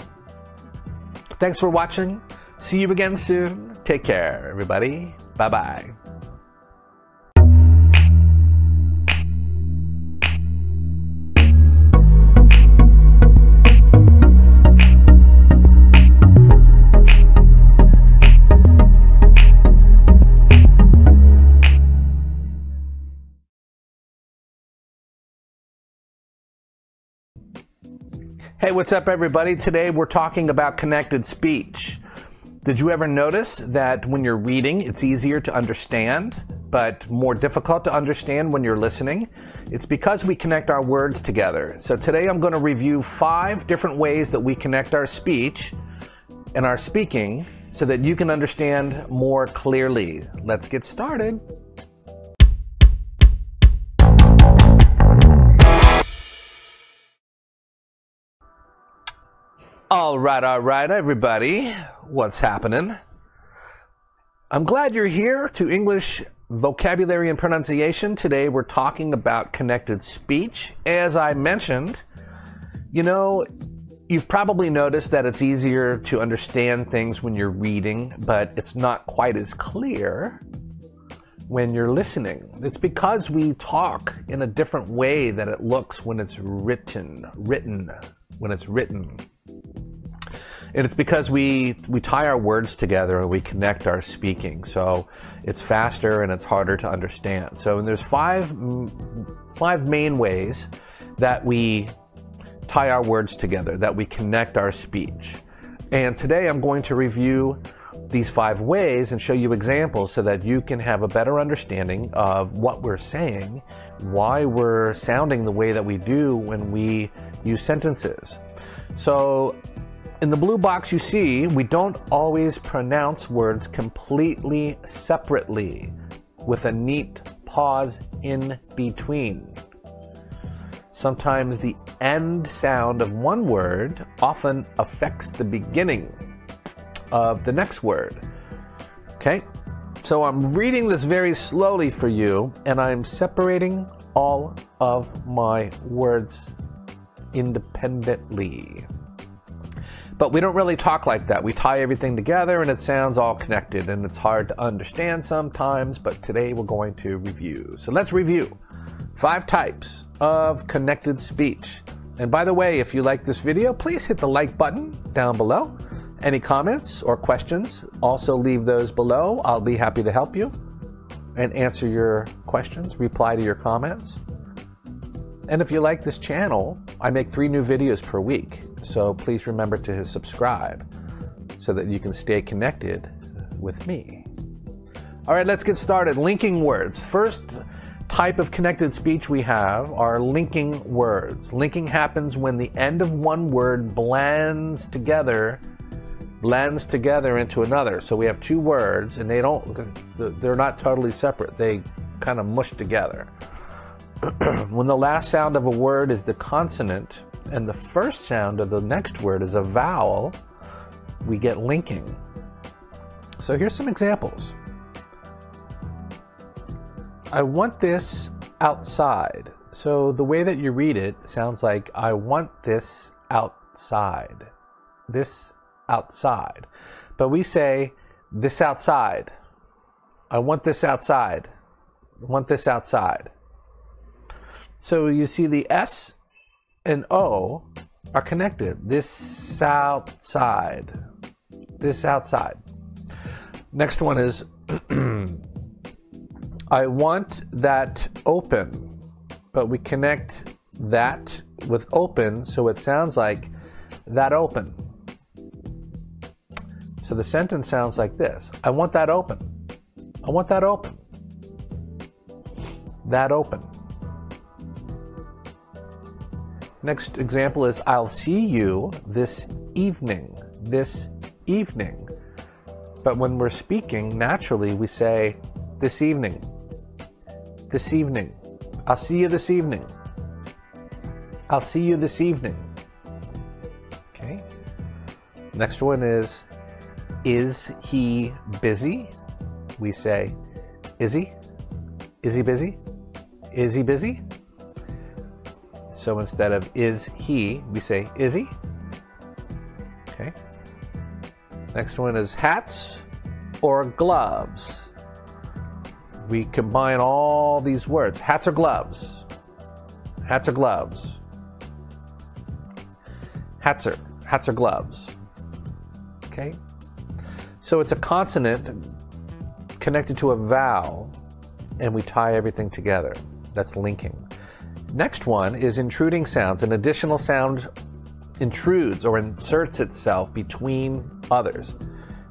thanks for watching. See you again soon. Take care, everybody. Bye bye. Hey, what's up, everybody? Today we're talking about connected speech. Did you ever notice that when you're reading, it's easier to understand, but more difficult to understand when you're listening? It's because we connect our words together. So today I'm going to review five different ways that we connect our speech and our speaking so that you can understand more clearly. Let's get started. All right, all right, everybody. What's happening? I'm glad you're here to English vocabulary and pronunciation. Today we're talking about connected speech. As I mentioned, you know, you've probably noticed that it's easier to understand things when you're reading, but it's not quite as clear when you're listening. It's because we talk in a different way that it looks when it's written, written, when it's written. And it's because we, we tie our words together and we connect our speaking. So it's faster and it's harder to understand. So and there's five, five main ways that we tie our words together, that we connect our speech. And today I'm going to review these five ways and show you examples so that you can have a better understanding of what we're saying, why we're sounding the way that we do when we use sentences. So in the blue box you see, we don't always pronounce words completely separately with a neat pause in between. Sometimes the end sound of one word often affects the beginning of the next word. Okay? So I'm reading this very slowly for you, and I'm separating all of my words independently. But we don't really talk like that. We tie everything together and it sounds all connected and it's hard to understand sometimes, but today we're going to review. So let's review five types of connected speech. And by the way, if you like this video, please hit the like button down below. Any comments or questions, also leave those below. I'll be happy to help you and answer your questions, reply to your comments. And if you like this channel, I make three new videos per week. So please remember to subscribe so that you can stay connected with me. All right, let's get started. Linking words. First type of connected speech we have are linking words. Linking happens when the end of one word blends together blends together into another. So we have two words and they don't they're not totally separate. They kind of mush together. when the last sound of a word is the consonant and the first sound of the next word is a vowel, we get linking. So here's some examples. I want this outside. So the way that you read it sounds like I want this outside. This outside. But we say this outside. I want this outside. I want this outside. So you see the S and O are connected. This outside. This outside. Next one is I want that open, but we connect that with open so it sounds like that open. So the sentence sounds like this I want that open. I want that open. That open. Next example is I'll see you this evening. This evening. But when we're speaking, naturally we say this evening. This evening. I'll see you this evening. I'll see you this evening. Okay. Next one is Is he busy? We say, Is he? Is he busy? Is he busy? So instead of is he, we say is he. Okay. Next one is hats or gloves. We combine all these words hats or gloves. Hats or gloves. Hats or, hats or gloves. Okay? So it's a consonant connected to a vowel, and we tie everything together. That's linking. Next one is intruding sounds. An additional sound intrudes or inserts itself between others.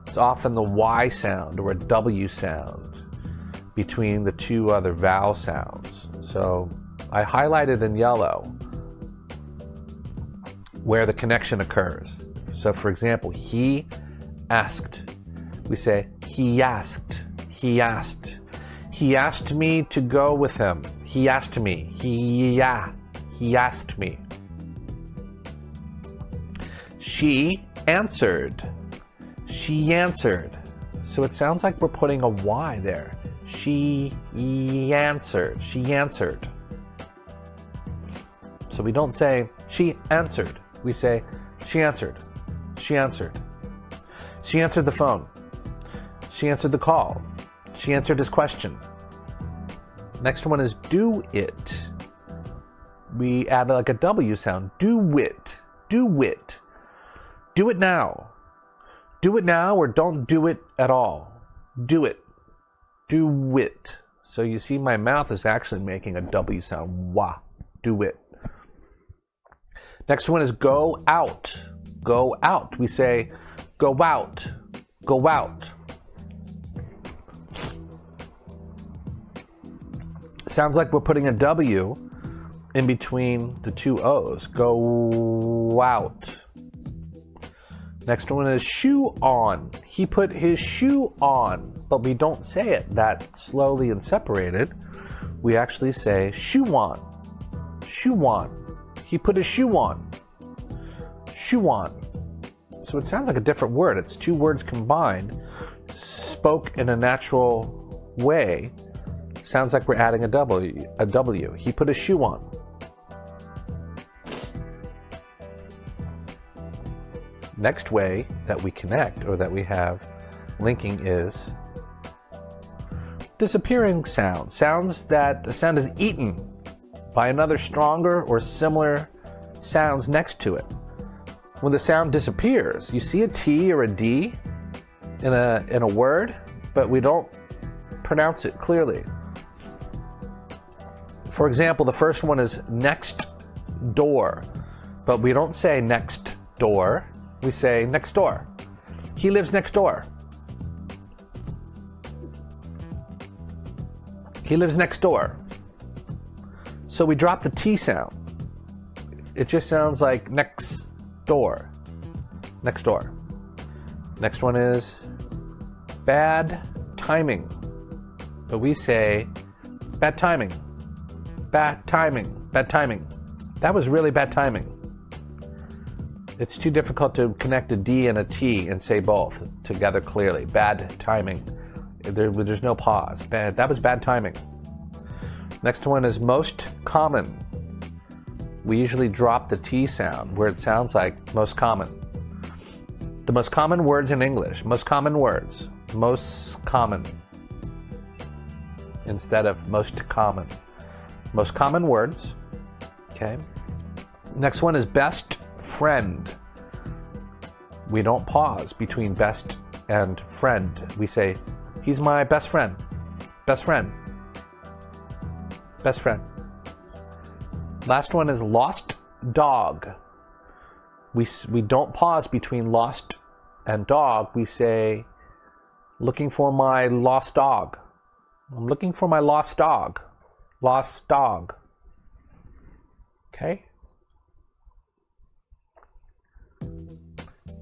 It's often the Y sound or a W sound between the two other vowel sounds. So I highlighted in yellow where the connection occurs. So, for example, he asked. We say, he asked. He asked. He asked me to go with him. He asked me. He, yeah, he asked me. She answered. She answered. So it sounds like we're putting a Y there. She answered. She answered. So we don't say she answered. We say she answered. She answered. She answered the phone. She answered the call. She answered his question. Next one is do it. We add like a W sound. Do it. Do it. Do it now. Do it now or don't do it at all. Do it. Do it. So you see, my mouth is actually making a W sound. Wah. Do it. Next one is go out. Go out. We say go out. Go out. Sounds like we're putting a W in between the two O's. Go out. Next one is shoe on. He put his shoe on, but we don't say it that slowly and separated. We actually say shoe on. Shoe on. He put his shoe on. Shoe on. So it sounds like a different word. It's two words combined, spoke in a natural way. Sounds like we're adding a W. A W. He put a shoe on. Next way that we connect or that we have linking is disappearing sounds. Sounds that the sound is eaten by another stronger or similar sounds next to it. When the sound disappears, you see a T or a D in a in a word, but we don't pronounce it clearly. For example, the first one is next door, but we don't say next door we say next door. He lives next door. He lives next door. So we drop the T sound. It just sounds like next door. Next door. Next one is bad timing. But we say bad timing. Bad timing. Bad timing. That was really bad timing. It's too difficult to connect a D and a T and say both together clearly. Bad timing. There, there's no pause. Bad. That was bad timing. Next one is most common. We usually drop the T sound where it sounds like most common. The most common words in English. Most common words. Most common. Instead of most common. Most common words. Okay. Next one is best friend. We don't pause between best and friend. We say, he's my best friend. Best friend. Best friend. Last one is lost dog. We, we don't pause between lost and dog. We say, looking for my lost dog. I'm looking for my lost dog. Lost dog. Okay?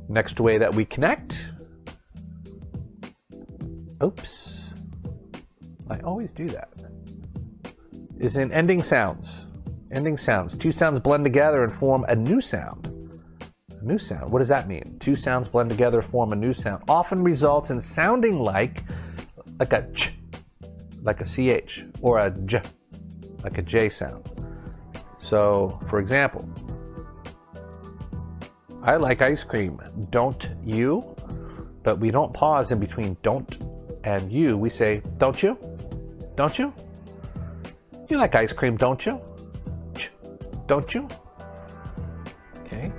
Next way that we connect. Oops. I always do that. Is in ending sounds. Ending sounds. Two sounds blend together and form a new sound. A new sound. What does that mean? Two sounds blend together, form a new sound. Often results in sounding like like a ch, like a ch, or a j, like a j sound. So, for example, I like ice cream. Don't you? But we don't pause in between don't and you. We say, don't you? Don't you? You like ice cream, don't you? Don't you? Okay.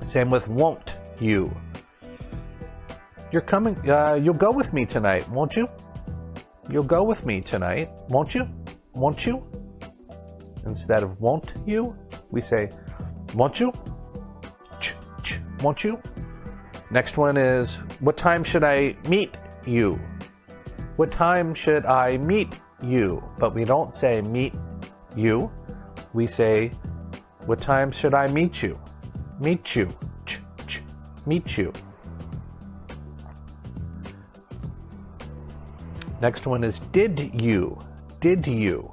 Same with won't you. You're coming, uh, you'll go with me tonight, won't you? You'll go with me tonight, won't you? Won't you? Instead of won't you, we say, won't you? Ch, ch, won't you? Next one is, what time should I meet you? What time should I meet you? But we don't say meet you. We say, what time should I meet you? Meet you. Ch, ch, meet you. Next one is did you? Did you?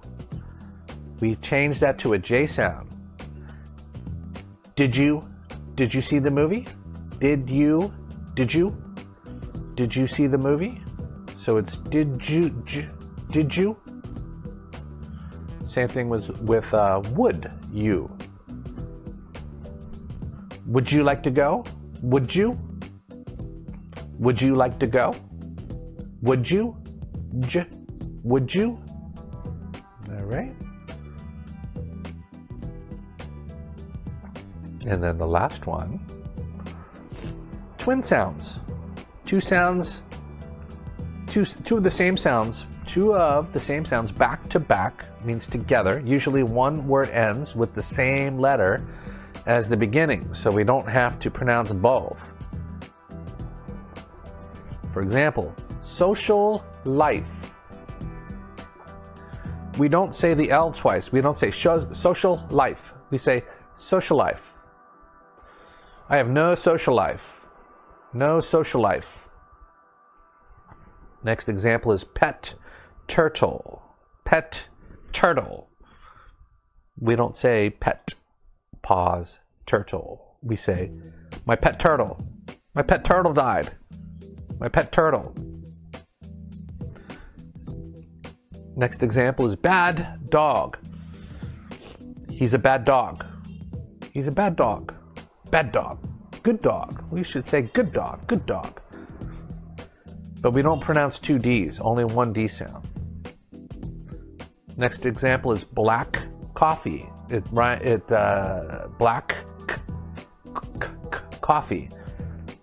We changed that to a J sound. Did you? Did you see the movie? Did you? Did you? Did you see the movie? So it's did you? J, did you? Same thing was with uh, would you? Would you like to go? Would you? Would you like to go? Would you? J, would you? All right. And then the last one twin sounds. Two sounds, two, two of the same sounds, two of the same sounds back to back means together. Usually one word ends with the same letter as the beginning, so we don't have to pronounce both. For example, social life. We don't say the L twice. We don't say social life. We say social life. I have no social life. No social life. Next example is pet turtle. Pet turtle. We don't say pet, pause, turtle. We say, my pet turtle. My pet turtle died. My pet turtle. Next example is bad dog. He's a bad dog. He's a bad dog. Bad dog. Good dog. We should say good dog. Good dog. But we don't pronounce two D's, only one D sound. Next example is black coffee. It, it uh, black coffee.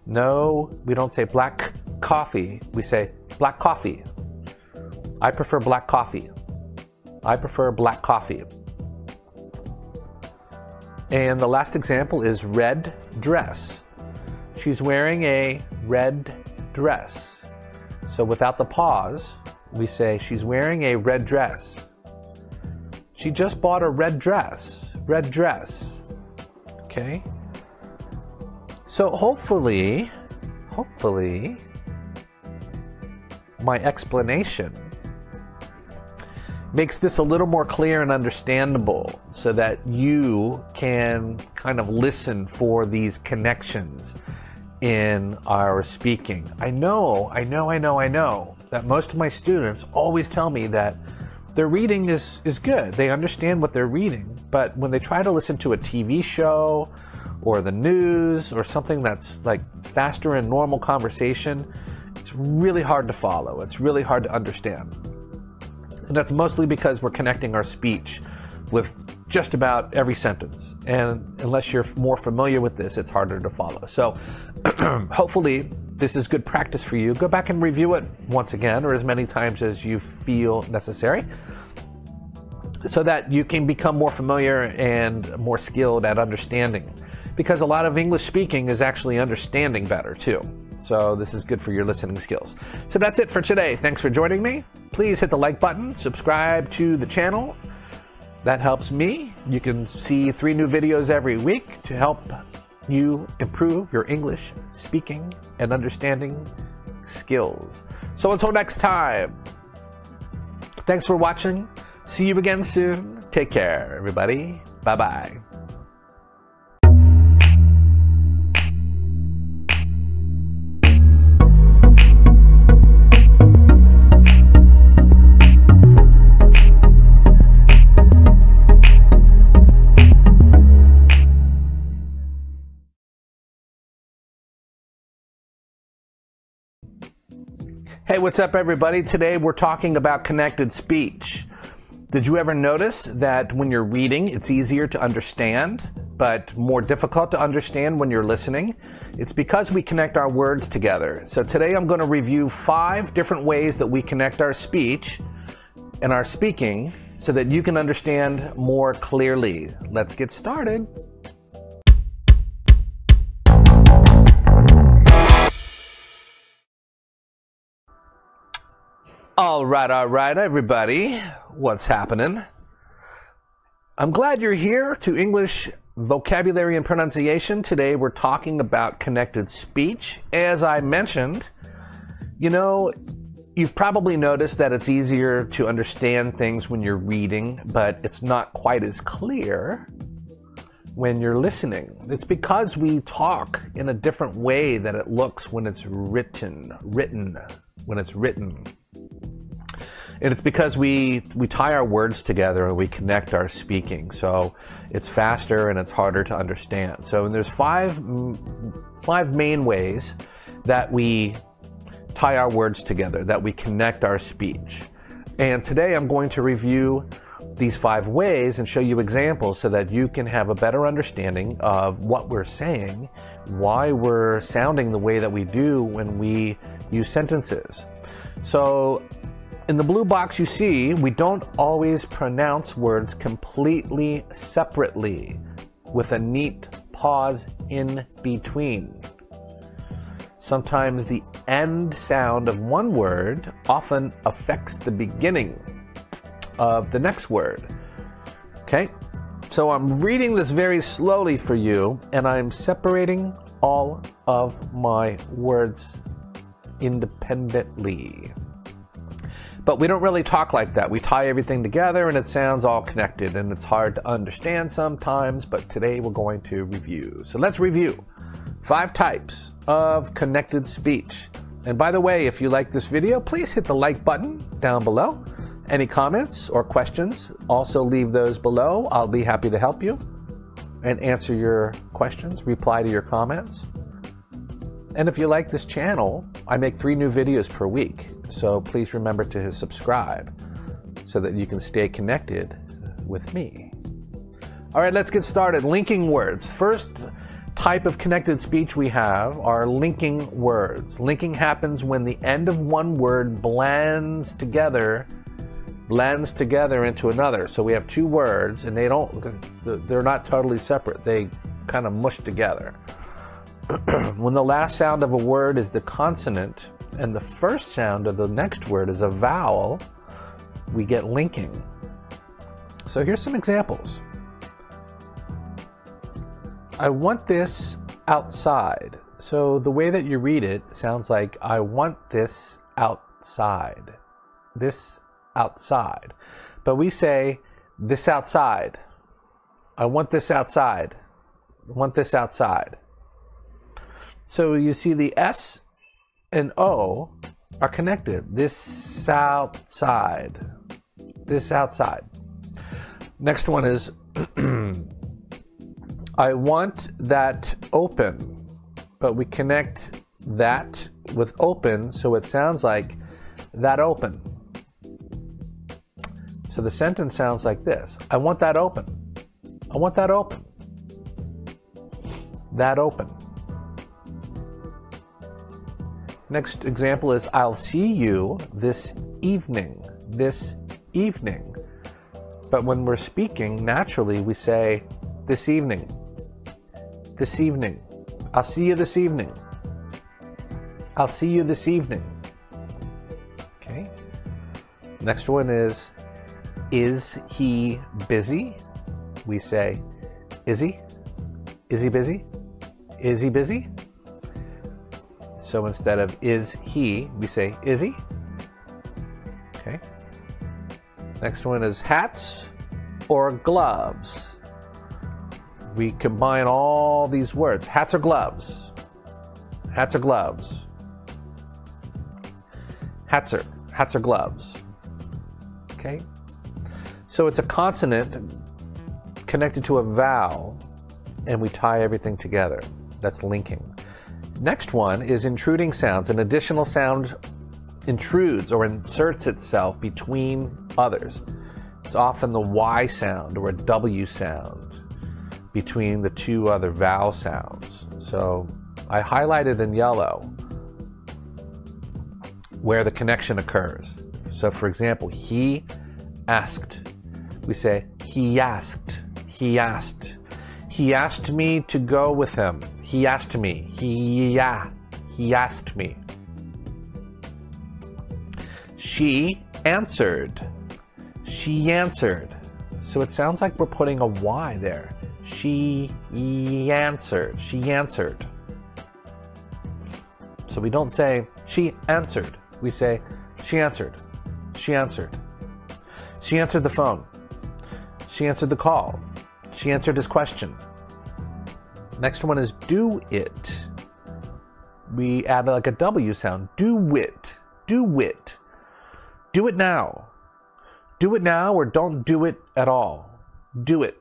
No, we don't say black coffee. We say black coffee. I prefer black coffee. I prefer black coffee. And the last example is red dress. She's wearing a red dress. So without the pause, we say she's wearing a red dress. She just bought a red dress. Red dress. Okay? So hopefully, hopefully, my explanation makes this a little more clear and understandable so that you can kind of listen for these connections in our speaking. I know, I know, I know, I know that most of my students always tell me that their reading is, is good. They understand what they're reading, but when they try to listen to a TV show or the news or something that's like faster in normal conversation, it's really hard to follow. It's really hard to understand. And that's mostly because we're connecting our speech with just about every sentence. And unless you're more familiar with this, it's harder to follow. So hopefully, this is good practice for you. Go back and review it once again or as many times as you feel necessary so that you can become more familiar and more skilled at understanding. Because a lot of English speaking is actually understanding better too. So this is good for your listening skills. So that's it for today. Thanks for joining me. Please hit the like button, subscribe to the channel. That helps me. You can see three new videos every week to help you improve your English speaking and understanding skills. So until next time, thanks for watching. See you again soon. Take care, everybody. Bye bye. Hey, what's up, everybody? Today we're talking about connected speech. Did you ever notice that when you're reading, it's easier to understand, but more difficult to understand when you're listening? It's because we connect our words together. So today I'm going to review five different ways that we connect our speech and our speaking so that you can understand more clearly. Let's get started. All right, all right, everybody. What's happening? I'm glad you're here to English vocabulary and pronunciation. Today we're talking about connected speech. As I mentioned, you know, you've probably noticed that it's easier to understand things when you're reading, but it's not quite as clear when you're listening. It's because we talk in a different way that it looks when it's written, written, when it's written. And it's because we, we tie our words together and we connect our speaking. So it's faster and it's harder to understand. So and there's five, five main ways that we tie our words together, that we connect our speech. And today I'm going to review these five ways and show you examples so that you can have a better understanding of what we're saying, why we're sounding the way that we do when we use sentences. So in the blue box you see, we don't always pronounce words completely separately with a neat pause in between. Sometimes the end sound of one word often affects the beginning of the next word. Okay? So I'm reading this very slowly for you, and I'm separating all of my words independently. But we don't really talk like that. We tie everything together and it sounds all connected and it's hard to understand sometimes, but today we're going to review. So let's review five types of connected speech. And by the way, if you like this video, please hit the like button down below. Any comments or questions, also leave those below. I'll be happy to help you and answer your questions, reply to your comments. And if you like this channel, I make three new videos per week. So please remember to subscribe so that you can stay connected with me. All right, let's get started. Linking words. First type of connected speech we have are linking words. Linking happens when the end of one word blends together blends together into another. So we have two words and they don't they're not totally separate. They kind of mush together. when the last sound of a word is the consonant and the first sound of the next word is a vowel, we get linking. So here's some examples. I want this outside. So the way that you read it sounds like I want this outside. This outside. But we say this outside. I want this outside. I want this outside. So you see the S and O are connected. This outside. This outside. Next one is I want that open, but we connect that with open so it sounds like that open. So the sentence sounds like this I want that open. I want that open. That open. Next example is I'll see you this evening. This evening. But when we're speaking, naturally we say this evening. This evening. I'll see you this evening. I'll see you this evening. Okay. Next one is Is he busy? We say, Is he? Is he busy? Is he busy? So instead of is he, we say, Is he? Okay. Next one is hats or gloves. We combine all these words hats or gloves. Hats or gloves. Hats or, hats or gloves. Okay? So it's a consonant connected to a vowel, and we tie everything together. That's linking. Next one is intruding sounds. An additional sound intrudes or inserts itself between others. It's often the Y sound or a W sound between the two other vowel sounds. So I highlighted in yellow where the connection occurs. So, for example, he asked. We say, he asked. He asked. He asked me to go with him. He asked me. He, yeah, he asked me. She answered. She answered. So it sounds like we're putting a Y there. She answered. She answered. So we don't say she answered. We say she answered. She answered. She answered the phone. She answered the call. She answered his question. Next one is do it. We add like a W sound. Do it. Do it. Do it now. Do it now or don't do it at all. Do it.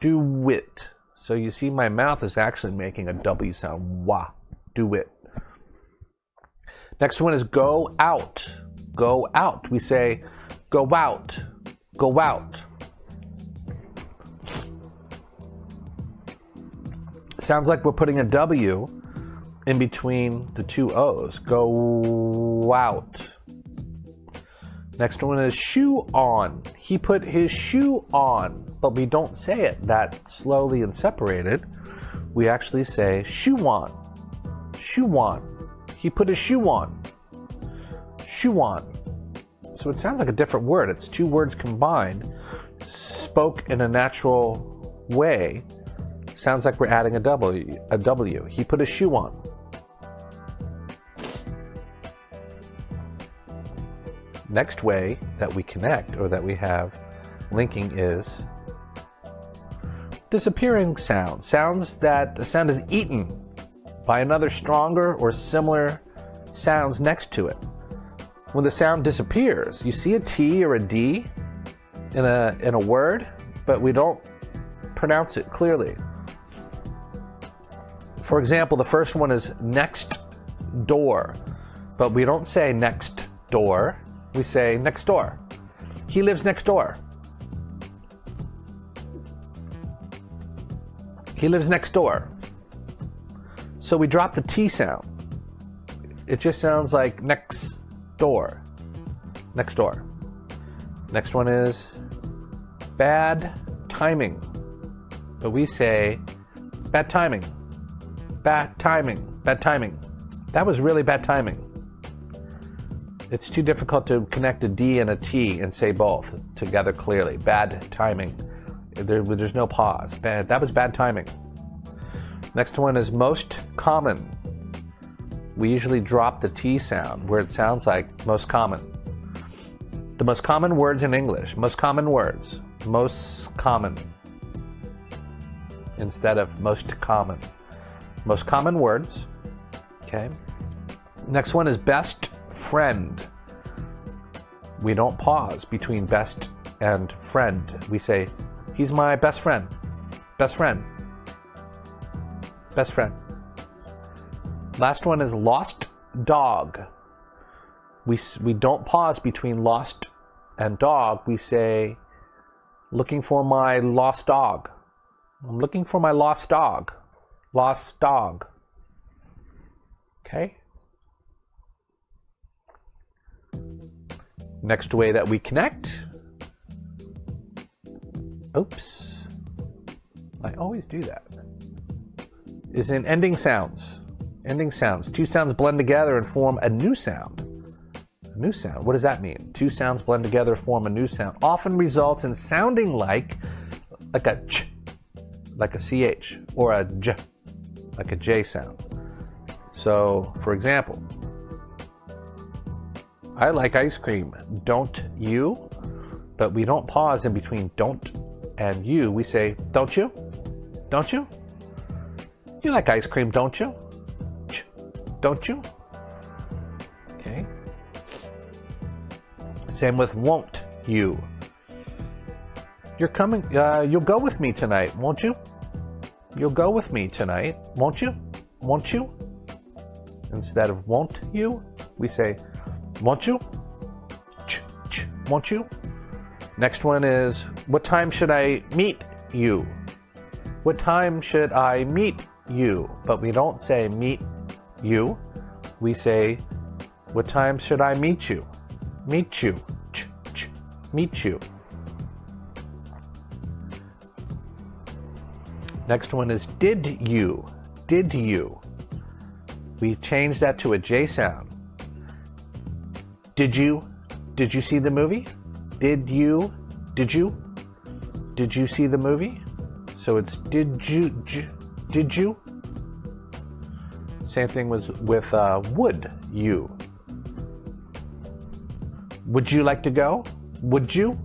Do it. So you see, my mouth is actually making a W sound. Wah. Do it. Next one is go out. Go out. We say go out. Go out. Sounds like we're putting a W in between the two O's. Go out. Next one is shoe on. He put his shoe on, but we don't say it that slowly and separated. We actually say shoe on. Shoe on. He put his shoe on. Shoe on. So it sounds like a different word. It's two words combined, spoke in a natural way. Sounds like we're adding a W. A W. He put a shoe on. Next way that we connect or that we have linking is disappearing sounds. Sounds that the sound is eaten by another stronger or similar sounds next to it. When the sound disappears, you see a T or a D in a, in a word, but we don't pronounce it clearly. For example, the first one is next door, but we don't say next door, we say next door. He lives next door. He lives next door. So we drop the T sound. It just sounds like next door. Next door. Next one is bad timing. But we say bad timing. Bad timing. Bad timing. That was really bad timing. It's too difficult to connect a D and a T and say both together clearly. Bad timing. There, there's no pause. Bad. That was bad timing. Next one is most common. We usually drop the T sound where it sounds like most common. The most common words in English. Most common words. Most common. Instead of most common. Most common words. Okay. Next one is best friend. We don't pause between best and friend. We say, he's my best friend. Best friend. Best friend. Last one is lost dog. We, we don't pause between lost and dog. We say, looking for my lost dog. I'm looking for my lost dog. Lost dog. Okay? Next way that we connect. Oops. I always do that. Is in ending sounds. Ending sounds. Two sounds blend together and form a new sound. A new sound. What does that mean? Two sounds blend together, form a new sound. Often results in sounding like like a ch, like a ch, or a j, like a j sound. So, for example, I like ice cream. Don't you? But we don't pause in between don't and you. We say, don't you? Don't you? You like ice cream, don't you? Don't you? Okay. Same with won't you. You're coming, uh, you'll go with me tonight, won't you? You'll go with me tonight, won't you? Won't you? Instead of won't you, we say, won't you? Ch, ch, won't you? Next one is, what time should I meet you? What time should I meet you? But we don't say meet you. We say, what time should I meet you? Meet you. Ch, ch, meet you. Next one is did you? Did you? We change that to a J sound. Did you? Did you see the movie? Did you? Did you? Did you see the movie? So it's did you? J, did you? Same thing was with uh, would you? Would you like to go? Would you?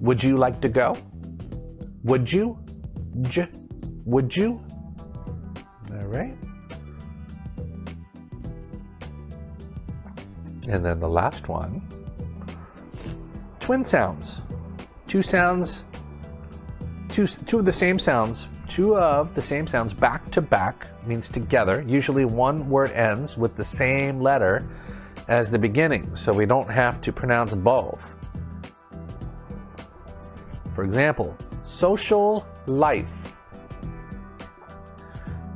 Would you like to go? Would you? J, would you? All right. And then the last one twin sounds. Two sounds, two, two of the same sounds, two of the same sounds back to back means together. Usually one word ends with the same letter as the beginning, so we don't have to pronounce both. For example, social life.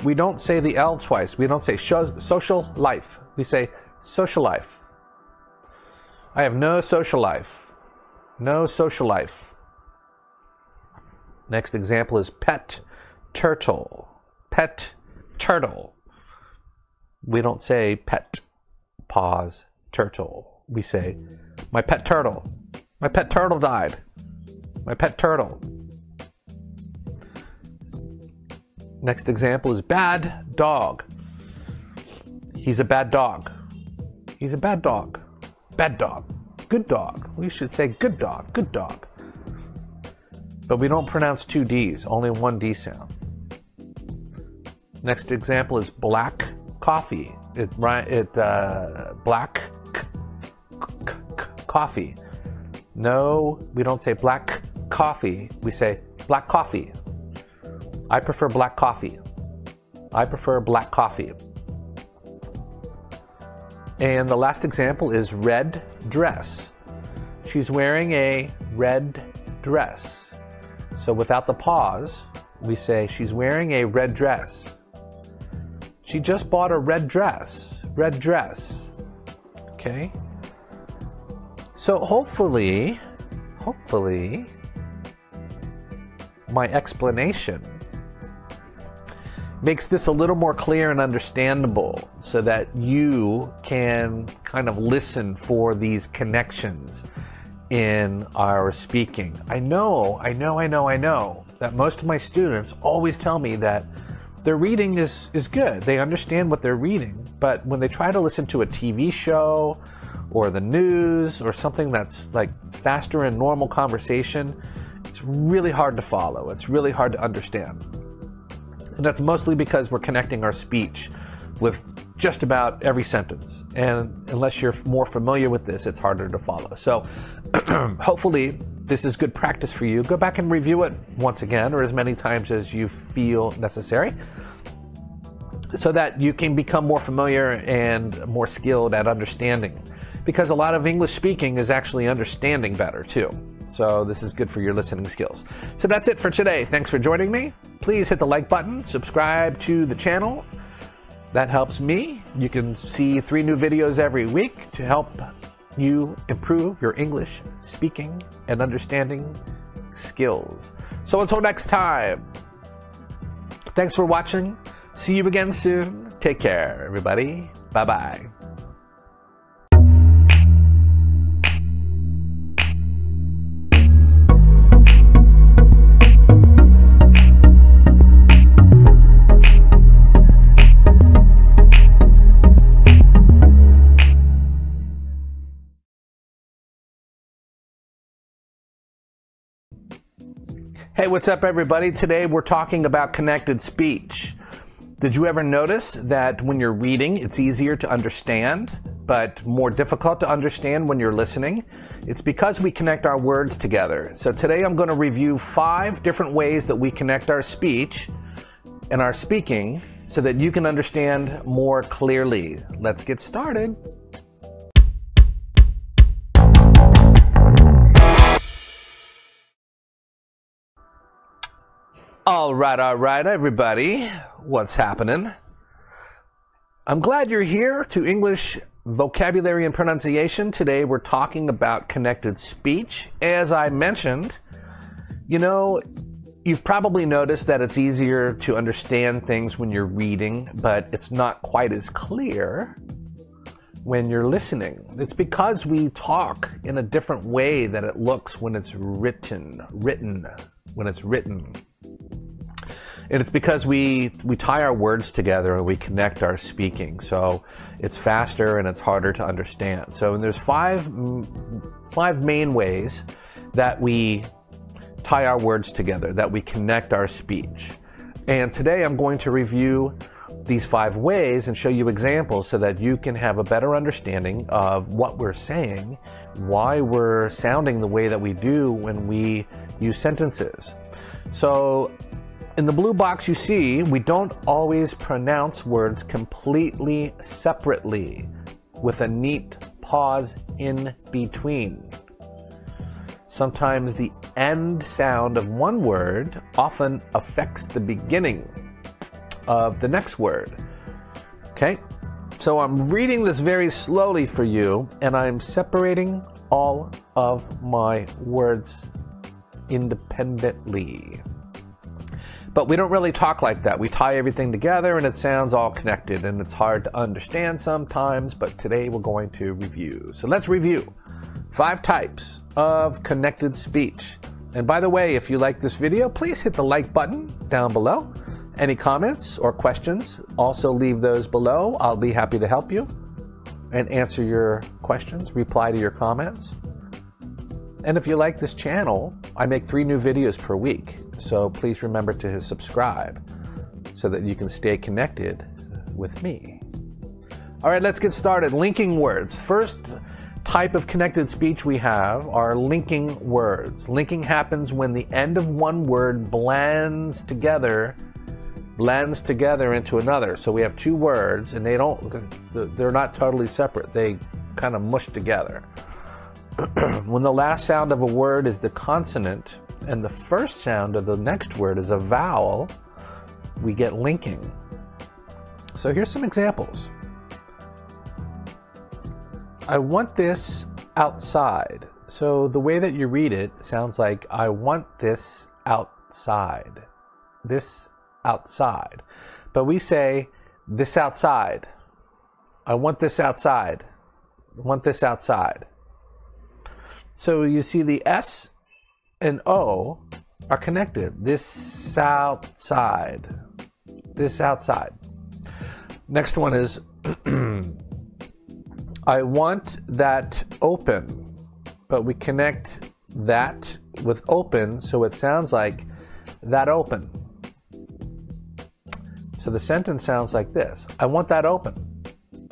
We don't say the L twice. We don't say social life. We say social life. I have no social life. No social life. Next example is pet turtle. Pet turtle. We don't say pet, pause, turtle. We say, my pet turtle. My pet turtle died. My pet turtle. Next example is bad dog. He's a bad dog. He's a bad dog. Bad dog. Good dog. We should say good dog. Good dog. But we don't pronounce two D's, only one D sound. Next example is black coffee. It, it uh, black coffee. No, we don't say black coffee. We say black coffee. I prefer black coffee. I prefer black coffee. And the last example is red dress. She's wearing a red dress. So without the pause, we say she's wearing a red dress. She just bought a red dress. Red dress. Okay? So hopefully, hopefully, my explanation makes this a little more clear and understandable so that you can kind of listen for these connections in our speaking. I know, I know, I know, I know that most of my students always tell me that their reading is, is good. They understand what they're reading, but when they try to listen to a TV show or the news or something that's like faster in normal conversation, it's really hard to follow. It's really hard to understand. And that's mostly because we're connecting our speech with just about every sentence. And unless you're more familiar with this, it's harder to follow. So hopefully, this is good practice for you. Go back and review it once again or as many times as you feel necessary so that you can become more familiar and more skilled at understanding. Because a lot of English speaking is actually understanding better too. So this is good for your listening skills. So that's it for today. Thanks for joining me. Please hit the like button, subscribe to the channel. That helps me. You can see three new videos every week to help you improve your English speaking and understanding skills. So until next time, thanks for watching. See you again soon. Take care, everybody. Bye bye. Hey, what's up, everybody? Today we're talking about connected speech. Did you ever notice that when you're reading, it's easier to understand, but more difficult to understand when you're listening? It's because we connect our words together. So today I'm going to review five different ways that we connect our speech and our speaking so that you can understand more clearly. Let's get started. All right, all right, everybody. What's happening? I'm glad you're here to English vocabulary and pronunciation. Today we're talking about connected speech. As I mentioned, you know, you've probably noticed that it's easier to understand things when you're reading, but it's not quite as clear when you're listening. It's because we talk in a different way that it looks when it's written, written, when it's written. And it's because we, we tie our words together and we connect our speaking. So it's faster and it's harder to understand. So and there's five, five main ways that we tie our words together, that we connect our speech. And today I'm going to review these five ways and show you examples so that you can have a better understanding of what we're saying, why we're sounding the way that we do when we use sentences. So in the blue box you see, we don't always pronounce words completely separately with a neat pause in between. Sometimes the end sound of one word often affects the beginning of the next word. Okay? So I'm reading this very slowly for you, and I'm separating all of my words independently. But we don't really talk like that. We tie everything together and it sounds all connected and it's hard to understand sometimes, but today we're going to review. So let's review five types of connected speech. And by the way, if you like this video, please hit the like button down below. Any comments or questions, also leave those below. I'll be happy to help you and answer your questions, reply to your comments. And if you like this channel, I make three new videos per week. So please remember to subscribe so that you can stay connected with me. All right, let's get started. Linking words. First type of connected speech we have are linking words. Linking happens when the end of one word blends together blends together into another. So we have two words and they don't they're not totally separate. They kind of mush together. when the last sound of a word is the consonant and the first sound of the next word is a vowel, we get linking. So here's some examples. I want this outside. So the way that you read it sounds like I want this outside. This outside. But we say this outside. I want this outside. I want this outside. So you see the S and O are connected. This outside. This outside. Next one is I want that open, but we connect that with open so it sounds like that open. So the sentence sounds like this I want that open.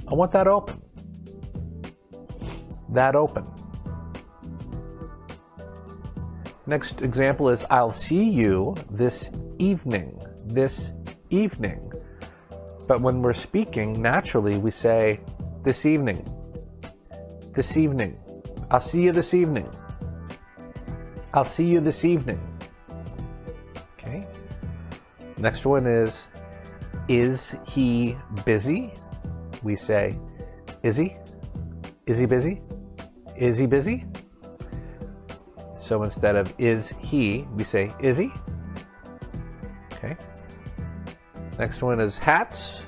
I want that open. That open. Next example is I'll see you this evening. This evening. But when we're speaking, naturally we say this evening. This evening. I'll see you this evening. I'll see you this evening. Okay. Next one is Is he busy? We say, Is he? Is he busy? Is he busy? So instead of is he, we say, Is he? Okay. Next one is hats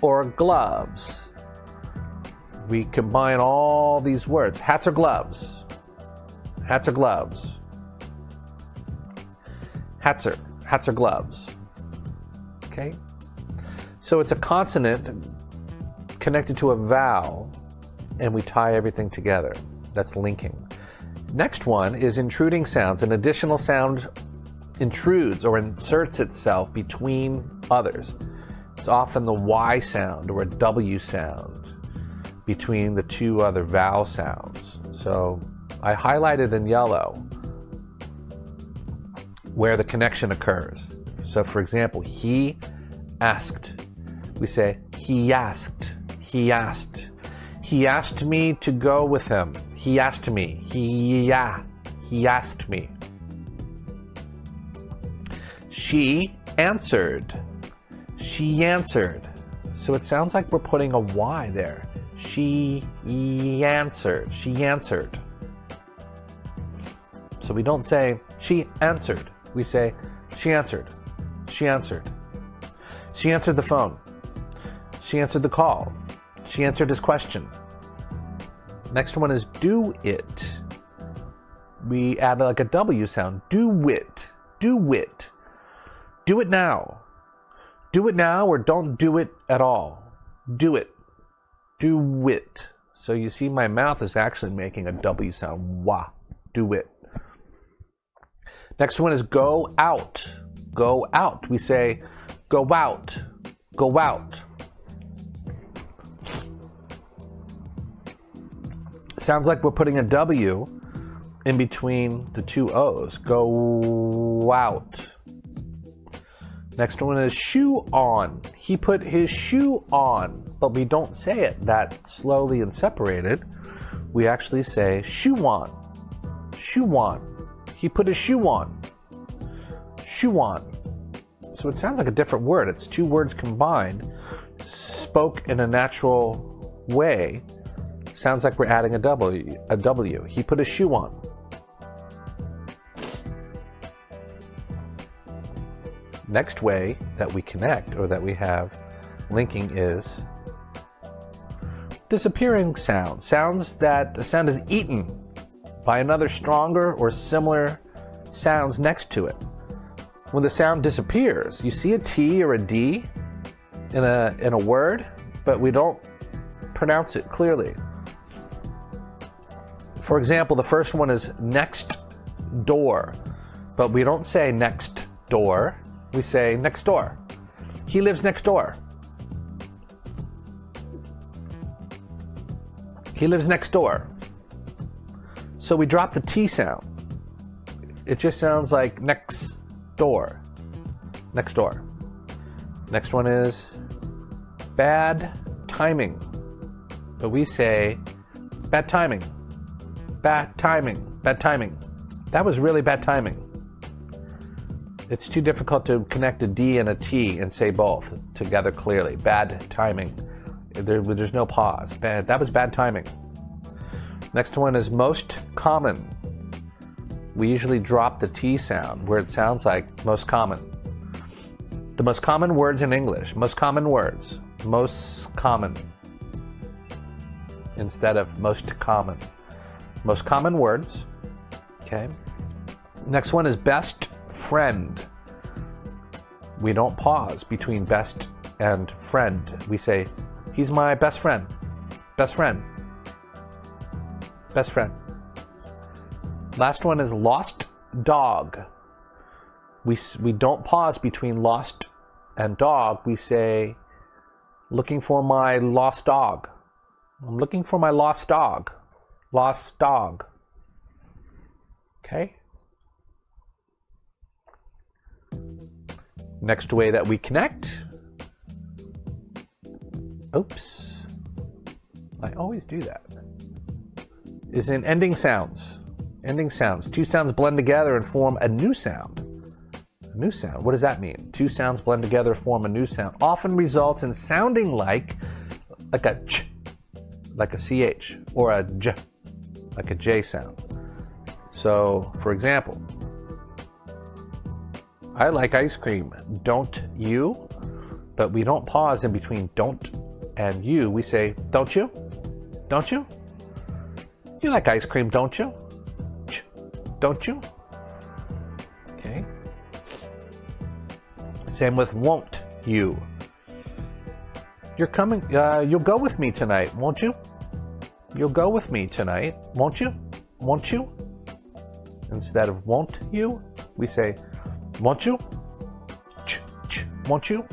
or gloves. We combine all these words hats or gloves. Hats or gloves. Hats or, hats or gloves. Okay? So it's a consonant connected to a vowel, and we tie everything together. That's linking. Next one is intruding sounds. An additional sound intrudes or inserts itself between others. It's often the Y sound or a W sound between the two other vowel sounds. So I highlighted in yellow where the connection occurs. So, for example, he asked. We say, he asked. He asked. He asked me to go with him. He asked me. He, yeah, he asked me. She answered. She answered. So it sounds like we're putting a Y there. She answered. She answered. So we don't say she answered. We say she answered. She answered. She answered the phone. She answered the call. She answered his question. Next one is do it. We add like a W sound. Do it. Do it. Do it now. Do it now or don't do it at all. Do it. Do it. So you see, my mouth is actually making a W sound. Wah. Do it. Next one is go out. Go out. We say go out. Go out. Sounds like we're putting a W in between the two O's. Go out. Next one is shoe on. He put his shoe on, but we don't say it that slowly and separated. We actually say shoe on. Shoe on. He put his shoe on. Shoe on. So it sounds like a different word. It's two words combined, spoke in a natural way. Sounds like we're adding a W. A W. He put a shoe on. Next way that we connect or that we have linking is disappearing sounds. Sounds that a sound is eaten by another stronger or similar sounds next to it. When the sound disappears, you see a T or a D in a, in a word, but we don't pronounce it clearly. For example, the first one is next door, but we don't say next door we say next door. He lives next door. He lives next door. So we drop the T sound. It just sounds like next door. Next door. Next one is bad timing. But we say bad timing. Bad timing. Bad timing. That was really bad timing. It's too difficult to connect a D and a T and say both together clearly. Bad timing. There, there's no pause. Bad. That was bad timing. Next one is most common. We usually drop the T sound where it sounds like most common. The most common words in English. Most common words. Most common. Instead of most common. Most common words. Okay. Next one is best friend. We don't pause between best and friend. We say, he's my best friend. Best friend. best friend. Last one is lost dog. We, we don't pause between lost and dog. We say, looking for my lost dog. I'm looking for my lost dog. Lost dog. Okay? Next way that we connect. Oops. I always do that. Is in ending sounds. Ending sounds. Two sounds blend together and form a new sound. A new sound. What does that mean? Two sounds blend together, form a new sound. Often results in sounding like like a ch, like a ch, or a j, like a j sound. So, for example, I like ice cream. Don't you? But we don't pause in between don't and you. We say, don't you? Don't you? You like ice cream, don't you? Ch, don't you? Okay. Same with won't you. You're coming, uh, you'll go with me tonight, won't you? You'll go with me tonight, won't you? Won't you? Instead of won't you, we say, won't you? Ch, ch, won't you?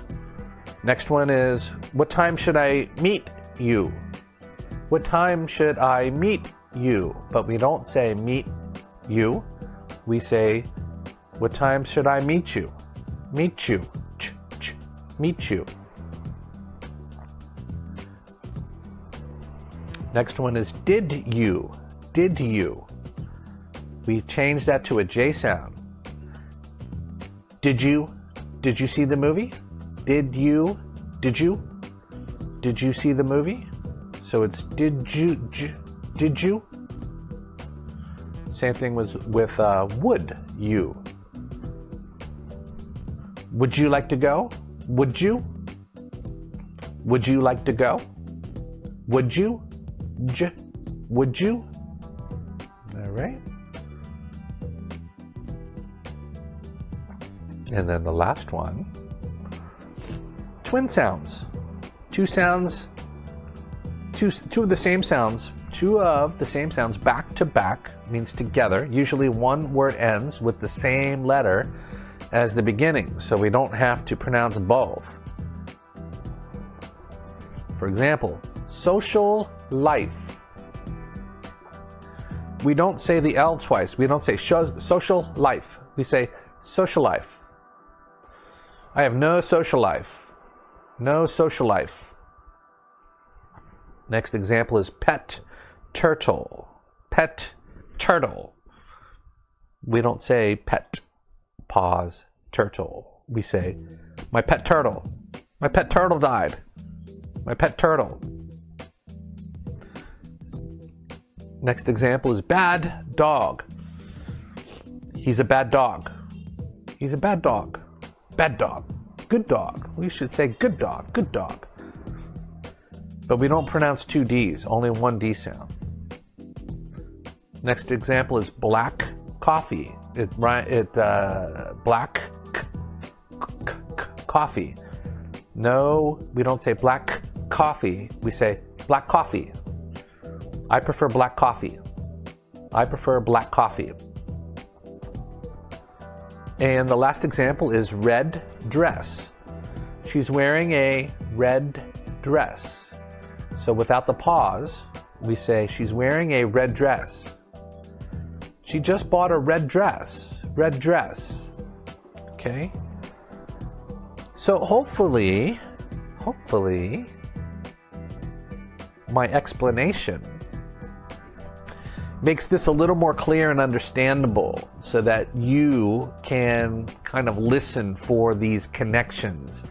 Next one is, what time should I meet you? What time should I meet you? But we don't say meet you. We say, what time should I meet you? Meet you. Ch, ch, meet you. Next one is did you? Did you? We changed that to a J sound. Did you? Did you see the movie? Did you? Did you? Did you see the movie? So it's did you? J, did you? Same thing was with uh, would you? Would you like to go? Would you? Would you like to go? Would you? J, would you? All right. And then the last one twin sounds. Two sounds, two, two of the same sounds, two of the same sounds back to back means together. Usually one word ends with the same letter as the beginning, so we don't have to pronounce both. For example, social life. We don't say the L twice. We don't say social life. We say social life. I have no social life. No social life. Next example is pet turtle. Pet turtle. We don't say pet, pause, turtle. We say, my pet turtle. My pet turtle died. My pet turtle. Next example is bad dog. He's a bad dog. He's a bad dog. Bad dog. Good dog. We should say good dog. Good dog. But we don't pronounce two D's, only one D sound. Next example is black coffee. It, it uh, black coffee. No, we don't say black coffee. We say black coffee. I prefer black coffee. I prefer black coffee. And the last example is red dress. She's wearing a red dress. So without the pause, we say she's wearing a red dress. She just bought a red dress. Red dress. Okay? So hopefully, hopefully, my explanation makes this a little more clear and understandable so that you can kind of listen for these connections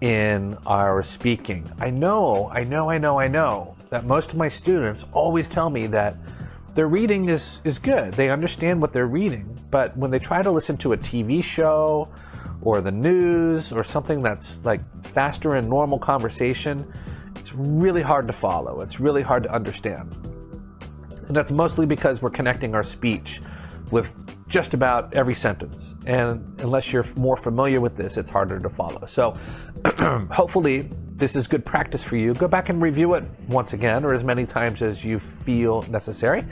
in our speaking. I know, I know, I know, I know that most of my students always tell me that their reading is, is good. They understand what they're reading, but when they try to listen to a TV show or the news or something that's like faster in normal conversation, it's really hard to follow. It's really hard to understand. And that's mostly because we're connecting our speech with just about every sentence. And unless you're more familiar with this, it's harder to follow. So hopefully, this is good practice for you. Go back and review it once again or as many times as you feel necessary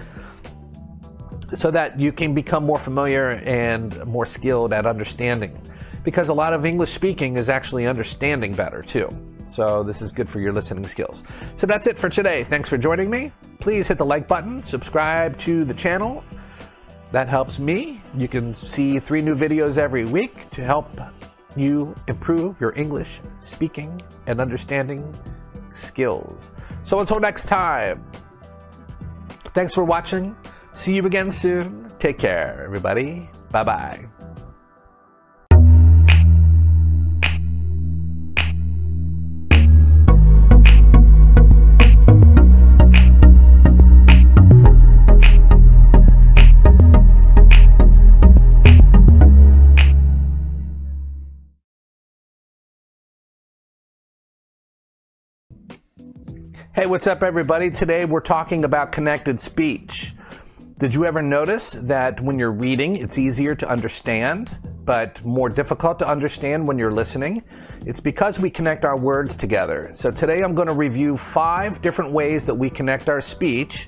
so that you can become more familiar and more skilled at understanding. Because a lot of English speaking is actually understanding better too. So this is good for your listening skills. So that's it for today. Thanks for joining me. Please hit the like button, subscribe to the channel. That helps me. You can see three new videos every week to help you improve your English speaking and understanding skills. So until next time, thanks for watching. See you again soon. Take care, everybody. Bye bye. Hey, what's up, everybody? Today we're talking about connected speech. Did you ever notice that when you're reading, it's easier to understand, but more difficult to understand when you're listening? It's because we connect our words together. So today I'm going to review five different ways that we connect our speech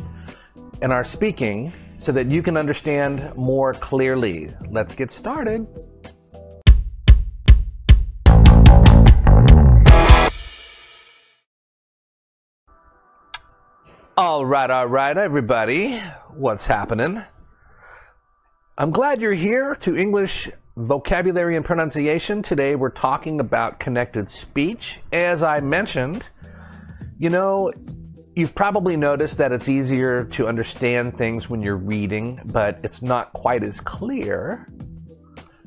and our speaking so that you can understand more clearly. Let's get started. All right, all right, everybody. What's happening? I'm glad you're here to English vocabulary and pronunciation. Today we're talking about connected speech. As I mentioned, you know, you've probably noticed that it's easier to understand things when you're reading, but it's not quite as clear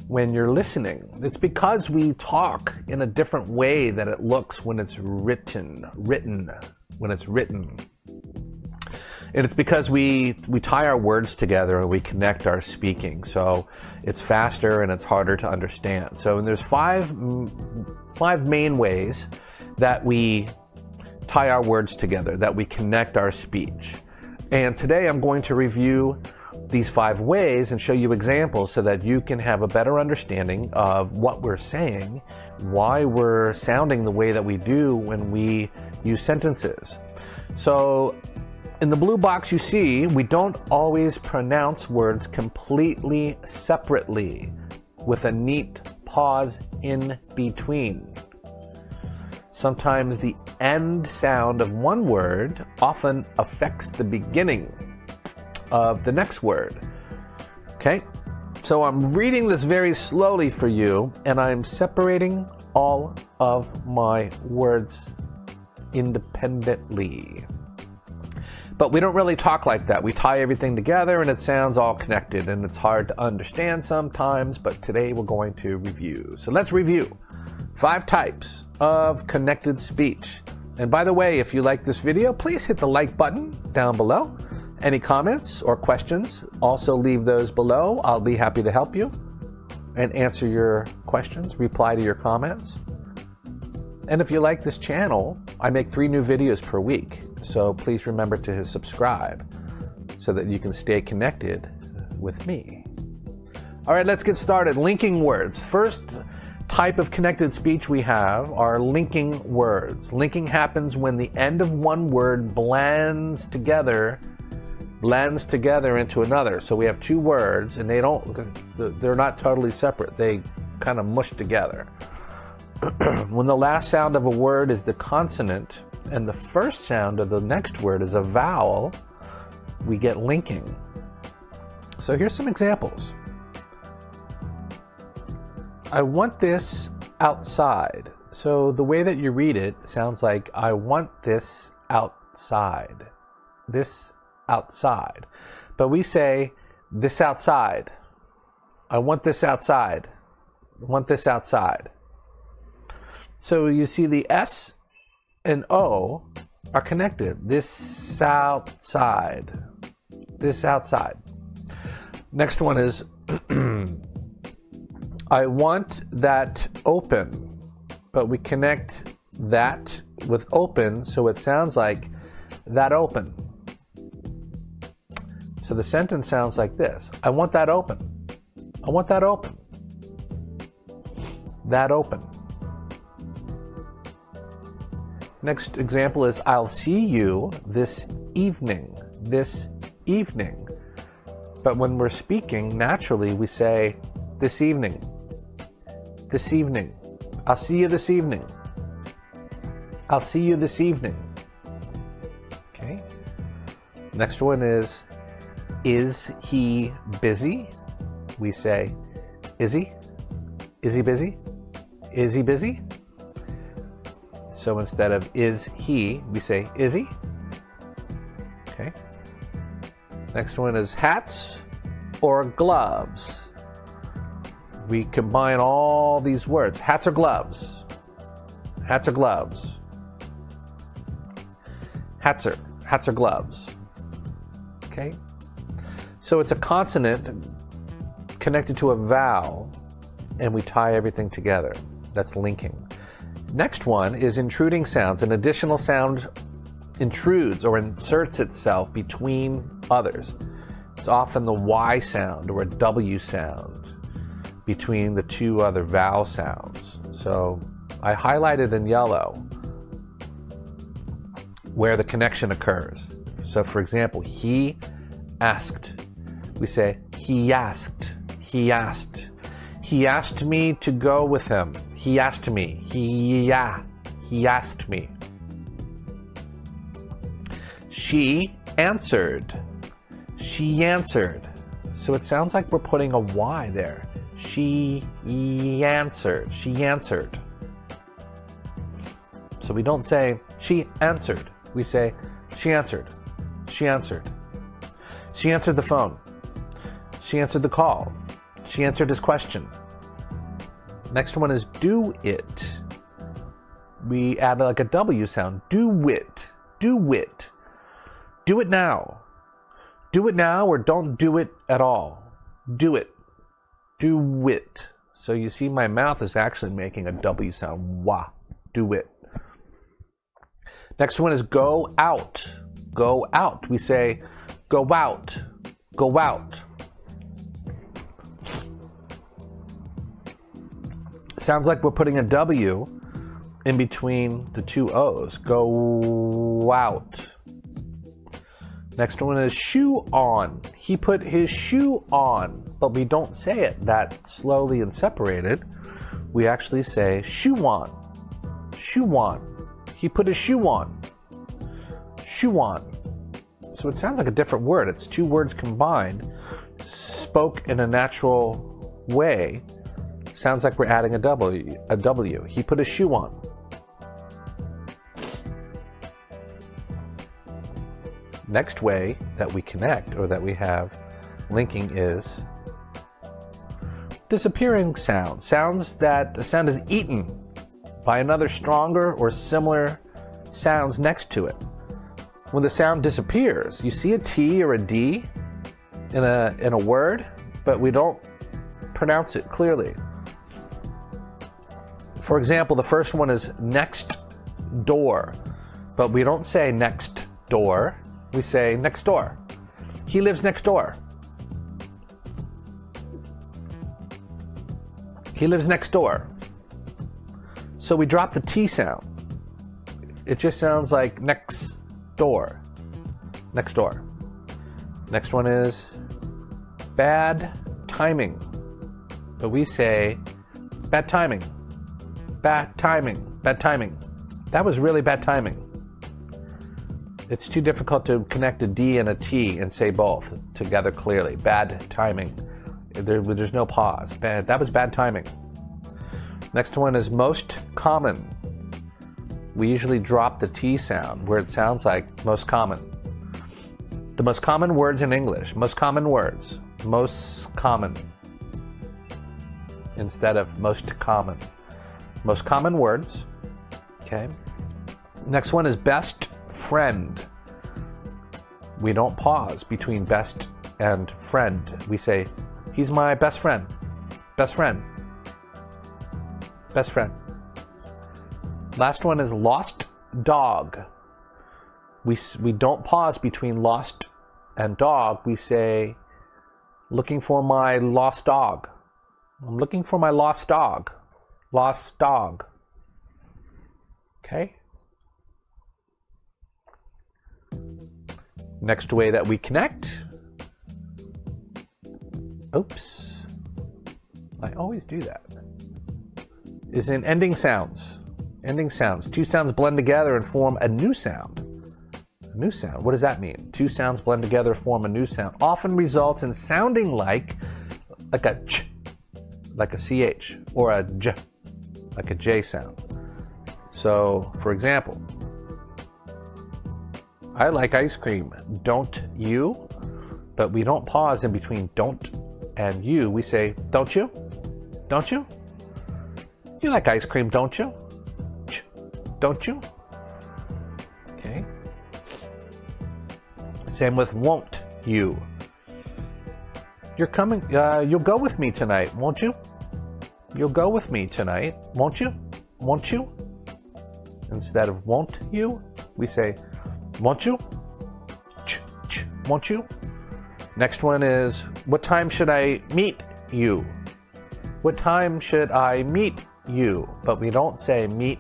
when you're listening. It's because we talk in a different way than it looks when it's written, written, when it's written. And it's because we we tie our words together and we connect our speaking. So it's faster and it's harder to understand. So and there's five five main ways that we tie our words together, that we connect our speech. And today I'm going to review these five ways and show you examples so that you can have a better understanding of what we're saying, why we're sounding the way that we do when we use sentences. So in the blue box you see, we don't always pronounce words completely separately with a neat pause in between. Sometimes the end sound of one word often affects the beginning of the next word. Okay? So I'm reading this very slowly for you, and I'm separating all of my words independently. But we don't really talk like that. We tie everything together and it sounds all connected and it's hard to understand sometimes, but today we're going to review. So let's review five types of connected speech. And by the way, if you like this video, please hit the like button down below. Any comments or questions, also leave those below. I'll be happy to help you and answer your questions, reply to your comments. And if you like this channel, I make three new videos per week. So please remember to subscribe so that you can stay connected with me. All right, let's get started. Linking words. First type of connected speech we have are linking words. Linking happens when the end of one word blends together blends together into another. So we have two words and they don't they're not totally separate. They kind of mush together. when the last sound of a word is the consonant and the first sound of the next word is a vowel, we get linking. So here's some examples. I want this outside. So the way that you read it sounds like I want this outside. This outside. But we say this outside. I want this outside. I want this outside. So you see the S and O are connected. This outside. This outside. Next one is I want that open, but we connect that with open so it sounds like that open. So the sentence sounds like this I want that open. I want that open. That open. Next example is I'll see you this evening. This evening. But when we're speaking, naturally we say this evening. This evening. I'll see you this evening. I'll see you this evening. Okay. Next one is Is he busy? We say, Is he? Is he busy? Is he busy? So instead of is he, we say is he. Okay. Next one is hats or gloves. We combine all these words hats or gloves. Hats or gloves. Hats or, hats or gloves. Okay. So it's a consonant connected to a vowel, and we tie everything together. That's linking. Next one is intruding sounds. An additional sound intrudes or inserts itself between others. It's often the Y sound or a W sound between the two other vowel sounds. So I highlighted in yellow where the connection occurs. So, for example, he asked. We say, he asked. He asked. He asked me to go with him. He asked me. He yeah. He asked me. She answered. She answered. So it sounds like we're putting a Y there. She answered. She answered. So we don't say she answered. We say she answered. She answered. She answered the phone. She answered the call. She answered his question. Next one is do it. We add like a W sound. Do it. Do it. Do it now. Do it now or don't do it at all. Do it. Do it. So you see, my mouth is actually making a W sound. Wah. Do it. Next one is go out. Go out. We say go out. Go out. Sounds like we're putting a W in between the two O's. Go out. Next one is shoe on. He put his shoe on, but we don't say it that slowly and separated. We actually say shoe on. Shoe on. He put his shoe on. Shoe on. So it sounds like a different word. It's two words combined, spoke in a natural way Sounds like we're adding a W. A W. He put a shoe on. Next way that we connect or that we have linking is disappearing sounds. Sounds that a sound is eaten by another stronger or similar sounds next to it. When the sound disappears, you see a T or a D in a in a word, but we don't pronounce it clearly. For example, the first one is next door, but we don't say next door, we say next door. He lives next door. He lives next door. So we drop the T sound. It just sounds like next door. Next door. Next one is bad timing. But we say bad timing. Bad timing. Bad timing. That was really bad timing. It's too difficult to connect a D and a T and say both together clearly. Bad timing. There, there's no pause. Bad. That was bad timing. Next one is most common. We usually drop the T sound where it sounds like most common. The most common words in English. Most common words. Most common. Instead of most common. Most common words. Okay. Next one is best friend. We don't pause between best and friend. We say, he's my best friend. Best friend. Best friend. Last one is lost dog. We, we don't pause between lost and dog. We say, looking for my lost dog. I'm looking for my lost dog. Lost dog. Okay. Next way that we connect. Oops. I always do that. Is in ending sounds. Ending sounds. Two sounds blend together and form a new sound. A new sound. What does that mean? Two sounds blend together, form a new sound. Often results in sounding like like a ch, like a ch, or a j, like a j sound. So, for example, I like ice cream. Don't you? But we don't pause in between don't and you. We say, don't you? Don't you? You like ice cream, don't you? Ch, don't you? Okay. Same with won't you. You're coming, uh, you'll go with me tonight, won't you? You'll go with me tonight, won't you? Won't you? Instead of won't you, we say, won't you? Ch, ch, won't you? Next one is, what time should I meet you? What time should I meet you? But we don't say meet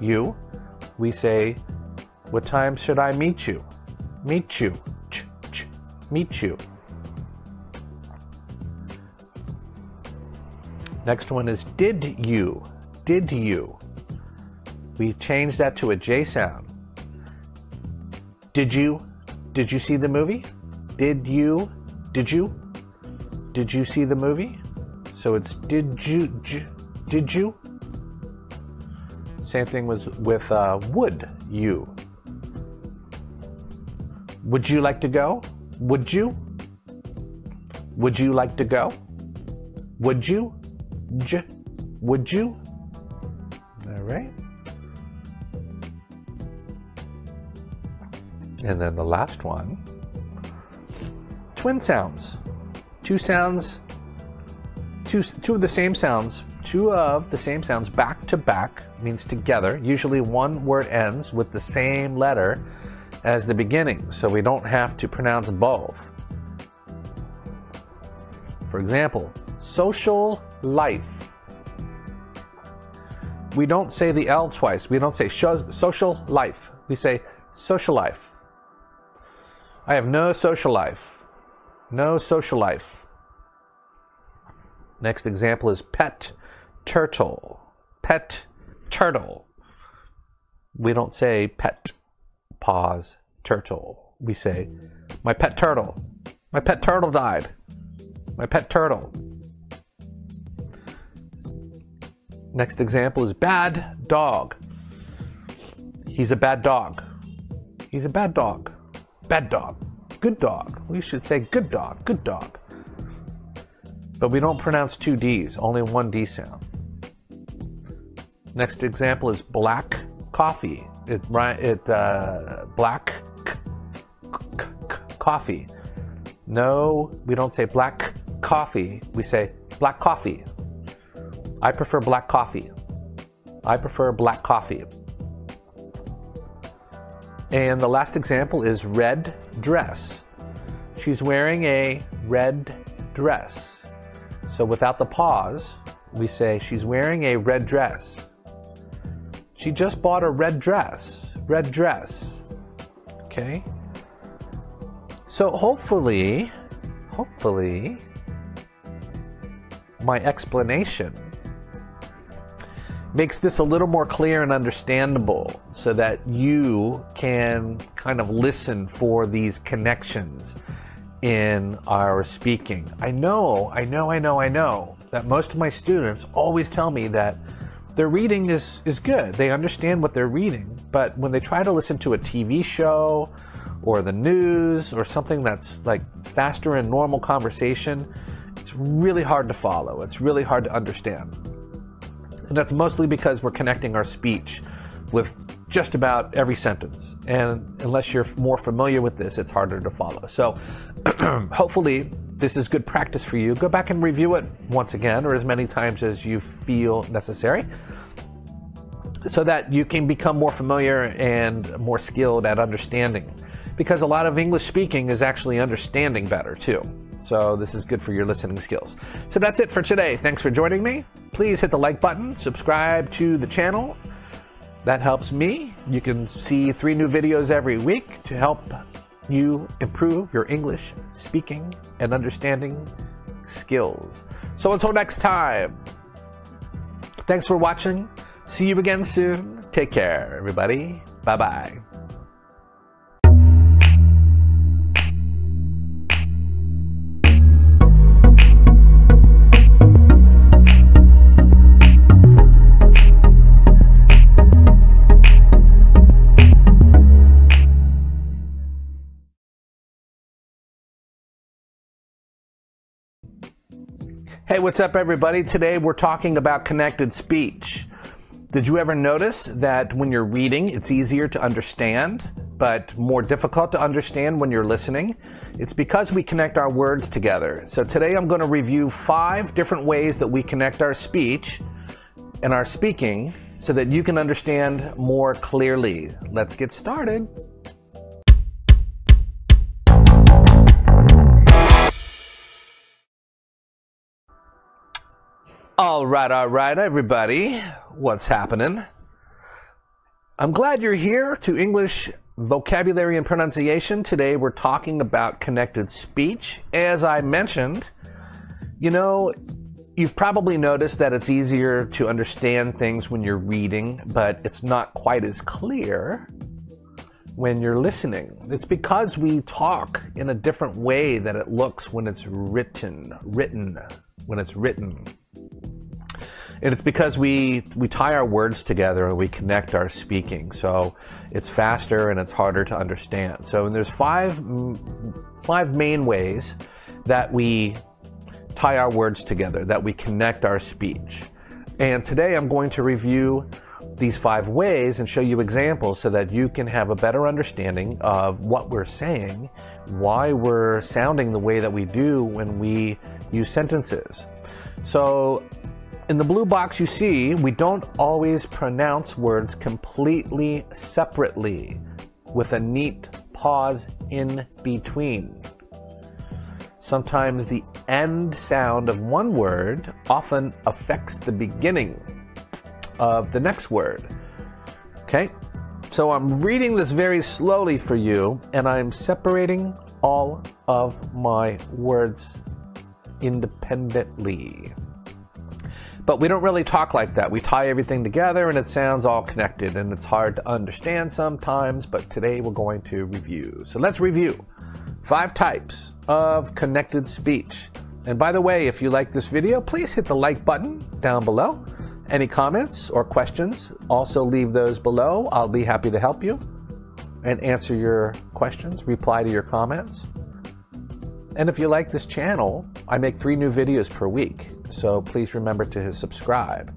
you. We say, what time should I meet you? Meet you. Ch, ch, meet you. Next one is did you? Did you? We changed that to a J sound. Did you? Did you see the movie? Did you? Did you? Did you see the movie? So it's did you? J, did you? Same thing was with uh, would you? Would you like to go? Would you? Would you like to go? Would you? J, would you? All right. And then the last one twin sounds. Two sounds, two, two of the same sounds, two of the same sounds back to back means together. Usually one word ends with the same letter as the beginning, so we don't have to pronounce both. For example, social life. We don't say the L twice. We don't say social life. We say social life. I have no social life. No social life. Next example is pet turtle. Pet turtle. We don't say pet, pause, turtle. We say, my pet turtle. My pet turtle died. My pet turtle. Next example is bad dog. He's a bad dog. He's a bad dog. Bad dog. Good dog. We should say good dog. Good dog. But we don't pronounce two D's, only one D sound. Next example is black coffee. It, it uh, black coffee. No, we don't say black coffee. We say black coffee. I prefer black coffee. I prefer black coffee. And the last example is red dress. She's wearing a red dress. So without the pause, we say she's wearing a red dress. She just bought a red dress. Red dress. Okay? So hopefully, hopefully, my explanation makes this a little more clear and understandable so that you can kind of listen for these connections in our speaking. I know, I know, I know, I know that most of my students always tell me that their reading is, is good. They understand what they're reading, but when they try to listen to a TV show or the news or something that's like faster in normal conversation, it's really hard to follow. It's really hard to understand. And that's mostly because we're connecting our speech with just about every sentence. And unless you're more familiar with this, it's harder to follow. So hopefully, this is good practice for you. Go back and review it once again or as many times as you feel necessary so that you can become more familiar and more skilled at understanding. Because a lot of English speaking is actually understanding better too. So this is good for your listening skills. So that's it for today. Thanks for joining me. Please hit the like button, subscribe to the channel. That helps me. You can see three new videos every week to help you improve your English speaking and understanding skills. So until next time, thanks for watching. See you again soon. Take care, everybody. Bye bye. Hey, what's up, everybody? Today we're talking about connected speech. Did you ever notice that when you're reading, it's easier to understand, but more difficult to understand when you're listening? It's because we connect our words together. So today I'm going to review five different ways that we connect our speech and our speaking so that you can understand more clearly. Let's get started. All right, all right, everybody. What's happening? I'm glad you're here to English vocabulary and pronunciation. Today we're talking about connected speech. As I mentioned, you know, you've probably noticed that it's easier to understand things when you're reading, but it's not quite as clear when you're listening. It's because we talk in a different way than it looks when it's written, written, when it's written. And it's because we we tie our words together and we connect our speaking. So it's faster and it's harder to understand. So and there's five five main ways that we tie our words together, that we connect our speech. And today I'm going to review these five ways and show you examples so that you can have a better understanding of what we're saying, why we're sounding the way that we do when we use sentences. So in the blue box you see, we don't always pronounce words completely separately with a neat pause in between. Sometimes the end sound of one word often affects the beginning of the next word. Okay? So I'm reading this very slowly for you, and I'm separating all of my words independently. But we don't really talk like that. We tie everything together and it sounds all connected and it's hard to understand sometimes, but today we're going to review. So let's review five types of connected speech. And by the way, if you like this video, please hit the like button down below. Any comments or questions, also leave those below. I'll be happy to help you and answer your questions, reply to your comments. And if you like this channel, I make three new videos per week. So please remember to subscribe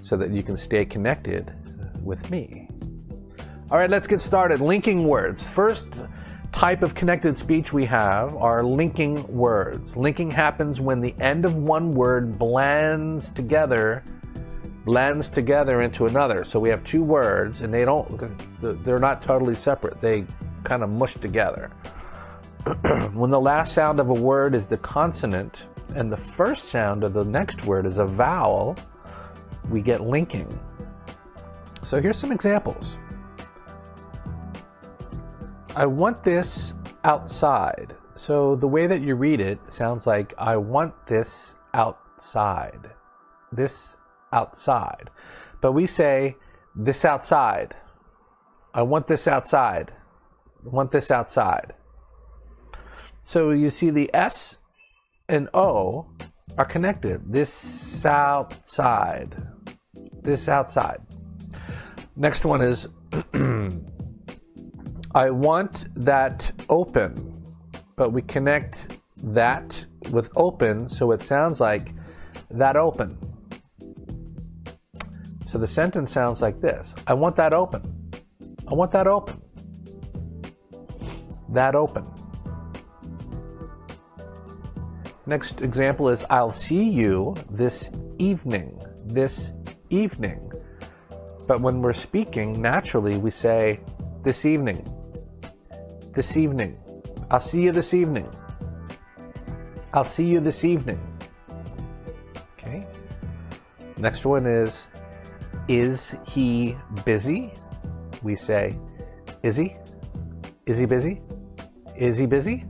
so that you can stay connected with me. All right, let's get started. Linking words. First type of connected speech we have are linking words. Linking happens when the end of one word blends together blends together into another. So we have two words and they don't they're not totally separate. They kind of mush together. when the last sound of a word is the consonant and the first sound of the next word is a vowel, we get linking. So here's some examples. I want this outside. So the way that you read it sounds like I want this outside. This outside. But we say this outside. I want this outside. I want this outside. So you see the S and O are connected. This outside. This outside. Next one is I want that open, but we connect that with open so it sounds like that open. So the sentence sounds like this I want that open. I want that open. That open. Next example is I'll see you this evening. This evening. But when we're speaking, naturally we say this evening. This evening. I'll see you this evening. I'll see you this evening. Okay. Next one is Is he busy? We say, Is he? Is he busy? Is he busy?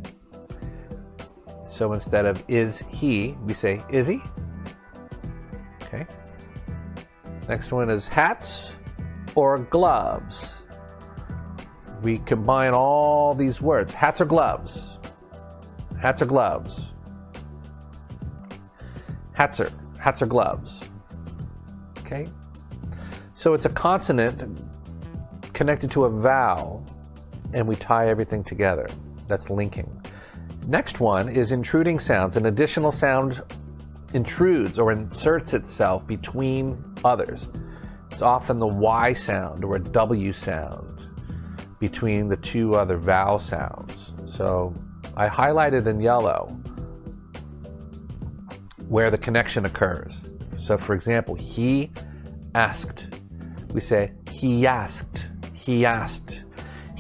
So instead of is he, we say is he. Okay. Next one is hats or gloves. We combine all these words hats or gloves. Hats or gloves. Hats or, hats or gloves. Okay. So it's a consonant connected to a vowel, and we tie everything together. That's linking. Next one is intruding sounds. An additional sound intrudes or inserts itself between others. It's often the Y sound or a W sound between the two other vowel sounds. So I highlighted in yellow where the connection occurs. So, for example, he asked. We say, he asked. He asked.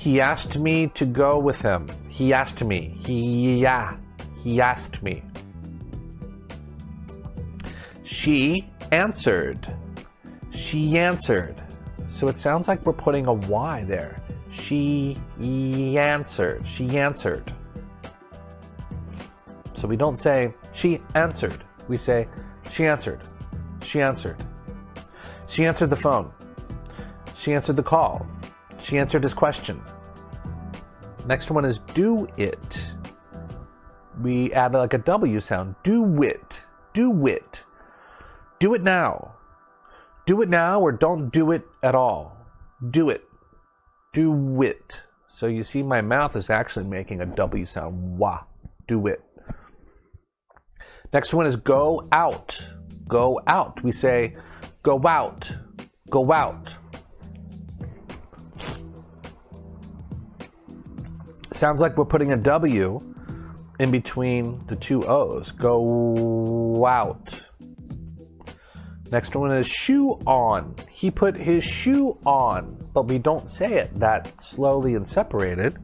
He asked me to go with him. He asked me. He, yeah, he asked me. She answered. She answered. So it sounds like we're putting a Y there. She answered. She answered. So we don't say she answered. We say she answered. She answered. She answered the phone. She answered the call. She answered his question. Next one is do it. We add like a W sound. Do it. Do it. Do it now. Do it now or don't do it at all. Do it. Do it. So you see, my mouth is actually making a W sound. Wah. Do it. Next one is go out. Go out. We say go out. Go out. Sounds like we're putting a W in between the two O's. Go out. Next one is shoe on. He put his shoe on, but we don't say it that slowly and separated.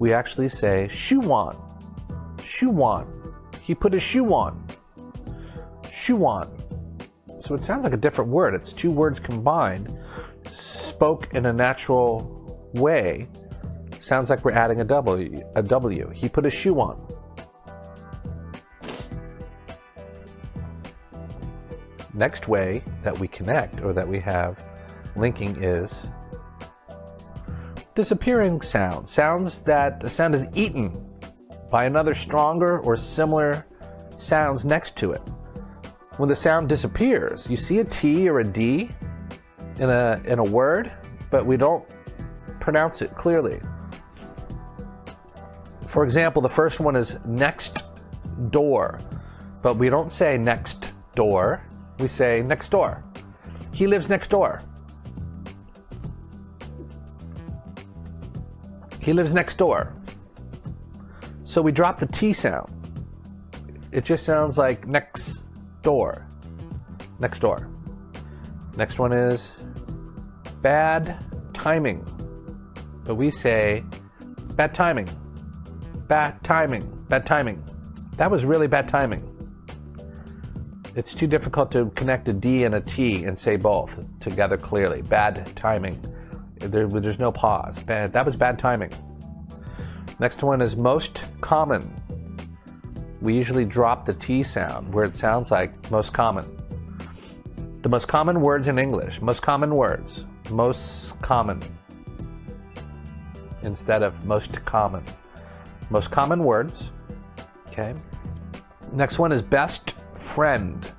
We actually say shoe on. Shoe on. He put his shoe on. Shoe on. So it sounds like a different word. It's two words combined, spoke in a natural way Sounds like we're adding a W. A W. He put a shoe on. Next way that we connect or that we have linking is disappearing sounds. Sounds that the sound is eaten by another stronger or similar sounds next to it. When the sound disappears, you see a T or a D in a in a word, but we don't pronounce it clearly. For example, the first one is next door, but we don't say next door, we say next door. He lives next door. He lives next door. So we drop the T sound. It just sounds like next door. Next door. Next one is bad timing. But we say bad timing. Bad timing. Bad timing. That was really bad timing. It's too difficult to connect a D and a T and say both together clearly. Bad timing. There, there's no pause. Bad. That was bad timing. Next one is most common. We usually drop the T sound where it sounds like most common. The most common words in English. Most common words. Most common. Instead of most common. Most common words. Okay. Next one is best friend.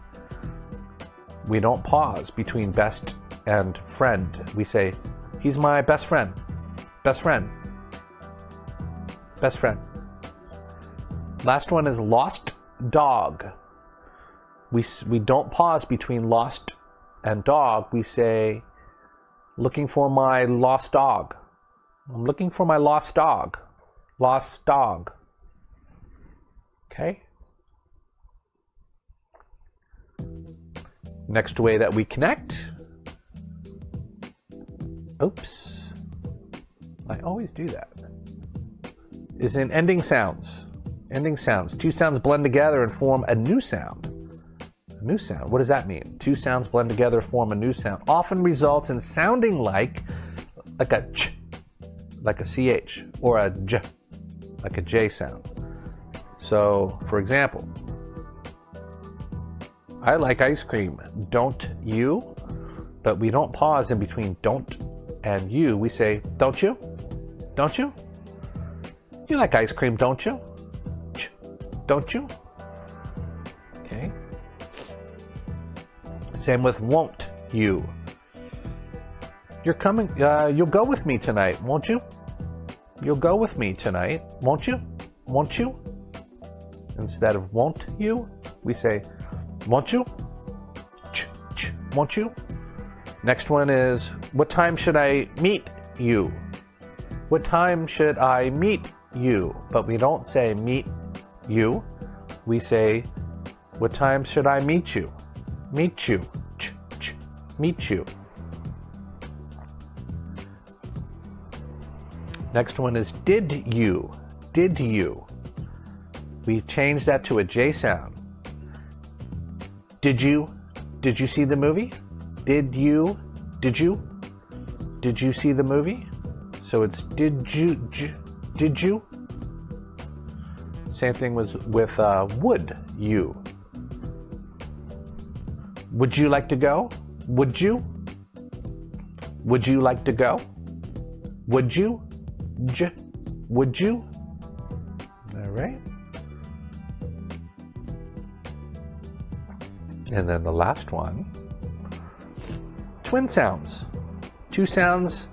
We don't pause between best and friend. We say, he's my best friend. Best friend. Best friend. Last one is lost dog. We, we don't pause between lost and dog. We say, looking for my lost dog. I'm looking for my lost dog. Lost dog. Okay. Next way that we connect. Oops. I always do that. Is in ending sounds. Ending sounds. Two sounds blend together and form a new sound. A new sound. What does that mean? Two sounds blend together, form a new sound. Often results in sounding like like a ch, like a ch, or a j, like a j sound. So, for example, I like ice cream. Don't you? But we don't pause in between don't and you. We say, don't you? Don't you? You like ice cream, don't you? Ch, don't you? Okay. Same with won't you. You're coming, uh, you'll go with me tonight, won't you? You'll go with me tonight, won't you? Won't you? Instead of won't you, we say, won't you? Ch, ch, won't you? Next one is, what time should I meet you? What time should I meet you? But we don't say meet you. We say, what time should I meet you? Meet you. Ch, ch, meet you. Next one is did you? Did you? We changed that to a J sound. Did you? Did you see the movie? Did you? Did you? Did you see the movie? So it's did you? J, did you? Same thing was with uh, would you? Would you like to go? Would you? Would you like to go? Would you? J, would you? All right. And then the last one twin sounds. Two sounds,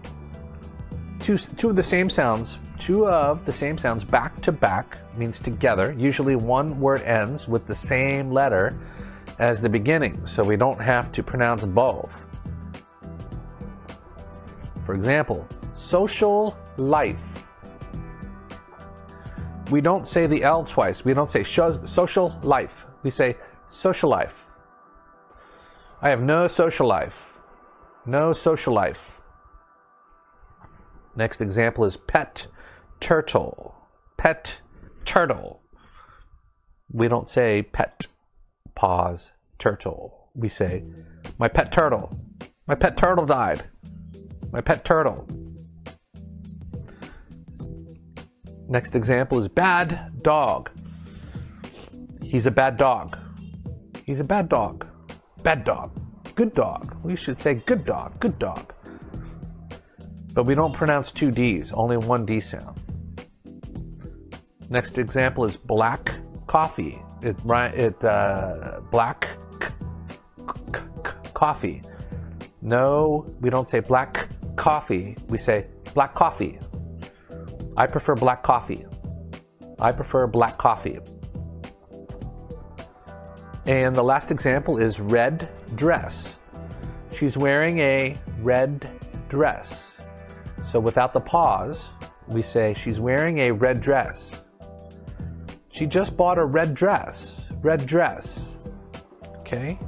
two, two of the same sounds, two of the same sounds back to back means together. Usually one word ends with the same letter as the beginning, so we don't have to pronounce both. For example, social life. We don't say the L twice. We don't say social life. We say social life. I have no social life. No social life. Next example is pet turtle. Pet turtle. We don't say pet, pause, turtle. We say, my pet turtle. My pet turtle died. My pet turtle. Next example is bad dog. He's a bad dog. He's a bad dog. Bad dog. Good dog. We should say good dog. Good dog. But we don't pronounce two D's, only one D sound. Next example is black coffee. It, it uh, black coffee. No, we don't say black coffee. We say black coffee. I prefer black coffee. I prefer black coffee. And the last example is red dress. She's wearing a red dress. So without the pause, we say she's wearing a red dress. She just bought a red dress. Red dress. Okay?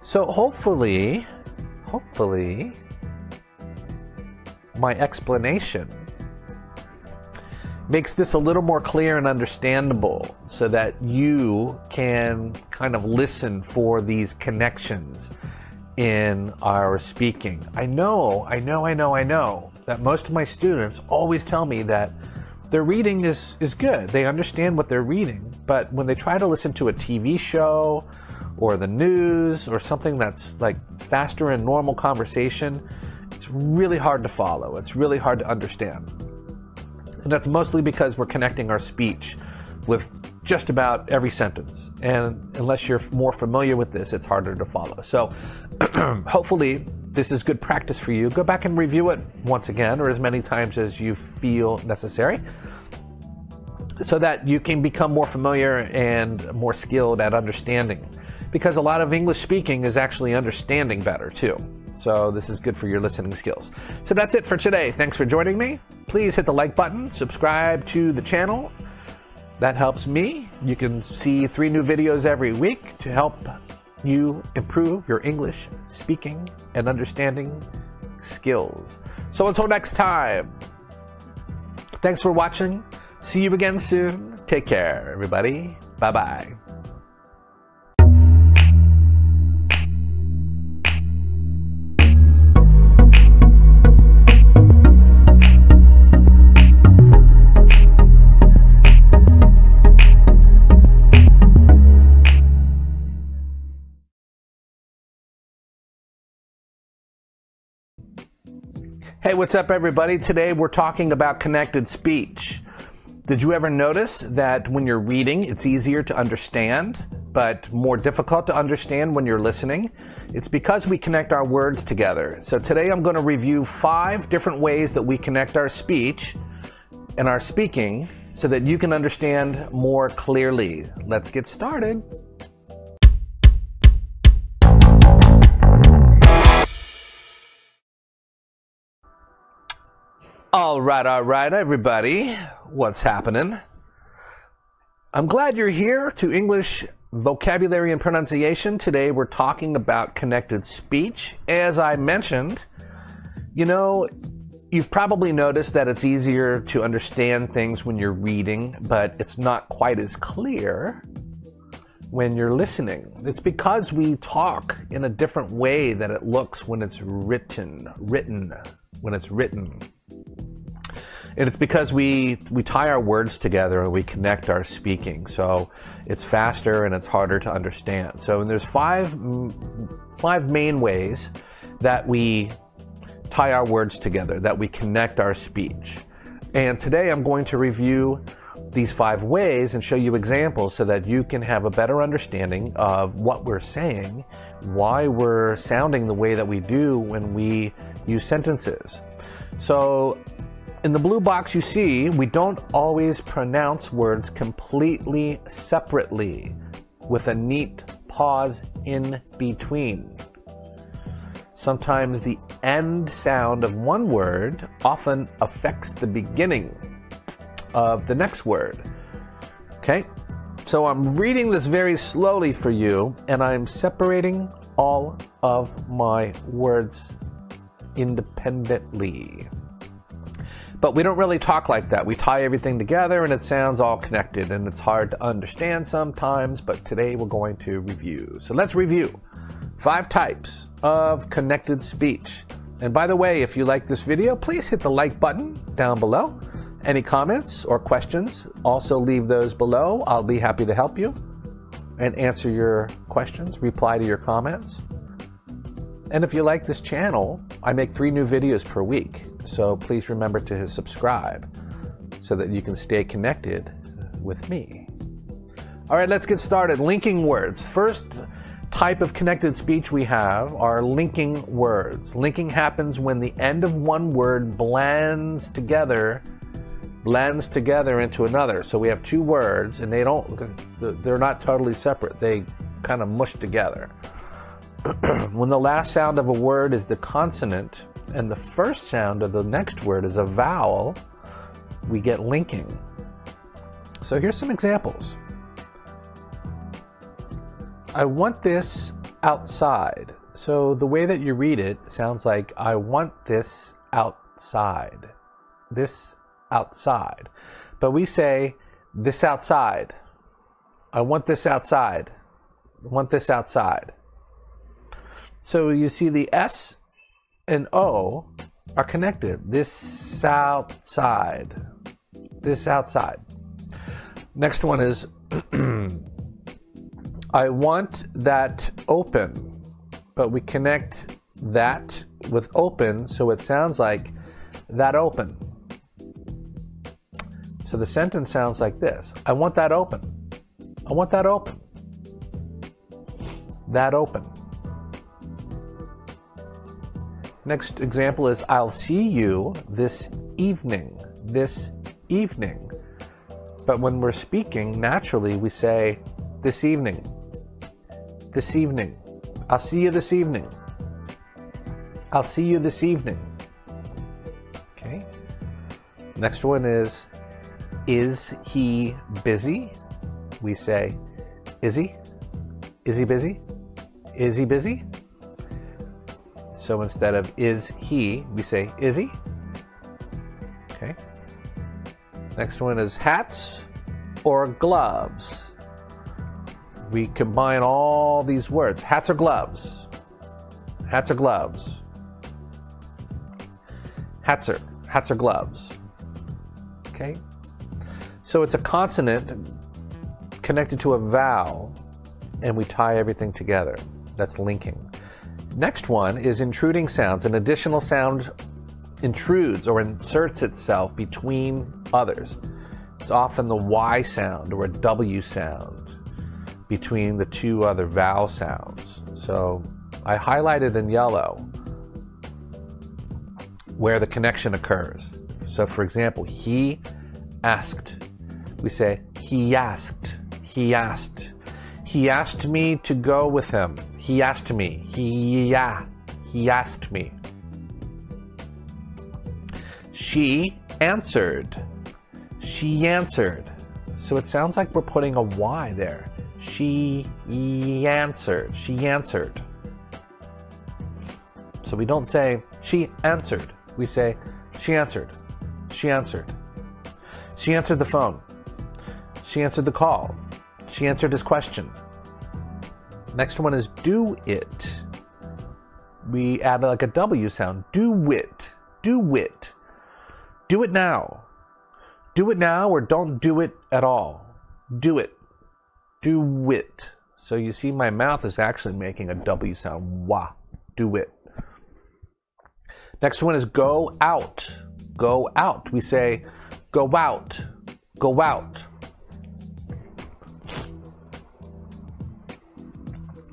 So hopefully, hopefully, my explanation makes this a little more clear and understandable so that you can kind of listen for these connections in our speaking. I know, I know, I know, I know that most of my students always tell me that their reading is, is good. They understand what they're reading. But when they try to listen to a TV show or the news or something that's like faster in normal conversation, it's really hard to follow. It's really hard to understand. And that's mostly because we're connecting our speech with just about every sentence. And unless you're more familiar with this, it's harder to follow. So hopefully, this is good practice for you. Go back and review it once again or as many times as you feel necessary so that you can become more familiar and more skilled at understanding. Because a lot of English speaking is actually understanding better too. So this is good for your listening skills. So that's it for today. Thanks for joining me. Please hit the like button, subscribe to the channel. That helps me. You can see three new videos every week to help you improve your English speaking and understanding skills. So until next time, thanks for watching. See you again soon. Take care, everybody. Bye bye. Hey, what's up, everybody? Today we're talking about connected speech. Did you ever notice that when you're reading, it's easier to understand, but more difficult to understand when you're listening? It's because we connect our words together. So today I'm going to review five different ways that we connect our speech and our speaking so that you can understand more clearly. Let's get started. All right, all right, everybody. What's happening? I'm glad you're here to English vocabulary and pronunciation. Today we're talking about connected speech. As I mentioned, you know, you've probably noticed that it's easier to understand things when you're reading, but it's not quite as clear when you're listening. It's because we talk in a different way that it looks when it's written, written, when it's written. And it's because we we tie our words together and we connect our speaking. So it's faster and it's harder to understand. So and there's five five main ways that we tie our words together, that we connect our speech. And today I'm going to review these five ways and show you examples so that you can have a better understanding of what we're saying, why we're sounding the way that we do when we use sentences. So in the blue box you see, we don't always pronounce words completely separately with a neat pause in between. Sometimes the end sound of one word often affects the beginning of the next word. Okay? So I'm reading this very slowly for you, and I'm separating all of my words independently. But we don't really talk like that. We tie everything together and it sounds all connected and it's hard to understand sometimes, but today we're going to review. So let's review five types of connected speech. And by the way, if you like this video, please hit the like button down below. Any comments or questions, also leave those below. I'll be happy to help you and answer your questions, reply to your comments. And if you like this channel, I make three new videos per week. So please remember to subscribe so that you can stay connected with me. All right, let's get started. Linking words. First type of connected speech we have are linking words. Linking happens when the end of one word blends together blends together into another. So we have two words and they don't they're not totally separate. They kind of mush together. when the last sound of a word is the consonant and the first sound of the next word is a vowel, we get linking. So here's some examples. I want this outside. So the way that you read it sounds like I want this outside. This outside. But we say this outside. I want this outside. I want this outside. So you see the S and O are connected. This outside. This outside. Next one is I want that open, but we connect that with open so it sounds like that open. So the sentence sounds like this I want that open. I want that open. That open. Next example is I'll see you this evening. This evening. But when we're speaking, naturally we say this evening. This evening. I'll see you this evening. I'll see you this evening. Okay. Next one is Is he busy? We say, Is he? Is he busy? Is he busy? So instead of is he, we say is he. Okay. Next one is hats or gloves. We combine all these words. Hats or gloves. Hats or gloves. Hats or, hats or gloves. Okay? So it's a consonant connected to a vowel, and we tie everything together. That's linking. Next one is intruding sounds. An additional sound intrudes or inserts itself between others. It's often the Y sound or a W sound between the two other vowel sounds. So I highlighted in yellow where the connection occurs. So, for example, he asked. We say, he asked. He asked. He asked me to go with him. He asked me. He, yeah. He asked me. She answered. She answered. So it sounds like we're putting a Y there. She answered. She answered. So we don't say she answered. We say she answered. She answered. She answered the phone. She answered the call. She answered his question. Next one is do it. We add like a W sound. Do it. Do it. Do it now. Do it now or don't do it at all. Do it. Do it. So you see, my mouth is actually making a W sound. Wah. Do it. Next one is go out. Go out. We say go out. Go out.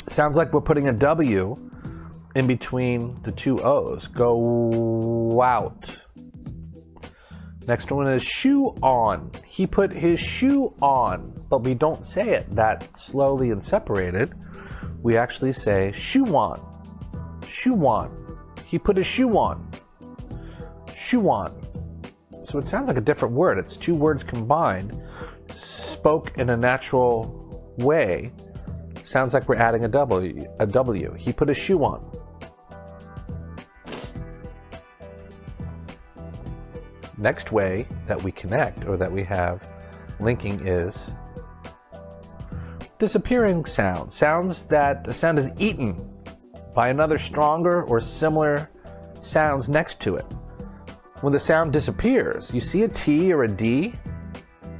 Sounds like we're putting a W in between the two O's. Go out. Next one is shoe on. He put his shoe on, but we don't say it that slowly and separated. We actually say shoe on. Shoe on. He put his shoe on. Shoe on. So it sounds like a different word. It's two words combined, spoke in a natural way. Sounds like we're adding a W. A W. He put a shoe on. Next way that we connect or that we have linking is disappearing sounds. Sounds that the sound is eaten by another stronger or similar sounds next to it. When the sound disappears, you see a T or a D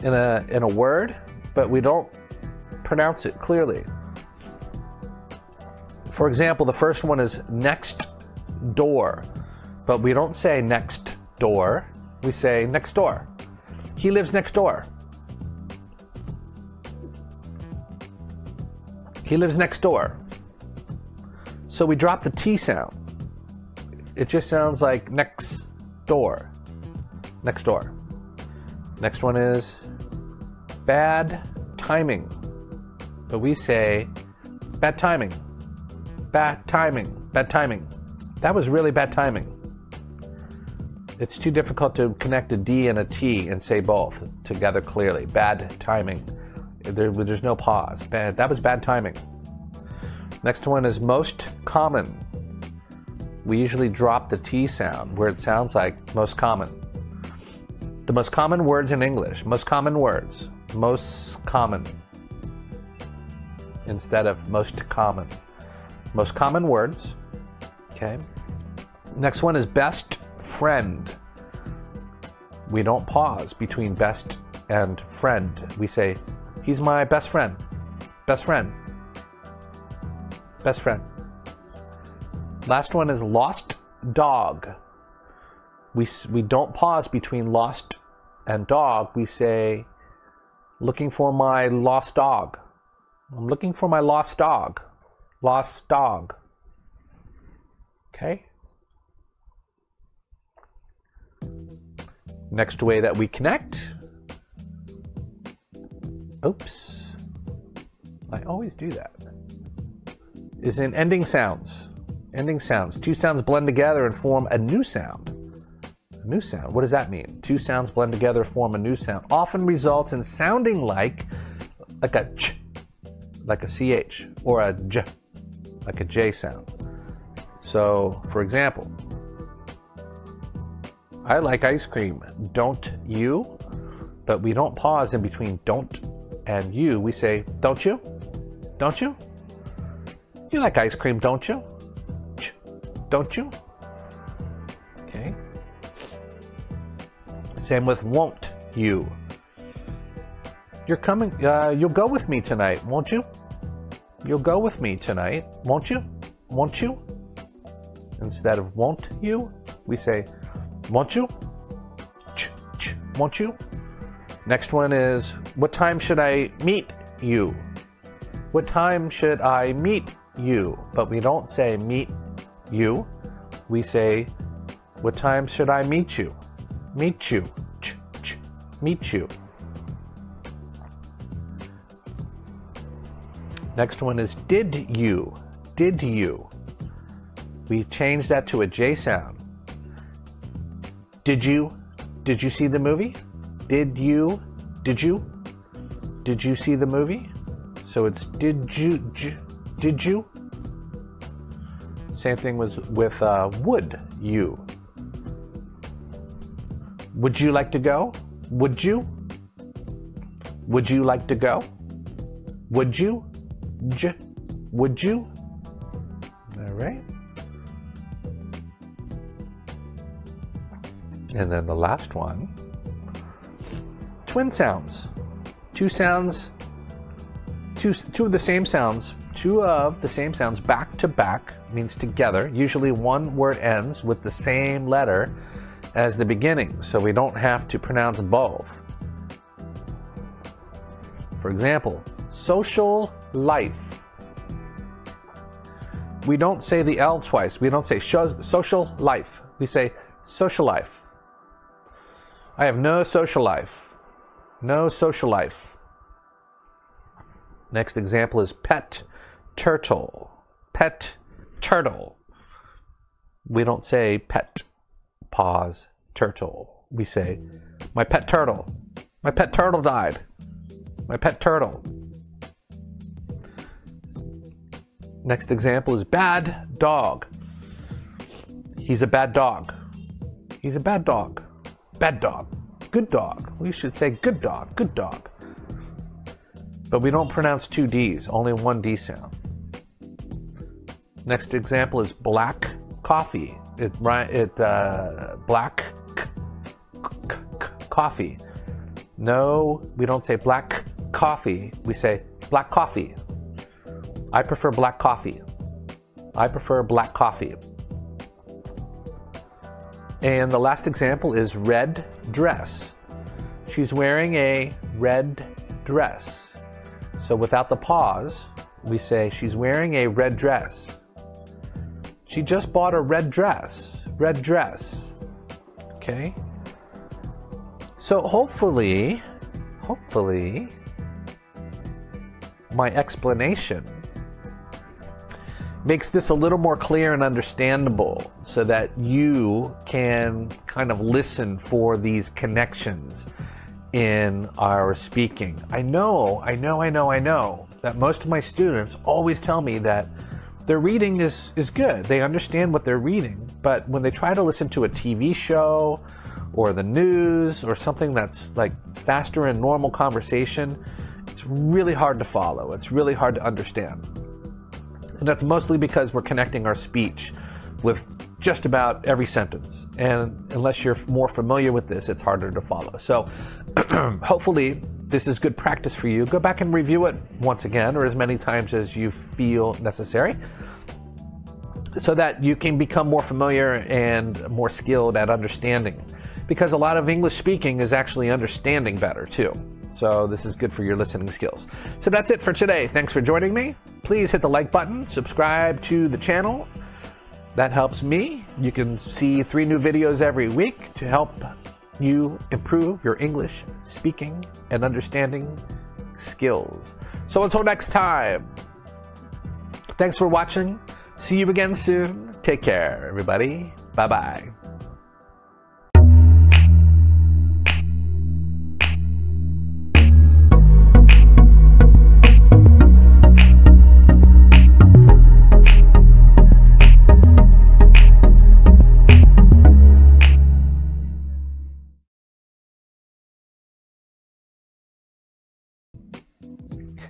in a, in a word, but we don't pronounce it clearly. For example, the first one is next door, but we don't say next door we say next door. He lives next door. He lives next door. So we drop the T sound. It just sounds like next door. Next door. Next one is bad timing. But we say bad timing. Bad timing. Bad timing. That was really bad timing. It's too difficult to connect a D and a T and say both together clearly. Bad timing. There, there's no pause. Bad, that was bad timing. Next one is most common. We usually drop the T sound where it sounds like most common. The most common words in English, most common words, most common instead of most common. Most common words. Okay. Next one is best friend. We don't pause between best and friend. We say, he's my best friend. Best friend. Best friend. Last one is lost dog. We, we don't pause between lost and dog. We say, looking for my lost dog. I'm looking for my lost dog. Lost dog. Okay? Next way that we connect. Oops. I always do that. Is in ending sounds. Ending sounds. Two sounds blend together and form a new sound. A new sound. What does that mean? Two sounds blend together, form a new sound. Often results in sounding like like a ch, like a ch, or a j, like a j sound. So, for example, I like ice cream. Don't you? but we don't pause in between don't and you. We say, don't you? Don't you? You like ice cream, don't you? Ch, don't you? Okay. Same with won't you. You're coming, uh, you'll go with me tonight, won't you? You'll go with me tonight, won't you? Won't you? Instead of won't you, we say, won't you? Ch, ch, won't you? Next one is, what time should I meet you? What time should I meet you? But we don't say meet you. We say, what time should I meet you? Meet you. Ch, ch, meet you. Next one is did you. Did you. We changed that to a J sound. Did you? Did you see the movie? Did you? Did you? Did you see the movie? So it's did you? J, did you? Same thing was with uh, would you. Would you like to go? Would you? Would you like to go? Would you? J, would you? All right. And then the last one twin sounds. Two sounds, two, two of the same sounds, two of the same sounds back to back means together. Usually one word ends with the same letter as the beginning, so we don't have to pronounce both. For example, social life. We don't say the L twice. We don't say social life. We say social life. I have no social life. No social life. Next example is pet turtle. Pet turtle. We don't say pet, pause, turtle. We say, my pet turtle. My pet turtle died. My pet turtle. Next example is bad dog. He's a bad dog. He's a bad dog. Bad dog. Good dog. We should say good dog. Good dog. But we don't pronounce two D's, only one D sound. Next example is black coffee. It, it uh, black coffee. No, we don't say black coffee. We say black coffee. I prefer black coffee. I prefer black coffee. And the last example is red dress. She's wearing a red dress. So without the pause, we say she's wearing a red dress. She just bought a red dress. Red dress. Okay? So hopefully, hopefully, my explanation makes this a little more clear and understandable so that you can kind of listen for these connections in our speaking. I know, I know, I know, I know that most of my students always tell me that their reading is, is good. They understand what they're reading, but when they try to listen to a TV show or the news or something that's like faster in normal conversation, it's really hard to follow. It's really hard to understand. And that's mostly because we're connecting our speech with just about every sentence. And unless you're more familiar with this, it's harder to follow. So hopefully, this is good practice for you. Go back and review it once again or as many times as you feel necessary so that you can become more familiar and more skilled at understanding. Because a lot of English speaking is actually understanding better too. So this is good for your listening skills. So that's it for today. Thanks for joining me. Please hit the like button, subscribe to the channel. That helps me. You can see three new videos every week to help you improve your English speaking and understanding skills. So until next time, thanks for watching. See you again soon. Take care, everybody. Bye bye.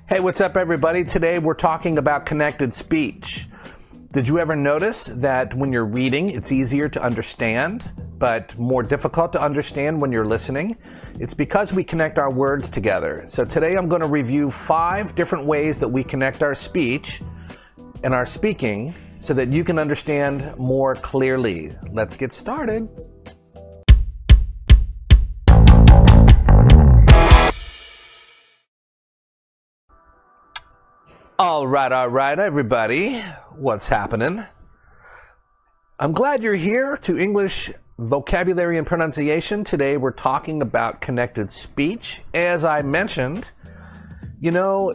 Hey, what's up, everybody? Today we're talking about connected speech. Did you ever notice that when you're reading, it's easier to understand, but more difficult to understand when you're listening? It's because we connect our words together. So today I'm going to review five different ways that we connect our speech and our speaking so that you can understand more clearly. Let's get started. All right, all right, everybody. What's happening? I'm glad you're here to English vocabulary and pronunciation. Today we're talking about connected speech. As I mentioned, you know,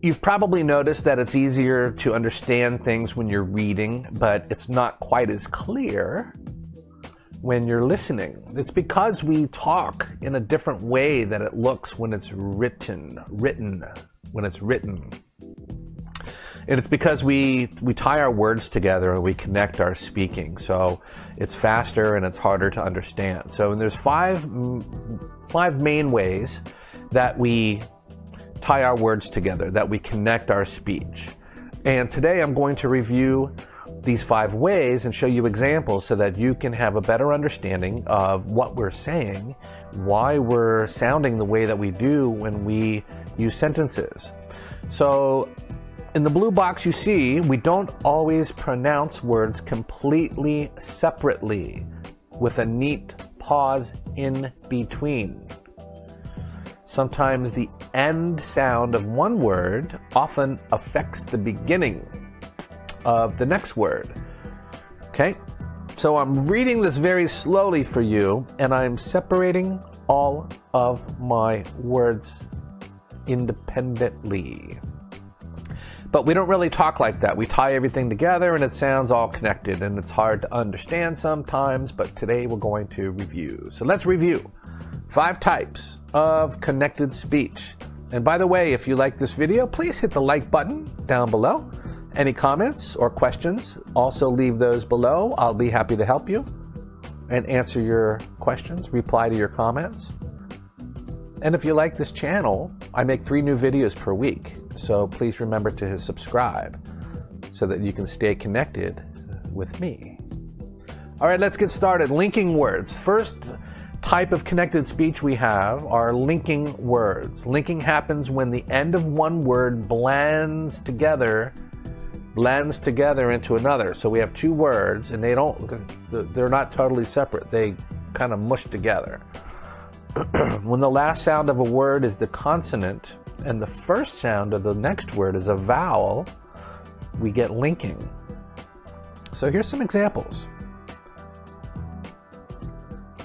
you've probably noticed that it's easier to understand things when you're reading, but it's not quite as clear when you're listening. It's because we talk in a different way than it looks when it's written, written, when it's written. And it's because we we tie our words together and we connect our speaking. So it's faster and it's harder to understand. So and there's five five main ways that we tie our words together, that we connect our speech. And today I'm going to review these five ways and show you examples so that you can have a better understanding of what we're saying, why we're sounding the way that we do when we use sentences. So in the blue box you see, we don't always pronounce words completely separately with a neat pause in between. Sometimes the end sound of one word often affects the beginning of the next word. Okay? So I'm reading this very slowly for you, and I'm separating all of my words independently. But we don't really talk like that. We tie everything together and it sounds all connected and it's hard to understand sometimes, but today we're going to review. So let's review five types of connected speech. And by the way, if you like this video, please hit the like button down below. Any comments or questions, also leave those below. I'll be happy to help you and answer your questions, reply to your comments. And if you like this channel, I make three new videos per week. So please remember to subscribe so that you can stay connected with me. All right, let's get started. Linking words. First type of connected speech we have are linking words. Linking happens when the end of one word blends together blends together into another. So we have two words and they don't they're not totally separate. They kind of mush together. when the last sound of a word is the consonant and the first sound of the next word is a vowel, we get linking. So here's some examples.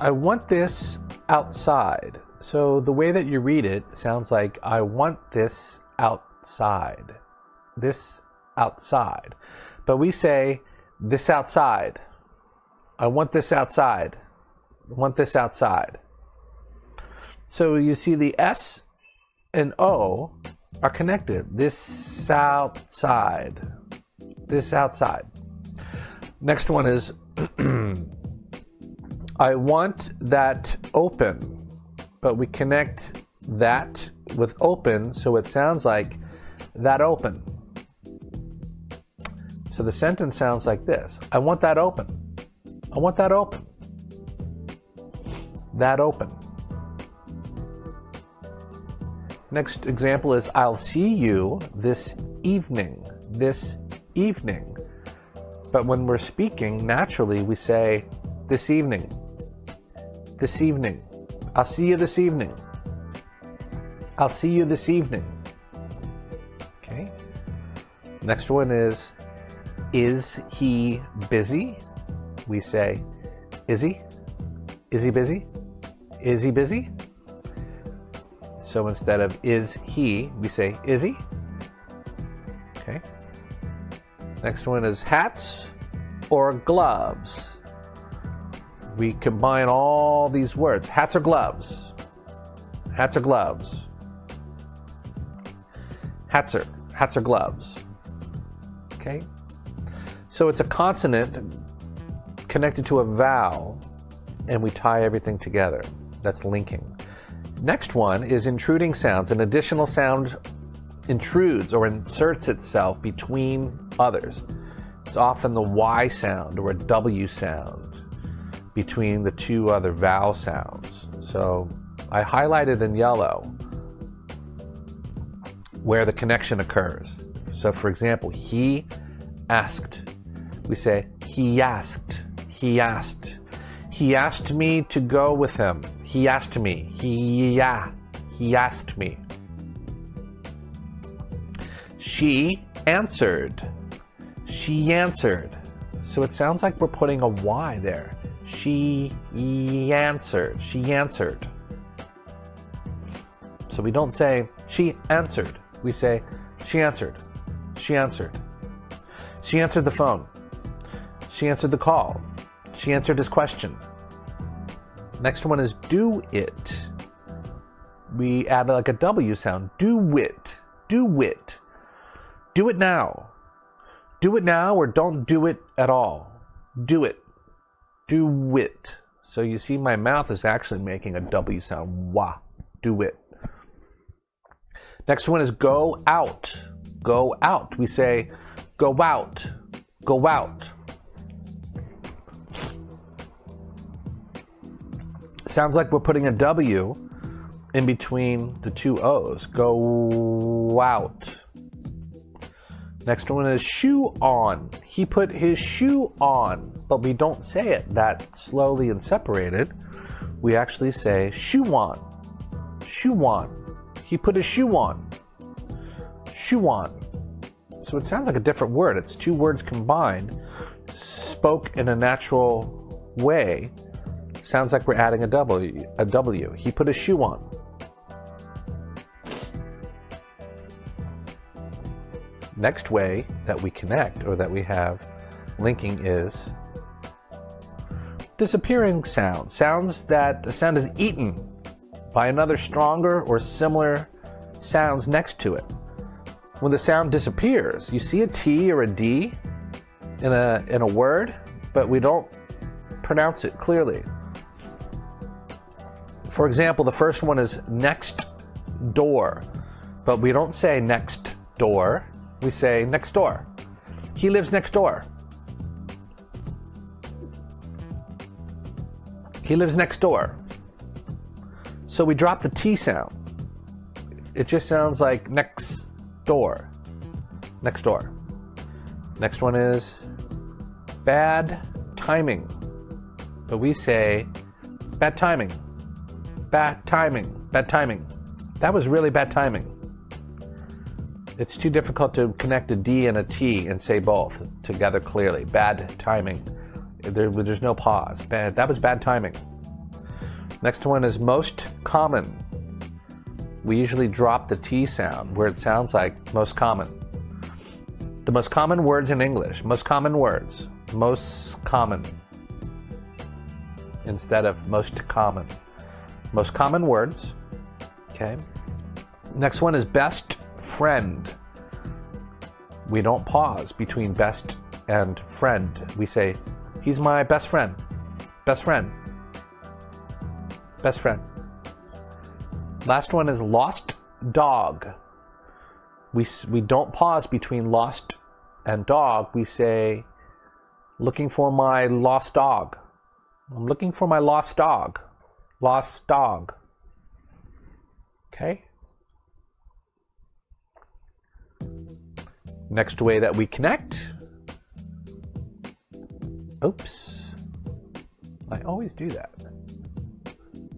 I want this outside. So the way that you read it sounds like I want this outside. This outside. But we say this outside. I want this outside. I want this outside. So you see the S and O are connected. This outside. This outside. Next one is I want that open, but we connect that with open so it sounds like that open. So the sentence sounds like this I want that open. I want that open. That open. Next example is I'll see you this evening. This evening. But when we're speaking, naturally we say this evening. This evening. I'll see you this evening. I'll see you this evening. Okay. Next one is Is he busy? We say, Is he? Is he busy? Is he busy? So instead of is he, we say is he. Okay. Next one is hats or gloves. We combine all these words. Hats or gloves. Hats or gloves. Hats or, hats or gloves. Okay. So it's a consonant connected to a vowel and we tie everything together. That's linking. Next one is intruding sounds, an additional sound intrudes or inserts itself between others. It's often the Y sound or a W sound between the two other vowel sounds. So I highlighted in yellow where the connection occurs. So, for example, he asked. We say, he asked. He asked. He asked me to go with him. He asked me. He, yeah. He asked me. She answered. She answered. So it sounds like we're putting a Y there. She answered. She answered. So we don't say she answered. We say she answered. She answered. She answered the phone. She answered the call. She answered his question. Next one is do it. We add like a W sound. Do it. Do it. Do it now. Do it now or don't do it at all. Do it. Do it. So you see, my mouth is actually making a W sound. Wah. Do it. Next one is go out. Go out. We say go out. Go out. Sounds like we're putting a W in between the two O's. Go out. Next one is shoe on. He put his shoe on, but we don't say it that slowly and separated. We actually say shoe on. Shoe on. He put his shoe on. Shoe on. So it sounds like a different word. It's two words combined, spoke in a natural way. Sounds like we're adding a W. A W. He put a shoe on. Next way that we connect or that we have linking is disappearing sounds. Sounds that the sound is eaten by another stronger or similar sounds next to it. When the sound disappears, you see a T or a D in a, in a word, but we don't pronounce it clearly. For example, the first one is next door, but we don't say next door we say next door. He lives next door. He lives next door. So we drop the T sound. It just sounds like next door. Next door. Next one is bad timing. But we say bad timing. Bad timing. Bad timing. That was really bad timing. It's too difficult to connect a D and a T and say both together clearly. Bad timing. There, there's no pause. Bad, that was bad timing. Next one is most common. We usually drop the T sound where it sounds like most common. The most common words in English. Most common words. Most common. Instead of most common. Most common words. Okay. Next one is best friend. We don't pause between best and friend. We say, he's my best friend. Best friend. Best friend. Last one is lost dog. We, we don't pause between lost and dog. We say, looking for my lost dog. I'm looking for my lost dog. Lost dog. Okay? Next way that we connect. Oops. I always do that.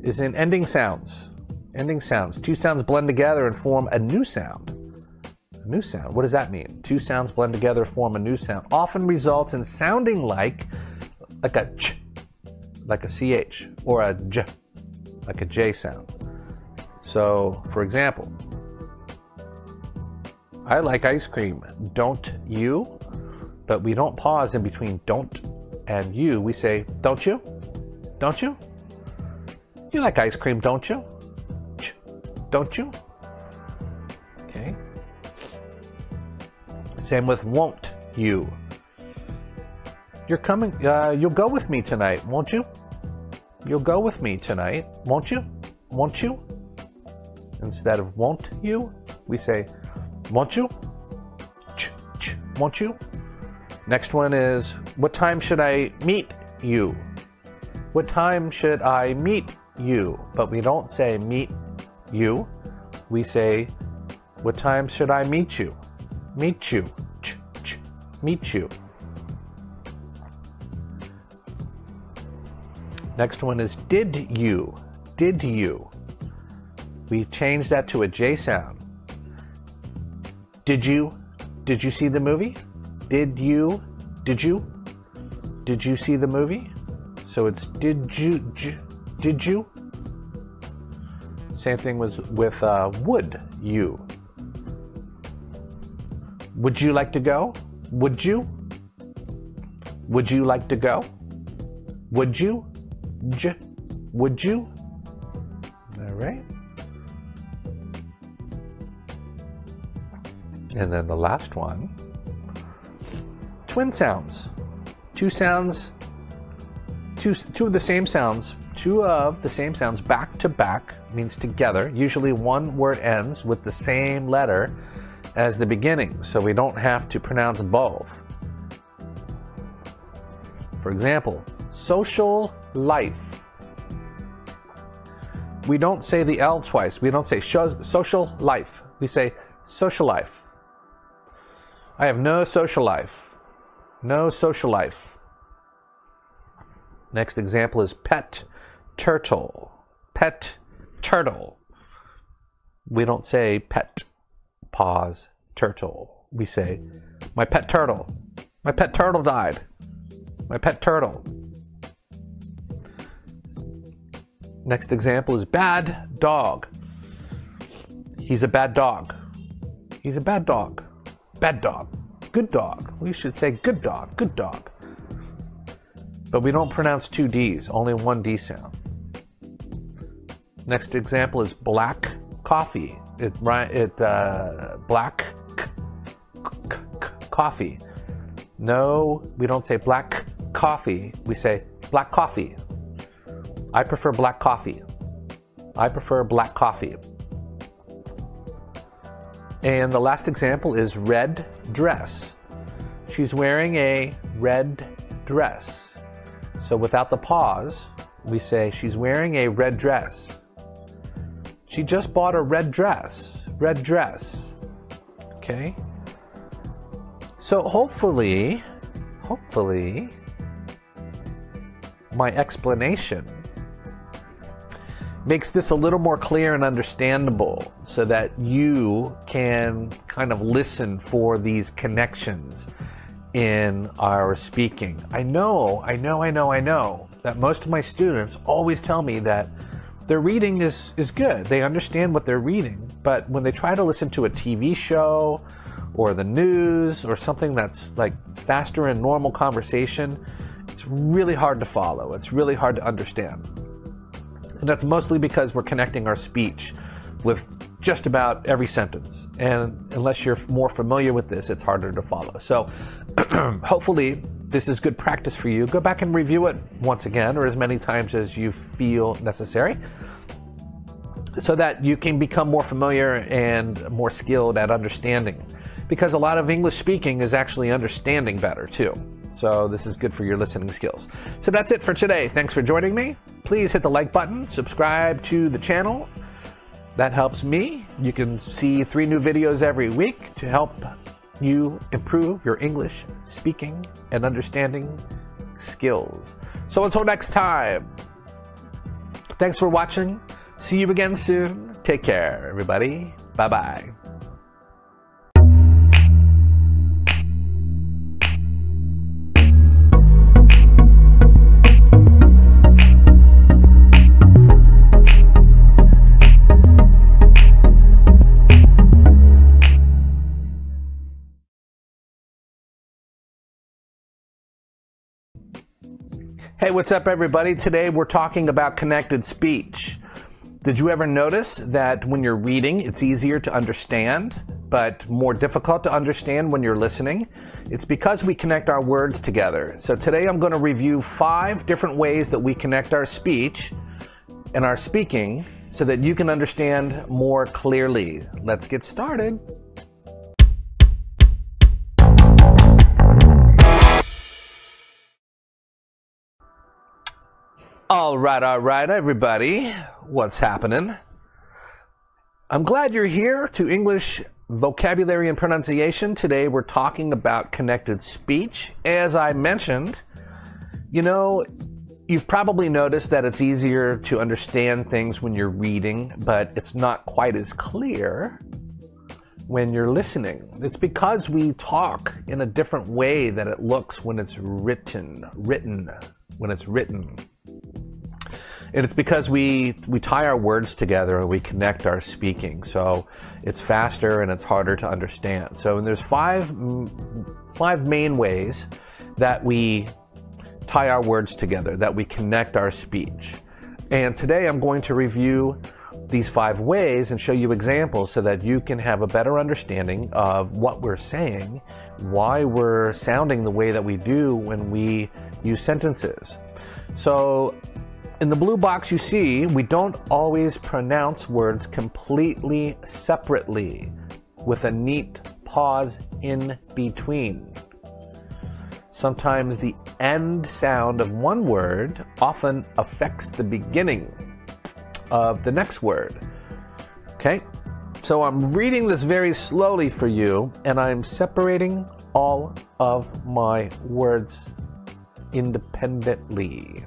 Is in ending sounds. Ending sounds. Two sounds blend together and form a new sound. A new sound. What does that mean? Two sounds blend together, form a new sound. Often results in sounding like like a ch, like a ch, or a j, like a j sound. So, for example, I like ice cream. Don't you? But we don't pause in between don't and you. We say, don't you? Don't you? You like ice cream, don't you? Ch, don't you? Okay. Same with won't you. You're coming, uh, you'll go with me tonight, won't you? You'll go with me tonight, won't you? Won't you? Instead of won't you, we say, Won't you? Ch, ch, won't you? Next one is, what time should I meet you? What time should I meet you? But we don't say meet you. We say, what time should I meet you? Meet you. Ch, ch, meet you. Next one is did you. Did you. We changed that to a J sound. Did you? Did you see the movie? Did you? Did you? Did you see the movie? So it's did you? J, did you? Same thing was with uh, would you. Would you like to go? Would you? Would you like to go? Would you? J, would you? All right. And then the last one twin sounds. Two sounds, two, two of the same sounds, two of the same sounds back to back means together. Usually one word ends with the same letter as the beginning, so we don't have to pronounce both. For example, social life. We don't say the L twice. We don't say social life. We say social life. I have no social life. No social life. Next example is pet turtle. Pet turtle. We don't say pet pause turtle. We say my pet turtle. My pet turtle died. My pet turtle. Next example is bad dog. He's a bad dog. He's a bad dog. Bad dog. Good dog. We should say good dog. Good dog. But we don't pronounce two D's, only one D sound. Next example is black coffee. It, it uh, black coffee. No, we don't say black coffee. We say black coffee. I prefer black coffee. I prefer black coffee. And the last example is red dress. She's wearing a red dress. So without the pause, we say she's wearing a red dress. She just bought a red dress. Red dress. Okay? So hopefully, hopefully, my explanation makes this a little more clear and understandable so that you can kind of listen for these connections in our speaking. I know, I know, I know, I know that most of my students always tell me that their reading is, is good. They understand what they're reading, but when they try to listen to a TV show or the news or something that's like faster in normal conversation, it's really hard to follow. It's really hard to understand. And that's mostly because we're connecting our speech with just about every sentence. And unless you're more familiar with this, it's harder to follow. So hopefully, this is good practice for you. Go back and review it once again or as many times as you feel necessary so that you can become more familiar and more skilled at understanding. Because a lot of English speaking is actually understanding better too. So this is good for your listening skills. So that's it for today. Thanks for joining me. Please hit the like button, subscribe to the channel. That helps me. You can see three new videos every week to help you improve your English speaking and understanding skills. So until next time, thanks for watching. See you again soon. Take care, everybody. Bye bye. Hey, what's up, everybody? Today we're talking about connected speech. Did you ever notice that when you're reading, it's easier to understand, but more difficult to understand when you're listening? It's because we connect our words together. So today I'm going to review five different ways that we connect our speech and our speaking so that you can understand more clearly. Let's get started. All right, all right, everybody. What's happening? I'm glad you're here to English vocabulary and pronunciation. Today we're talking about connected speech. As I mentioned, you know, you've probably noticed that it's easier to understand things when you're reading, but it's not quite as clear when you're listening. It's because we talk in a different way than it looks when it's written, written, when it's written. And it's because we we tie our words together and we connect our speaking. So it's faster and it's harder to understand. So and there's five five main ways that we tie our words together, that we connect our speech. And today I'm going to review these five ways and show you examples so that you can have a better understanding of what we're saying, why we're sounding the way that we do when we use sentences. So in the blue box you see, we don't always pronounce words completely separately with a neat pause in between. Sometimes the end sound of one word often affects the beginning of the next word. Okay? So I'm reading this very slowly for you, and I'm separating all of my words independently.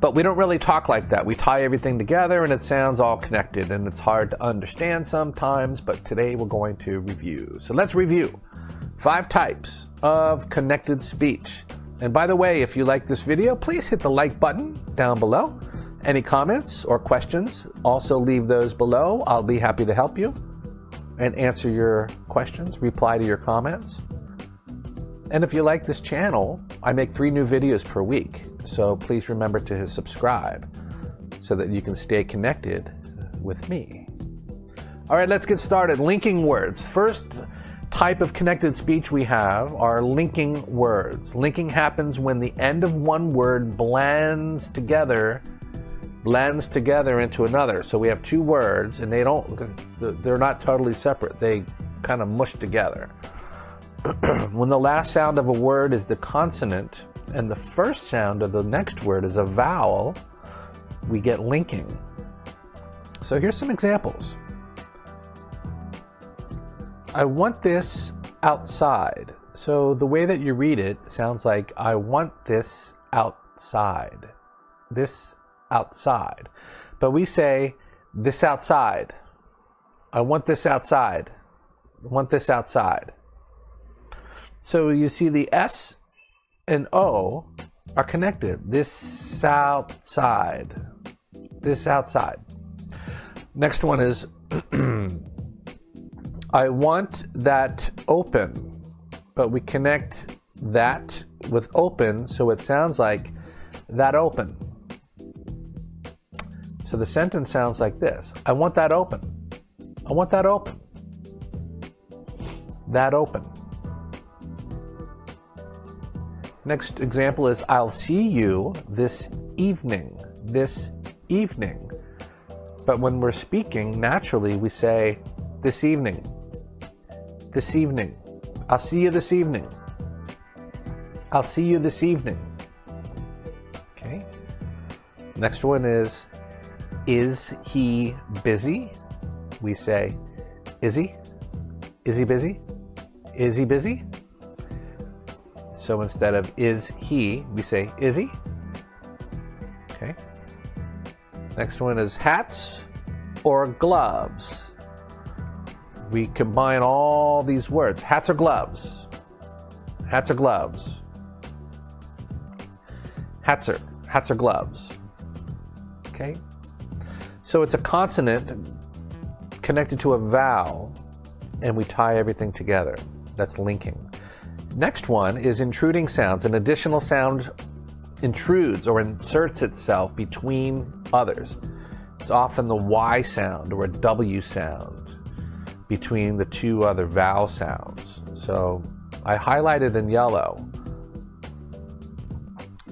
But we don't really talk like that. We tie everything together and it sounds all connected and it's hard to understand sometimes, but today we're going to review. So let's review five types of connected speech. And by the way, if you like this video, please hit the like button down below. Any comments or questions, also leave those below. I'll be happy to help you and answer your questions, reply to your comments. And if you like this channel, I make three new videos per week. So please remember to subscribe so that you can stay connected with me. All right, let's get started. Linking words. First type of connected speech we have are linking words. Linking happens when the end of one word blends together blends together into another. So we have two words and they don't they're not totally separate. They kind of mush together. when the last sound of a word is the consonant and the first sound of the next word is a vowel, we get linking. So here's some examples. I want this outside. So the way that you read it sounds like I want this outside. This outside. But we say this outside. I want this outside. I want this outside. So you see the S and O are connected. This outside. This outside. Next one is I want that open, but we connect that with open so it sounds like that open. So the sentence sounds like this I want that open. I want that open. That open. Next example is I'll see you this evening. This evening. But when we're speaking, naturally we say this evening. This evening. I'll see you this evening. I'll see you this evening. Okay. Next one is Is he busy? We say, Is he? Is he busy? Is he busy? So instead of is he, we say is he. Okay. Next one is hats or gloves. We combine all these words. Hats or gloves. Hats or gloves. Hats or hats or gloves. Okay. So it's a consonant connected to a vowel, and we tie everything together. That's linking. Next one is intruding sounds. An additional sound intrudes or inserts itself between others. It's often the Y sound or a W sound between the two other vowel sounds. So I highlighted in yellow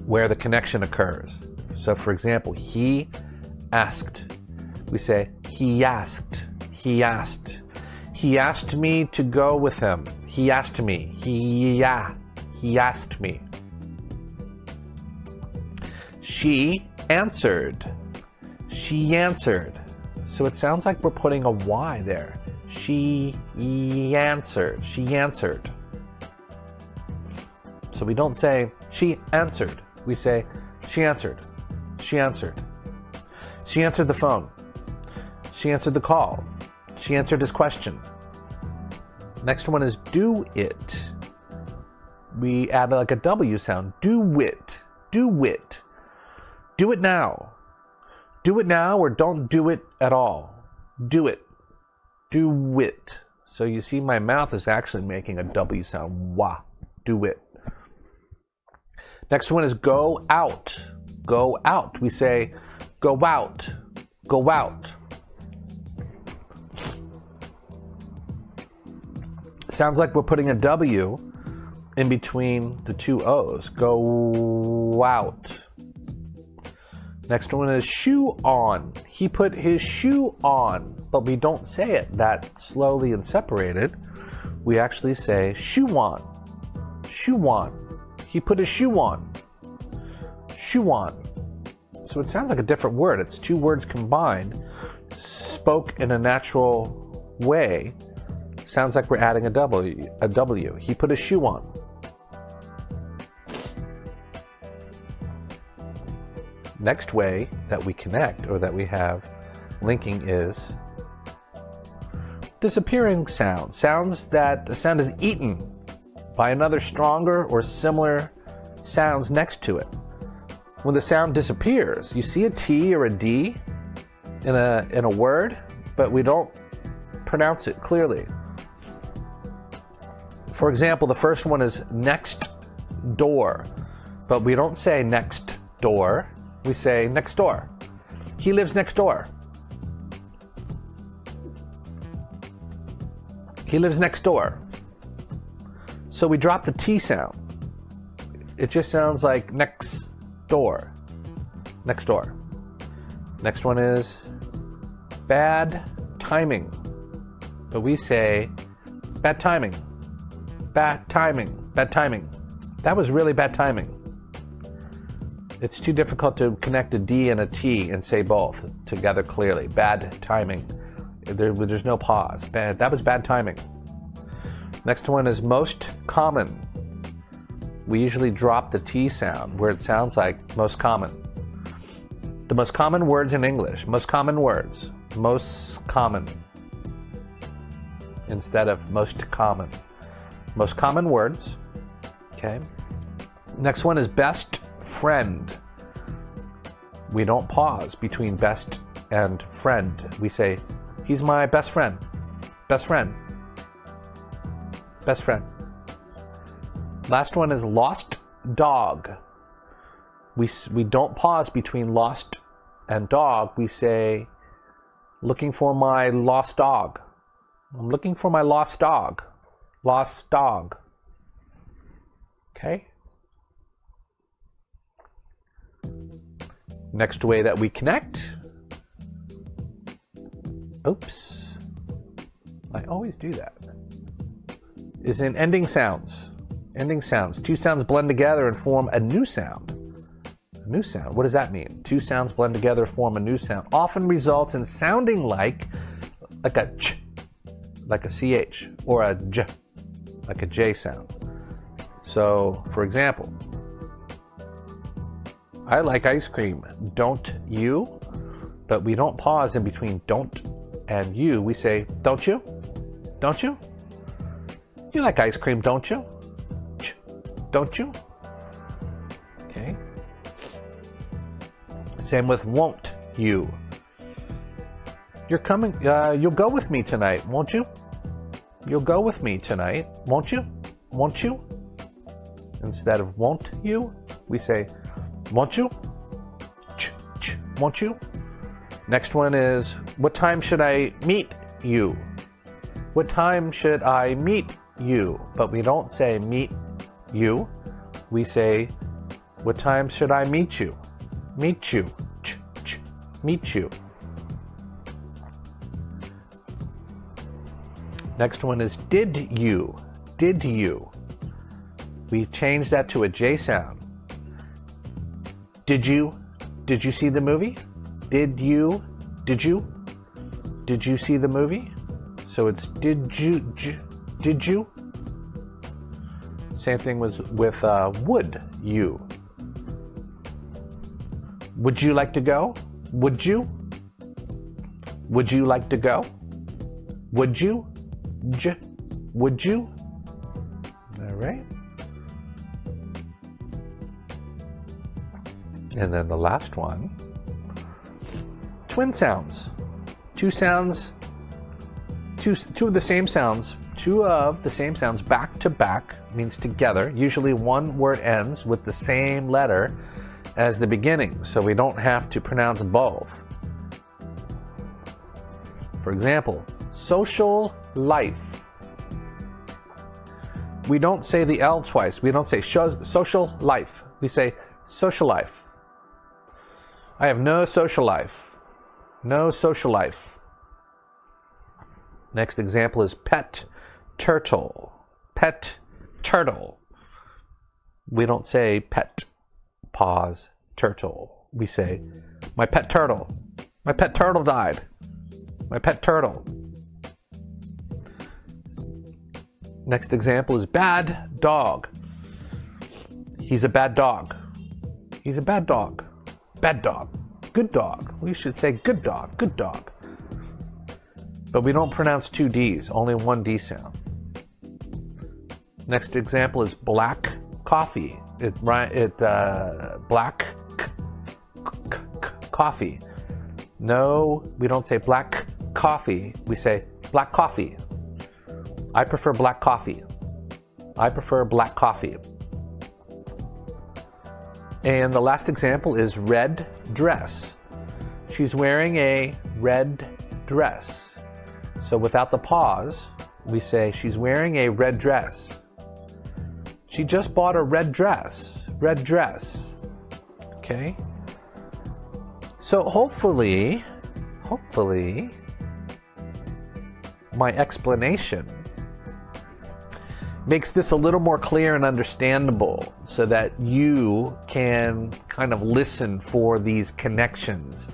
where the connection occurs. So, for example, he asked. We say, he asked. He asked. He asked me to go with him. He asked me. He yeah. He asked me. She answered. She answered. So it sounds like we're putting a Y there. She answered. She answered. So we don't say she answered. We say she answered. She answered. She answered the phone. She answered the call. She answered his question. Next one is do it. We add like a W sound. Do it. Do it. Do it now. Do it now or don't do it at all. Do it. Do it. So you see, my mouth is actually making a W sound. Wah. Do it. Next one is go out. Go out. We say go out. Go out. Sounds like we're putting a W in between the two O's. Go out. Next one is shoe on. He put his shoe on, but we don't say it that slowly and separated. We actually say shoe on. Shoe on. He put his shoe on. Shoe on. So it sounds like a different word. It's two words combined, spoke in a natural way. Sounds like we're adding a W. A W. He put a shoe on. Next way that we connect or that we have linking is disappearing sounds. Sounds that the sound is eaten by another stronger or similar sounds next to it. When the sound disappears, you see a T or a D in a, in a word, but we don't pronounce it clearly. For example, the first one is next door, but we don't say next door, we say next door. He lives next door. He lives next door. So we drop the T sound. It just sounds like next door. Next door. Next one is bad timing. But we say bad timing. Bad timing. Bad timing. That was really bad timing. It's too difficult to connect a D and a T and say both together clearly. Bad timing. There, there's no pause. Bad, that was bad timing. Next one is most common. We usually drop the T sound where it sounds like most common. The most common words in English, most common words, most common instead of most common. Most common words. Okay. Next one is best friend. We don't pause between best and friend. We say, he's my best friend. Best friend. Best friend. Last one is lost dog. We, we don't pause between lost and dog. We say, looking for my lost dog. I'm looking for my lost dog. Lost dog. Okay? Next way that we connect. Oops. I always do that is in ending sounds. Ending sounds. Two sounds blend together and form a new sound. A new sound. What does that mean? Two sounds blend together, form a new sound. Often results in sounding like like a ch, like a ch, or a j, like a j sound. So, for example, I like ice cream. Don't you? But we don't pause in between don't and you. We say, don't you? Don't you? You like ice cream, don't you? Don't you? Okay. Same with won't you. You're coming, uh, you'll go with me tonight, won't you? You'll go with me tonight, won't you? Won't you? Instead of won't you, we say, won't you? Ch, ch, won't you? Next one is, what time should I meet you? What time should I meet you, but we don't say meet you. We say, what time should I meet you? Meet you. Ch, ch, meet you. Next one is did you. Did you. We change that to a J sound. Did you? Did you see the movie? Did you? Did you? Did you see the movie? So it's did you? j- Did you? Same thing was with uh, would you? Would you like to go? Would you? Would you like to go? Would you? J- would you? All right. And then the last one twin sounds. Two sounds, two, two of the same sounds, two of the same sounds back to back means together. Usually one word ends with the same letter as the beginning, so we don't have to pronounce both. For example, social life. We don't say the L twice. We don't say social life. We say social life. I have no social life. No social life. Next example is pet turtle. Pet turtle. We don't say pet, pause, turtle. We say, my pet turtle. My pet turtle died. My pet turtle. Next example is bad dog. He's a bad dog. He's a bad dog. Bad dog. Good dog. We should say good dog. Good dog. But we don't pronounce two D's, only one D sound. Next example is black coffee. It it uh, black coffee. No, we don't say black coffee. We say black coffee. I prefer black coffee. I prefer black coffee. And the last example is red dress. She's wearing a red dress. So without the pause, we say she's wearing a red dress. She just bought a red dress. Red dress. Okay? So hopefully, hopefully, my explanation makes this a little more clear and understandable so that you can kind of listen for these connections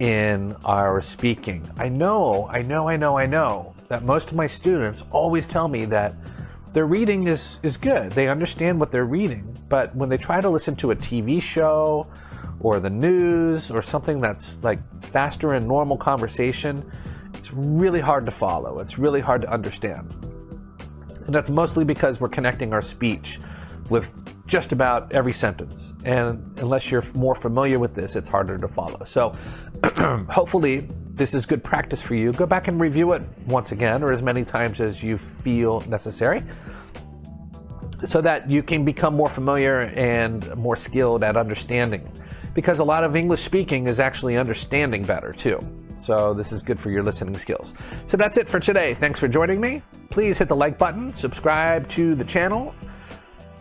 in our speaking. I know, I know, I know, I know that most of my students always tell me that their reading is, is good. They understand what they're reading, but when they try to listen to a TV show or the news or something that's like faster in normal conversation, it's really hard to follow. It's really hard to understand. And that's mostly because we're connecting our speech with just about every sentence. And unless you're more familiar with this, it's harder to follow. So hopefully, this is good practice for you. Go back and review it once again or as many times as you feel necessary so that you can become more familiar and more skilled at understanding. Because a lot of English speaking is actually understanding better too. So this is good for your listening skills. So that's it for today. Thanks for joining me. Please hit the like button, subscribe to the channel.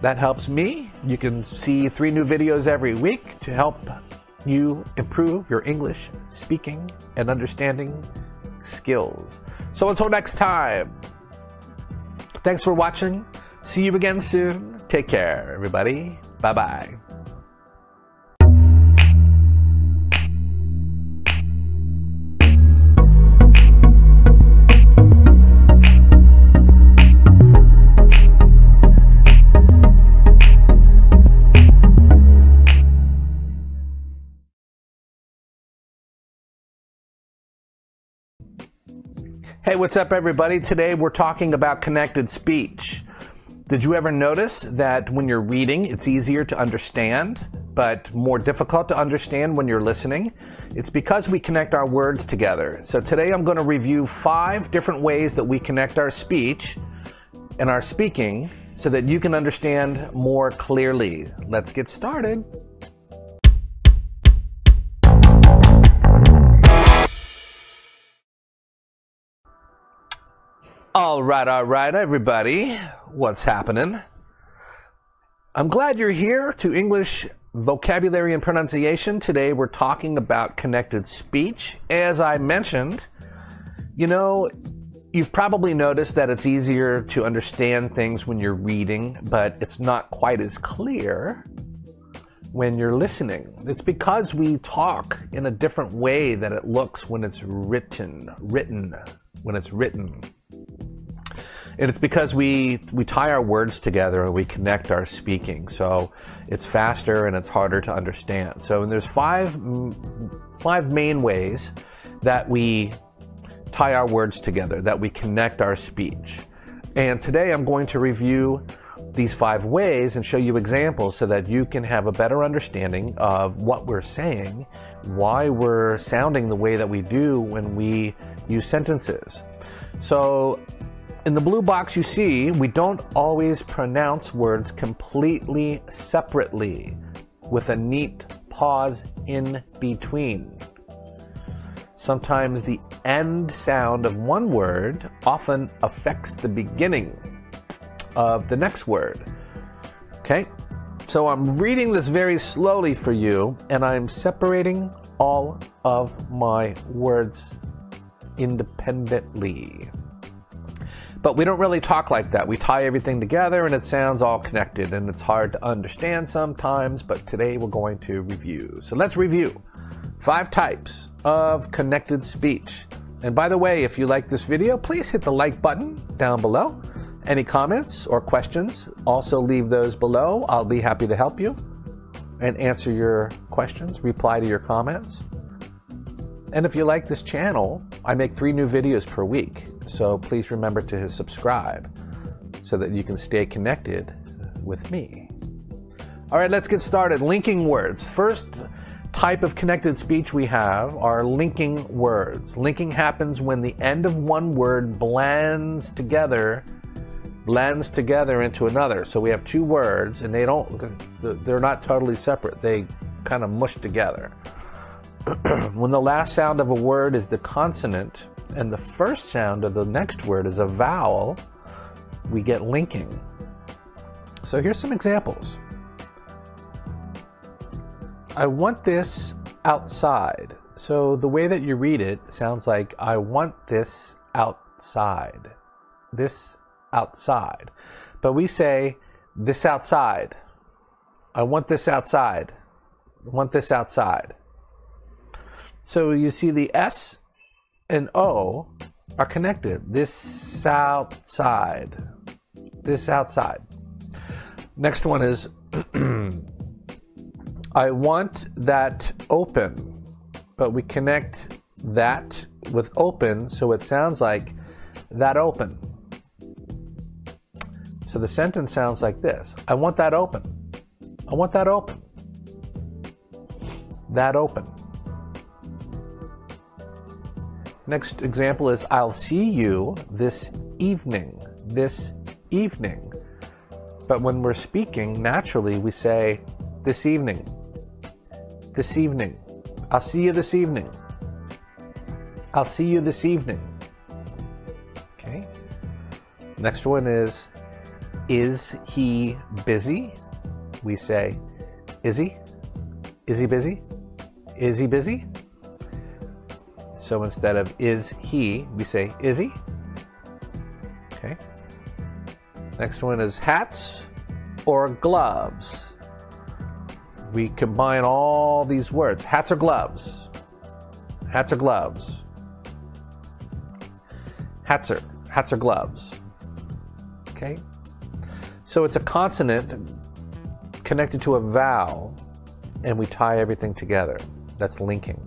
That helps me. You can see three new videos every week to help you improve your English speaking and understanding skills. So until next time, thanks for watching. See you again soon. Take care, everybody. Bye bye. Hey, what's up, everybody? Today we're talking about connected speech. Did you ever notice that when you're reading, it's easier to understand, but more difficult to understand when you're listening? It's because we connect our words together. So today I'm going to review five different ways that we connect our speech and our speaking so that you can understand more clearly. Let's get started. All right, all right, everybody. What's happening? I'm glad you're here to English vocabulary and pronunciation. Today we're talking about connected speech. As I mentioned, you know, you've probably noticed that it's easier to understand things when you're reading, but it's not quite as clear when you're listening. It's because we talk in a different way that it looks when it's written, written, when it's written. And it's because we we tie our words together and we connect our speaking. So it's faster and it's harder to understand. So and there's five five main ways that we tie our words together, that we connect our speech. And today I'm going to review these five ways and show you examples so that you can have a better understanding of what we're saying, why we're sounding the way that we do when we use sentences. So in the blue box you see, we don't always pronounce words completely separately with a neat pause in between. Sometimes the end sound of one word often affects the beginning of the next word. Okay? So I'm reading this very slowly for you, and I'm separating all of my words independently. But we don't really talk like that. We tie everything together and it sounds all connected and it's hard to understand sometimes, but today we're going to review. So let's review five types of connected speech. And by the way, if you like this video, please hit the like button down below. Any comments or questions, also leave those below. I'll be happy to help you and answer your questions, reply to your comments. And if you like this channel, I make three new videos per week. So please remember to subscribe so that you can stay connected with me. All right, let's get started. Linking words. First type of connected speech we have are linking words. Linking happens when the end of one word blends together blends together into another. So we have two words and they don't they're not totally separate. They kind of mush together. when the last sound of a word is the consonant and the first sound of the next word is a vowel, we get linking. So here's some examples. I want this outside. So the way that you read it sounds like I want this outside. This outside. But we say this outside. I want this outside. I want this outside. So you see the S and O are connected. This outside. This outside. Next one is I want that open, but we connect that with open so it sounds like that open. So the sentence sounds like this I want that open. I want that open. That open. Next example is I'll see you this evening. This evening. But when we're speaking, naturally we say this evening. This evening. I'll see you this evening. I'll see you this evening. Okay. Next one is Is he busy? We say, Is he? Is he busy? Is he busy? So instead of is he, we say is he. Okay. Next one is hats or gloves. We combine all these words. Hats or gloves. Hats or gloves. Hats or hats or gloves. Okay. So it's a consonant connected to a vowel, and we tie everything together. That's linking.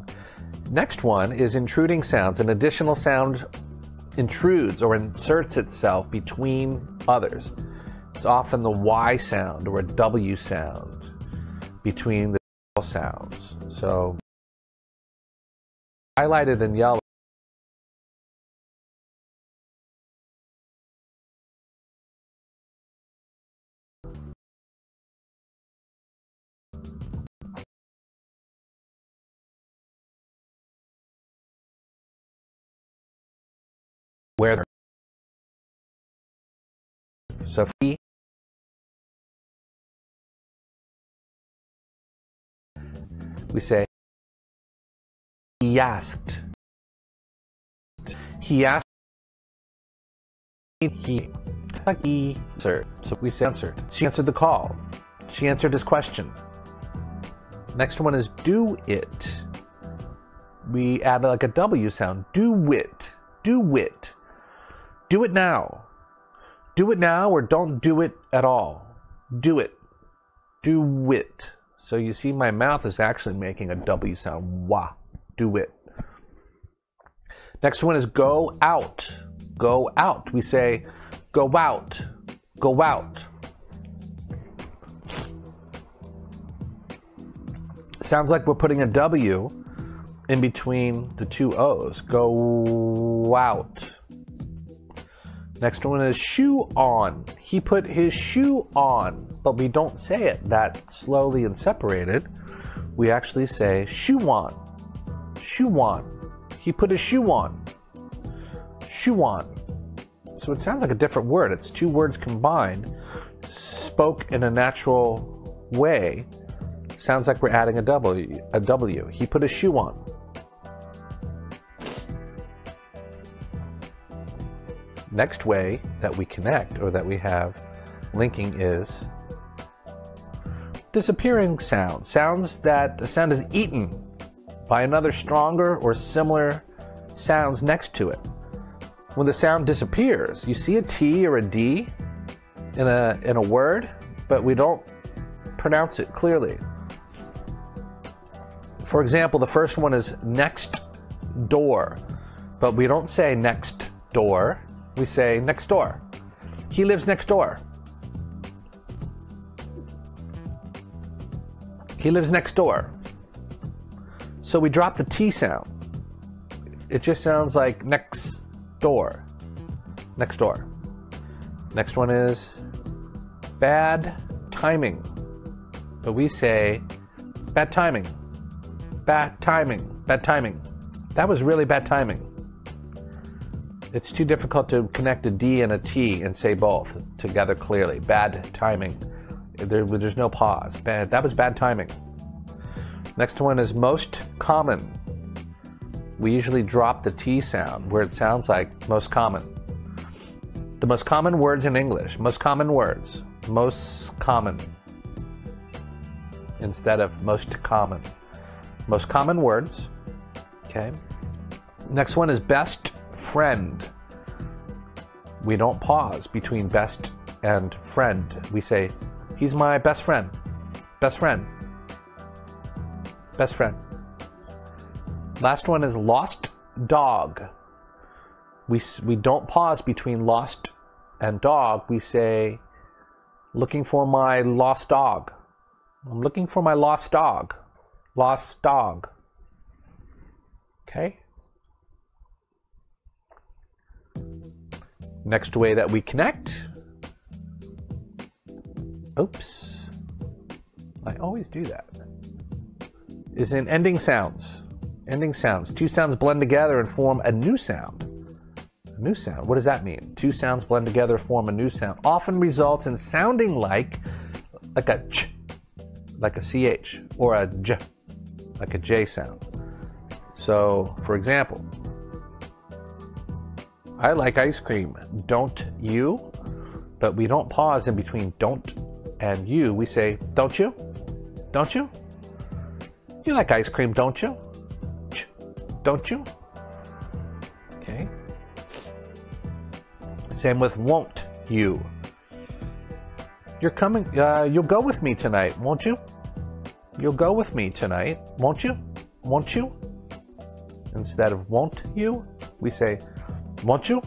Next one is intruding sounds. An additional sound intrudes or inserts itself between others. It's often the Y sound or a W sound between the sounds. So highlighted in yellow so we say he asked he asked he he answered so we say answered she answered the call she answered his question Next one is do it. We add like a W sound. Do it. Do it. Do it now. Do it now or don't do it at all. Do it. Do it. So you see, my mouth is actually making a W sound. Wah. Do it. Next one is go out. Go out. We say go out. Go out. Sounds like we're putting a W in between the two O's. Go out. Next one is shoe on. He put his shoe on, but we don't say it that slowly and separated. We actually say shoe on. Shoe on. He put his shoe on. Shoe on. So it sounds like a different word. It's two words combined, spoke in a natural way. Sounds like we're adding a W. A W. He put his shoe on. Next way that we connect or that we have linking is disappearing sounds. Sounds that the sound is eaten by another stronger or similar sounds next to it. When the sound disappears, you see a T or a D in a in a word, but we don't pronounce it clearly. For example, the first one is next door, but we don't say next door we say next door. He lives next door. He lives next door. So we drop the T sound. It just sounds like next door. Next door. Next one is bad timing. But we say bad timing. Bad timing. Bad timing. That was really bad timing. It's too difficult to connect a D and a T and say both together clearly. Bad timing. There, there's no pause. Bad. That was bad timing. Next one is most common. We usually drop the T sound where it sounds like most common. The most common words in English. Most common words. Most common. Instead of most common. Most common words. Okay. Next one is best friend. We don't pause between best and friend. We say, he's my best friend. Best friend. Best friend. Last one is lost dog. We, we don't pause between lost and dog. We say, looking for my lost dog. I'm looking for my lost dog. Lost dog. Okay? Next way that we connect. Oops. I always do that. Is in ending sounds. Ending sounds. Two sounds blend together and form a new sound. A new sound. What does that mean? Two sounds blend together, form a new sound. Often results in sounding like like a ch, like a ch, or a j, like a j sound. So, for example, I like ice cream. Don't you? But we don't pause in between don't and you. We say, don't you? Don't you? You like ice cream, don't you? Don't you? Okay. Same with won't you. You're coming, uh, you'll go with me tonight, won't you? You'll go with me tonight, won't you? Won't you? Instead of won't you, we say, won't you?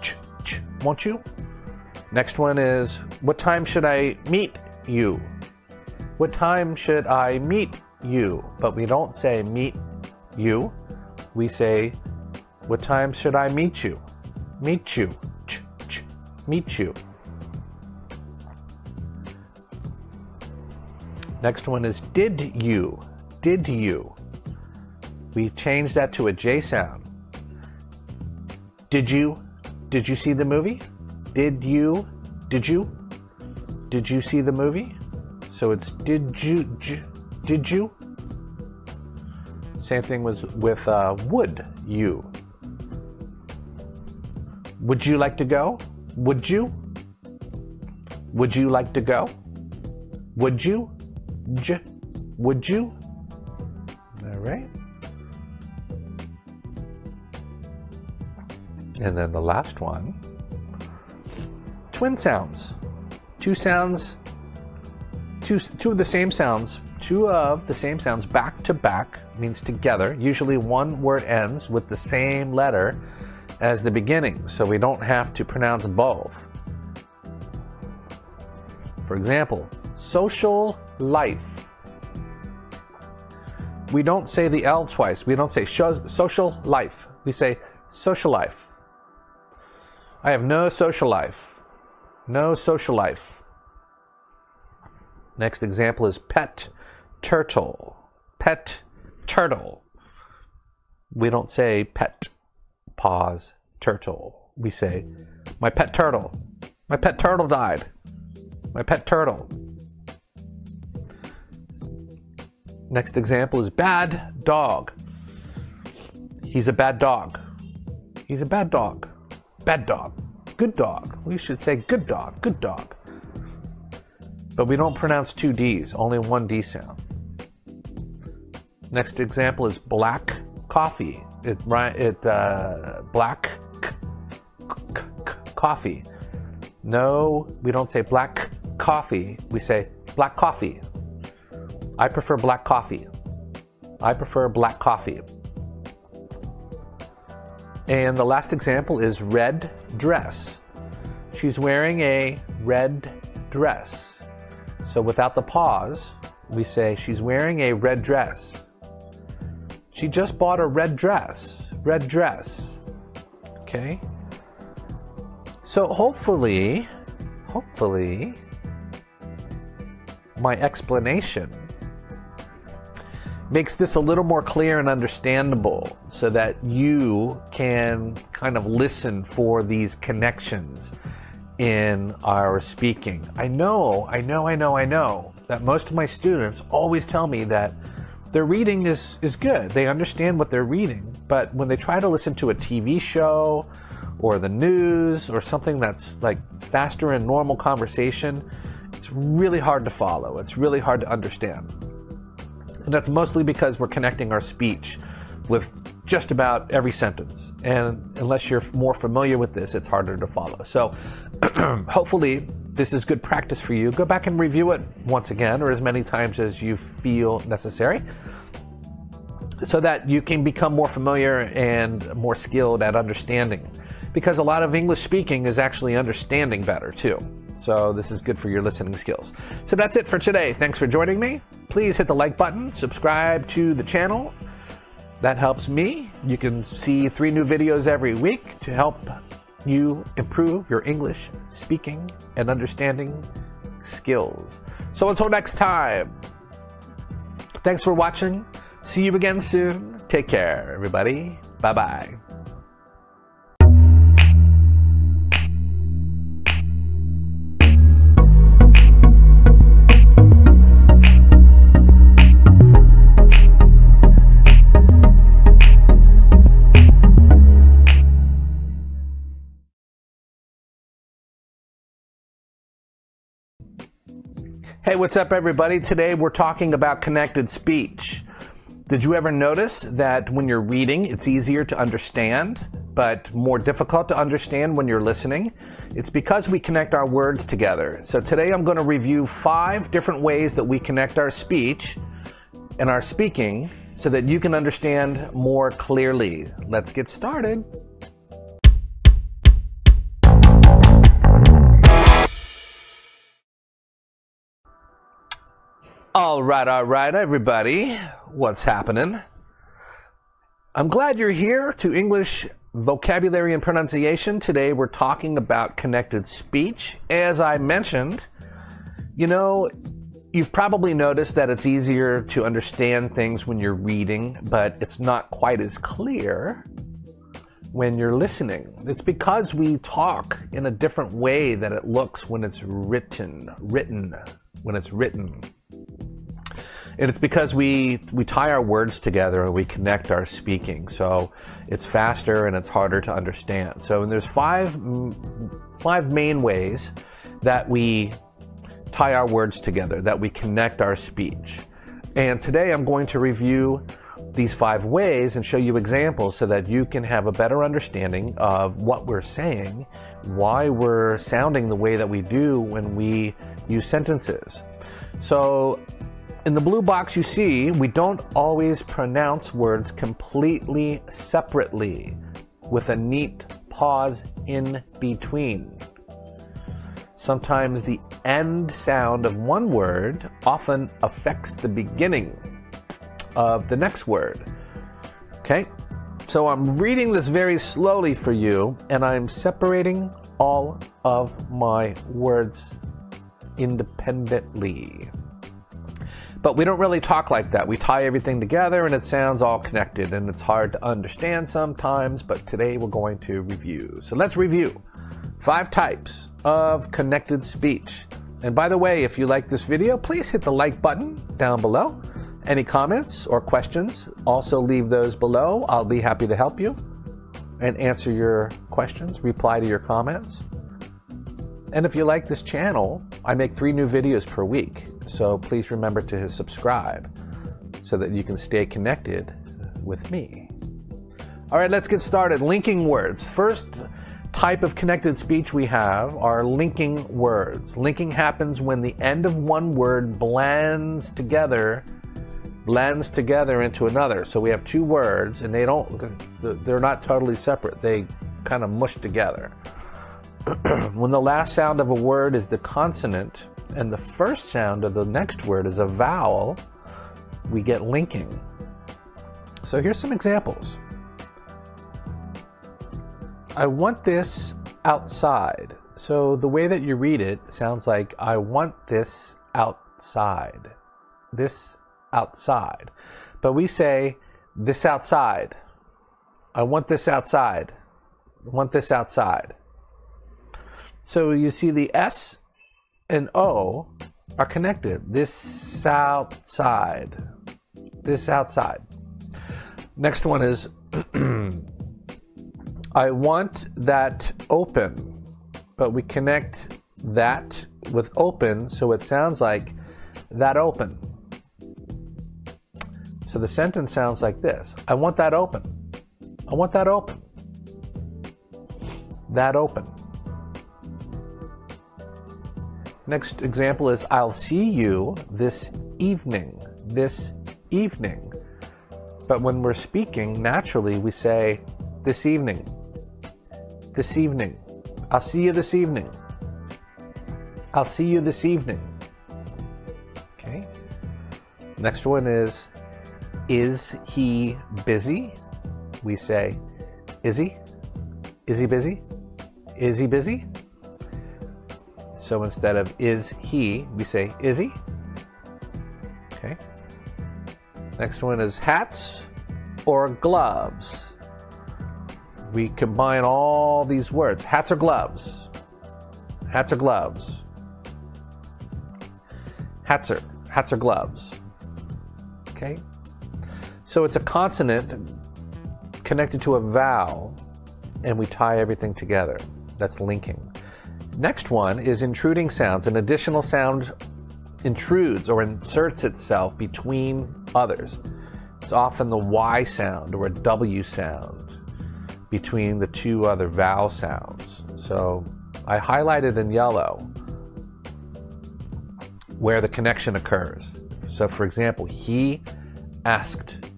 Ch, ch, won't you? Next one is, what time should I meet you? What time should I meet you? But we don't say meet you. We say, what time should I meet you? Meet you. Ch, ch, meet you. Next one is did you? Did you? We changed that to a J sound. Did you? Did you see the movie? Did you? Did you? Did you see the movie? So it's did you? J, did you? Same thing was with uh, would you? Would you like to go? Would you? Would you like to go? Would you? J, Would you? All right. And then the last one twin sounds. Two sounds, two, two of the same sounds, two of the same sounds back to back means together. Usually one word ends with the same letter as the beginning, so we don't have to pronounce both. For example, social life. We don't say the L twice. We don't say social life. We say social life. I have no social life. No social life. Next example is pet turtle. Pet turtle. We don't say pet, pause, turtle. We say, my pet turtle. My pet turtle died. My pet turtle. Next example is bad dog. He's a bad dog. He's a bad dog. Bad dog. Good dog. We should say good dog. Good dog. But we don't pronounce two D's, only one D sound. Next example is black coffee. It, it uh, black coffee. No, we don't say black coffee. We say black coffee. I prefer black coffee. I prefer black coffee. And the last example is red dress. She's wearing a red dress. So without the pause, we say she's wearing a red dress. She just bought a red dress. Red dress. Okay? So hopefully, hopefully, my explanation makes this a little more clear and understandable so that you can kind of listen for these connections in our speaking. I know, I know, I know, I know that most of my students always tell me that their reading is, is good. They understand what they're reading, but when they try to listen to a TV show or the news or something that's like faster in normal conversation, it's really hard to follow. It's really hard to understand. And that's mostly because we're connecting our speech with just about every sentence. And unless you're more familiar with this, it's harder to follow. So hopefully, this is good practice for you. Go back and review it once again or as many times as you feel necessary so that you can become more familiar and more skilled at understanding. Because a lot of English speaking is actually understanding better too. So this is good for your listening skills. So that's it for today. Thanks for joining me. Please hit the like button, subscribe to the channel. That helps me. You can see three new videos every week to help you improve your English speaking and understanding skills. So until next time, thanks for watching. See you again soon. Take care, everybody. Bye bye. Hey, what's up, everybody? Today we're talking about connected speech. Did you ever notice that when you're reading, it's easier to understand, but more difficult to understand when you're listening? It's because we connect our words together. So today I'm going to review five different ways that we connect our speech and our speaking so that you can understand more clearly. Let's get started. All right, all right, everybody. What's happening? I'm glad you're here to English vocabulary and pronunciation. Today we're talking about connected speech. As I mentioned, you know, you've probably noticed that it's easier to understand things when you're reading, but it's not quite as clear when you're listening. It's because we talk in a different way than it looks when it's written, written, when it's written. And it's because we we tie our words together and we connect our speaking. So it's faster and it's harder to understand. So there's five five main ways that we tie our words together, that we connect our speech. And today I'm going to review these five ways and show you examples so that you can have a better understanding of what we're saying, why we're sounding the way that we do when we use sentences. So, in the blue box you see, we don't always pronounce words completely separately with a neat pause in between. Sometimes the end sound of one word often affects the beginning of the next word. Okay? So I'm reading this very slowly for you, and I'm separating all of my words independently. But we don't really talk like that. We tie everything together and it sounds all connected and it's hard to understand sometimes, but today we're going to review. So let's review five types of connected speech. And by the way, if you like this video, please hit the like button down below. Any comments or questions, also leave those below. I'll be happy to help you and answer your questions, reply to your comments. And if you like this channel, I make three new videos per week. So please remember to subscribe so that you can stay connected with me. All right, let's get started. Linking words. First type of connected speech we have are linking words. Linking happens when the end of one word blends together blends together into another. So we have two words and they don't they're not totally separate. They kind of mush together. when the last sound of a word is the consonant and the first sound of the next word is a vowel, we get linking. So here's some examples. I want this outside. So the way that you read it sounds like I want this outside. This outside. But we say this outside. I want this outside. I want this outside. So you see the S and O are connected. This outside. This outside. Next one is I want that open, but we connect that with open so it sounds like that open. So the sentence sounds like this I want that open. I want that open. That open. Next example is I'll see you this evening. This evening. But when we're speaking, naturally we say this evening. This evening. I'll see you this evening. I'll see you this evening. Okay. Next one is Is he busy? We say, Is he? Is he busy? Is he busy? So instead of is he, we say is he. Okay. Next one is hats or gloves. We combine all these words hats or gloves. Hats or gloves. Hats or, hats or gloves. Okay. So it's a consonant connected to a vowel, and we tie everything together. That's linking. Next one is intruding sounds. An additional sound intrudes or inserts itself between others. It's often the Y sound or a W sound between the two other vowel sounds. So I highlighted in yellow where the connection occurs. So, for example, he asked.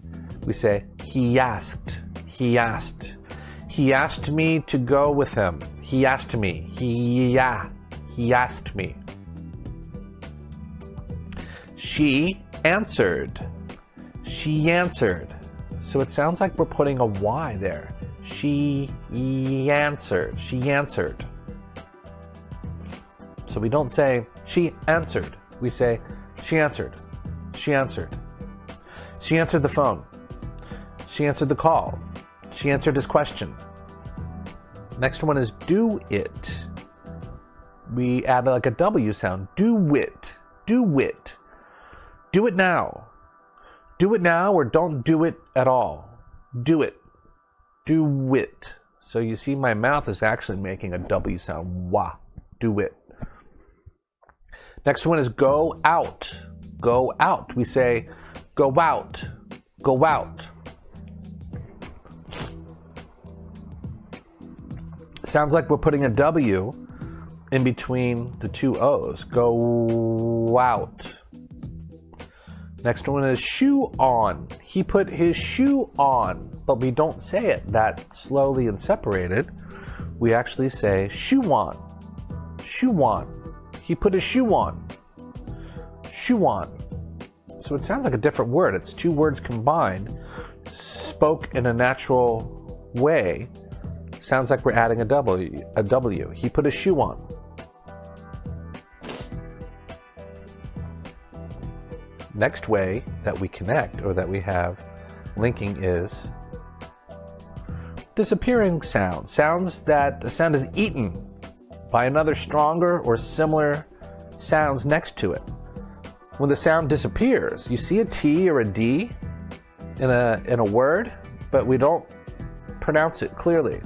We say, he asked, he asked. He asked me to go with him. He asked me. He, yeah, he asked me. She answered. She answered. So it sounds like we're putting a Y there. She answered. She answered. So we don't say she answered. We say she answered. She answered. She answered the phone. She answered the call. She answered his question. Next one is do it. We add like a W sound. Do it. Do it. Do it now. Do it now or don't do it at all. Do it. Do it. So you see, my mouth is actually making a W sound. Wah. Do it. Next one is go out. Go out. We say, Go out. Go out. Sounds like we're putting a W in between the two O's. Go out. Next one is shoe on. He put his shoe on, but we don't say it that slowly and separated. We actually say shoe on. Shoe on. He put his shoe on. Shoe on. So it sounds like a different word. It's two words combined, spoke in a natural way. Sounds like we're adding a W. A W. He put a shoe on. Next way that we connect or that we have linking is disappearing sounds. Sounds that the sound is eaten by another stronger or similar sounds next to it. When the sound disappears, you see a T or a D in a in a word, but we don't pronounce it clearly.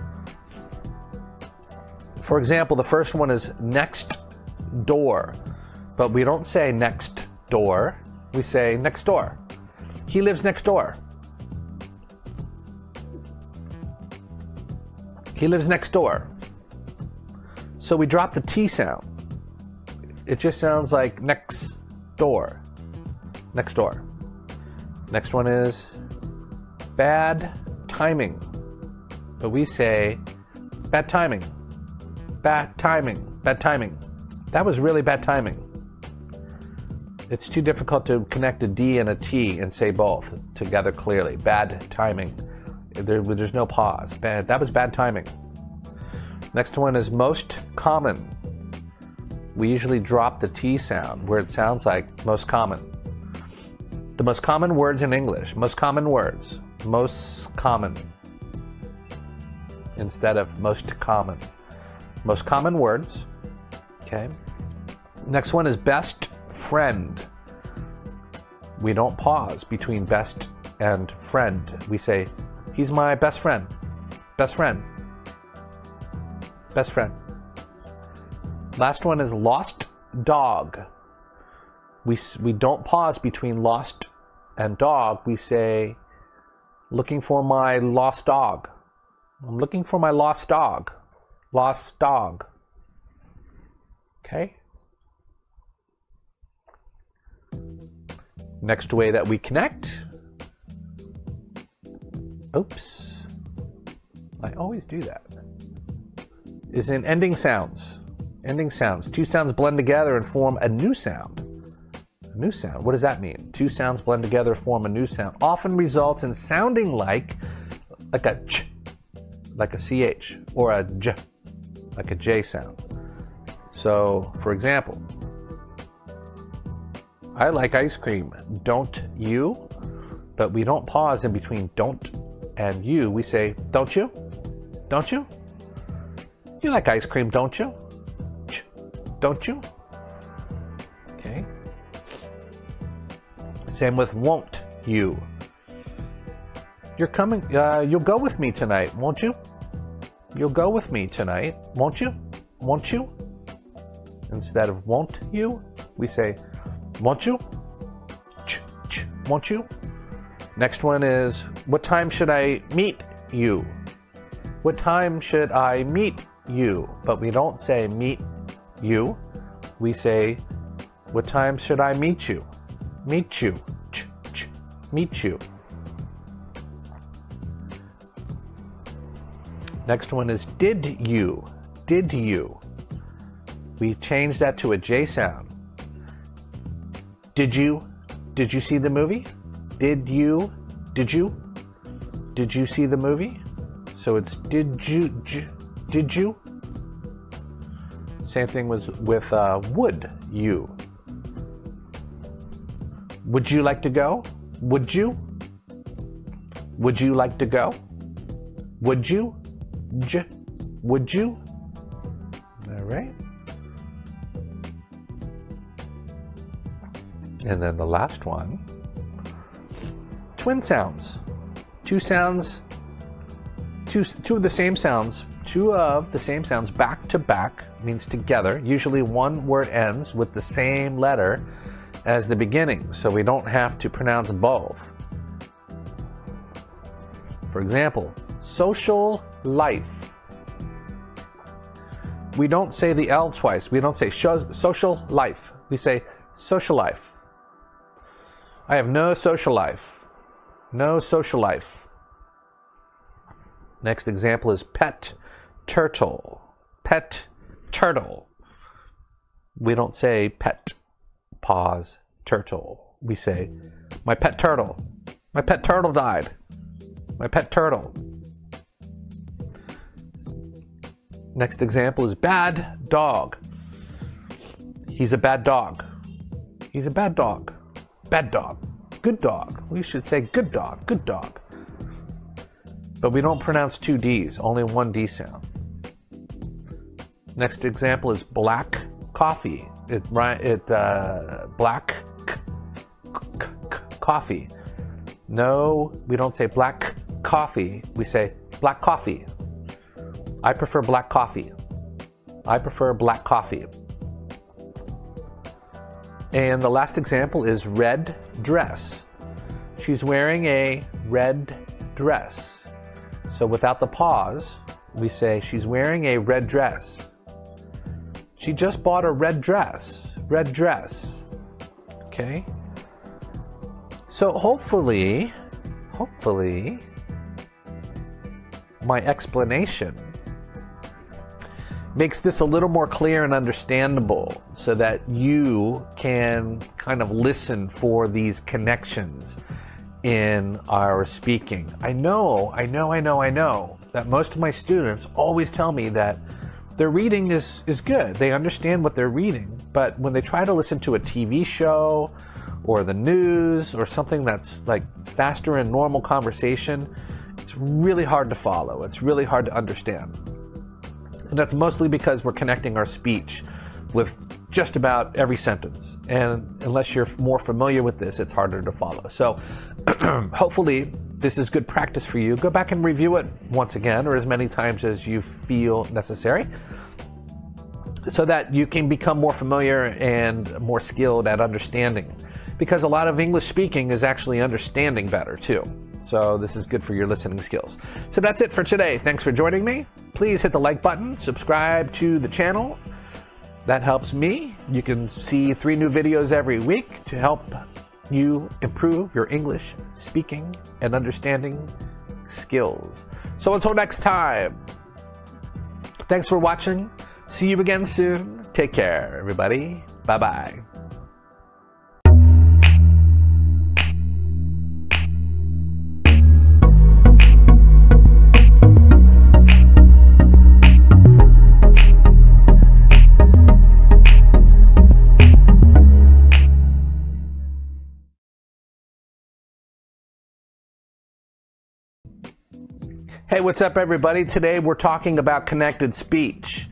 For example, the first one is next door, but we don't say next door we say next door. He lives next door. He lives next door. So we drop the T sound. It just sounds like next door. Next door. Next one is bad timing. But we say bad timing. Bad timing. Bad timing. That was really bad timing. It's too difficult to connect a D and a T and say both together clearly. Bad timing. There, there's no pause. Bad. That was bad timing. Next one is most common. We usually drop the T sound where it sounds like most common. The most common words in English. Most common words. Most common. Instead of most common. Most common words. Okay. Next one is best friend. We don't pause between best and friend. We say, he's my best friend. Best friend. Best friend. Last one is lost dog. We, we don't pause between lost and dog. We say, looking for my lost dog. I'm looking for my lost dog. Lost dog. Okay? Next way that we connect. Oops. I always do that. Is in ending sounds. Ending sounds. Two sounds blend together and form a new sound. A new sound. What does that mean? Two sounds blend together, form a new sound. Often results in sounding like like a ch, like a ch, or a j, like a j sound. So, for example, I like ice cream. Don't you? But we don't pause in between don't and you. We say, don't you? Don't you? You like ice cream, don't you? Ch- don't you? Okay. Same with won't you. You're coming, uh, you'll go with me tonight, won't you? You'll go with me tonight, won't you? Won't you? Instead of won't you, we say, won't you? Ch, ch, won't you? Next one is, what time should I meet you? What time should I meet you? But we don't say meet you. We say, what time should I meet you? Meet you. Ch, ch, meet you. Next one is did you? Did you? We change that to a J sound. Did you? Did you see the movie? Did you? Did you? Did you see the movie? So it's did you? J, did you? Same thing was with uh, would you? Would you like to go? Would you? Would you like to go? Would you? J, would you? All right. And then the last one twin sounds. Two sounds, two, two of the same sounds, two of the same sounds back to back means together. Usually one word ends with the same letter as the beginning so we don't have to pronounce both. For example, social life. We don't say the L twice. We don't say social life. We say social life. I have no social life. No social life. Next example is pet turtle. Pet turtle. We don't say pet, pause, turtle. We say, my pet turtle. My pet turtle died. My pet turtle. Next example is bad dog. He's a bad dog. He's a bad dog. Bad dog. Good dog. We should say good dog. Good dog. But we don't pronounce two D's, only one D sound. Next example is black coffee. It, it uh, black coffee. No, we don't say black coffee. We say black coffee. I prefer black coffee. I prefer black coffee. And the last example is red dress. She's wearing a red dress. So without the pause, we say she's wearing a red dress. She just bought a red dress. Red dress. Okay? So hopefully, hopefully, my explanation makes this a little more clear and understandable so that you can kind of listen for these connections in our speaking. I know, I know, I know, I know that most of my students always tell me that their reading is, is good. They understand what they're reading, but when they try to listen to a TV show or the news or something that's like faster in normal conversation, it's really hard to follow. It's really hard to understand. And that's mostly because we're connecting our speech with just about every sentence. And unless you're more familiar with this, it's harder to follow. So hopefully, this is good practice for you. Go back and review it once again or as many times as you feel necessary so that you can become more familiar and more skilled at understanding. Because a lot of English speaking is actually understanding better too. So this is good for your listening skills. So that's it for today. Thanks for joining me. Please hit the like button, subscribe to the channel. That helps me. You can see three new videos every week to help you improve your English speaking and understanding skills. So until next time, thanks for watching. See you again soon. Take care, everybody. Bye bye. Hey, what's up, everybody? Today we're talking about connected speech.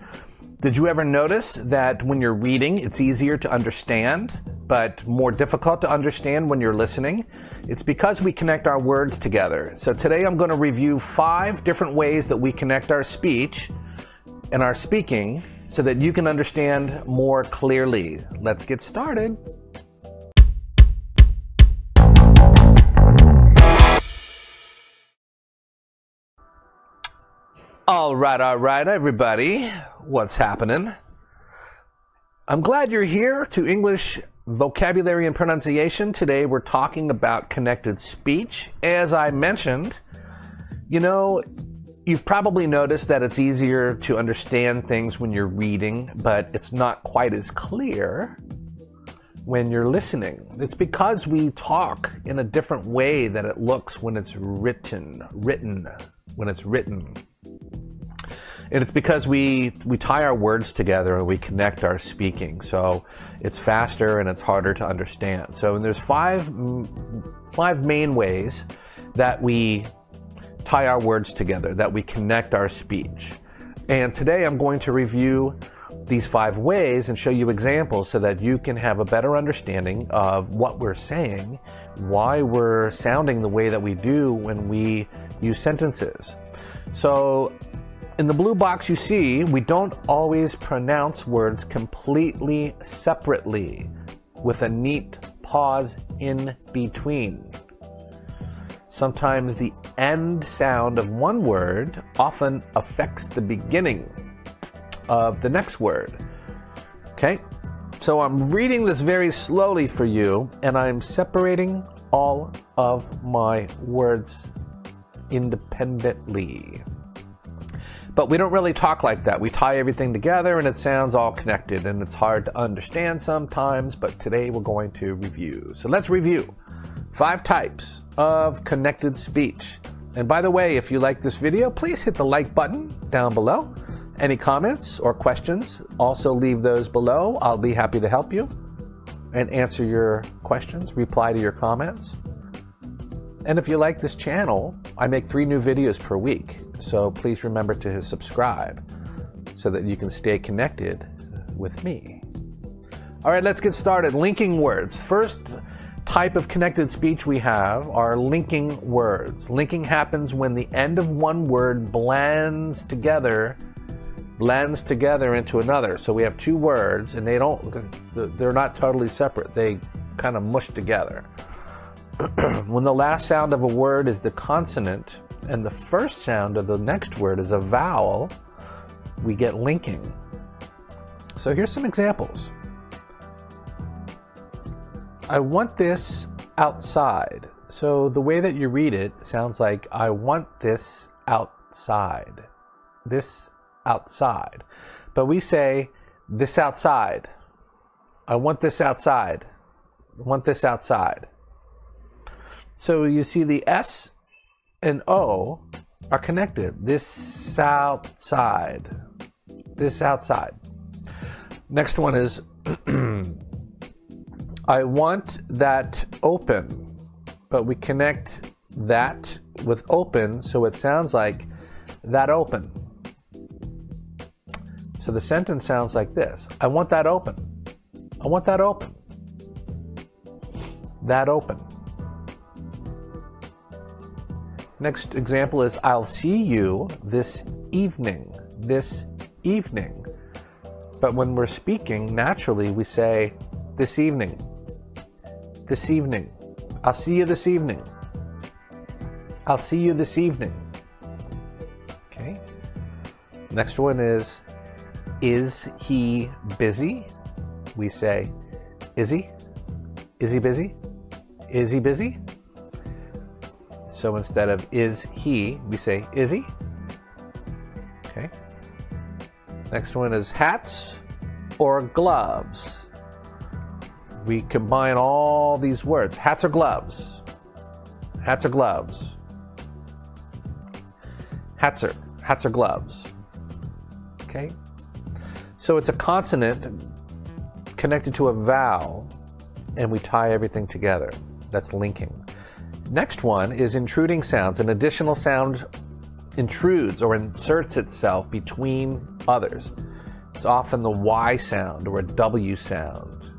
Did you ever notice that when you're reading, it's easier to understand, but more difficult to understand when you're listening? It's because we connect our words together. So today I'm going to review five different ways that we connect our speech and our speaking so that you can understand more clearly. Let's get started. All right, all right, everybody. What's happening? I'm glad you're here to English vocabulary and pronunciation. Today we're talking about connected speech. As I mentioned, you know, you've probably noticed that it's easier to understand things when you're reading, but it's not quite as clear when you're listening. It's because we talk in a different way that it looks when it's written, written, when it's written. And it's because we we tie our words together and we connect our speaking. So it's faster and it's harder to understand. So and there's five five main ways that we tie our words together, that we connect our speech. And today I'm going to review these five ways and show you examples so that you can have a better understanding of what we're saying, why we're sounding the way that we do when we use sentences. So in the blue box you see, we don't always pronounce words completely separately. with a neat pause in between. Sometimes the end sound of one word often affects the beginning of the next word. Okay? So I'm reading this very slowly for you, and I'm separating all of my words independently. But we don't really talk like that. We tie everything together and it sounds all connected and it's hard to understand sometimes, but today we're going to review. So let's review five types of connected speech. And by the way, if you like this video, please hit the like button down below. Any comments or questions, also leave those below. I'll be happy to help you and answer your questions, reply to your comments. And if you like this channel, I make three new videos per week. So please remember to subscribe so that you can stay connected with me. All right, let's get started. Linking words. First type of connected speech we have are linking words. Linking happens when the end of one word blends together blends together into another. So we have two words and they don't they're not totally separate. They kind of mush together. when the last sound of a word is the consonant and the first sound of the next word is a vowel, we get linking. So here's some examples. I want this outside. So the way that you read it sounds like I want this outside. This outside. But we say this outside. I want this outside. I want this outside. So you see the S and O are connected. This outside. This outside. Next one is I want that open, but we connect that with open so it sounds like that open. So the sentence sounds like this I want that open. I want that open. That open. Next example is I'll see you this evening. This evening. But when we're speaking, naturally we say this evening. This evening. I'll see you this evening. I'll see you this evening. Okay. Next one is Is he busy? We say, Is he? Is he busy? Is he busy? So instead of is he, we say is he. Okay. Next one is hats or gloves. We combine all these words. Hats or gloves. Hats or gloves. Hats or hats or gloves. Okay. So it's a consonant connected to a vowel, and we tie everything together. That's linking. Next one is intruding sounds. An additional sound intrudes or inserts itself between others. It's often the Y sound or a W sound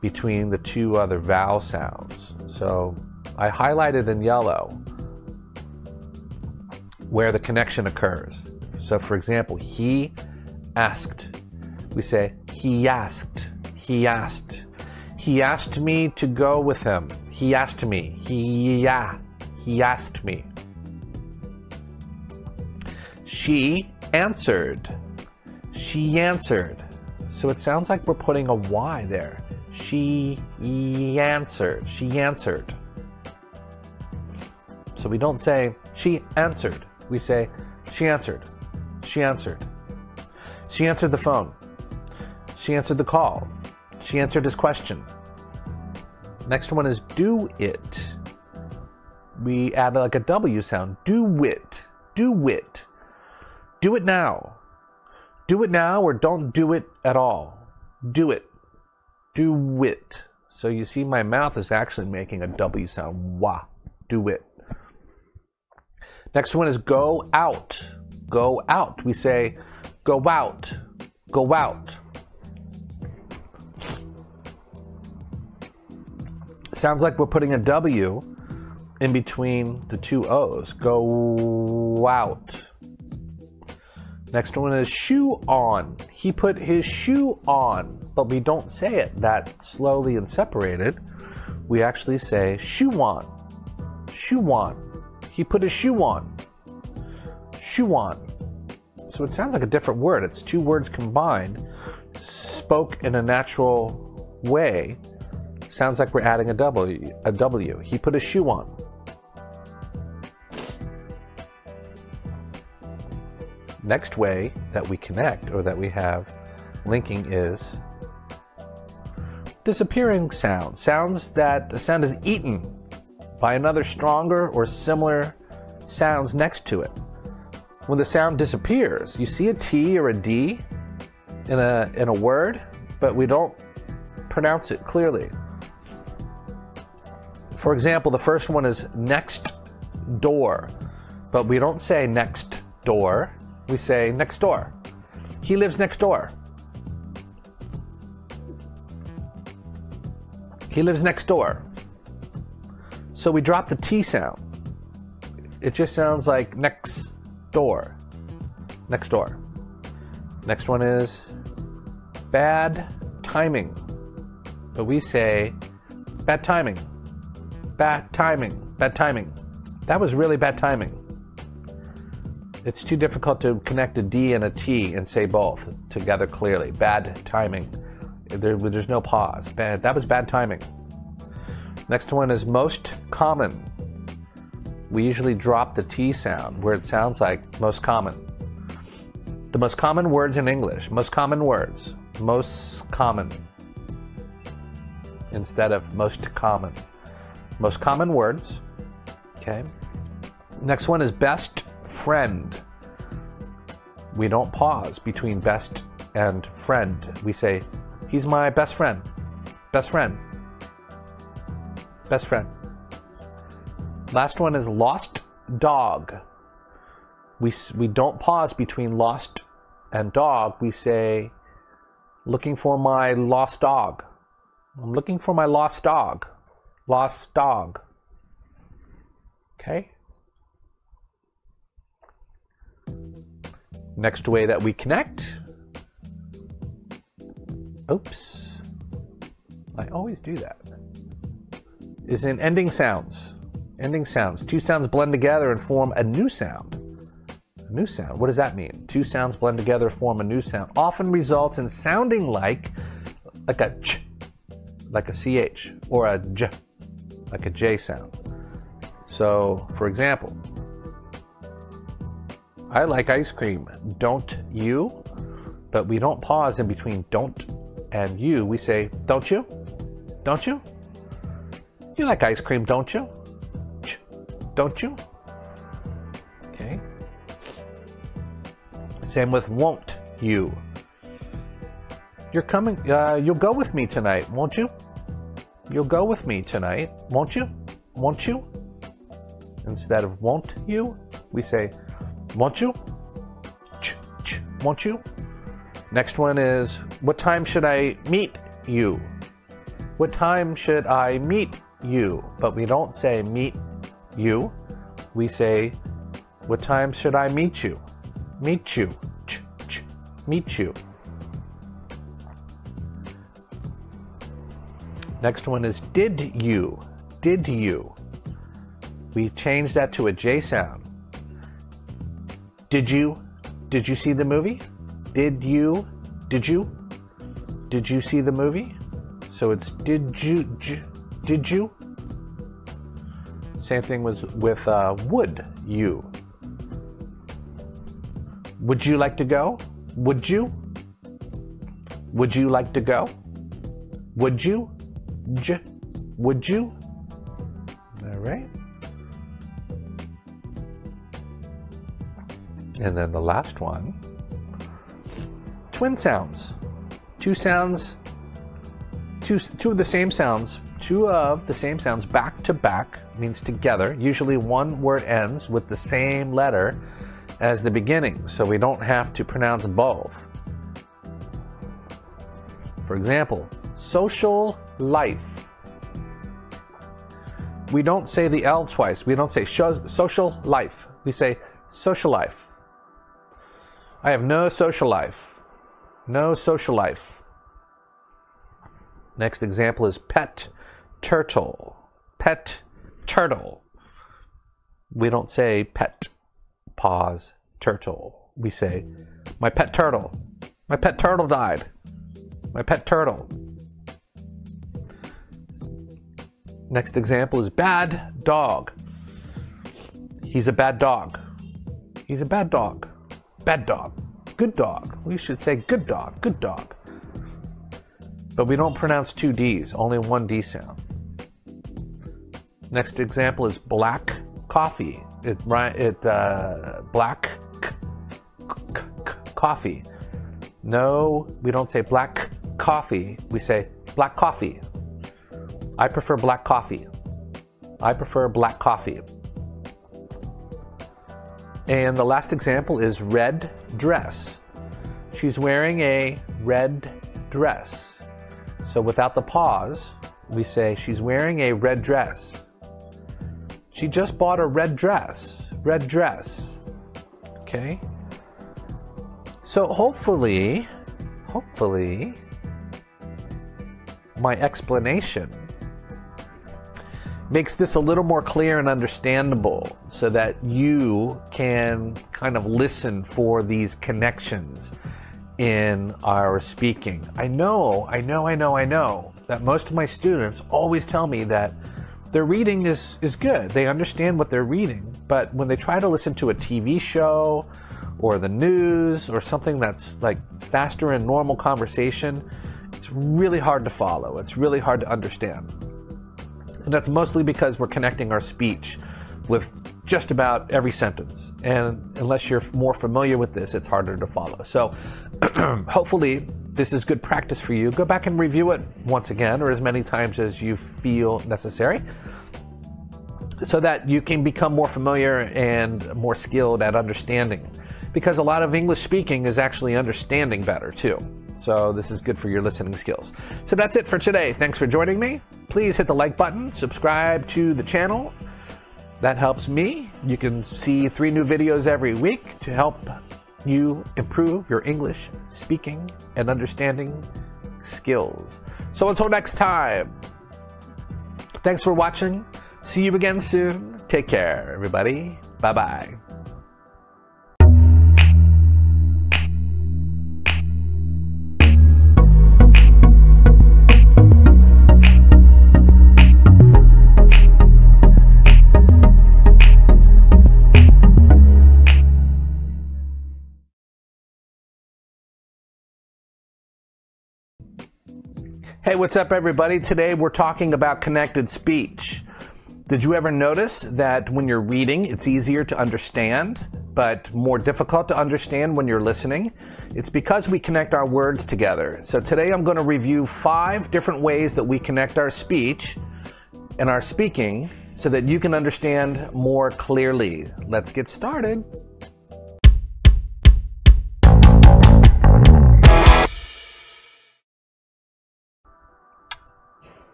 between the two other vowel sounds. So I highlighted in yellow where the connection occurs. So, for example, he asked. We say, he asked, he asked. He asked me to go with him. He asked me. He yeah. He asked me. She answered. She answered. So it sounds like we're putting a Y there. She answered. She answered. So we don't say she answered. We say she answered. She answered. She answered the phone. She answered the call. She answered his question. Next one is do it. We add like a W sound. Do it. Do it. Do it now. Do it now or don't do it at all. Do it. Do it. So you see, my mouth is actually making a W sound. Wah. Do it. Next one is go out. Go out. We say go out. Go out. Sounds like we're putting a W in between the two O's. Go out. Next one is shoe on. He put his shoe on, but we don't say it that slowly and separated. We actually say shoe on. Shoe on. He put his shoe on. Shoe on. So it sounds like a different word. It's two words combined, spoke in a natural way. Sounds like we're adding a W. A W. He put a shoe on. Next way that we connect or that we have linking is disappearing sounds. Sounds that the sound is eaten by another stronger or similar sounds next to it. When the sound disappears, you see a T or a D in a, in a word, but we don't pronounce it clearly. For example, the first one is next door, but we don't say next door we say next door. He lives next door. He lives next door. So we drop the T sound. It just sounds like next door. Next door. Next one is bad timing. But we say bad timing. Bad timing. Bad timing. That was really bad timing. It's too difficult to connect a D and a T and say both together clearly. Bad timing. There, there's no pause. Bad. That was bad timing. Next one is most common. We usually drop the T sound where it sounds like most common. The most common words in English. Most common words. Most common. Instead of most common. Most common words. Okay. Next one is best friend. We don't pause between best and friend. We say, he's my best friend. Best friend. Best friend. Last one is lost dog. We, we don't pause between lost and dog. We say, looking for my lost dog. I'm looking for my lost dog. Lost dog. Okay? Next way that we connect. Oops. I always do that. Is in ending sounds. Ending sounds. Two sounds blend together and form a new sound. A new sound. What does that mean? Two sounds blend together, form a new sound. Often results in sounding like like a ch, like a ch, or a j, like a j sound. So, for example, I like ice cream. Don't you? But we don't pause in between don't and you. We say, don't you? Don't you? You like ice cream, don't you? Ch, don't you? Okay. Same with won't you. You're coming, uh, you'll go with me tonight, won't you? You'll go with me tonight, won't you? Won't you? Instead of won't you, we say, won't you? Ch, ch, won't you? Next one is, what time should I meet you? What time should I meet you? But we don't say meet you. We say, what time should I meet you? Meet you. Ch, ch, meet you. Next one is did you? Did you? We change that to a J sound. Did you? Did you see the movie? Did you? Did you? Did you see the movie? So it's did you? J, did you? Same thing was with uh, would you? Would you like to go? Would you? Would you like to go? Would you? J, would you? All right. And then the last one twin sounds. Two sounds, two, two of the same sounds, two of the same sounds back to back means together. Usually one word ends with the same letter as the beginning, so we don't have to pronounce both. For example, social life. We don't say the L twice. We don't say social life. We say social life. I have no social life. No social life. Next example is pet turtle. Pet turtle. We don't say pet, pause, turtle. We say, my pet turtle. My pet turtle died. My pet turtle. Next example is bad dog. He's a bad dog. He's a bad dog. Bad dog. Good dog. We should say good dog. Good dog. But we don't pronounce two D's, only one D sound. Next example is black coffee. It, it uh, black coffee. No, we don't say black coffee. We say black coffee. I prefer black coffee. I prefer black coffee. And the last example is red dress. She's wearing a red dress. So without the pause, we say she's wearing a red dress. She just bought a red dress. Red dress. Okay? So hopefully, hopefully, my explanation makes this a little more clear and understandable so that you can kind of listen for these connections in our speaking. I know, I know, I know, I know that most of my students always tell me that their reading is, is good. They understand what they're reading, but when they try to listen to a TV show or the news or something that's like faster in normal conversation, it's really hard to follow. It's really hard to understand. And that's mostly because we're connecting our speech with just about every sentence. And unless you're more familiar with this, it's harder to follow. So hopefully, this is good practice for you. Go back and review it once again or as many times as you feel necessary so that you can become more familiar and more skilled at understanding. Because a lot of English speaking is actually understanding better too. So this is good for your listening skills. So that's it for today. Thanks for joining me. Please hit the like button, subscribe to the channel. That helps me. You can see three new videos every week to help you improve your English speaking and understanding skills. So until next time, thanks for watching. See you again soon. Take care, everybody. Bye bye. Hey, what's up, everybody? Today we're talking about connected speech. Did you ever notice that when you're reading, it's easier to understand, but more difficult to understand when you're listening? It's because we connect our words together. So today I'm going to review five different ways that we connect our speech and our speaking so that you can understand more clearly. Let's get started.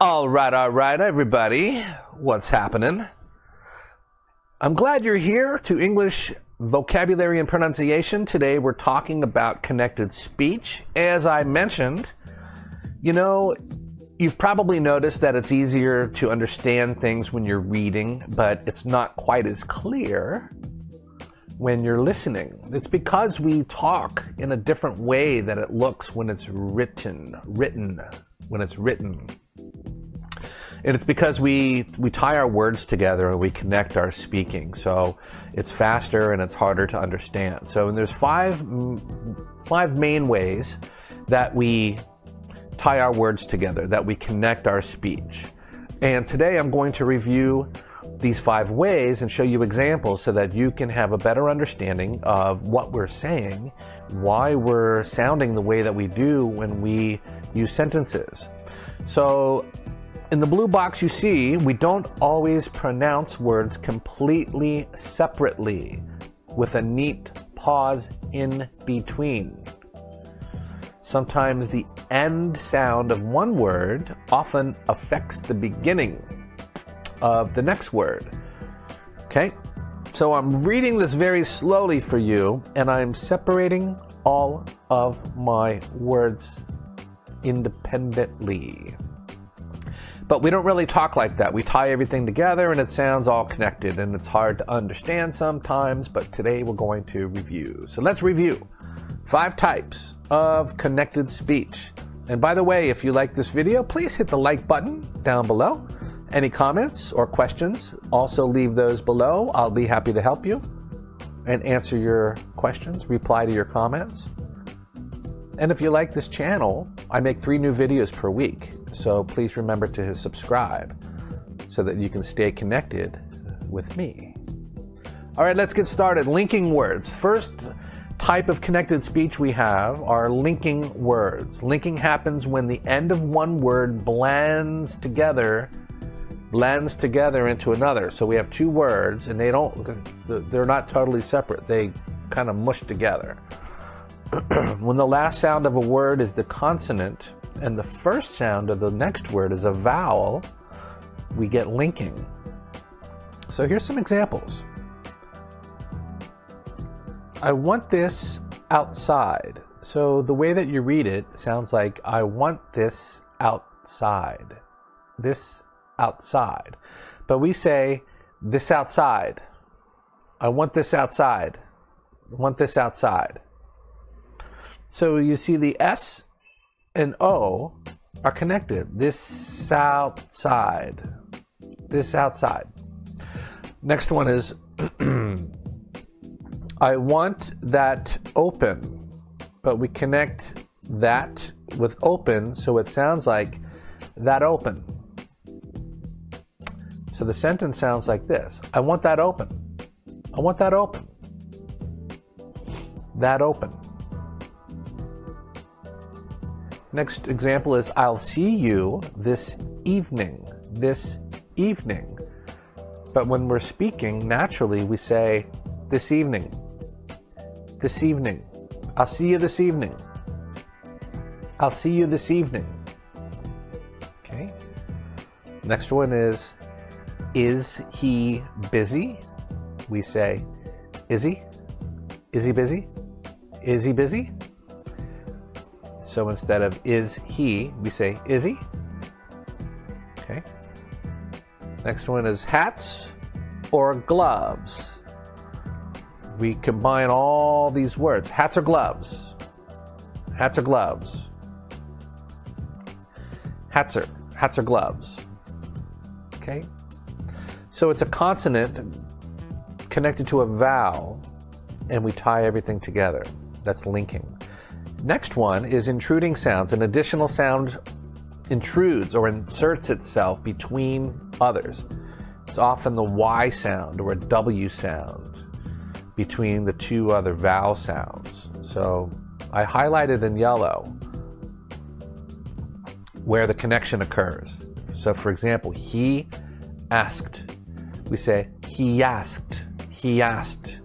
All right, all right, everybody. What's happening? I'm glad you're here to English vocabulary and pronunciation. Today we're talking about connected speech. As I mentioned, you know, you've probably noticed that it's easier to understand things when you're reading, but it's not quite as clear when you're listening. It's because we talk in a different way that it looks when it's written, written, when it's written. And it's because we, we tie our words together and we connect our speaking. So it's faster and it's harder to understand. So and there's five, five main ways that we tie our words together, that we connect our speech. And today I'm going to review these five ways and show you examples so that you can have a better understanding of what we're saying, why we're sounding the way that we do when we use sentences. So in the blue box you see, we don't always pronounce words completely separately with a neat pause in between. Sometimes the end sound of one word often affects the beginning of the next word. Okay? So I'm reading this very slowly for you, and I'm separating all of my words independently. But we don't really talk like that. We tie everything together and it sounds all connected and it's hard to understand sometimes, but today we're going to review. So let's review five types of connected speech. And by the way, if you like this video, please hit the like button down below. Any comments or questions, also leave those below. I'll be happy to help you and answer your questions, reply to your comments. And if you like this channel, I make three new videos per week. So please remember to subscribe so that you can stay connected with me. All right, let's get started. Linking words. First type of connected speech we have are linking words. Linking happens when the end of one word blends together blends together into another. So we have two words and they don't they're not totally separate. They kind of mush together. when the last sound of a word is the consonant and the first sound of the next word is a vowel, we get linking. So here's some examples. I want this outside. So the way that you read it sounds like I want this outside. This outside. But we say this outside. I want this outside. I want this outside. So you see the S and O are connected. This outside. This outside. Next one is I want that open, but we connect that with open so it sounds like that open. So the sentence sounds like this I want that open. I want that open. That open. Next example is I'll see you this evening. This evening. But when we're speaking, naturally we say this evening. This evening. I'll see you this evening. I'll see you this evening. Okay. Next one is Is he busy? We say, Is he? Is he busy? Is he busy? So instead of is he, we say is he. Okay. Next one is hats or gloves. We combine all these words. Hats or gloves. Hats or gloves. Hats or, hats or gloves. Okay. So it's a consonant connected to a vowel and we tie everything together. That's linking. Next one is intruding sounds. An additional sound intrudes or inserts itself between others. It's often the Y sound or a W sound between the two other vowel sounds. So I highlighted in yellow where the connection occurs. So for example, he asked. We say he asked. He asked.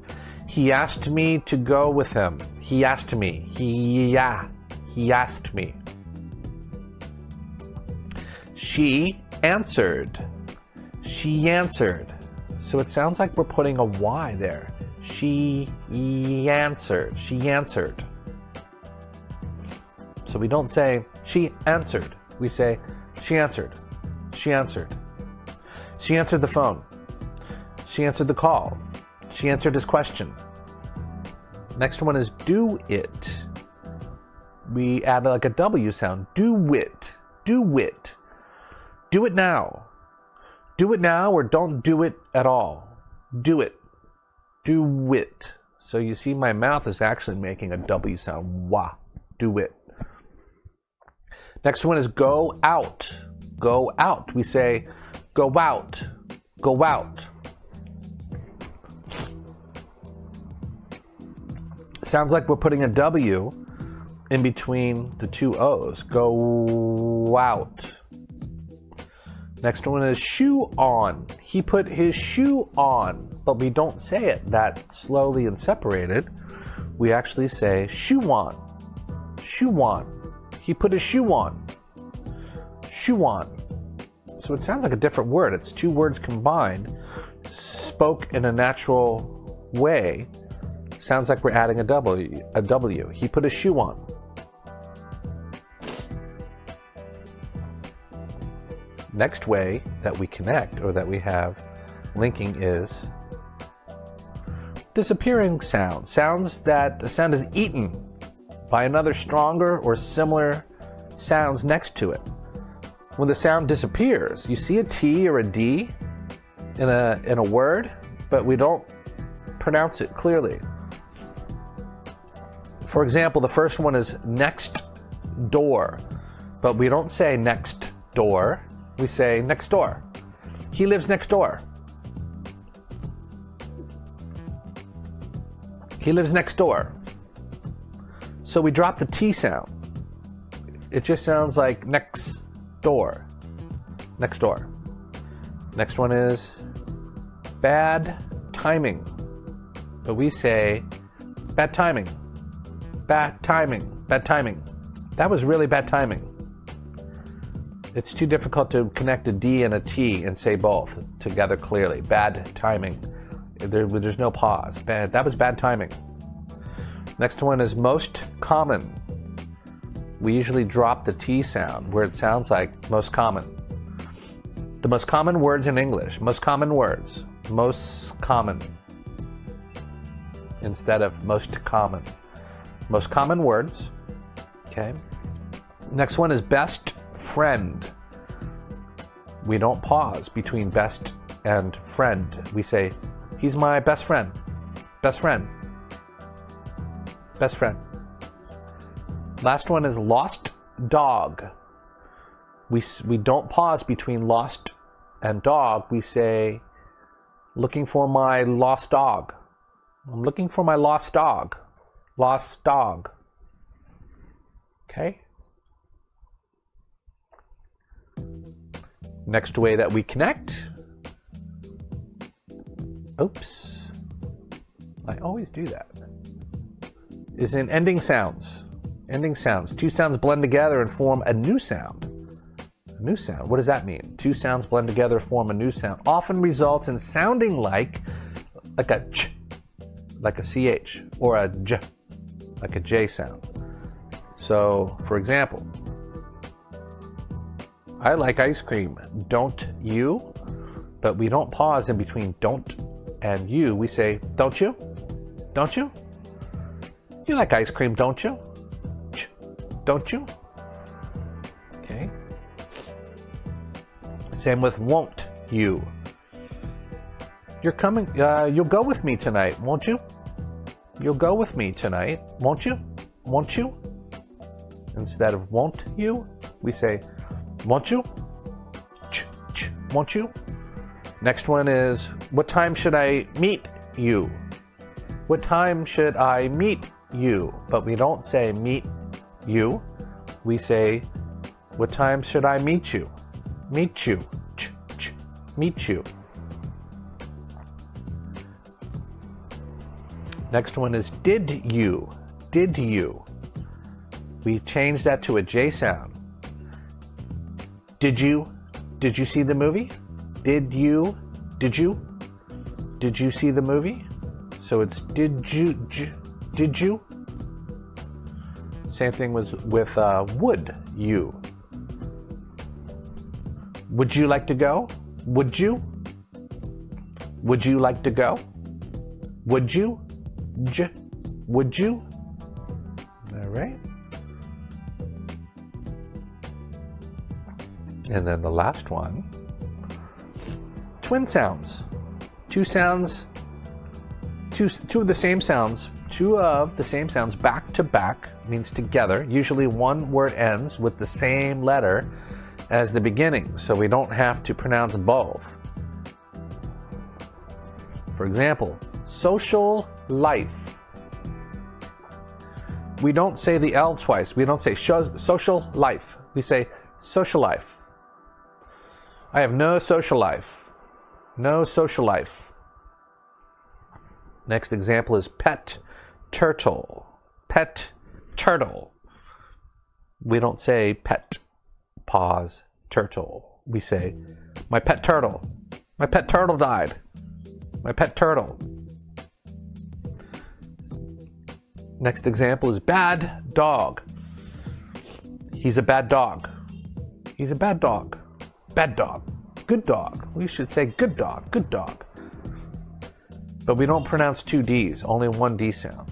He asked me to go with him. He asked me. He, yeah, he asked me. She answered. She answered. So it sounds like we're putting a Y there. She answered. She answered. So we don't say she answered. We say she answered. She answered. She answered the phone. She answered the call. She answered his question. Next one is do it. We add like a W sound. Do it. Do it. Do it now. Do it now or don't do it at all. Do it. Do it. So you see my mouth is actually making a W sound. Wah. Do it. Next one is go out. Go out. We say go out. Go out. Sounds like we're putting a W in between the two O's. Go out. Next one is shoe on. He put his shoe on, but we don't say it that slowly and separated. We actually say shoe on. Shoe on. He put his shoe on. Shoe on. So it sounds like a different word. It's two words combined. spoke in a natural way, sounds like we're adding a W. A W. He put a shoe on. Next way that we connect or that we have linking is disappearing sounds. Sounds that the sound is eaten by another stronger or similar sounds next to it. When the sound disappears, you see a T or a D in a, in a word, but we don't pronounce it clearly. For example, the first one is next door, but we don't say next door, we say next door. He lives next door. He lives next door. So we drop the T sound. It just sounds like next door. Next door. Next one is bad timing. But we say bad timing. Bad timing. Bad timing. That was really bad timing. It's too difficult to connect a D and a T and say both together clearly. Bad timing. There, there's no pause. Bad, that was bad timing. Next one is most common. We usually drop the T sound where it sounds like most common. The most common words in English, most common words, most common instead of most common. Most common words. Okay. Next one is best friend. We don't pause between best and friend. We say, he's my best friend. Best friend. Best friend. Last one is lost dog. We, we don't pause between lost and dog. We say, looking for my lost dog. I'm looking for my lost dog. Lost dog. Okay? Next way that we connect. Oops. I always do that is in ending sounds. Ending sounds. Two sounds blend together and form a new sound. A new sound. What does that mean? Two sounds blend together, form a new sound. Often results in sounding like like a ch, like a ch, or a j, like a j sound. So, for example, I like ice cream. Don't you? But we don't pause in between don't and you. We say, don't you? Don't you? You like ice cream, don't you? Don't you? Okay. Same with won't you. You're coming, uh, you'll go with me tonight, won't you? You'll go with me tonight, won't you? Won't you? Instead of won't you, we say, won't you? Ch, ch, won't you? Next one is, what time should I meet you? What time should I meet you, but we don't say meet you. We say, what time should I meet you? Meet you. Ch, ch, meet you. Next one is did you. Did you. We change that to a J sound. Did you? Did you see the movie? Did you? Did you? Did you see the movie? So it's did you? J, did you? Same thing was with uh, would you. Would you like to go? Would you? Would you like to go? Would you? J- would you? All right. And then the last one twin sounds. Two sounds, two, two of the same sounds two of the same sounds back to back means together. Usually one word ends with the same letter as the beginning, so we don't have to pronounce both. For example, social life. We don't say the L twice. We don't say social life. We say social life. I have no social life. No social life. Next example is pet turtle. Pet turtle. We don't say pet, pause, turtle. We say, my pet turtle. My pet turtle died. my pet turtle. Next example is bad dog. He's a bad dog. He's a bad dog. Bad dog. Good dog. We should say good dog. Good dog. But we don't pronounce two D's, only one D sound.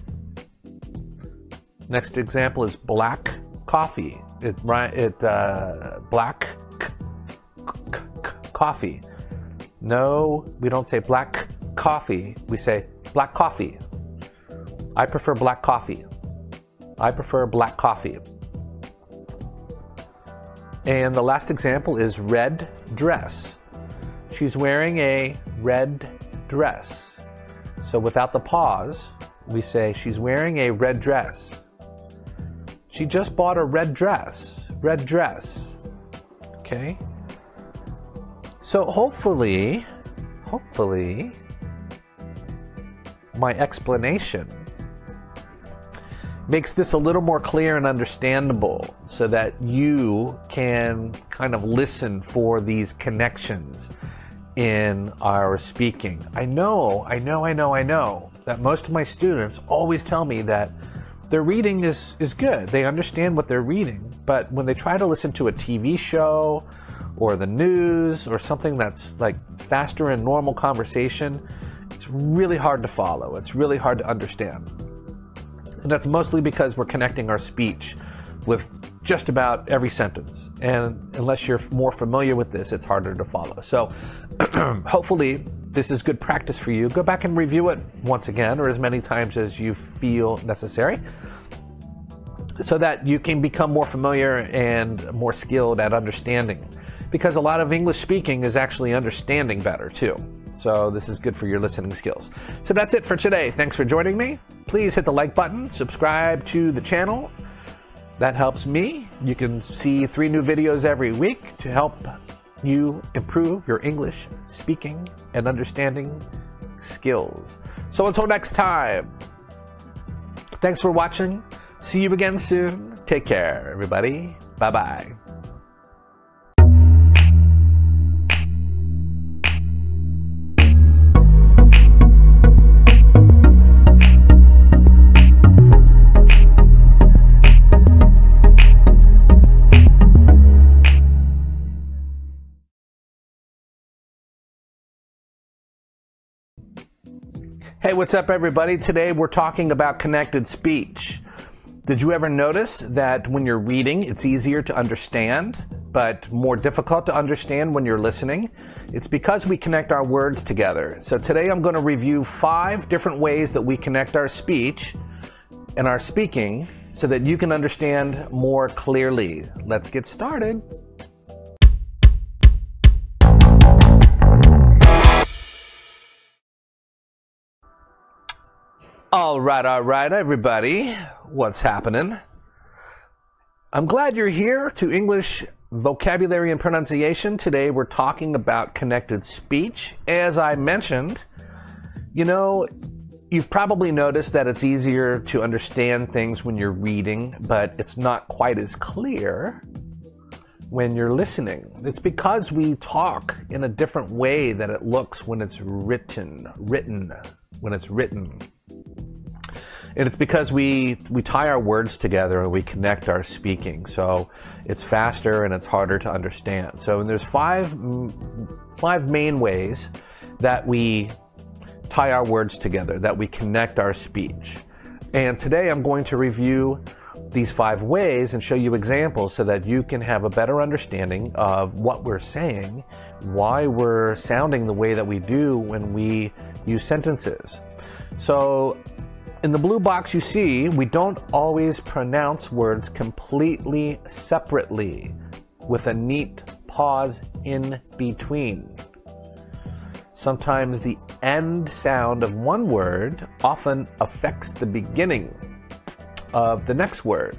Next example is black coffee. It, it uh, black coffee. No, we don't say black coffee. We say black coffee. I prefer black coffee. I prefer black coffee. And the last example is red dress. She's wearing a red dress. So without the pause, we say she's wearing a red dress. She just bought a red dress. Red dress. Okay? So hopefully, hopefully, my explanation makes this a little more clear and understandable so that you can kind of listen for these connections in our speaking. I know, I know, I know, I know that most of my students always tell me that their reading is, is good. They understand what they're reading. But when they try to listen to a TV show or the news or something that's like faster in normal conversation, it's really hard to follow. It's really hard to understand. And that's mostly because we're connecting our speech with just about every sentence. And unless you're more familiar with this, it's harder to follow. So hopefully, this is good practice for you. Go back and review it once again or as many times as you feel necessary so that you can become more familiar and more skilled at understanding. Because a lot of English speaking is actually understanding better too. So this is good for your listening skills. So that's it for today. Thanks for joining me. Please hit the like button, subscribe to the channel. That helps me. You can see three new videos every week to help you improve your English speaking and understanding skills. So until next time, thanks for watching. See you again soon. Take care, everybody. Bye bye. Hey, what's up, everybody? Today we're talking about connected speech. Did you ever notice that when you're reading, it's easier to understand, but more difficult to understand when you're listening? It's because we connect our words together. So today I'm going to review five different ways that we connect our speech and our speaking so that you can understand more clearly. Let's get started. All right, all right, everybody. What's happening? I'm glad you're here to English vocabulary and pronunciation. Today we're talking about connected speech. As I mentioned, you know, you've probably noticed that it's easier to understand things when you're reading, but it's not quite as clear when you're listening. It's because we talk in a different way that it looks when it's written, written, when it's written. And it's because we, we tie our words together and we connect our speaking. So it's faster and it's harder to understand. So and there's five, five main ways that we tie our words together, that we connect our speech. And today I'm going to review these five ways and show you examples so that you can have a better understanding of what we're saying, why we're sounding the way that we do when we use sentences. So in the blue box you see, we don't always pronounce words completely separately with a neat pause in between. Sometimes the end sound of one word often affects the beginning of the next word.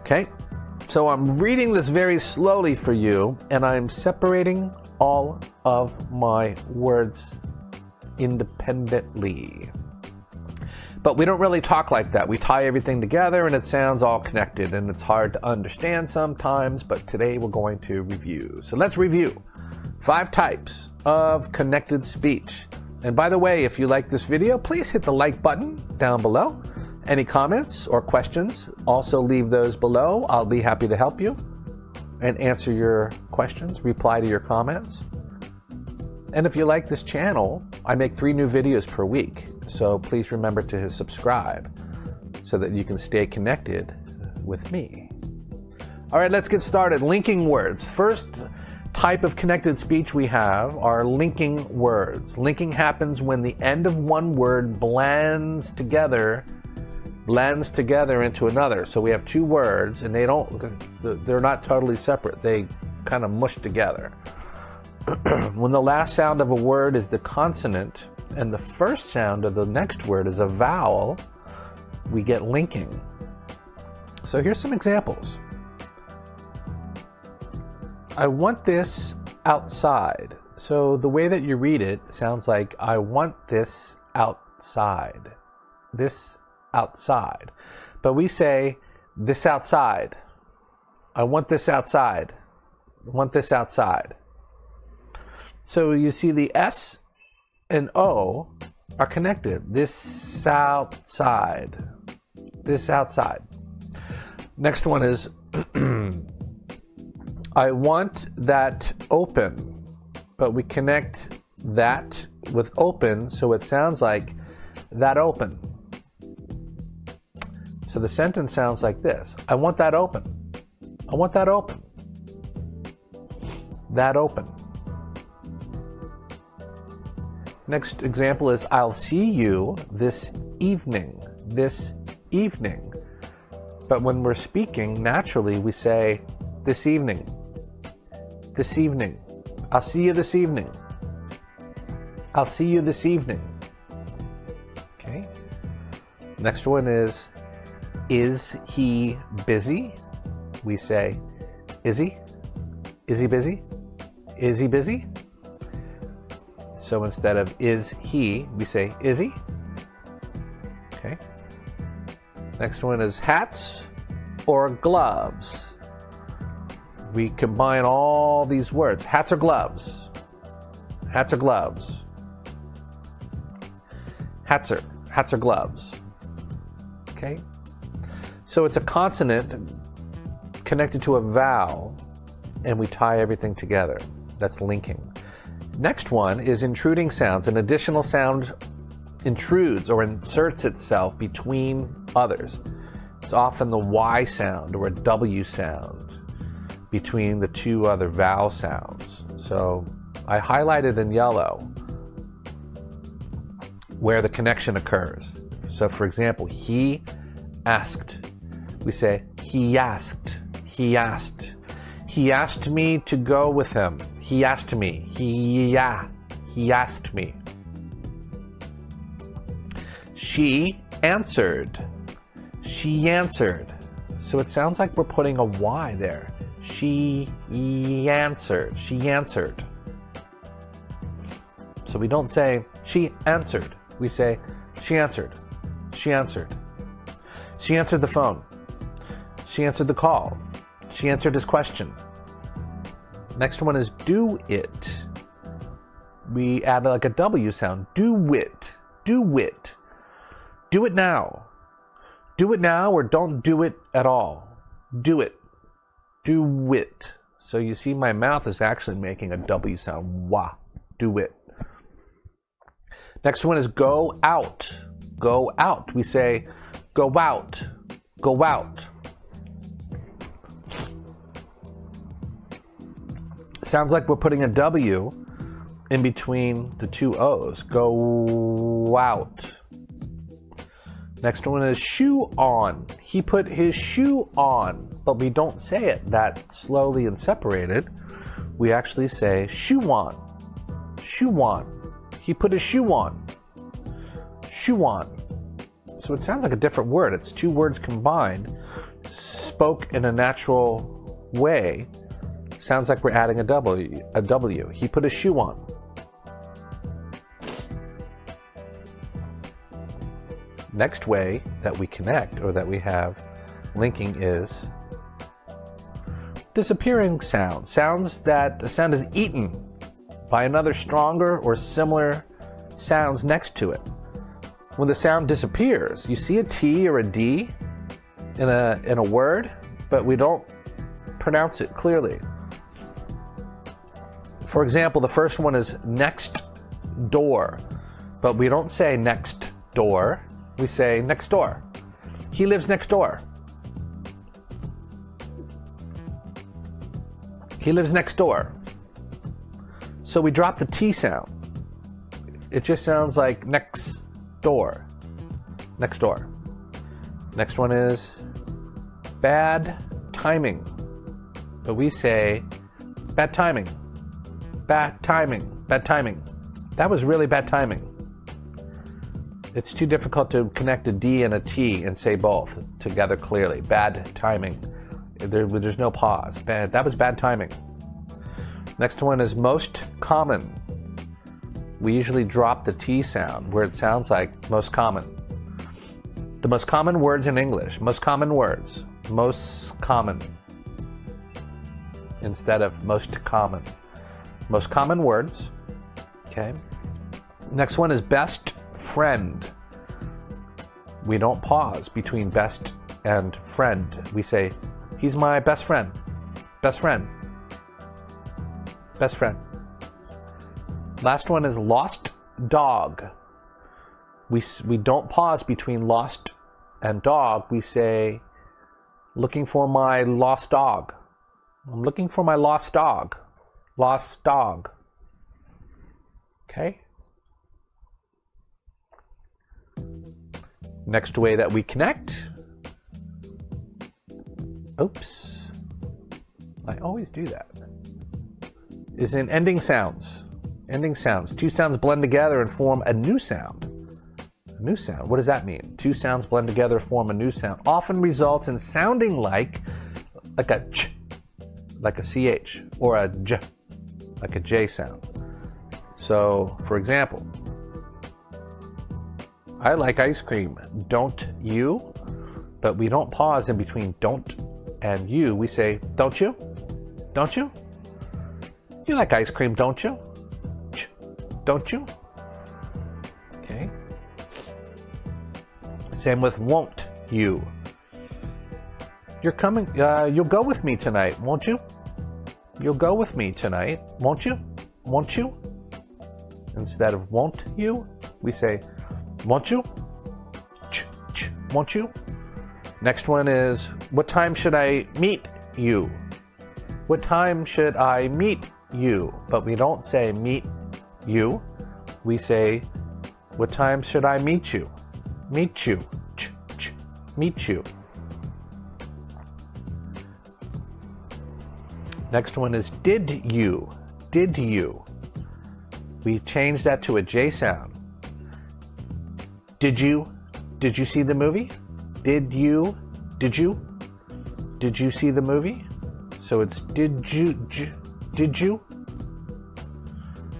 Okay? So I'm reading this very slowly for you, and I'm separating all of my words independently. But we don't really talk like that. We tie everything together and it sounds all connected and it's hard to understand sometimes, but today we're going to review. So let's review five types of connected speech And by the way, if you like this video, please hit the like button down below. Any comments or questions, also leave those below. I'll be happy to help you and answer your questions, reply to your comments. And if you like this channel, I make three new videos per week. So please remember to subscribe so that you can stay connected with me. All right, let's get started. Linking words. First type of connected speech we have are linking words. Linking happens when the end of one word blends together blends together into another. So we have two words and they don't they're not totally separate. They kind of mush together. when the last sound of a word is the consonant and the first sound of the next word is a vowel, we get linking. So here's some examples. I want this outside. So the way that you read it sounds like I want this outside. This outside. But we say this outside. I want this outside. I want this outside. So you see the S and O are connected. This outside. This outside. Next one is I want that open, but we connect that with open so it sounds like that open. So the sentence sounds like this I want that open. I want that open. That open. Next example is I'll see you this evening. This evening. But when we're speaking, naturally we say this evening. This evening. I'll see you this evening. I'll see you this evening. Okay. Next one is Is he busy? We say, Is he? Is he busy? Is he busy? So instead of is he, we say is he. Okay. Next one is hats or gloves. We combine all these words. Hats or gloves. Hats or gloves. Hats or, hats or gloves. Okay? So it's a consonant connected to a vowel, and we tie everything together. That's linking. Next one is intruding sounds. An additional sound intrudes or inserts itself between others. It's often the Y sound or a W sound between the two other vowel sounds. So I highlighted in yellow where the connection occurs. So for example, he asked. We say he asked. He asked. He asked me to go with him. He asked me. He yeah. He asked me. She answered. She answered. So it sounds like we're putting a Y there. She answered. She answered. So we don't say she answered. We say she answered. She answered. She answered the phone. She answered the call. She answered his question. Next one is do it. We add like a W sound. Do it. Do it. Do it now. Do it now or don't do it at all. Do it. Do it. So you see my mouth is actually making a W sound. Wah. Do it. Next one is go out. Go out. We say go out. Go out. Sounds like we're putting a W in between the two O's. Go out. Next one is shoe on. He put his shoe on, but we don't say it that slowly and separated. We actually say shoe on. Shoe on. He put his shoe on. Shoe on. So it sounds like a different word. It's two words combined, spoke in a natural way Sounds like we're adding a W. A W. He put a shoe on. Next way that we connect or that we have linking is disappearing sounds. Sounds that a sound is eaten by another stronger or similar sounds next to it. When the sound disappears, you see a T or a D in a, in a word, but we don't pronounce it clearly. For example, the first one is next door, but we don't say next door, we say next door. He lives next door. He lives next door. So we drop the T sound. It just sounds like next door. Next door. Next one is bad timing. But we say bad timing. Bad timing. Bad timing. That was really bad timing. It's too difficult to connect a D and a T and say both together clearly. Bad timing. There, there's no pause. Bad, that was bad timing. Next one is most common. We usually drop the T sound where it sounds like most common. The most common words in English, most common words, most common instead of most common. Most common words. Okay. Next one is best friend. We don't pause between best and friend. We say He's my best friend. Best friend. Best friend. Last one is lost dog. We, we don't pause between lost and dog. We say, looking for my lost dog. I'm looking for my lost dog. Lost dog. Okay? Next way that we connect Oops. I always do that. Is in ending sounds. Ending sounds. Two sounds blend together and form a new sound. A new sound. What does that mean? Two sounds blend together, form a new sound. Often results in sounding like like a ch, like a ch, or a j, like a j sound. So, for example, I like ice cream. Don't you? But we don't pause in between don't and you, we say, don't you? Don't you? You like ice cream, don't you? Don't you? Okay. Same with won't you. You're coming, uh, you'll go with me tonight, won't you? You'll go with me tonight, won't you? Won't you? Instead of won't you, we say, won't you? Ch, ch, won't you? Next one is what time should I meet you? What time should I meet you? But we don't say meet you. We say what time should I meet you? Meet you. Ch, ch, meet you. Next one is did you? Did you? We changed that to a J sound. Did you? Did you see the movie? Did you? Did you? Did you see the movie? So it's did you? J, did you?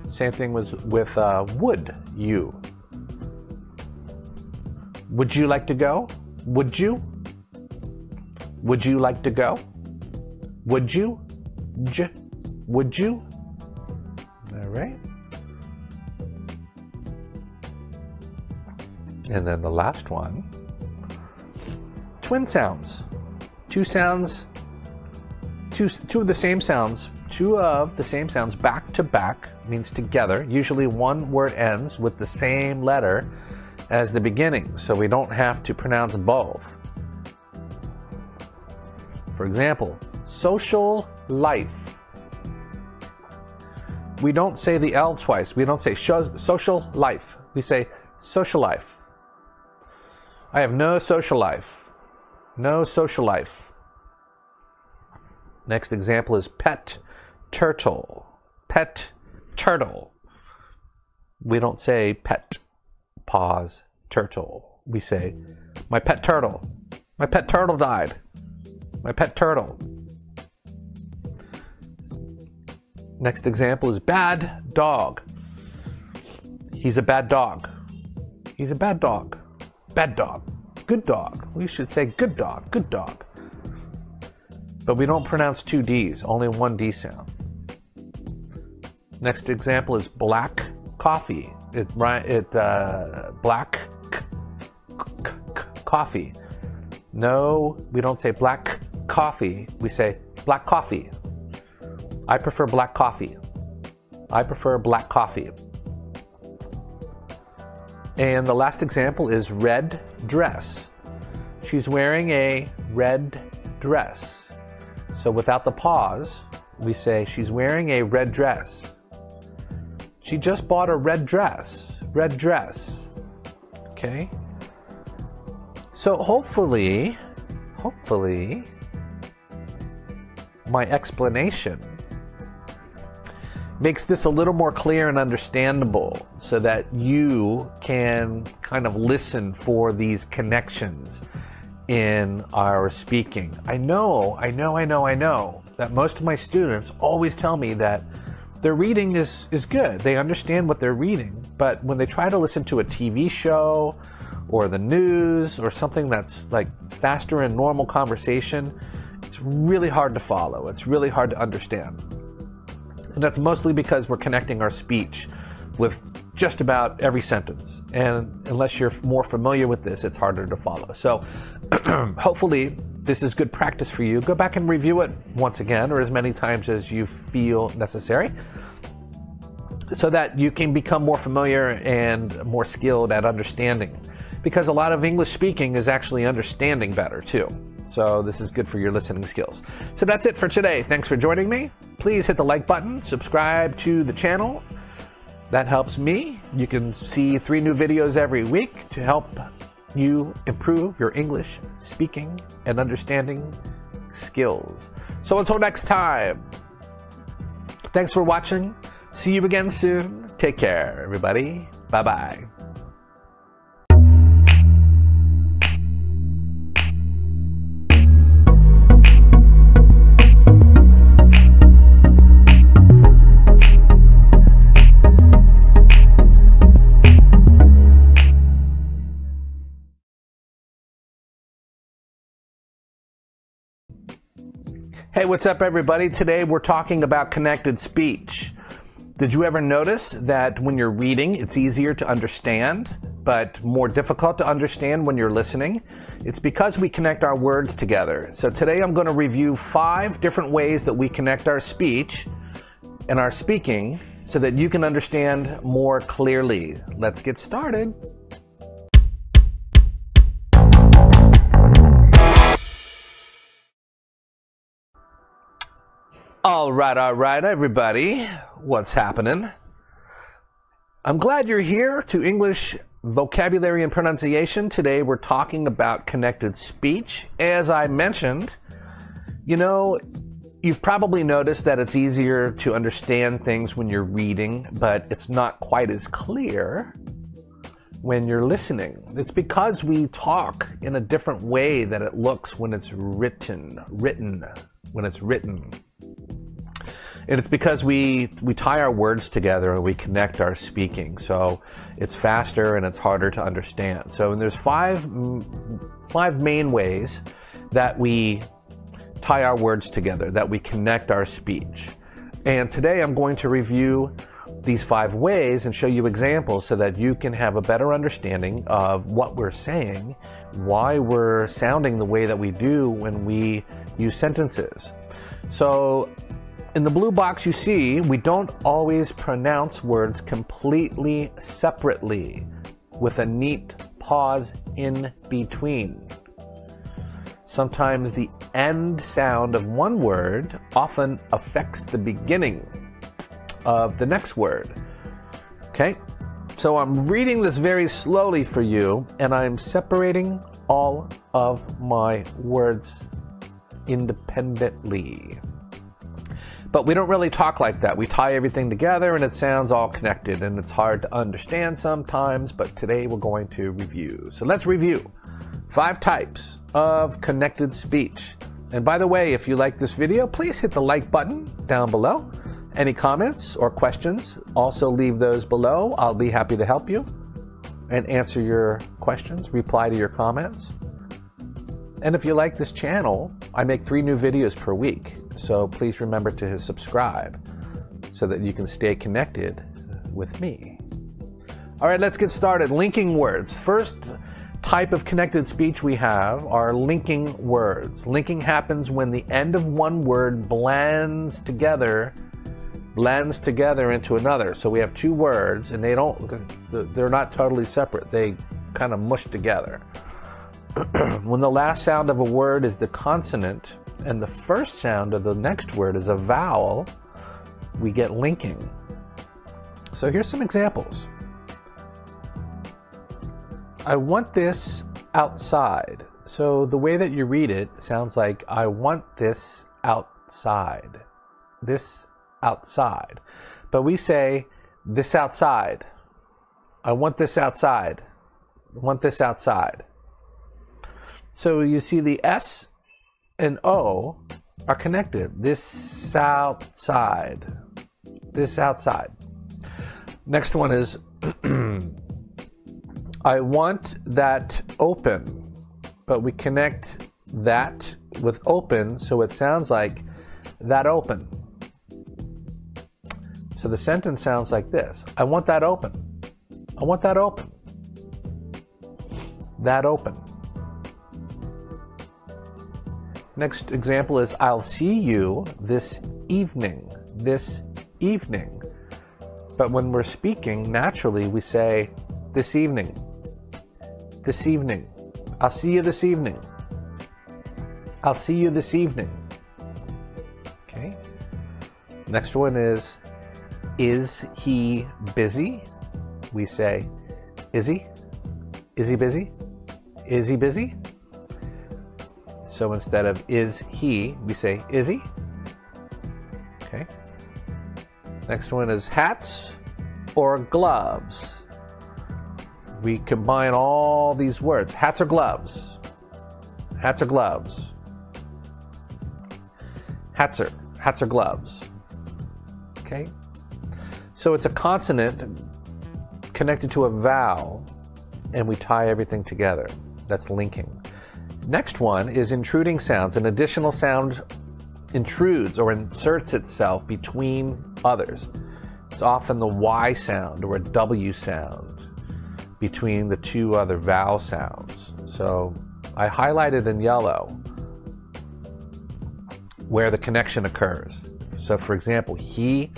Same thing was with uh, would you? Would you like to go? Would you? Would you like to go? Would you? J, would you? All right. And then the last one twin sounds. Two sounds, two, two of the same sounds, two of the same sounds back to back means together. Usually one word ends with the same letter as the beginning, so we don't have to pronounce both. For example, social life. We don't say the L twice. We don't say social life. We say social life. I have no social life. No social life. Next example is pet turtle. Pet turtle. We don't say pet, pause, turtle. We say, my pet turtle. My pet turtle died. My pet turtle. Next example is bad dog. He's a bad dog. He's a bad dog. Bad dog good dog. We should say good dog, good dog. But we don't pronounce two D's, only one D sound. Next example is black coffee. It it uh, black coffee. No, we don't say black coffee. We say black coffee. I prefer black coffee. I prefer black coffee. And the last example is red dress. She's wearing a red dress. So without the pause, we say she's wearing a red dress. She just bought a red dress. Red dress. Okay? So hopefully, hopefully, my explanation makes this a little more clear and understandable so that you can kind of listen for these connections in our speaking. I know, I know, I know, I know that most of my students always tell me that their reading is, is good. They understand what they're reading. But when they try to listen to a TV show or the news or something that's like faster in normal conversation, it's really hard to follow. It's really hard to understand. And that's mostly because we're connecting our speech with just about every sentence. And unless you're more familiar with this, it's harder to follow. So hopefully, this is good practice for you. Go back and review it once again or as many times as you feel necessary so that you can become more familiar and more skilled at understanding. Because a lot of English speaking is actually understanding better too. So this is good for your listening skills. So that's it for today. Thanks for joining me. Please hit the like button, subscribe to the channel. That helps me. You can see three new videos every week to help you improve your English speaking and understanding skills. So until next time, thanks for watching. See you again soon. Take care, everybody. Bye bye. Hey, what's up, everybody? Today we're talking about connected speech. Did you ever notice that when you're reading, it's easier to understand, but more difficult to understand when you're listening? It's because we connect our words together. So today I'm going to review five different ways that we connect our speech and our speaking so that you can understand more clearly. Let's get started. All right, all right, everybody. What's happening? I'm glad you're here to English vocabulary and pronunciation. Today we're talking about connected speech. As I mentioned, you know, you've probably noticed that it's easier to understand things when you're reading, but it's not quite as clear when you're listening. It's because we talk in a different way that it looks when it's written, written, when it's written. And it's because we we tie our words together and we connect our speaking. So it's faster and it's harder to understand. So and there's five five main ways that we tie our words together, that we connect our speech. And today I'm going to review these five ways and show you examples so that you can have a better understanding of what we're saying, why we're sounding the way that we do when we use sentences. So in the blue box you see, we don't always pronounce words completely separately with a neat pause in between. Sometimes the end sound of one word often affects the beginning of the next word. Okay? So I'm reading this very slowly for you, and I'm separating all of my words independently. But we don't really talk like that. We tie everything together and it sounds all connected and it's hard to understand sometimes, but today we're going to review. So let's review five types of connected speech. And by the way, if you like this video, please hit the like button down below. Any comments or questions, also leave those below. I'll be happy to help you and answer your questions, reply to your comments. And if you like this channel, I make three new videos per week. So please remember to subscribe so that you can stay connected with me. All right, let's get started. Linking words. First type of connected speech we have are linking words. Linking happens when the end of one word blends together blends together into another. So we have two words and they don't they're not totally separate. They kind of mush together. when the last sound of a word is the consonant and the first sound of the next word is a vowel, we get linking. So here's some examples. I want this outside. So the way that you read it sounds like I want this outside. This outside. But we say this outside. I want this outside. I want this outside. So you see the S and O are connected. This outside. This outside. Next one is I want that open, but we connect that with open so it sounds like that open. So the sentence sounds like this I want that open. I want that open. That open. Next example is I'll see you this evening. This evening. But when we're speaking, naturally we say this evening this evening. I'll see you this evening. I'll see you this evening. Okay. Next one is Is he busy? We say, Is he? Is he busy? Is he busy? So instead of is he, we say, Is he? Okay. Next one is hats or gloves we combine all these words. Hats or gloves? Hats or gloves? Hats or, hats or gloves? Okay? So it's a consonant connected to a vowel, and we tie everything together. That's linking. Next one is intruding sounds. An additional sound intrudes or inserts itself between others. It's often the Y sound or a W sound between the two other vowel sounds. So I highlighted in yellow where the connection occurs. So for example, he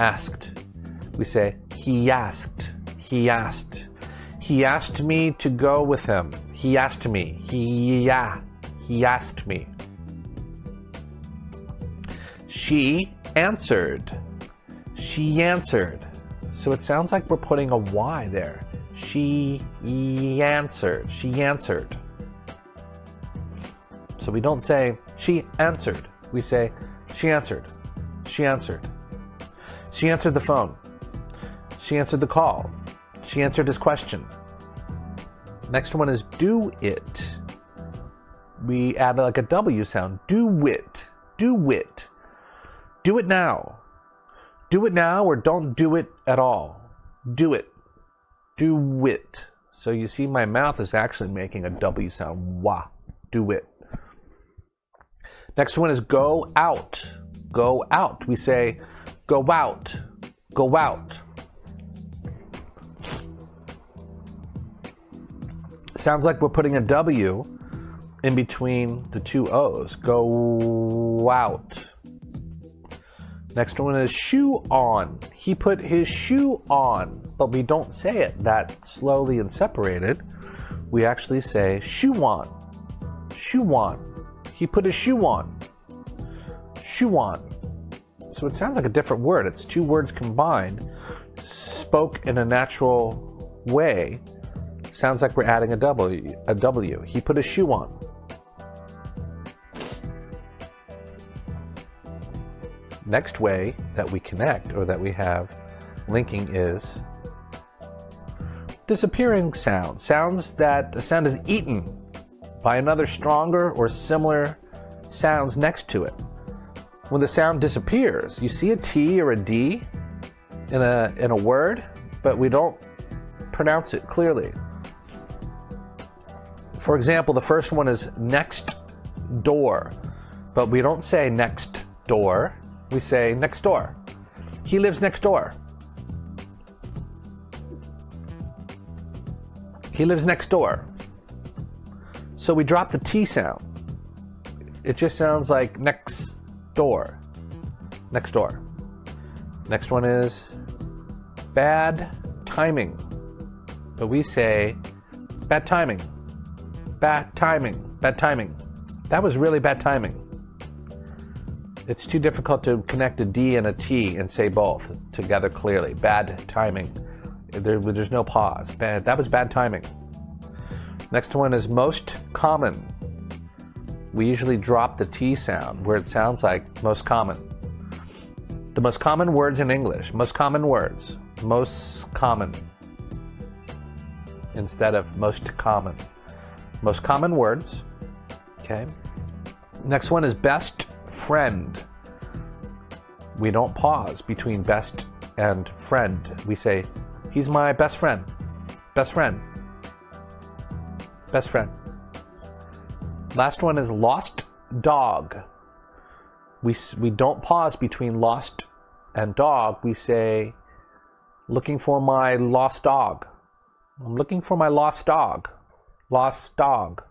asked. We say, he asked, he asked. He asked me to go with him. He asked me. He, yeah, he asked me. She answered. She answered. So it sounds like we're putting a Y there. She answered. She answered. So we don't say, she answered. We say, she answered. She answered. She answered the phone. She answered the call. She answered his question. Next one is do it. We add like a W sound. Do it. Do it. Do it now. Do it now or don't do it at all. Do it do it. So you see my mouth is actually making a W sound. Wah. Do it. Next one is go out. Go out. We say go out. Go out. Sounds like we're putting a W in between the two O's. Go out. Next one is shoe on. He put his shoe on, but we don't say it that slowly and separated. We actually say shoe on. Shoe on. He put his shoe on. Shoe on. So it sounds like a different word. It's two words combined, spoke in a natural way. Sounds like we're adding a W. A W. He put a shoe on. next way that we connect or that we have linking is disappearing sounds. Sounds that a sound is eaten by another stronger or similar sounds next to it. When the sound disappears, you see a T or a D in a, in a word, but we don't pronounce it clearly. For example, the first one is next door, but we don't say next door we say next door. He lives next door. He lives next door. So we drop the T sound. It just sounds like next door. Next door. Next one is bad timing. But we say bad timing. Bad timing. Bad timing. That was really bad timing. It's too difficult to connect a D and a T and say both together clearly. Bad timing. There, there's no pause. Bad, that was bad timing. Next one is most common. We usually drop the T sound where it sounds like most common. The most common words in English, most common words, most common instead of most common. Most common words. Okay. Next one is best friend. We don't pause between best and friend. We say, he's my best friend. Best friend. Best friend. Last one is lost dog. We, we don't pause between lost and dog. We say, looking for my lost dog. I'm looking for my lost dog. Lost dog.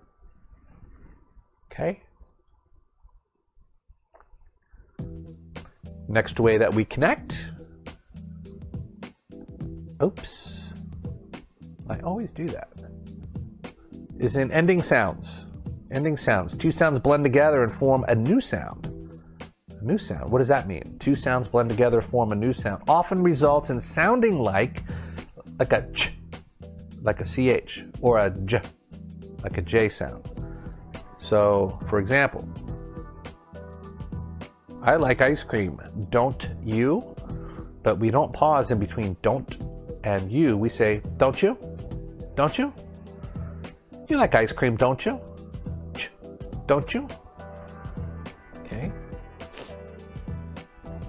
Okay? Next way that we connect. Oops. I always do that. Is in ending sounds. Ending sounds. Two sounds blend together and form a new sound. A new sound. What does that mean? Two sounds blend together, form a new sound. Often results in sounding like like a ch, like a ch, or a j, like a j sound. So, for example, I like ice cream. Don't you? But we don't pause in between don't and you. We say, don't you? Don't you? You like ice cream, don't you? Don't you? Okay.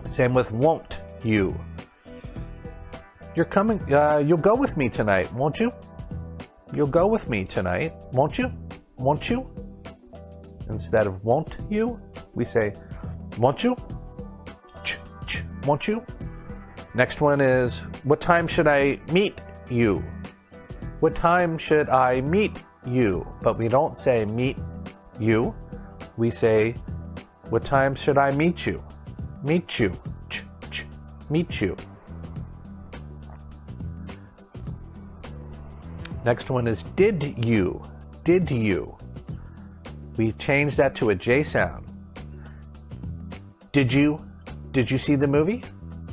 Same with won't you. You're coming, uh, you'll go with me tonight, won't you? You'll go with me tonight, won't you? Won't you? Instead of won't you, we say, won't you? Ch, ch, won't you? Next one is, what time should I meet you? What time should I meet you? But we don't say meet you. We say, what time should I meet you? Meet you. Ch, ch, meet you. Next one is did you? Did you? We changed that to a J sound. Did you? Did you see the movie?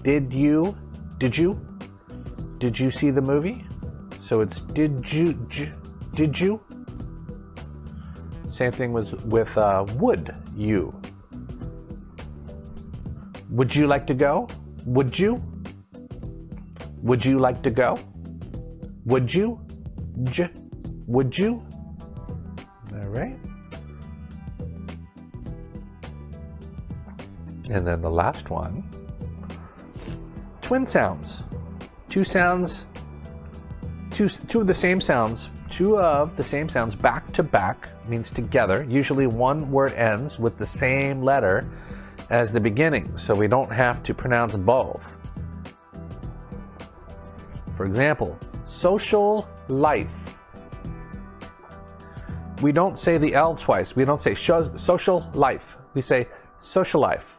Did you? Did you? Did you see the movie? So it's did you? J, did you? Same thing was with uh, would you? Would you like to go? Would you? Would you like to go? Would you? J, would you? All right. And then the last one twin sounds. Two sounds, two, two of the same sounds, two of the same sounds back to back means together. Usually one word ends with the same letter as the beginning, so we don't have to pronounce both. For example, social life. We don't say the L twice. We don't say social life. We say social life.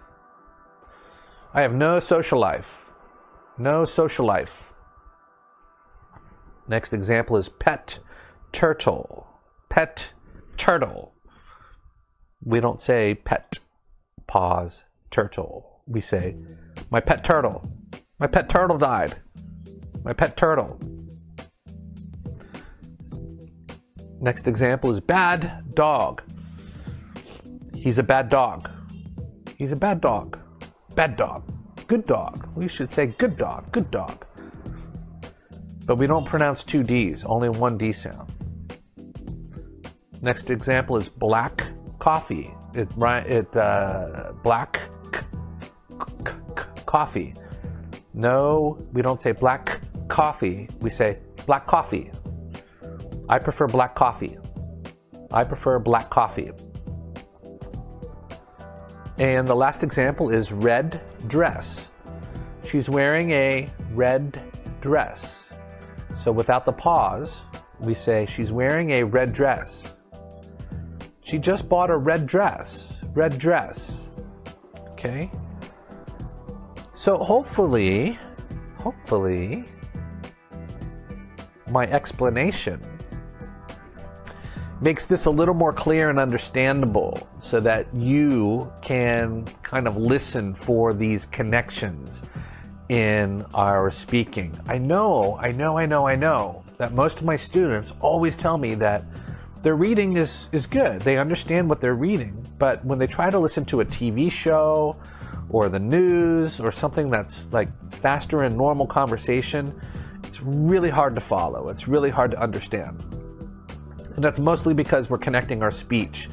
I have no social life. No social life. Next example is pet turtle. Pet turtle. We don't say pet, pause, turtle. We say, my pet turtle. My pet turtle died. My pet turtle. Next example is bad dog. He's a bad dog. He's a bad dog. Bad dog. Good dog. We should say good dog. Good dog. But we don't pronounce two D's, only one D sound. Next example is black coffee. It, it uh, black coffee. No, we don't say black coffee. We say black coffee. I prefer black coffee. I prefer black coffee. And the last example is red dress. She's wearing a red dress. So without the pause, we say she's wearing a red dress. She just bought a red dress. Red dress. Okay? So hopefully, hopefully, my explanation makes this a little more clear and understandable so that you can kind of listen for these connections in our speaking. I know, I know, I know, I know that most of my students always tell me that their reading is, is good. They understand what they're reading, but when they try to listen to a TV show or the news or something that's like faster in normal conversation, it's really hard to follow. It's really hard to understand. And that's mostly because we're connecting our speech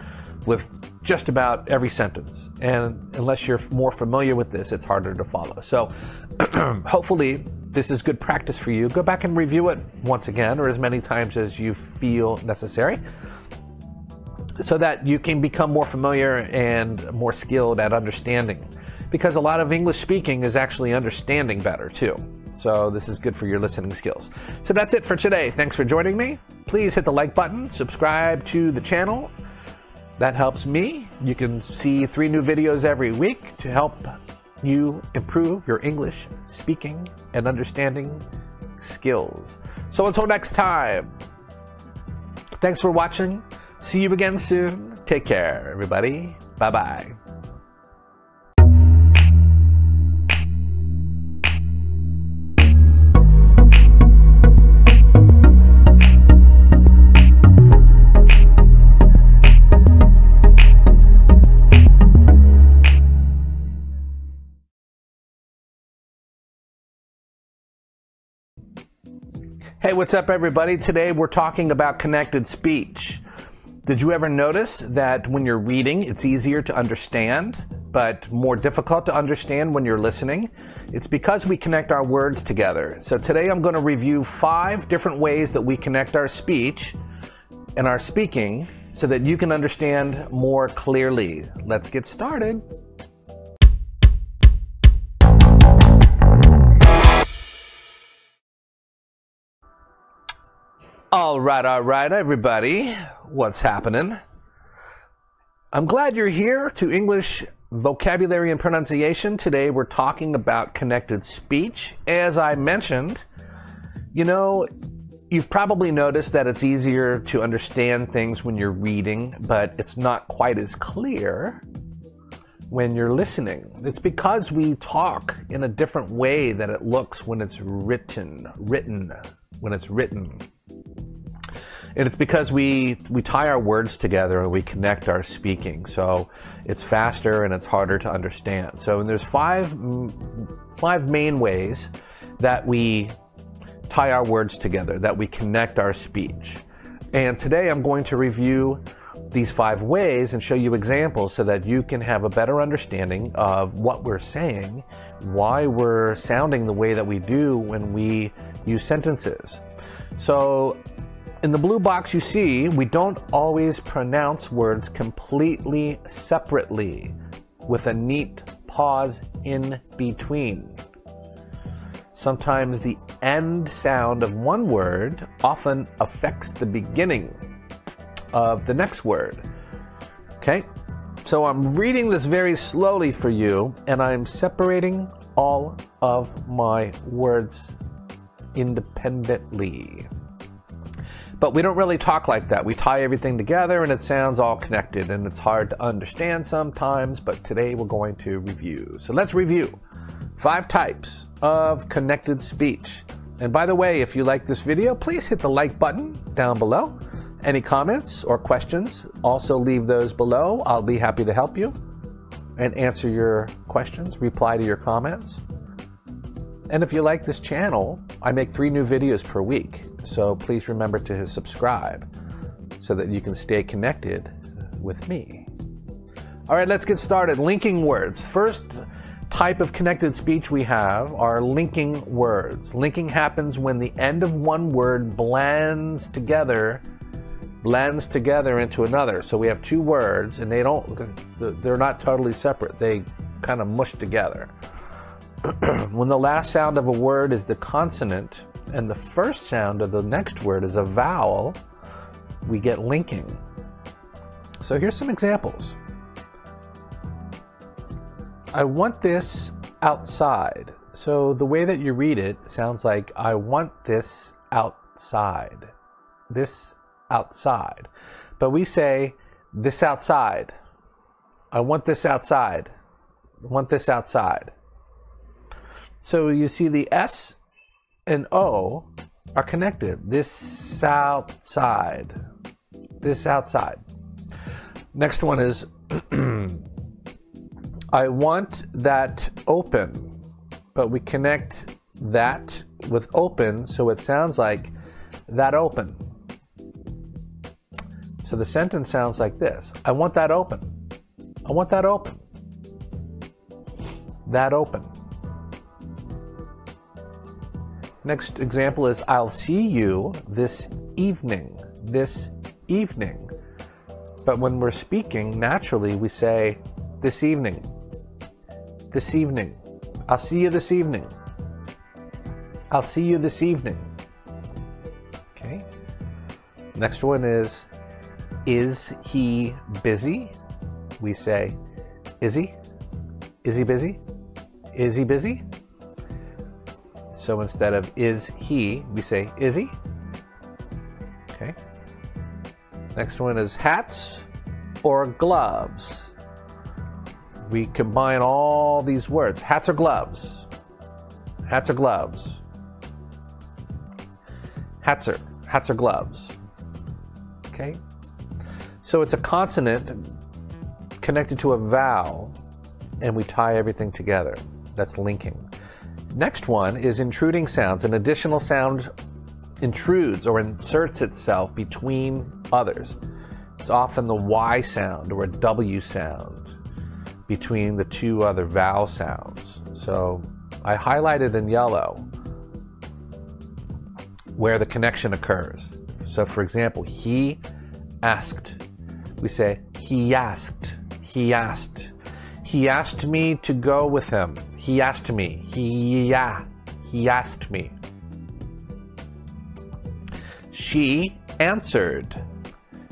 with just about every sentence. And unless you're more familiar with this, it's harder to follow. So hopefully, this is good practice for you. Go back and review it once again or as many times as you feel necessary so that you can become more familiar and more skilled at understanding. Because a lot of English speaking is actually understanding better too. So this is good for your listening skills. So that's it for today. Thanks for joining me. Please hit the like button, subscribe to the channel. That helps me. You can see three new videos every week to help you improve your English speaking and understanding skills. So until next time, thanks for watching. See you again soon. Take care, everybody. Bye bye. Hey, what's up, everybody? Today we're talking about connected speech. Did you ever notice that when you're reading, it's easier to understand, but more difficult to understand when you're listening? It's because we connect our words together. So today I'm going to review five different ways that we connect our speech and our speaking so that you can understand more clearly. Let's get started. All right, all right, everybody. What's happening? I'm glad you're here to English vocabulary and pronunciation. Today we're talking about connected speech. As I mentioned, you know, you've probably noticed that it's easier to understand things when you're reading, but it's not quite as clear when you're listening. It's because we talk in a different way that it looks when it's written, written, when it's written. And it's because we, we tie our words together and we connect our speaking. So it's faster and it's harder to understand. So and there's five, five main ways that we tie our words together, that we connect our speech. And today I'm going to review these five ways and show you examples so that you can have a better understanding of what we're saying, why we're sounding the way that we do when we use sentences. So in the blue box you see, we don't always pronounce words completely separately with a neat pause in between. Sometimes the end sound of one word often affects the beginning of the next word. Okay? So I'm reading this very slowly for you, and I'm separating all of my words independently. But we don't really talk like that. We tie everything together and it sounds all connected and it's hard to understand sometimes, but today we're going to review. So let's review five types of connected speech. And by the way, if you like this video, please hit the like button down below. Any comments or questions, also leave those below. I'll be happy to help you and answer your questions, reply to your comments. And if you like this channel, I make three new videos per week. So please remember to subscribe so that you can stay connected with me. All right, let's get started. Linking words. First type of connected speech we have are linking words. Linking happens when the end of one word blends together blends together into another. So we have two words and they don't they're not totally separate. They kind of mush together. when the last sound of a word is the consonant and the first sound of the next word is a vowel, we get linking. So here's some examples. I want this outside. So the way that you read it sounds like I want this outside. This outside. But we say this outside. I want this outside. I want this outside. So you see the S and O are connected. This outside. This outside. Next one is I want that open, but we connect that with open so it sounds like that open. So the sentence sounds like this I want that open. I want that open. That open. Next example is I'll see you this evening. This evening. But when we're speaking, naturally we say this evening. This evening. I'll see you this evening. I'll see you this evening. Okay. Next one is Is he busy? We say, Is he? Is he busy? Is he busy? So instead of is he, we say, Is he? Okay. Next one is hats or gloves. We combine all these words hats or gloves. Hats or gloves. Hats or, hats or gloves. Okay? So it's a consonant connected to a vowel, and we tie everything together. That's linking. Next one is intruding sounds. An additional sound intrudes or inserts itself between others. It's often the Y sound or a W sound between the two other vowel sounds. So I highlighted in yellow where the connection occurs. So, for example, he asked. We say, he asked. He asked. He asked me to go with him. He asked me. He, yeah, he asked me. She answered.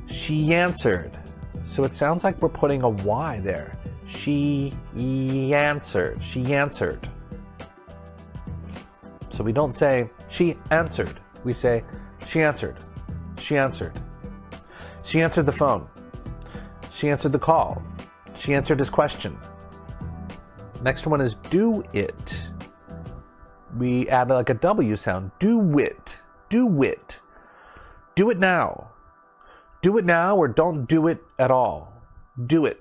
She answered. So it sounds like we're putting a Y there. She answered. She answered. So we don't say she answered. We say she answered. She answered. She answered the phone. She answered the call. She answered his question. Next one is do it. We add like a W sound. Do it. Do it. Do it now. Do it now or don't do it at all. Do it.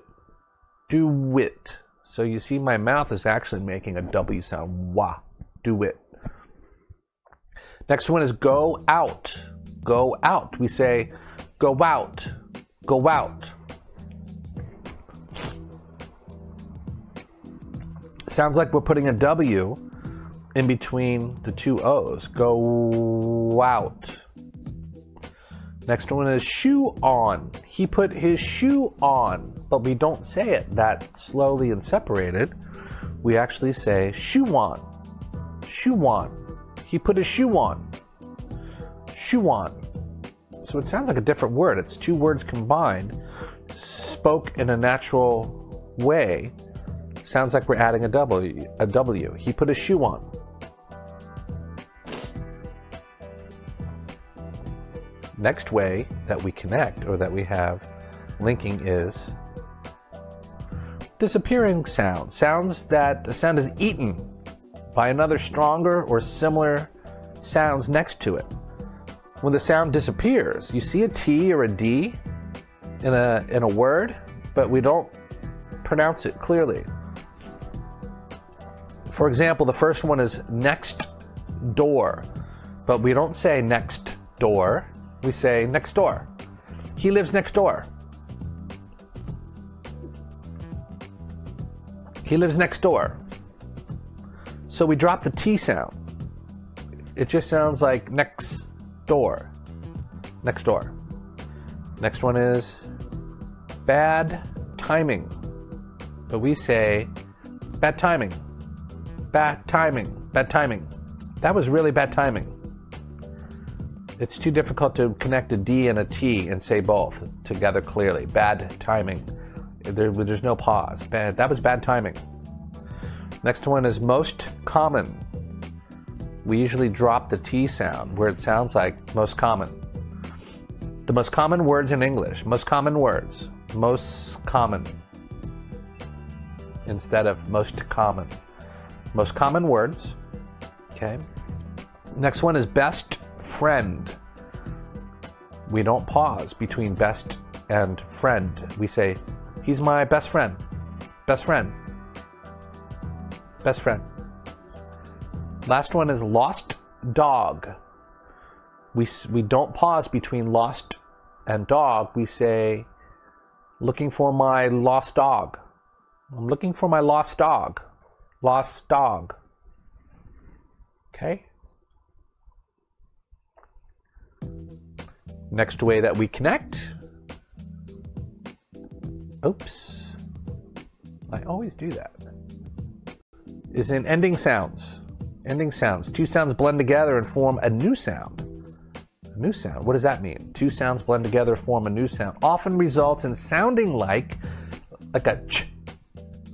Do it. So you see, my mouth is actually making a W sound. Wah. Do it. Next one is go out. Go out. We say go out. Go out. Sounds like we're putting a W in between the two O's. Go out. Next one is shoe on. He put his shoe on, but we don't say it that slowly and separated. We actually say shoe on. Shoe on. He put his shoe on. Shoe on. So it sounds like a different word. It's two words combined, spoke in a natural way. Sounds like we're adding a W. A W. He put a shoe on. Next way that we connect or that we have linking is disappearing sounds. Sounds that a sound is eaten by another stronger or similar sounds next to it. When the sound disappears, you see a T or a D in a in a word, but we don't pronounce it clearly. For example, the first one is next door, but we don't say next door we say next door. He lives next door. He lives next door. So we drop the T sound. It just sounds like next door. Next door. Next one is bad timing. But we say bad timing. Bad timing. Bad timing. That was really bad timing. It's too difficult to connect a D and a T and say both together clearly. Bad timing. There, there's no pause. Bad. That was bad timing. Next one is most common. We usually drop the T sound where it sounds like most common. The most common words in English. Most common words. Most common. Instead of most common. Most common words. Okay. Next one is best friend. We don't pause between best and friend. We say, he's my best friend. Best friend. Best friend. Last one is lost dog. We, we don't pause between lost and dog. We say, looking for my lost dog. I'm looking for my lost dog. Lost dog. Okay? Next way that we connect. Oops. I always do that. Is in ending sounds. Ending sounds. Two sounds blend together and form a new sound. A new sound. What does that mean? Two sounds blend together, form a new sound. Often results in sounding like like a ch,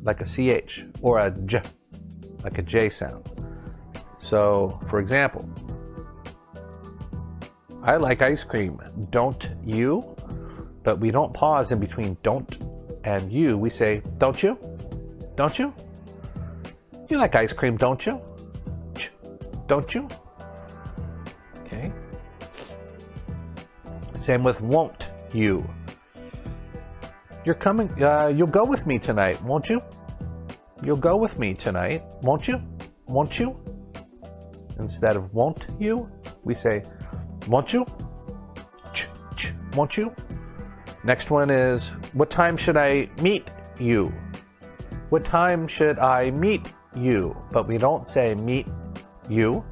like a ch, or a j, like a j sound. So, for example, I like ice cream. Don't you? But we don't pause in between don't and you. We say, don't you? Don't you? You like ice cream, don't you? Ch, don't you? Okay. Same with won't you. You're coming, uh, you'll go with me tonight, won't you? You'll go with me tonight, won't you? Won't you? Instead of won't you, we say, won't you? Ch, ch, won't you? Next one is, what time should I meet you? What time should I meet you? But we don't say meet you.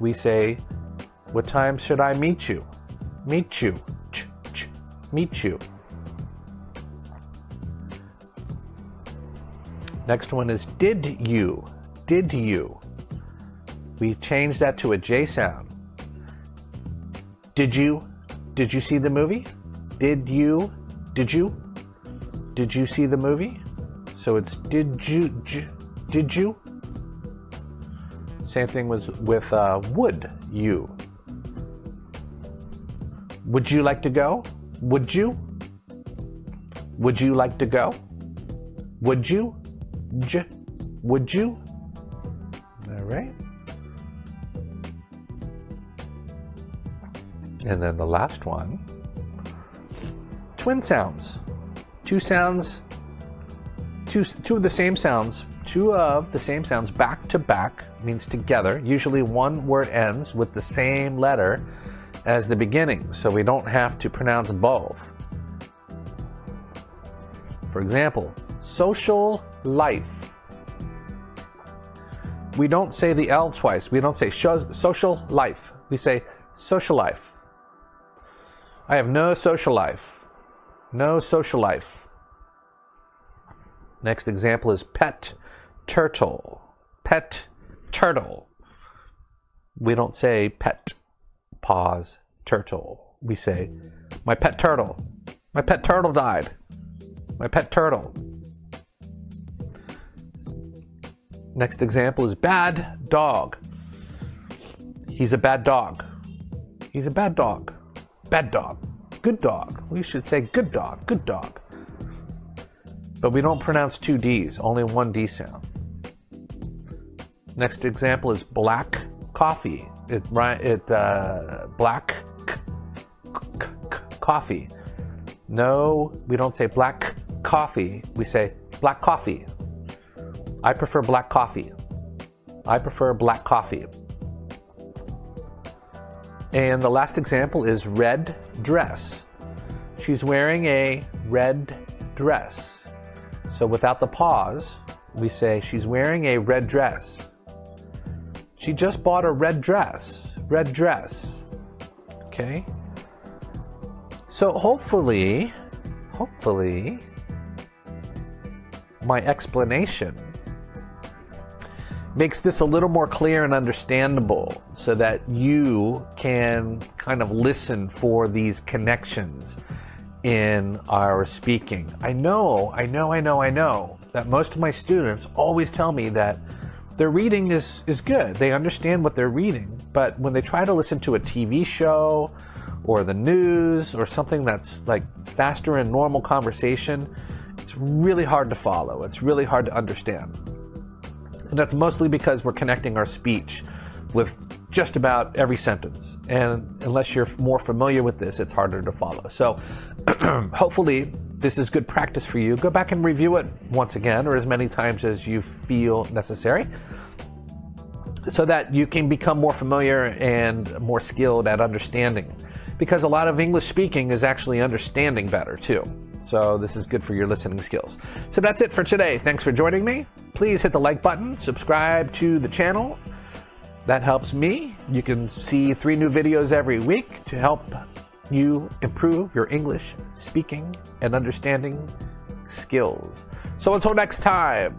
We say, what time should I meet you? Meet you. Ch, ch, meet you. Next one is did you? Did you? We changed that to a J sound. Did you? Did you see the movie? Did you? Did you? Did you see the movie? So it's did you? J, did you? Same thing was with uh, would you? Would you like to go? Would you? Would you like to go? Would you? J, would you? All right. And then the last one twin sounds. Two sounds, two, two of the same sounds, two of the same sounds back to back means together. Usually one word ends with the same letter as the beginning, so we don't have to pronounce both. For example, social life. We don't say the L twice. We don't say social life. We say social life. I have no social life. No social life. Next example is pet turtle. Pet turtle. We don't say pet, pause, turtle. We say, my pet turtle. My pet turtle died. My pet turtle. Next example is bad dog. He's a bad dog. He's a bad dog. Bad dog. Good dog. We should say good dog. Good dog. But we don't pronounce two D's, only one D sound. Next example is black coffee. It, it uh, black coffee. No, we don't say black coffee. We say black coffee. I prefer black coffee. I prefer black coffee. And the last example is red dress. She's wearing a red dress. So without the pause, we say she's wearing a red dress. She just bought a red dress. Red dress. Okay? So hopefully, hopefully, my explanation makes this a little more clear and understandable so that you can kind of listen for these connections in our speaking. I know, I know, I know, I know that most of my students always tell me that their reading is, is good. They understand what they're reading. But when they try to listen to a TV show or the news or something that's like faster in normal conversation, it's really hard to follow. It's really hard to understand. And that's mostly because we're connecting our speech with just about every sentence. And unless you're more familiar with this, it's harder to follow. So hopefully, this is good practice for you. Go back and review it once again or as many times as you feel necessary so that you can become more familiar and more skilled at understanding. Because a lot of English speaking is actually understanding better too. So this is good for your listening skills. So that's it for today. Thanks for joining me. Please hit the like button, subscribe to the channel. That helps me. You can see three new videos every week to help you improve your English speaking and understanding skills. So until next time,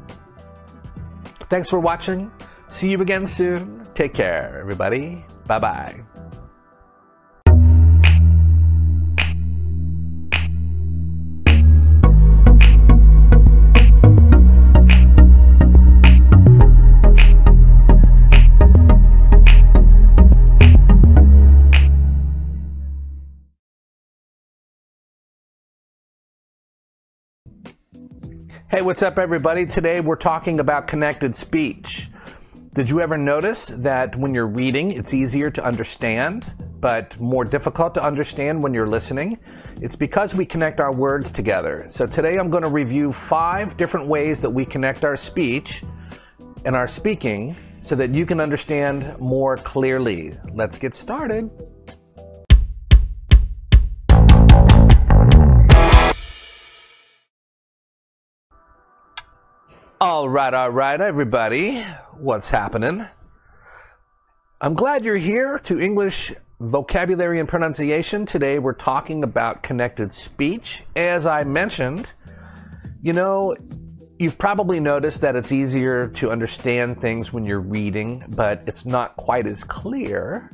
thanks for watching. See you again soon. Take care, everybody. Bye bye. Hey, what's up, everybody? Today we're talking about connected speech. Did you ever notice that when you're reading, it's easier to understand, but more difficult to understand when you're listening? It's because we connect our words together. So today I'm going to review five different ways that we connect our speech and our speaking so that you can understand more clearly. Let's get started. All right, all right, everybody. What's happening? I'm glad you're here to English vocabulary and pronunciation. Today we're talking about connected speech. As I mentioned, you know, you've probably noticed that it's easier to understand things when you're reading, but it's not quite as clear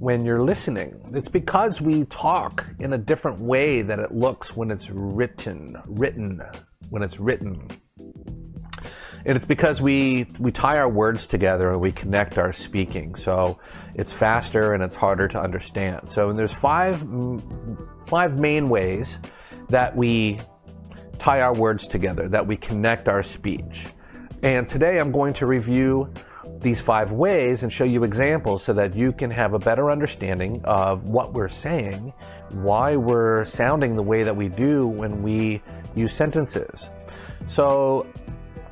when you're listening. It's because we talk in a different way that it looks when it's written, written, when it's written. And it's because we, we tie our words together and we connect our speaking. So it's faster and it's harder to understand. So and there's five, five main ways that we tie our words together, that we connect our speech. And today I'm going to review these five ways and show you examples so that you can have a better understanding of what we're saying, why we're sounding the way that we do when we use sentences. So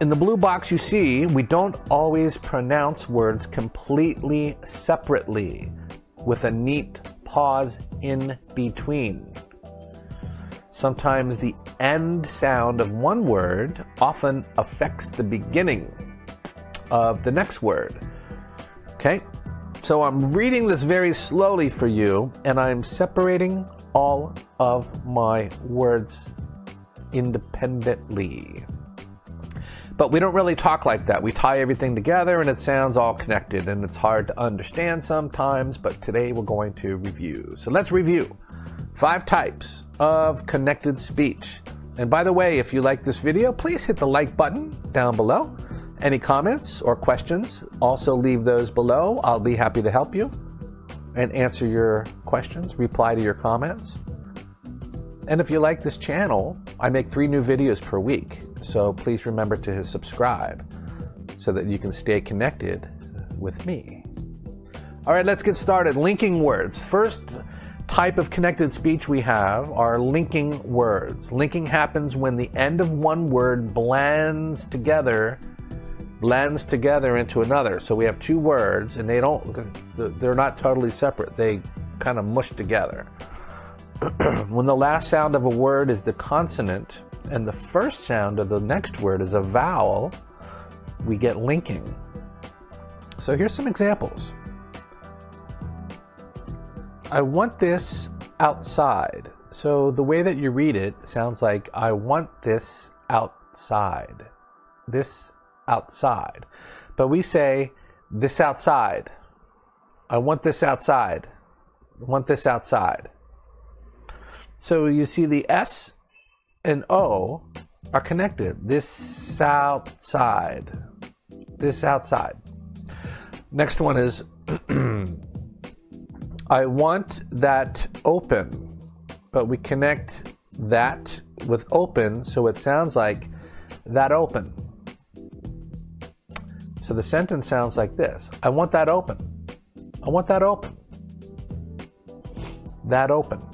in the blue box you see, we don't always pronounce words completely separately with a neat pause in between. Sometimes the end sound of one word often affects the beginning of the next word. Okay? So I'm reading this very slowly for you, and I'm separating all of my words independently. But we don't really talk like that. We tie everything together and it sounds all connected and it's hard to understand sometimes, but today we're going to review. So let's review five types of connected speech. And by the way, if you like this video, please hit the like button down below. Any comments or questions, also leave those below. I'll be happy to help you and answer your questions, reply to your comments. And if you like this channel, I make three new videos per week. So please remember to subscribe so that you can stay connected with me. All right, let's get started. Linking words. First type of connected speech we have are linking words. Linking happens when the end of one word blends together blends together into another. So we have two words and they don't they're not totally separate. They kind of mush together. when the last sound of a word is the consonant and the first sound of the next word is a vowel, we get linking. So here's some examples. I want this outside. So the way that you read it sounds like I want this outside. This outside. But we say, this outside. I want this outside. I want this outside. So you see the S and O are connected. This outside. This outside. Next one is I want that open, but we connect that with open so it sounds like that open. So the sentence sounds like this I want that open. I want that open. That open.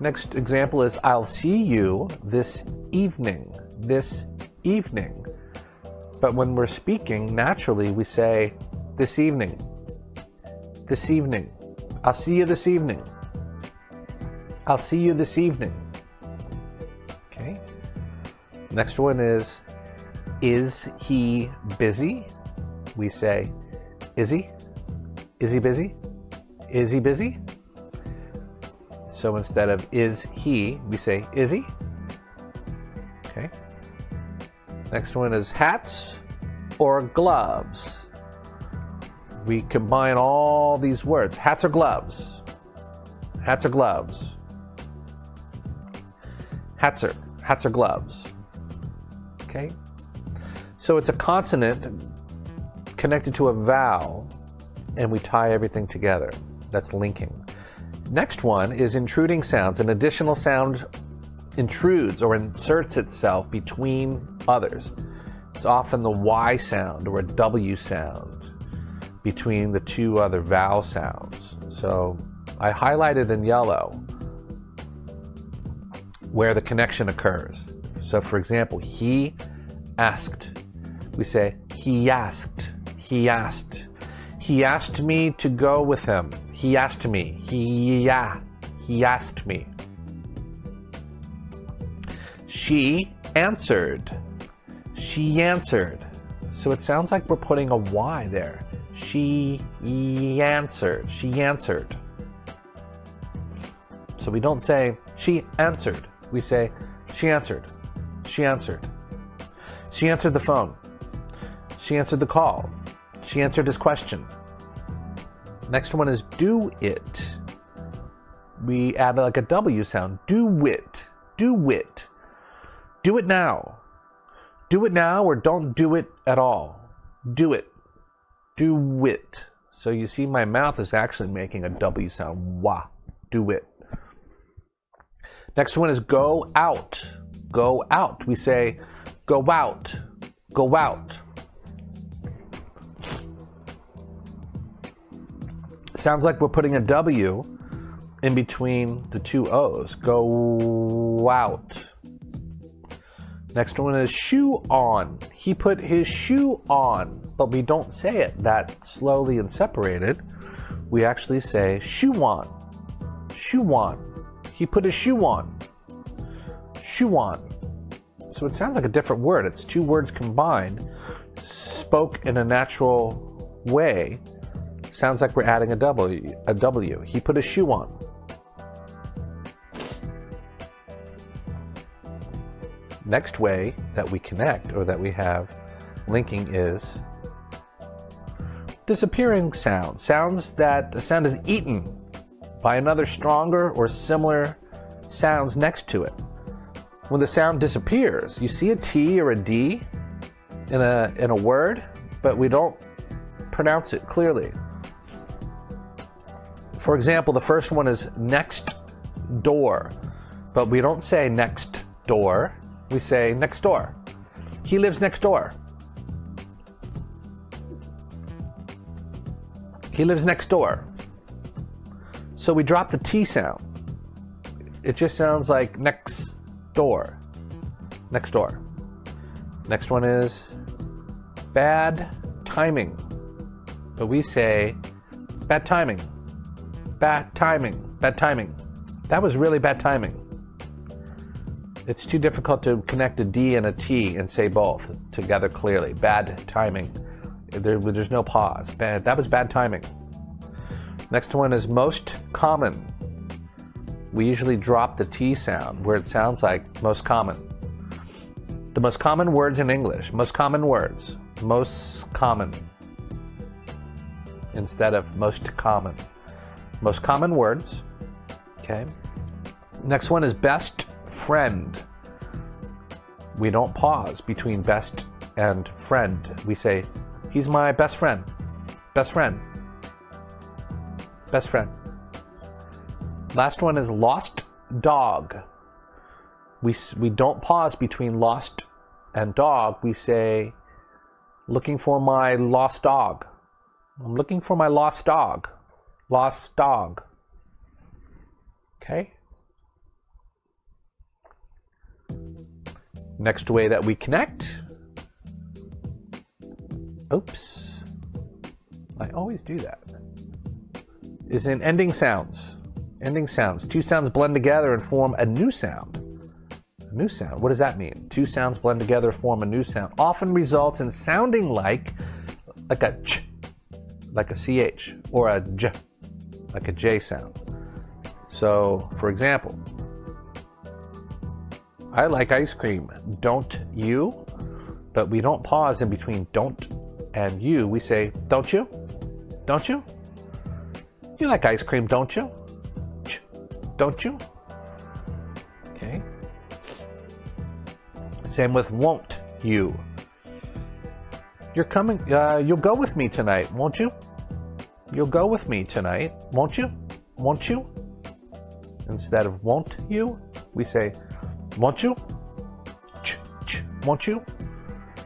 Next example is I'll see you this evening. This evening. But when we're speaking, naturally we say this evening. This evening. I'll see you this evening. I'll see you this evening. Okay. Next one is Is he busy? We say, Is he? Is he busy? Is he busy? So instead of is he, we say is he. Okay. Next one is hats or gloves. We combine all these words hats or gloves. Hats or gloves. Hats or, hats or gloves. Okay. So it's a consonant connected to a vowel, and we tie everything together. That's linking. Next one is intruding sounds. An additional sound intrudes or inserts itself between others. It's often the Y sound or a W sound between the two other vowel sounds. So I highlighted in yellow where the connection occurs. So, for example, he asked. We say, he asked. He asked. He asked me to go with him. He asked me. He yeah. He asked me. She answered. She answered. So it sounds like we're putting a Y there. She answered. She answered. So we don't say she answered. We say she answered. She answered. She answered the phone. She answered the call. She answered his question. Next one is do it. We add like a W sound. Do it. Do it. Do it now. Do it now or don't do it at all. Do it. Do it. So you see, my mouth is actually making a W sound. Wah. Do it. Next one is go out. Go out. We say go out. Go out. Sounds like we're putting a W in between the two O's. Go out. Next one is shoe on. He put his shoe on, but we don't say it that slowly and separated. We actually say shoe on. Shoe on. He put his shoe on. Shoe on. So it sounds like a different word. It's two words combined, spoke in a natural way Sounds like we're adding a W. A W. He put a shoe on. Next way that we connect or that we have linking is disappearing sounds. Sounds that the sound is eaten by another stronger or similar sounds next to it. When the sound disappears, you see a T or a D in a in a word, but we don't pronounce it clearly. For example, the first one is next door, but we don't say next door, we say next door. He lives next door. He lives next door. So we drop the T sound. It just sounds like next door. Next door. Next one is bad timing. But we say bad timing. Bad timing. Bad timing. That was really bad timing. It's too difficult to connect a D and a T and say both together clearly. Bad timing. There, there's no pause. Bad, that was bad timing. Next one is most common. We usually drop the T sound where it sounds like most common. The most common words in English. Most common words. Most common. Instead of most common. Most common words. Okay. Next one is best friend. We don't pause between best and friend. We say, he's my best friend. Best friend. Best friend. Last one is lost dog. We, we don't pause between lost and dog. We say, looking for my lost dog. I'm looking for my lost dog. Lost dog. Okay? Next way that we connect. Oops. I always do that. Is in ending sounds. Ending sounds. Two sounds blend together and form a new sound. A new sound. What does that mean? Two sounds blend together, form a new sound. Often results in sounding like like a ch, like a ch, or a j, like a j sound. So, for example, I like ice cream. Don't you? But we don't pause in between don't and you. We say, don't you? Don't you? You like ice cream, don't you? don't you? Okay. Same with won't you. You're coming, uh, you'll go with me tonight, won't you? You'll go with me tonight, won't you? Won't you? Instead of won't you, we say, won't you? Ch, ch, won't you?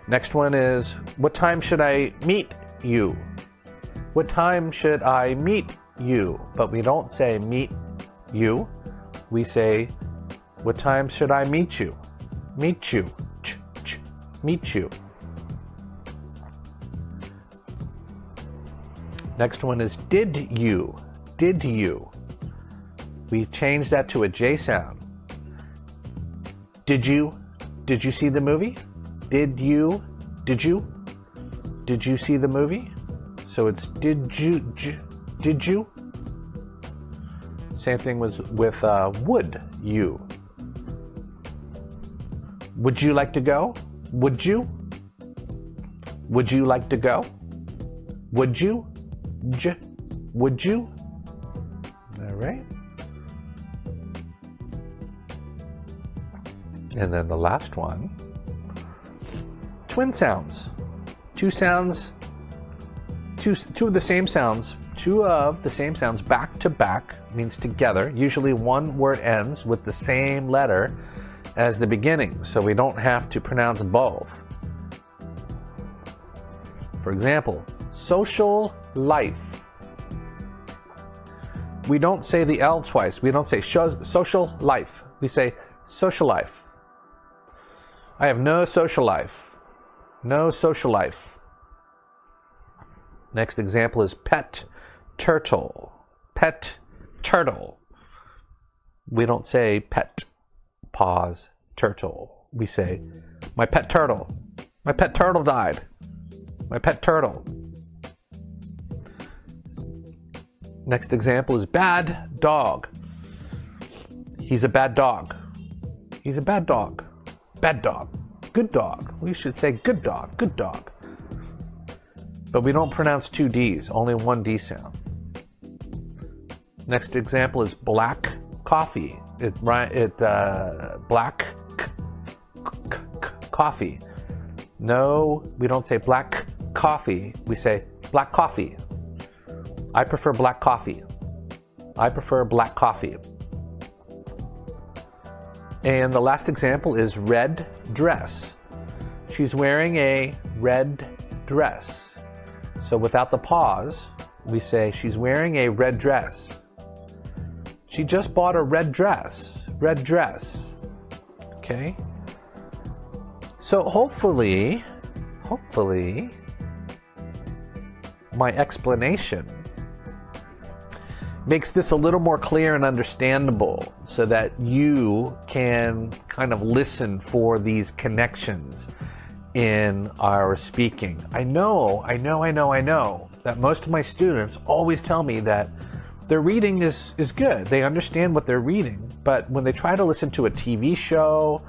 Next one is, what time should I meet you? What time should I meet you? But we don't say meet you, we say, What time should I meet you? Meet you. Ch, ch, meet you. Next one is did you? Did you? We changed that to a J sound. Did you? Did you see the movie? Did you? Did you? Did you see the movie? So it's did you? J, did you? Same thing was with uh, would you. Would you like to go? Would you? Would you like to go? Would you? J- would you? All right. And then the last one twin sounds. Two sounds, two, two of the same sounds two of the same sounds back to back means together. Usually one word ends with the same letter as the beginning, so we don't have to pronounce both. For example, social life. We don't say the L twice. We don't say social life. We say social life. I have no social life. No social life. Next example is pet turtle. Pet turtle. We don't say pet, pause, turtle. We say, my pet turtle. My pet turtle died. My pet turtle. Next example is bad dog. He's a bad dog. He's a bad dog. Bad dog. Good dog. We should say good dog. Good dog. But we don't pronounce two D's, only one D sound. Next example is black coffee. It it uh, black coffee. No, we don't say black coffee. We say black coffee. I prefer black coffee. I prefer black coffee. And the last example is red dress. She's wearing a red dress. So without the pause, we say she's wearing a red dress. She just bought a red dress. Red dress. Okay? So hopefully, hopefully, my explanation makes this a little more clear and understandable so that you can kind of listen for these connections in our speaking. I know, I know, I know, I know that most of my students always tell me that their reading is, is good. They understand what they're reading. But when they try to listen to a TV show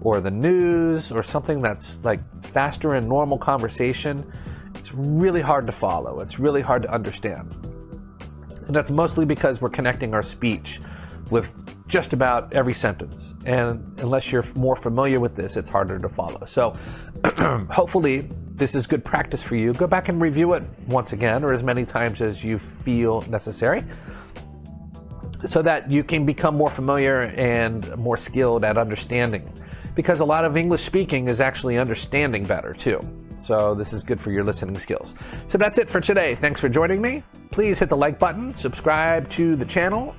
or the news or something that's like faster in normal conversation, it's really hard to follow. It's really hard to understand. And that's mostly because we're connecting our speech with just about every sentence. And unless you're more familiar with this, it's harder to follow. So hopefully, this is good practice for you. Go back and review it once again or as many times as you feel necessary so that you can become more familiar and more skilled at understanding. Because a lot of English speaking is actually understanding better too. So this is good for your listening skills. So that's it for today. Thanks for joining me. Please hit the like button, subscribe to the channel.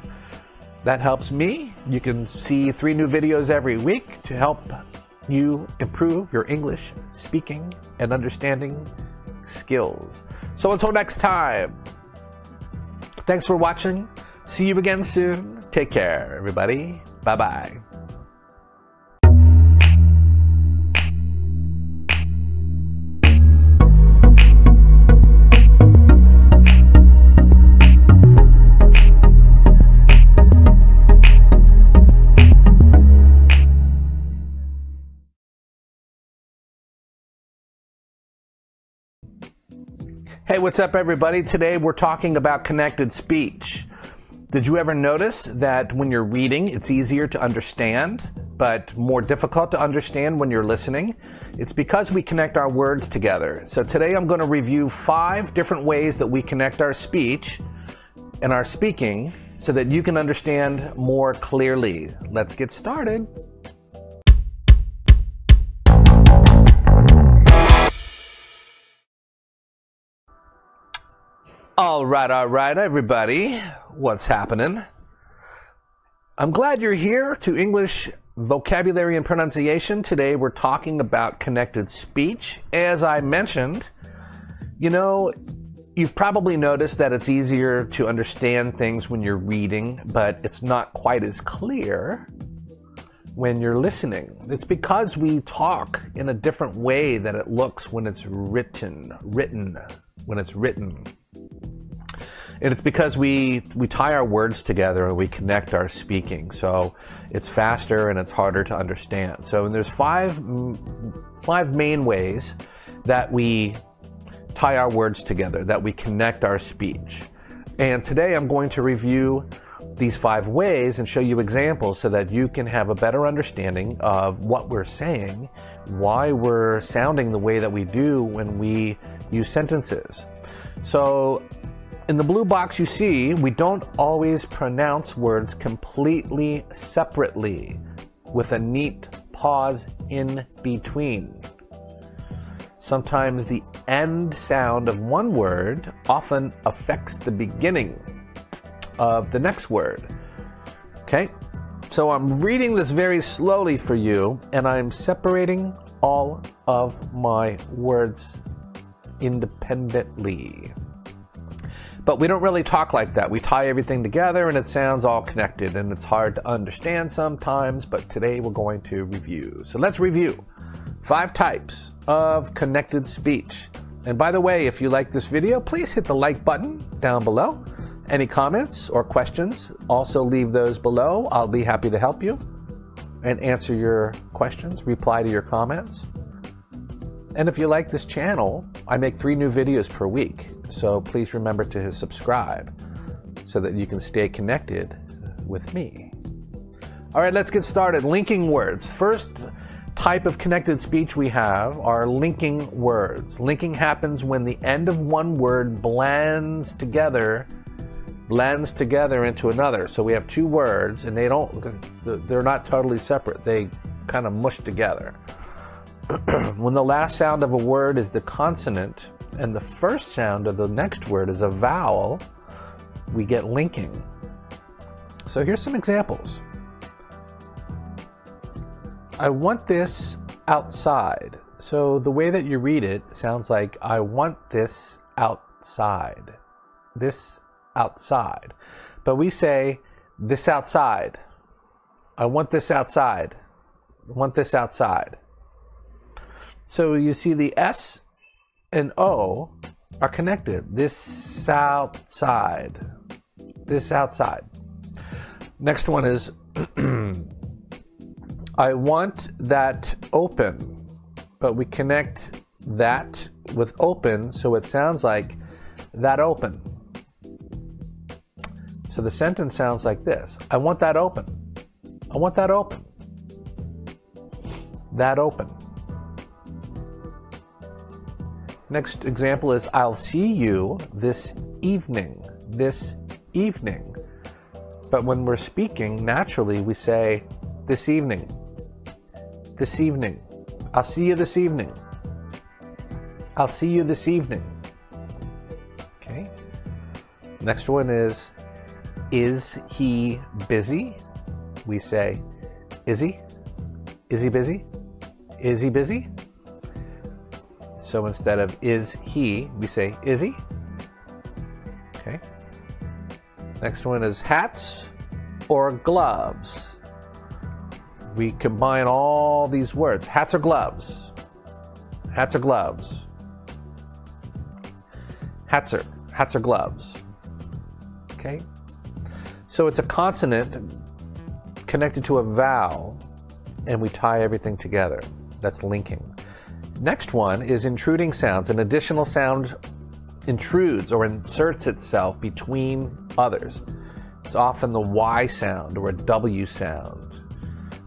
That helps me. You can see three new videos every week to help you improve your English speaking and understanding skills. So until next time, thanks for watching. See you again soon. Take care, everybody. Bye bye. Hey, what's up, everybody? Today we're talking about connected speech. Did you ever notice that when you're reading, it's easier to understand, but more difficult to understand when you're listening? It's because we connect our words together. So today I'm going to review five different ways that we connect our speech and our speaking so that you can understand more clearly. Let's get started. All right, all right, everybody. What's happening? I'm glad you're here to English vocabulary and pronunciation. Today we're talking about connected speech. As I mentioned, you know, you've probably noticed that it's easier to understand things when you're reading, but it's not quite as clear when you're listening. It's because we talk in a different way than it looks when it's written, written, when it's written. And it's because we, we tie our words together and we connect our speaking. So it's faster and it's harder to understand. So and there's five, mm, five main ways that we tie our words together, that we connect our speech. And today I'm going to review these five ways and show you examples so that you can have a better understanding of what we're saying, why we're sounding the way that we do when we use sentences. So in the blue box you see, we don't always pronounce words completely separately with a neat pause in between. Sometimes the end sound of one word often affects the beginning of the next word. Okay? So I'm reading this very slowly for you, and I'm separating all of my words independently. But we don't really talk like that. We tie everything together and it sounds all connected and it's hard to understand sometimes, but today we're going to review. So let's review five types of connected speech. And by the way, if you like this video, please hit the like button down below. Any comments or questions, also leave those below. I'll be happy to help you and answer your questions, reply to your comments. And if you like this channel, I make three new videos per week. So please remember to subscribe so that you can stay connected with me. All right, let's get started. Linking words. First type of connected speech we have are linking words. Linking happens when the end of one word blends together blends together into another. So we have two words and they don't they're not totally separate. They kind of mush together. when the last sound of a word is the consonant and the first sound of the next word is a vowel, we get linking. So here's some examples. I want this outside. So the way that you read it sounds like I want this outside. This outside. But we say this outside. I want this outside. I want this outside. So you see the S and O are connected. This outside. This outside. Next one is I want that open, but we connect that with open so it sounds like that open. So the sentence sounds like this I want that open. I want that open. That open. Next example is I'll see you this evening. This evening. But when we're speaking, naturally we say this evening. This evening. I'll see you this evening. I'll see you this evening. Okay. Next one is is he busy? We say, Is he? Is he busy? Is he busy? So instead of is he, we say, Is he? Okay. Next one is hats or gloves. We combine all these words hats or gloves. Hats or gloves. Hats or, hats or gloves. Okay. So it's a consonant connected to a vowel, and we tie everything together. That's linking. Next one is intruding sounds. An additional sound intrudes or inserts itself between others. It's often the Y sound or a W sound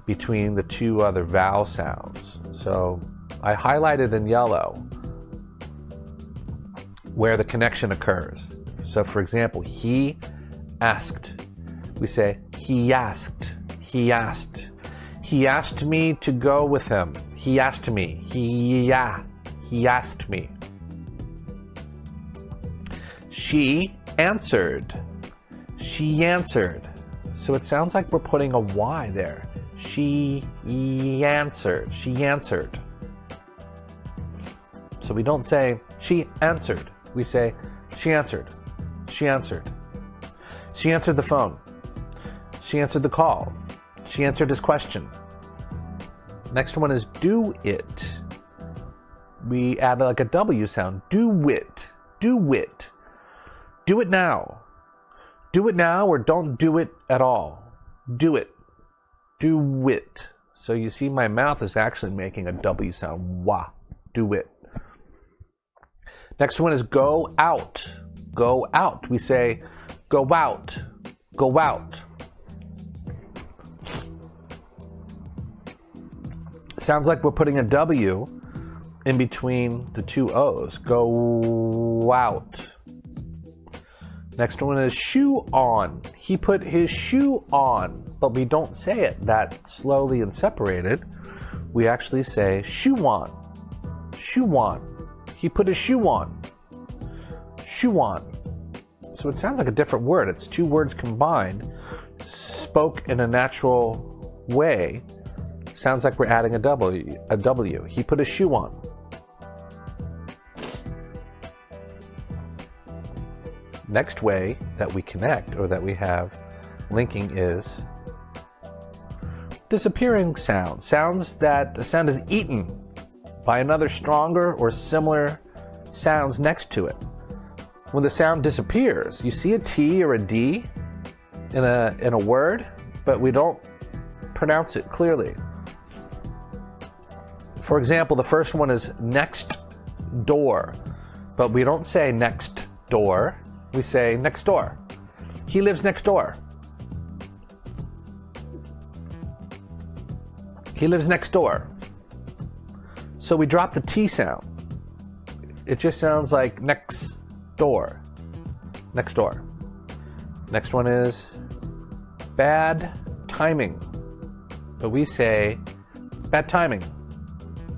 between the two other vowel sounds. So I highlighted in yellow where the connection occurs. So, for example, he asked we say, He asked, He asked. He asked me to go with him. He asked me. He, yeah, he asked me. She answered. She answered. So it sounds like we're putting a Y there. She answered. She answered. So we don't say she answered. We say she answered. She answered. She answered the phone. She answered the call. She answered his question. Next one is do it. We add like a W sound. Do it. Do it. Do it now. Do it now or don't do it at all. Do it. Do it. So you see, my mouth is actually making a W sound. Wah. Do it. Next one is go out. Go out. We say go out. Go out. Sounds like we're putting a W in between the two O's. Go out. Next one is shoe on. He put his shoe on, but we don't say it that slowly and separated. We actually say shoe on. Shoe on. He put his shoe on. Shoe on. So it sounds like a different word. It's two words combined, spoke in a natural way Sounds like we're adding a W. A W. He put a shoe on. Next way that we connect or that we have linking is disappearing sounds. Sounds that the sound is eaten by another stronger or similar sounds next to it. When the sound disappears, you see a T or a D in a in a word, but we don't pronounce it clearly. For example, the first one is next door, but we don't say next door, we say next door. He lives next door. He lives next door. So we drop the T sound. It just sounds like next door. Next door. Next one is bad timing. But we say bad timing.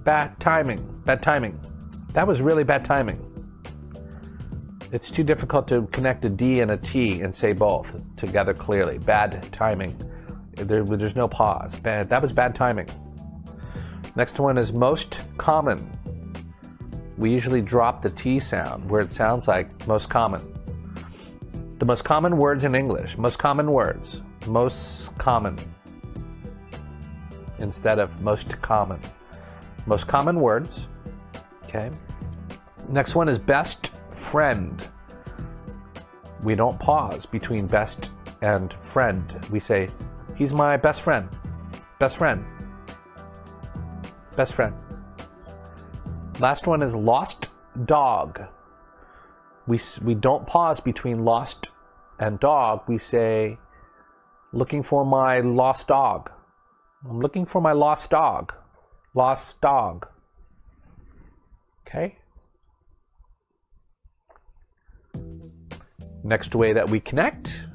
Bad timing. Bad timing. That was really bad timing. It's too difficult to connect a D and a T and say both together clearly. Bad timing. There, there's no pause. Bad. That was bad timing. Next one is most common. We usually drop the T sound where it sounds like most common. The most common words in English. Most common words. Most common. Instead of most common. Most common words. Okay. Next one is best friend. We don't pause between best and friend. We say, he's my best friend. Best friend. Best friend. Last one is lost dog. We, we don't pause between lost and dog. We say, looking for my lost dog. I'm looking for my lost dog. Lost dog. Okay? Next way that we connect.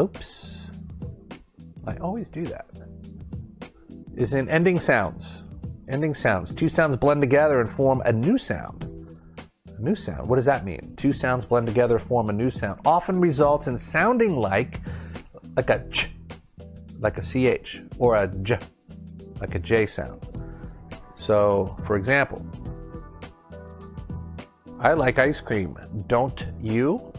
Oops. I always do that. Is in ending sounds. Ending sounds. Two sounds blend together and form a new sound. A new sound. What does that mean? Two sounds blend together, form a new sound. Often results in sounding like like a ch, like a ch, or a j, like a j sound. So, for example, I like ice cream. Don't you?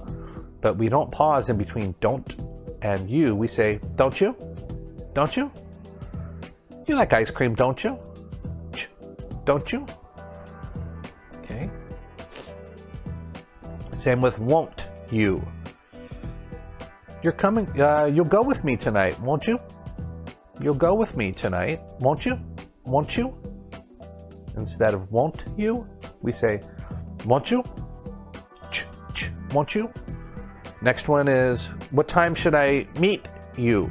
But we don't pause in between don't and you. We say, don't you? Don't you? You like ice cream, don't you? Don't you? Okay. Same with won't you. You're coming, uh, you'll go with me tonight, won't you? You'll go with me tonight, won't you? Won't you? Instead of won't you, we say, won't you? Ch, ch, won't you? Next one is, what time should I meet you?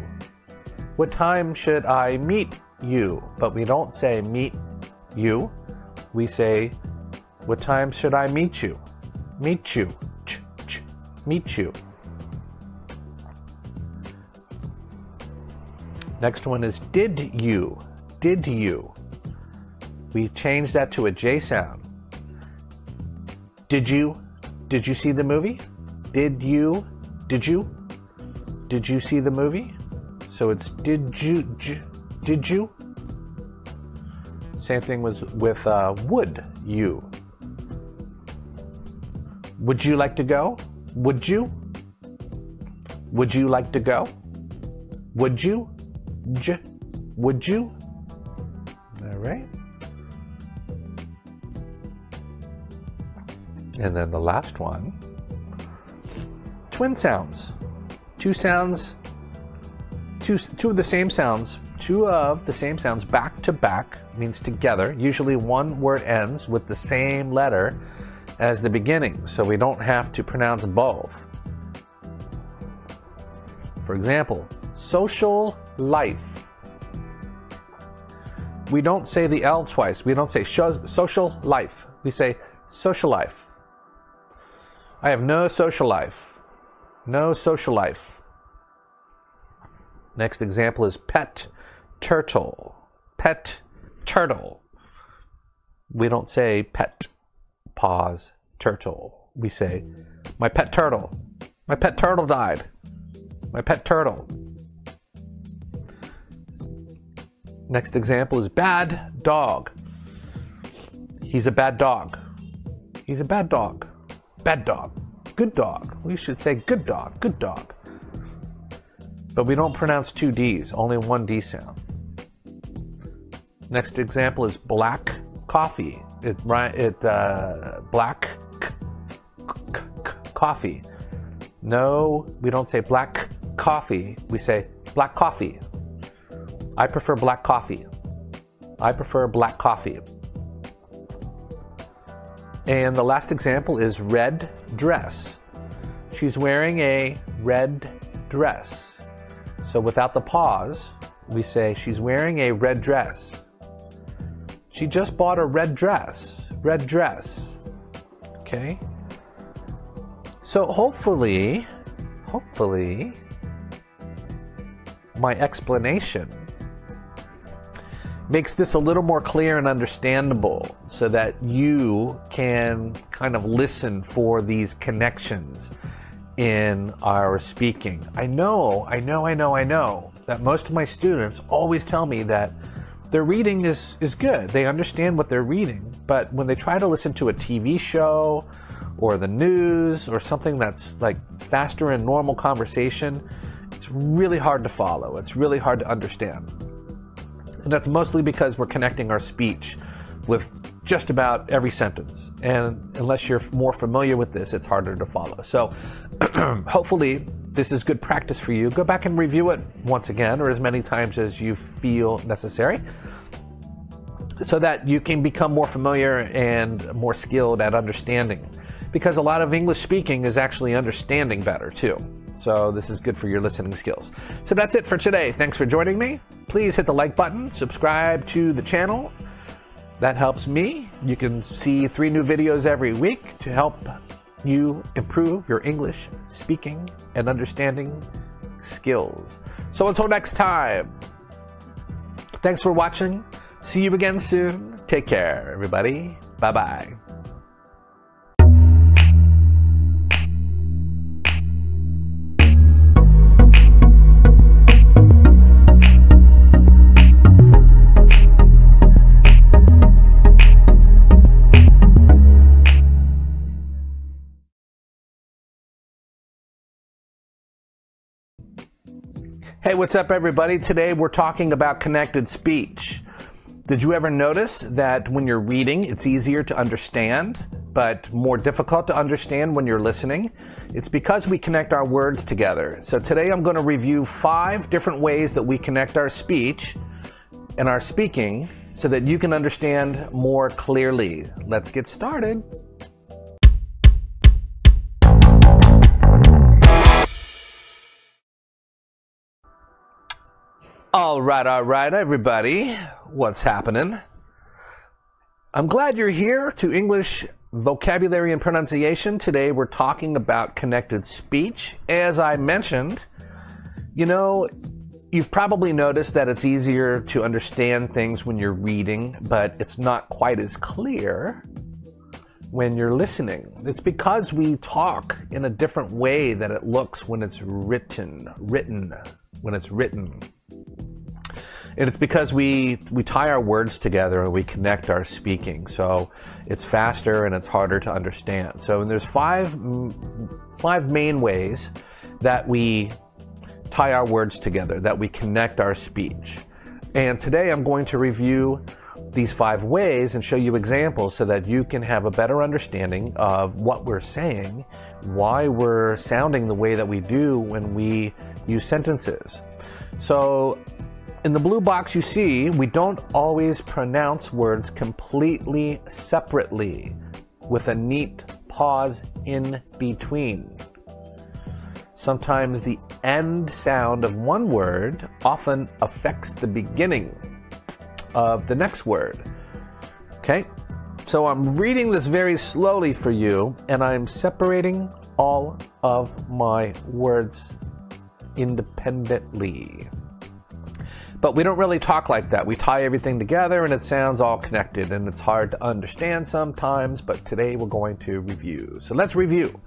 What time should I meet you? But we don't say meet you. We say, what time should I meet you? Meet you. Ch, ch, meet you. Next one is did you? Did you? We changed that to a J sound. Did you? Did you see the movie? Did you? Did you? Did you see the movie? So it's did you? J, did you? Same thing was with uh, would you? Would you like to go? Would you? Would you like to go? Would you? J, would you? All right. And then the last one twin sounds. Two sounds, two, two of the same sounds, two of the same sounds back to back means together. Usually one word ends with the same letter as the beginning, so we don't have to pronounce both. For example, social life. We don't say the L twice. We don't say social life. We say social life. I have no social life. No social life. Next example is pet turtle. Pet turtle. We don't say pet, pause, turtle. We say, my pet turtle. My pet turtle died. My pet turtle. Next example is bad dog. He's a bad dog. He's a bad dog. Bad dog. Good dog. We should say good dog. Good dog. But we don't pronounce two D's, only one D sound. Next example is black coffee. It, it uh, black coffee. No, we don't say black coffee. We say black coffee. I prefer black coffee. I prefer black coffee. And the last example is red dress. She's wearing a red dress. So without the pause, we say she's wearing a red dress. She just bought a red dress. Red dress. Okay? So hopefully, hopefully, my explanation makes this a little more clear and understandable so that you can kind of listen for these connections in our speaking. I know, I know, I know, I know that most of my students always tell me that their reading is, is good. They understand what they're reading, but when they try to listen to a TV show or the news or something that's like faster in normal conversation, it's really hard to follow. It's really hard to understand. And that's mostly because we're connecting our speech with just about every sentence. And unless you're more familiar with this, it's harder to follow. So hopefully, this is good practice for you, go back and review it once again or as many times as you feel necessary so that you can become more familiar and more skilled at understanding. Because a lot of English speaking is actually understanding better too. So this is good for your listening skills. So that's it for today. Thanks for joining me. Please hit the like button, subscribe to the channel. That helps me. You can see three new videos every week to help you improve your English speaking and understanding skills. So until next time, thanks for watching. See you again soon. Take care, everybody. Bye bye. Hey, what's up, everybody? Today we're talking about connected speech. Did you ever notice that when you're reading, it's easier to understand, but more difficult to understand when you're listening? It's because we connect our words together. So today I'm going to review five different ways that we connect our speech and our speaking so that you can understand more clearly. Let's get started. All right, all right, everybody. What's happening? I'm glad you're here to English vocabulary and pronunciation. Today we're talking about connected speech. As I mentioned, you know, you've probably noticed that it's easier to understand things when you're reading, but it's not quite as clear when you're listening. It's because we talk in a different way that it looks when it's written, written, when it's written. And it's because we, we tie our words together and we connect our speaking. So it's faster and it's harder to understand. So and there's five, five main ways that we tie our words together, that we connect our speech. And today I'm going to review these five ways and show you examples so that you can have a better understanding of what we're saying, why we're sounding the way that we do when we use sentences. So in the blue box you see, we don't always pronounce words completely separately with a neat pause in between. Sometimes the end sound of one word often affects the beginning of the next word. Okay? So I'm reading this very slowly for you, and I'm separating all of my words independently. But we don't really talk like that. We tie everything together and it sounds all connected and it's hard to understand sometimes, but today we're going to review. So let's review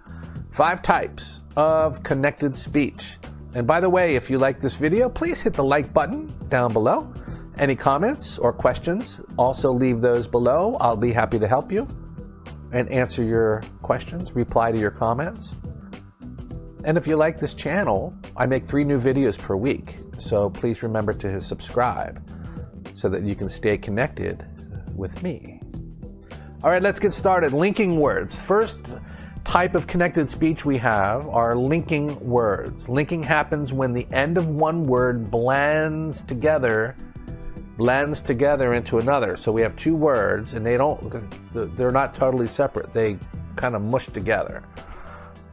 five types of connected speech. And by the way, if you like this video, please hit the like button down below. Any comments or questions, also leave those below. I'll be happy to help you and answer your questions, reply to your comments. And if you like this channel, I make three new videos per week. So please remember to subscribe so that you can stay connected with me. All right, let's get started. Linking words. First type of connected speech we have are linking words. Linking happens when the end of one word blends together blends together into another. So we have two words and they don't they're not totally separate. They kind of mush together.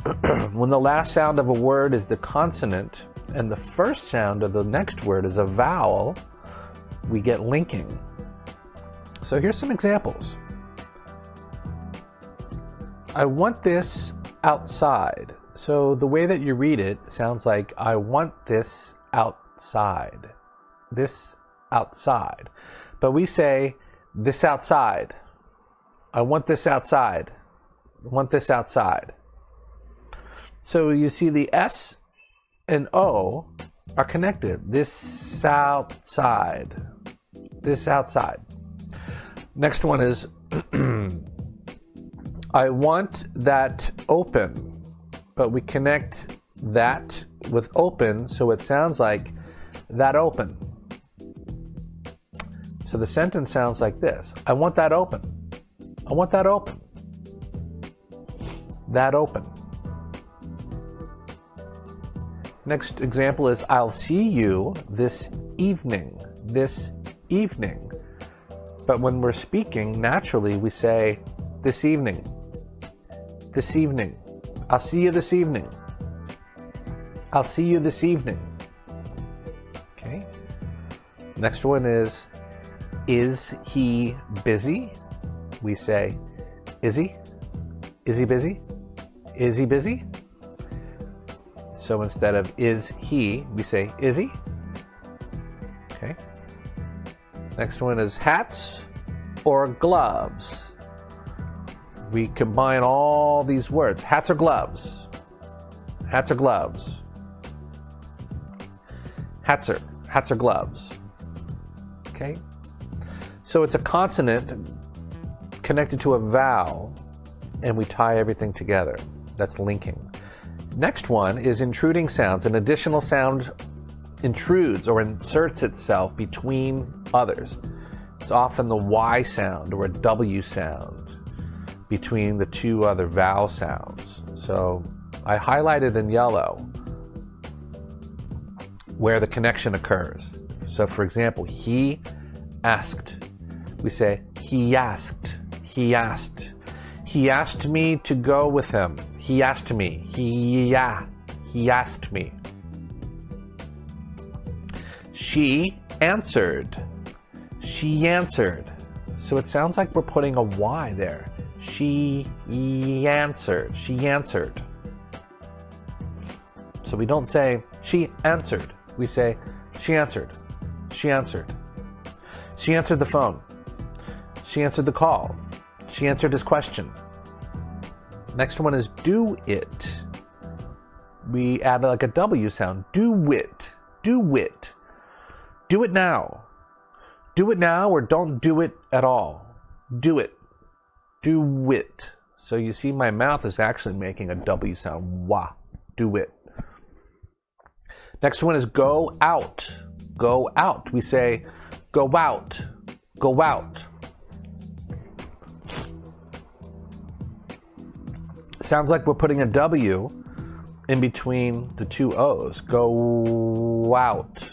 when the last sound of a word is the consonant and the first sound of the next word is a vowel, we get linking. So here's some examples. I want this outside. So the way that you read it sounds like I want this outside. This outside. But we say this outside. I want this outside. I want this outside. So you see the S and O are connected. This outside. This outside. Next one is I want that open, but we connect that with open so it sounds like that open. So the sentence sounds like this I want that open. I want that open. That open. Next example is I'll see you this evening. This evening. But when we're speaking, naturally we say this evening. This evening. I'll see you this evening. I'll see you this evening. Okay. Next one is Is he busy? We say, Is he? Is he busy? Is he busy? So instead of is he, we say is he. Okay. Next one is hats or gloves. We combine all these words hats or gloves. Hats or gloves. Hats or, hats or gloves. Okay. So it's a consonant connected to a vowel, and we tie everything together. That's linking. Next one is intruding sounds. An additional sound intrudes or inserts itself between others. It's often the Y sound or a W sound between the two other vowel sounds. So I highlighted in yellow where the connection occurs. So, for example, he asked. We say, he asked, he asked. He asked me to go with him. He asked me. He yeah. He asked me. She answered. She answered. So it sounds like we're putting a Y there. She answered. She answered. So we don't say she answered. We say she answered. She answered. She answered the phone. She answered the call. She answered his question. Next one is do it. We add like a W sound. Do it. Do it. Do it now. Do it now or don't do it at all. Do it. Do it. So you see, my mouth is actually making a W sound. Wah. Do it. Next one is go out. Go out. We say go out. Go out. Sounds like we're putting a W in between the two O's. Go out.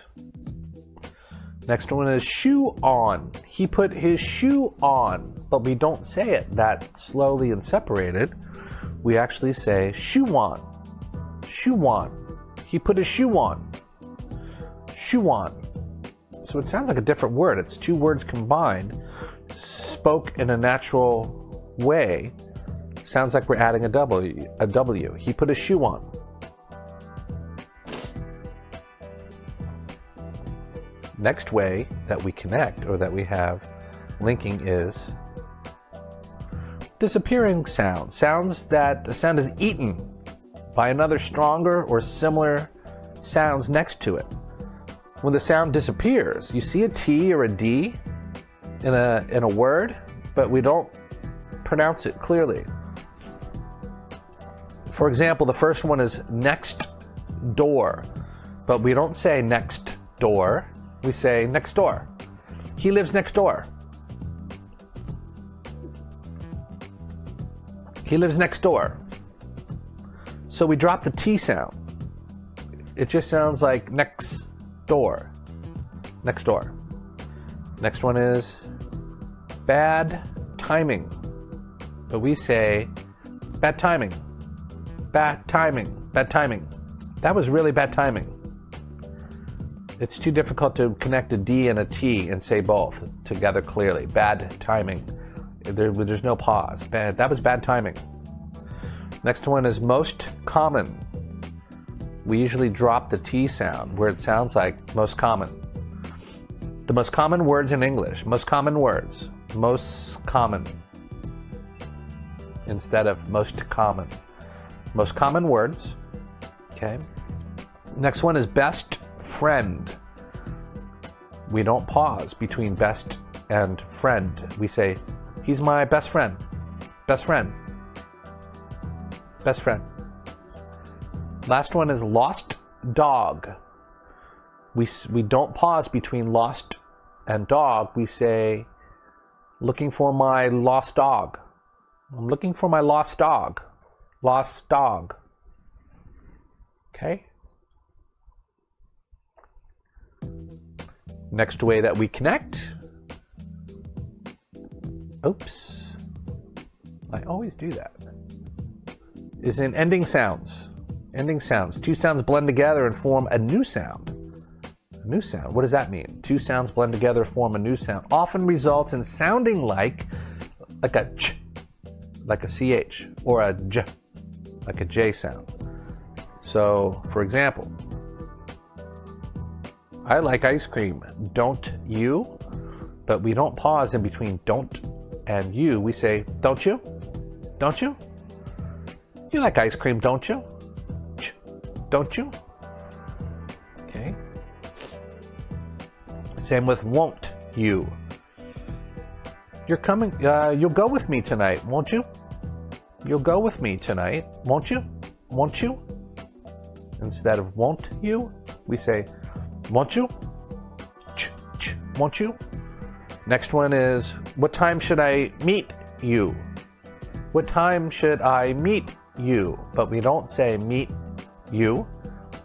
Next one is shoe on. He put his shoe on, but we don't say it that slowly and separated. We actually say shoe on. Shoe on. He put his shoe on. Shoe on. So it sounds like a different word. It's two words combined, spoke in a natural way Sounds like we're adding a W. A W. He put a shoe on. Next way that we connect or that we have linking is disappearing sounds. Sounds that the sound is eaten by another stronger or similar sounds next to it. When the sound disappears, you see a T or a D in a in a word, but we don't pronounce it clearly. For example, the first one is next door, but we don't say next door, we say next door. He lives next door. He lives next door. So we drop the T sound. It just sounds like next door. Next door. Next one is bad timing. But we say bad timing bad timing. Bad timing. That was really bad timing. It's too difficult to connect a D and a T and say both together clearly. Bad timing. There, there's no pause. Bad. That was bad timing. Next one is most common. We usually drop the T sound where it sounds like most common. The most common words in English. Most common words. Most common. Instead of most common. Most common words. Okay. Next one is best friend. We don't pause between best and friend. We say, he's my best friend. Best friend. Best friend. Last one is lost dog. We, we don't pause between lost and dog. We say, looking for my lost dog. I'm looking for my lost dog lost dog. Okay? Next way that we connect. Oops. I always do that. Is in ending sounds. Ending sounds. Two sounds blend together and form a new sound. New sound. What does that mean? Two sounds blend together, form a new sound. Often results in sounding like like a ch, like a ch, or a j, like a j sound. So, for example, I like ice cream. Don't you? But we don't pause in between don't and you. We say, don't you? Don't you? You like ice cream, don't you? Ch, don't you? Okay. Same with won't you. You're coming, uh, you'll go with me tonight, won't you? You'll go with me tonight, won't you? Won't you? Instead of won't you, we say, won't you? Ch, ch, won't you? Next one is, what time should I meet you? What time should I meet you? But we don't say meet you.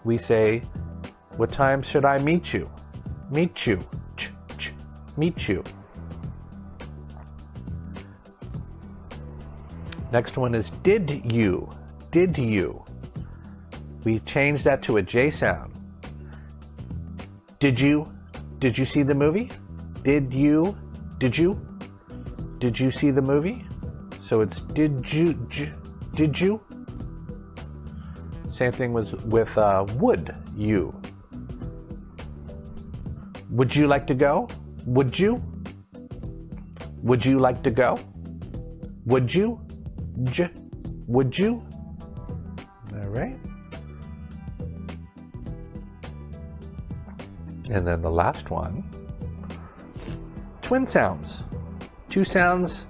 We say, what time should I meet you? Meet you. Ch, ch, meet you. Next one is did you? Did you? We changed that to a J sound. Did you? Did you see the movie? Did you? Did you? Did you see the movie? So it's did you? J, did you? Same thing was with uh, would you? Would you like to go? Would you? Would you like to go? Would you? J, would you? All right. And then the last one twin sounds. Two sounds,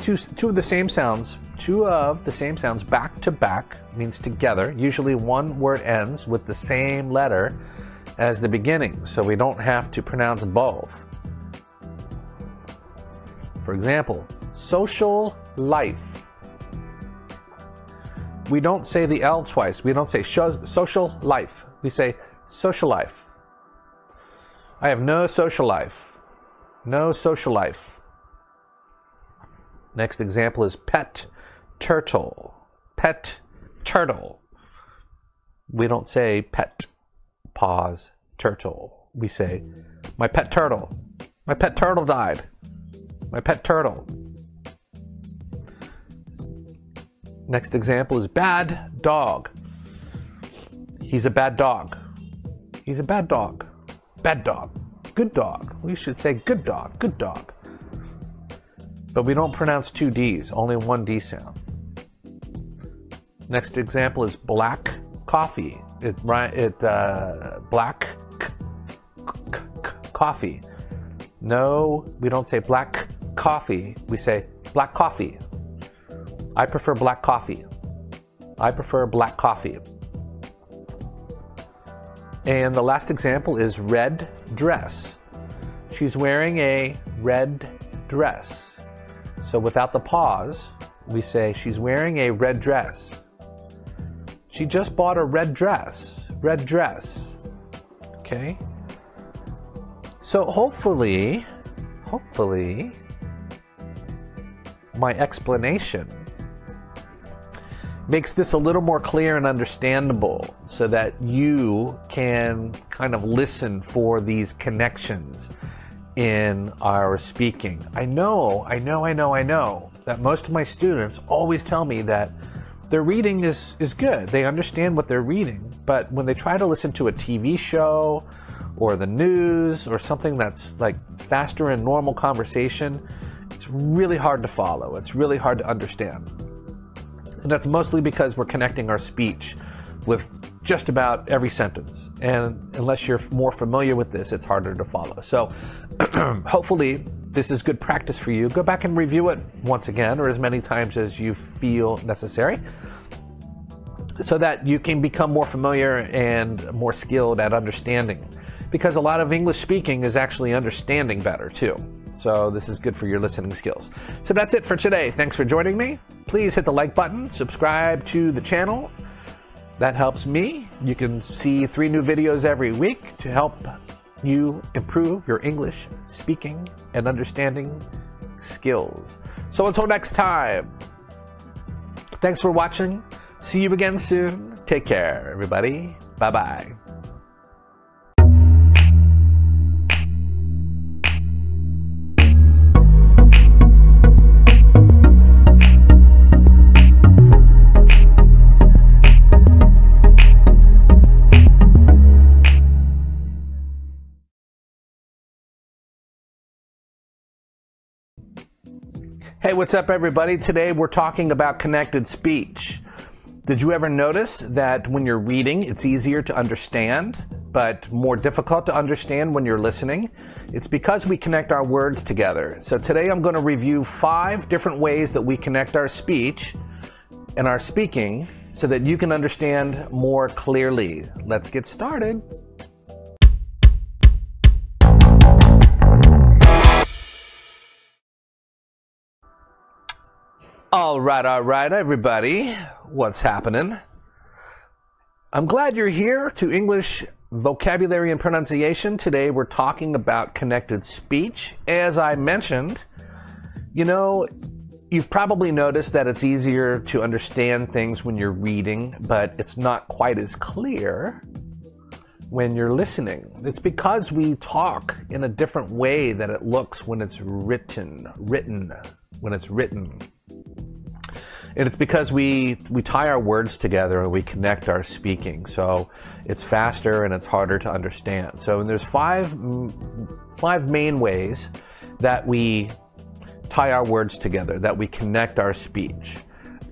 two, two of the same sounds, two of the same sounds back to back means together. Usually one word ends with the same letter as the beginning, so we don't have to pronounce both. For example, social life. We don't say the L twice. We don't say social life. We say social life. I have no social life. No social life. Next example is pet turtle. Pet turtle. We don't say pet, pause, turtle. We say, my pet turtle. My pet turtle died. My pet turtle. Next example is bad dog. He's a bad dog. He's a bad dog. Bad dog. Good dog. We should say good dog. Good dog. But we don't pronounce two D's, only one D sound. Next example is black coffee. It, it uh, black coffee. No, we don't say black coffee. We say black coffee. I prefer black coffee. I prefer black coffee. And the last example is red dress. She's wearing a red dress. So without the pause, we say she's wearing a red dress. She just bought a red dress. Red dress. Okay? So hopefully, hopefully, my explanation makes this a little more clear and understandable so that you can kind of listen for these connections in our speaking. I know, I know, I know, I know that most of my students always tell me that their reading is, is good. They understand what they're reading, but when they try to listen to a TV show or the news or something that's like faster in normal conversation, it's really hard to follow. It's really hard to understand. And that's mostly because we're connecting our speech with just about every sentence. And unless you're more familiar with this, it's harder to follow. So hopefully, this is good practice for you. Go back and review it once again or as many times as you feel necessary so that you can become more familiar and more skilled at understanding. Because a lot of English speaking is actually understanding better too. So this is good for your listening skills. So that's it for today. Thanks for joining me. Please hit the like button, subscribe to the channel. That helps me. You can see three new videos every week to help you improve your English speaking and understanding skills. So until next time, thanks for watching. See you again soon. Take care, everybody. Bye bye. Hey, what's up, everybody? Today we're talking about connected speech. Did you ever notice that when you're reading, it's easier to understand, but more difficult to understand when you're listening? It's because we connect our words together. So today I'm going to review five different ways that we connect our speech and our speaking so that you can understand more clearly. Let's get started. All right, all right, everybody. What's happening? I'm glad you're here to English vocabulary and pronunciation. Today we're talking about connected speech. As I mentioned, you know, you've probably noticed that it's easier to understand things when you're reading, but it's not quite as clear when you're listening. It's because we talk in a different way that it looks when it's written, written, when it's written. And it's because we, we tie our words together and we connect our speaking. So it's faster and it's harder to understand. So and there's five, five main ways that we tie our words together, that we connect our speech.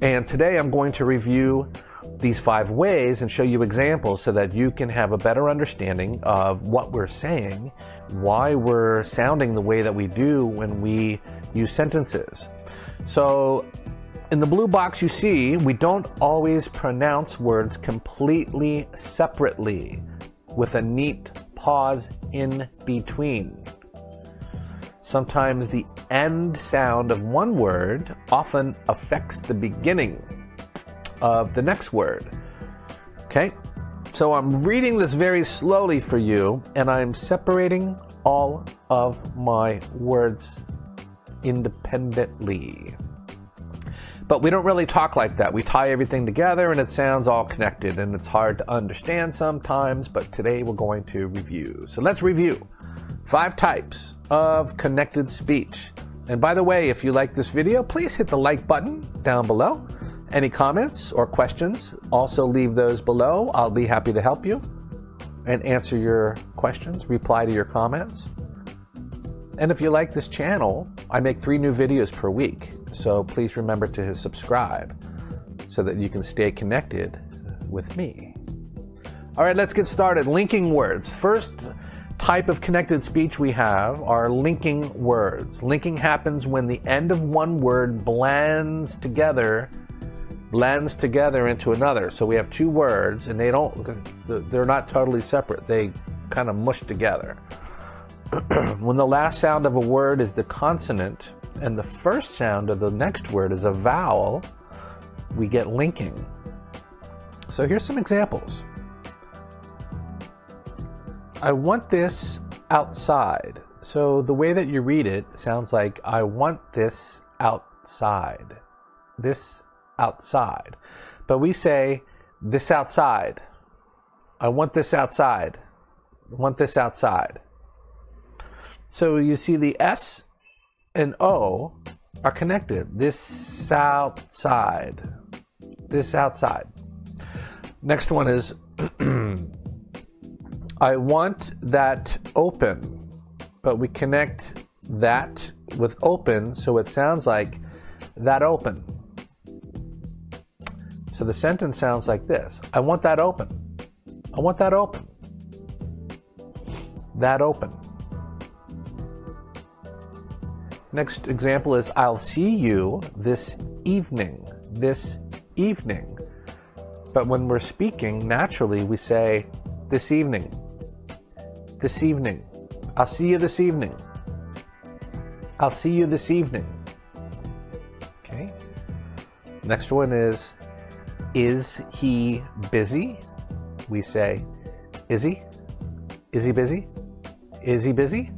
And today I'm going to review these five ways and show you examples so that you can have a better understanding of what we're saying, why we're sounding the way that we do when we use sentences. So in the blue box you see, we don't always pronounce words completely separately with a neat pause in between. Sometimes the end sound of one word often affects the beginning of the next word. Okay? So I'm reading this very slowly for you, and I'm separating all of my words independently. But we don't really talk like that. We tie everything together and it sounds all connected and it's hard to understand sometimes, but today we're going to review. So let's review five types of connected speech. And by the way, if you like this video, please hit the like button down below. Any comments or questions, also leave those below. I'll be happy to help you and answer your questions, reply to your comments. And if you like this channel, I make three new videos per week. So please remember to subscribe so that you can stay connected with me. All right, let's get started. Linking words. First type of connected speech we have are linking words. Linking happens when the end of one word blends together blends together into another. So we have two words and they don't they're not totally separate. They kind of mush together. when the last sound of a word is the consonant and the first sound of the next word is a vowel, we get linking. So here's some examples. I want this outside. So the way that you read it sounds like I want this outside. This outside. But we say this outside. I want this outside. I want this outside. So you see the S and O are connected. This outside. This outside. Next one is I want that open, but we connect that with open so it sounds like that open. So the sentence sounds like this I want that open. I want that open. That open. Next example is I'll see you this evening. This evening. But when we're speaking, naturally we say this evening. This evening. I'll see you this evening. I'll see you this evening. Okay. Next one is Is he busy? We say, Is he? Is he busy? is he busy?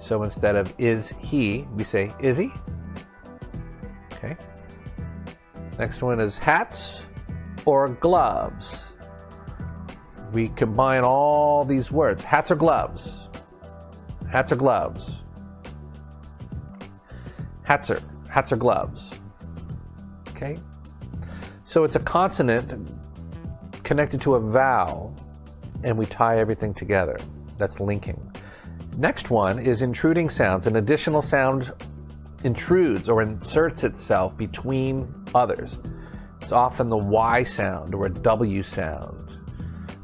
So instead of is he, we say is he? Okay. Next one is hats or gloves. We combine all these words. Hats or gloves. Hats or gloves. Hats or hats or gloves. Okay? So it's a consonant connected to a vowel and we tie everything together. That's linking. Next one is intruding sounds. An additional sound intrudes or inserts itself between others. It's often the Y sound or a W sound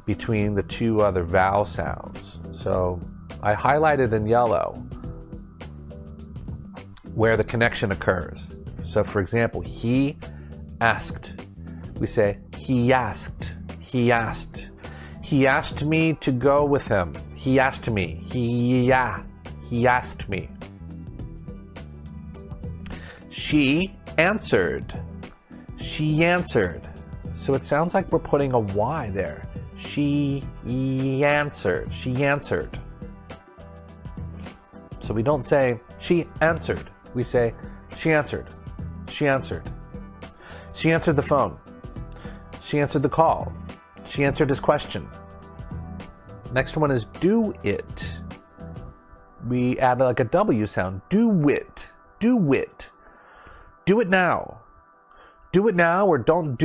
between the two other vowel sounds. So I highlighted in yellow where the connection occurs. So for example, he asked. We say, he asked, he asked. He asked me to go with him. He asked me. He, yeah, he asked me. She answered. She answered. So it sounds like we're putting a Y there. She answered. She answered. So we don't say she answered. We say she answered. She answered. She answered the phone. She answered the call. She answered his question. Next one is do it. We add like a W sound. Do it. Do it. Do it now. Do it now or don't do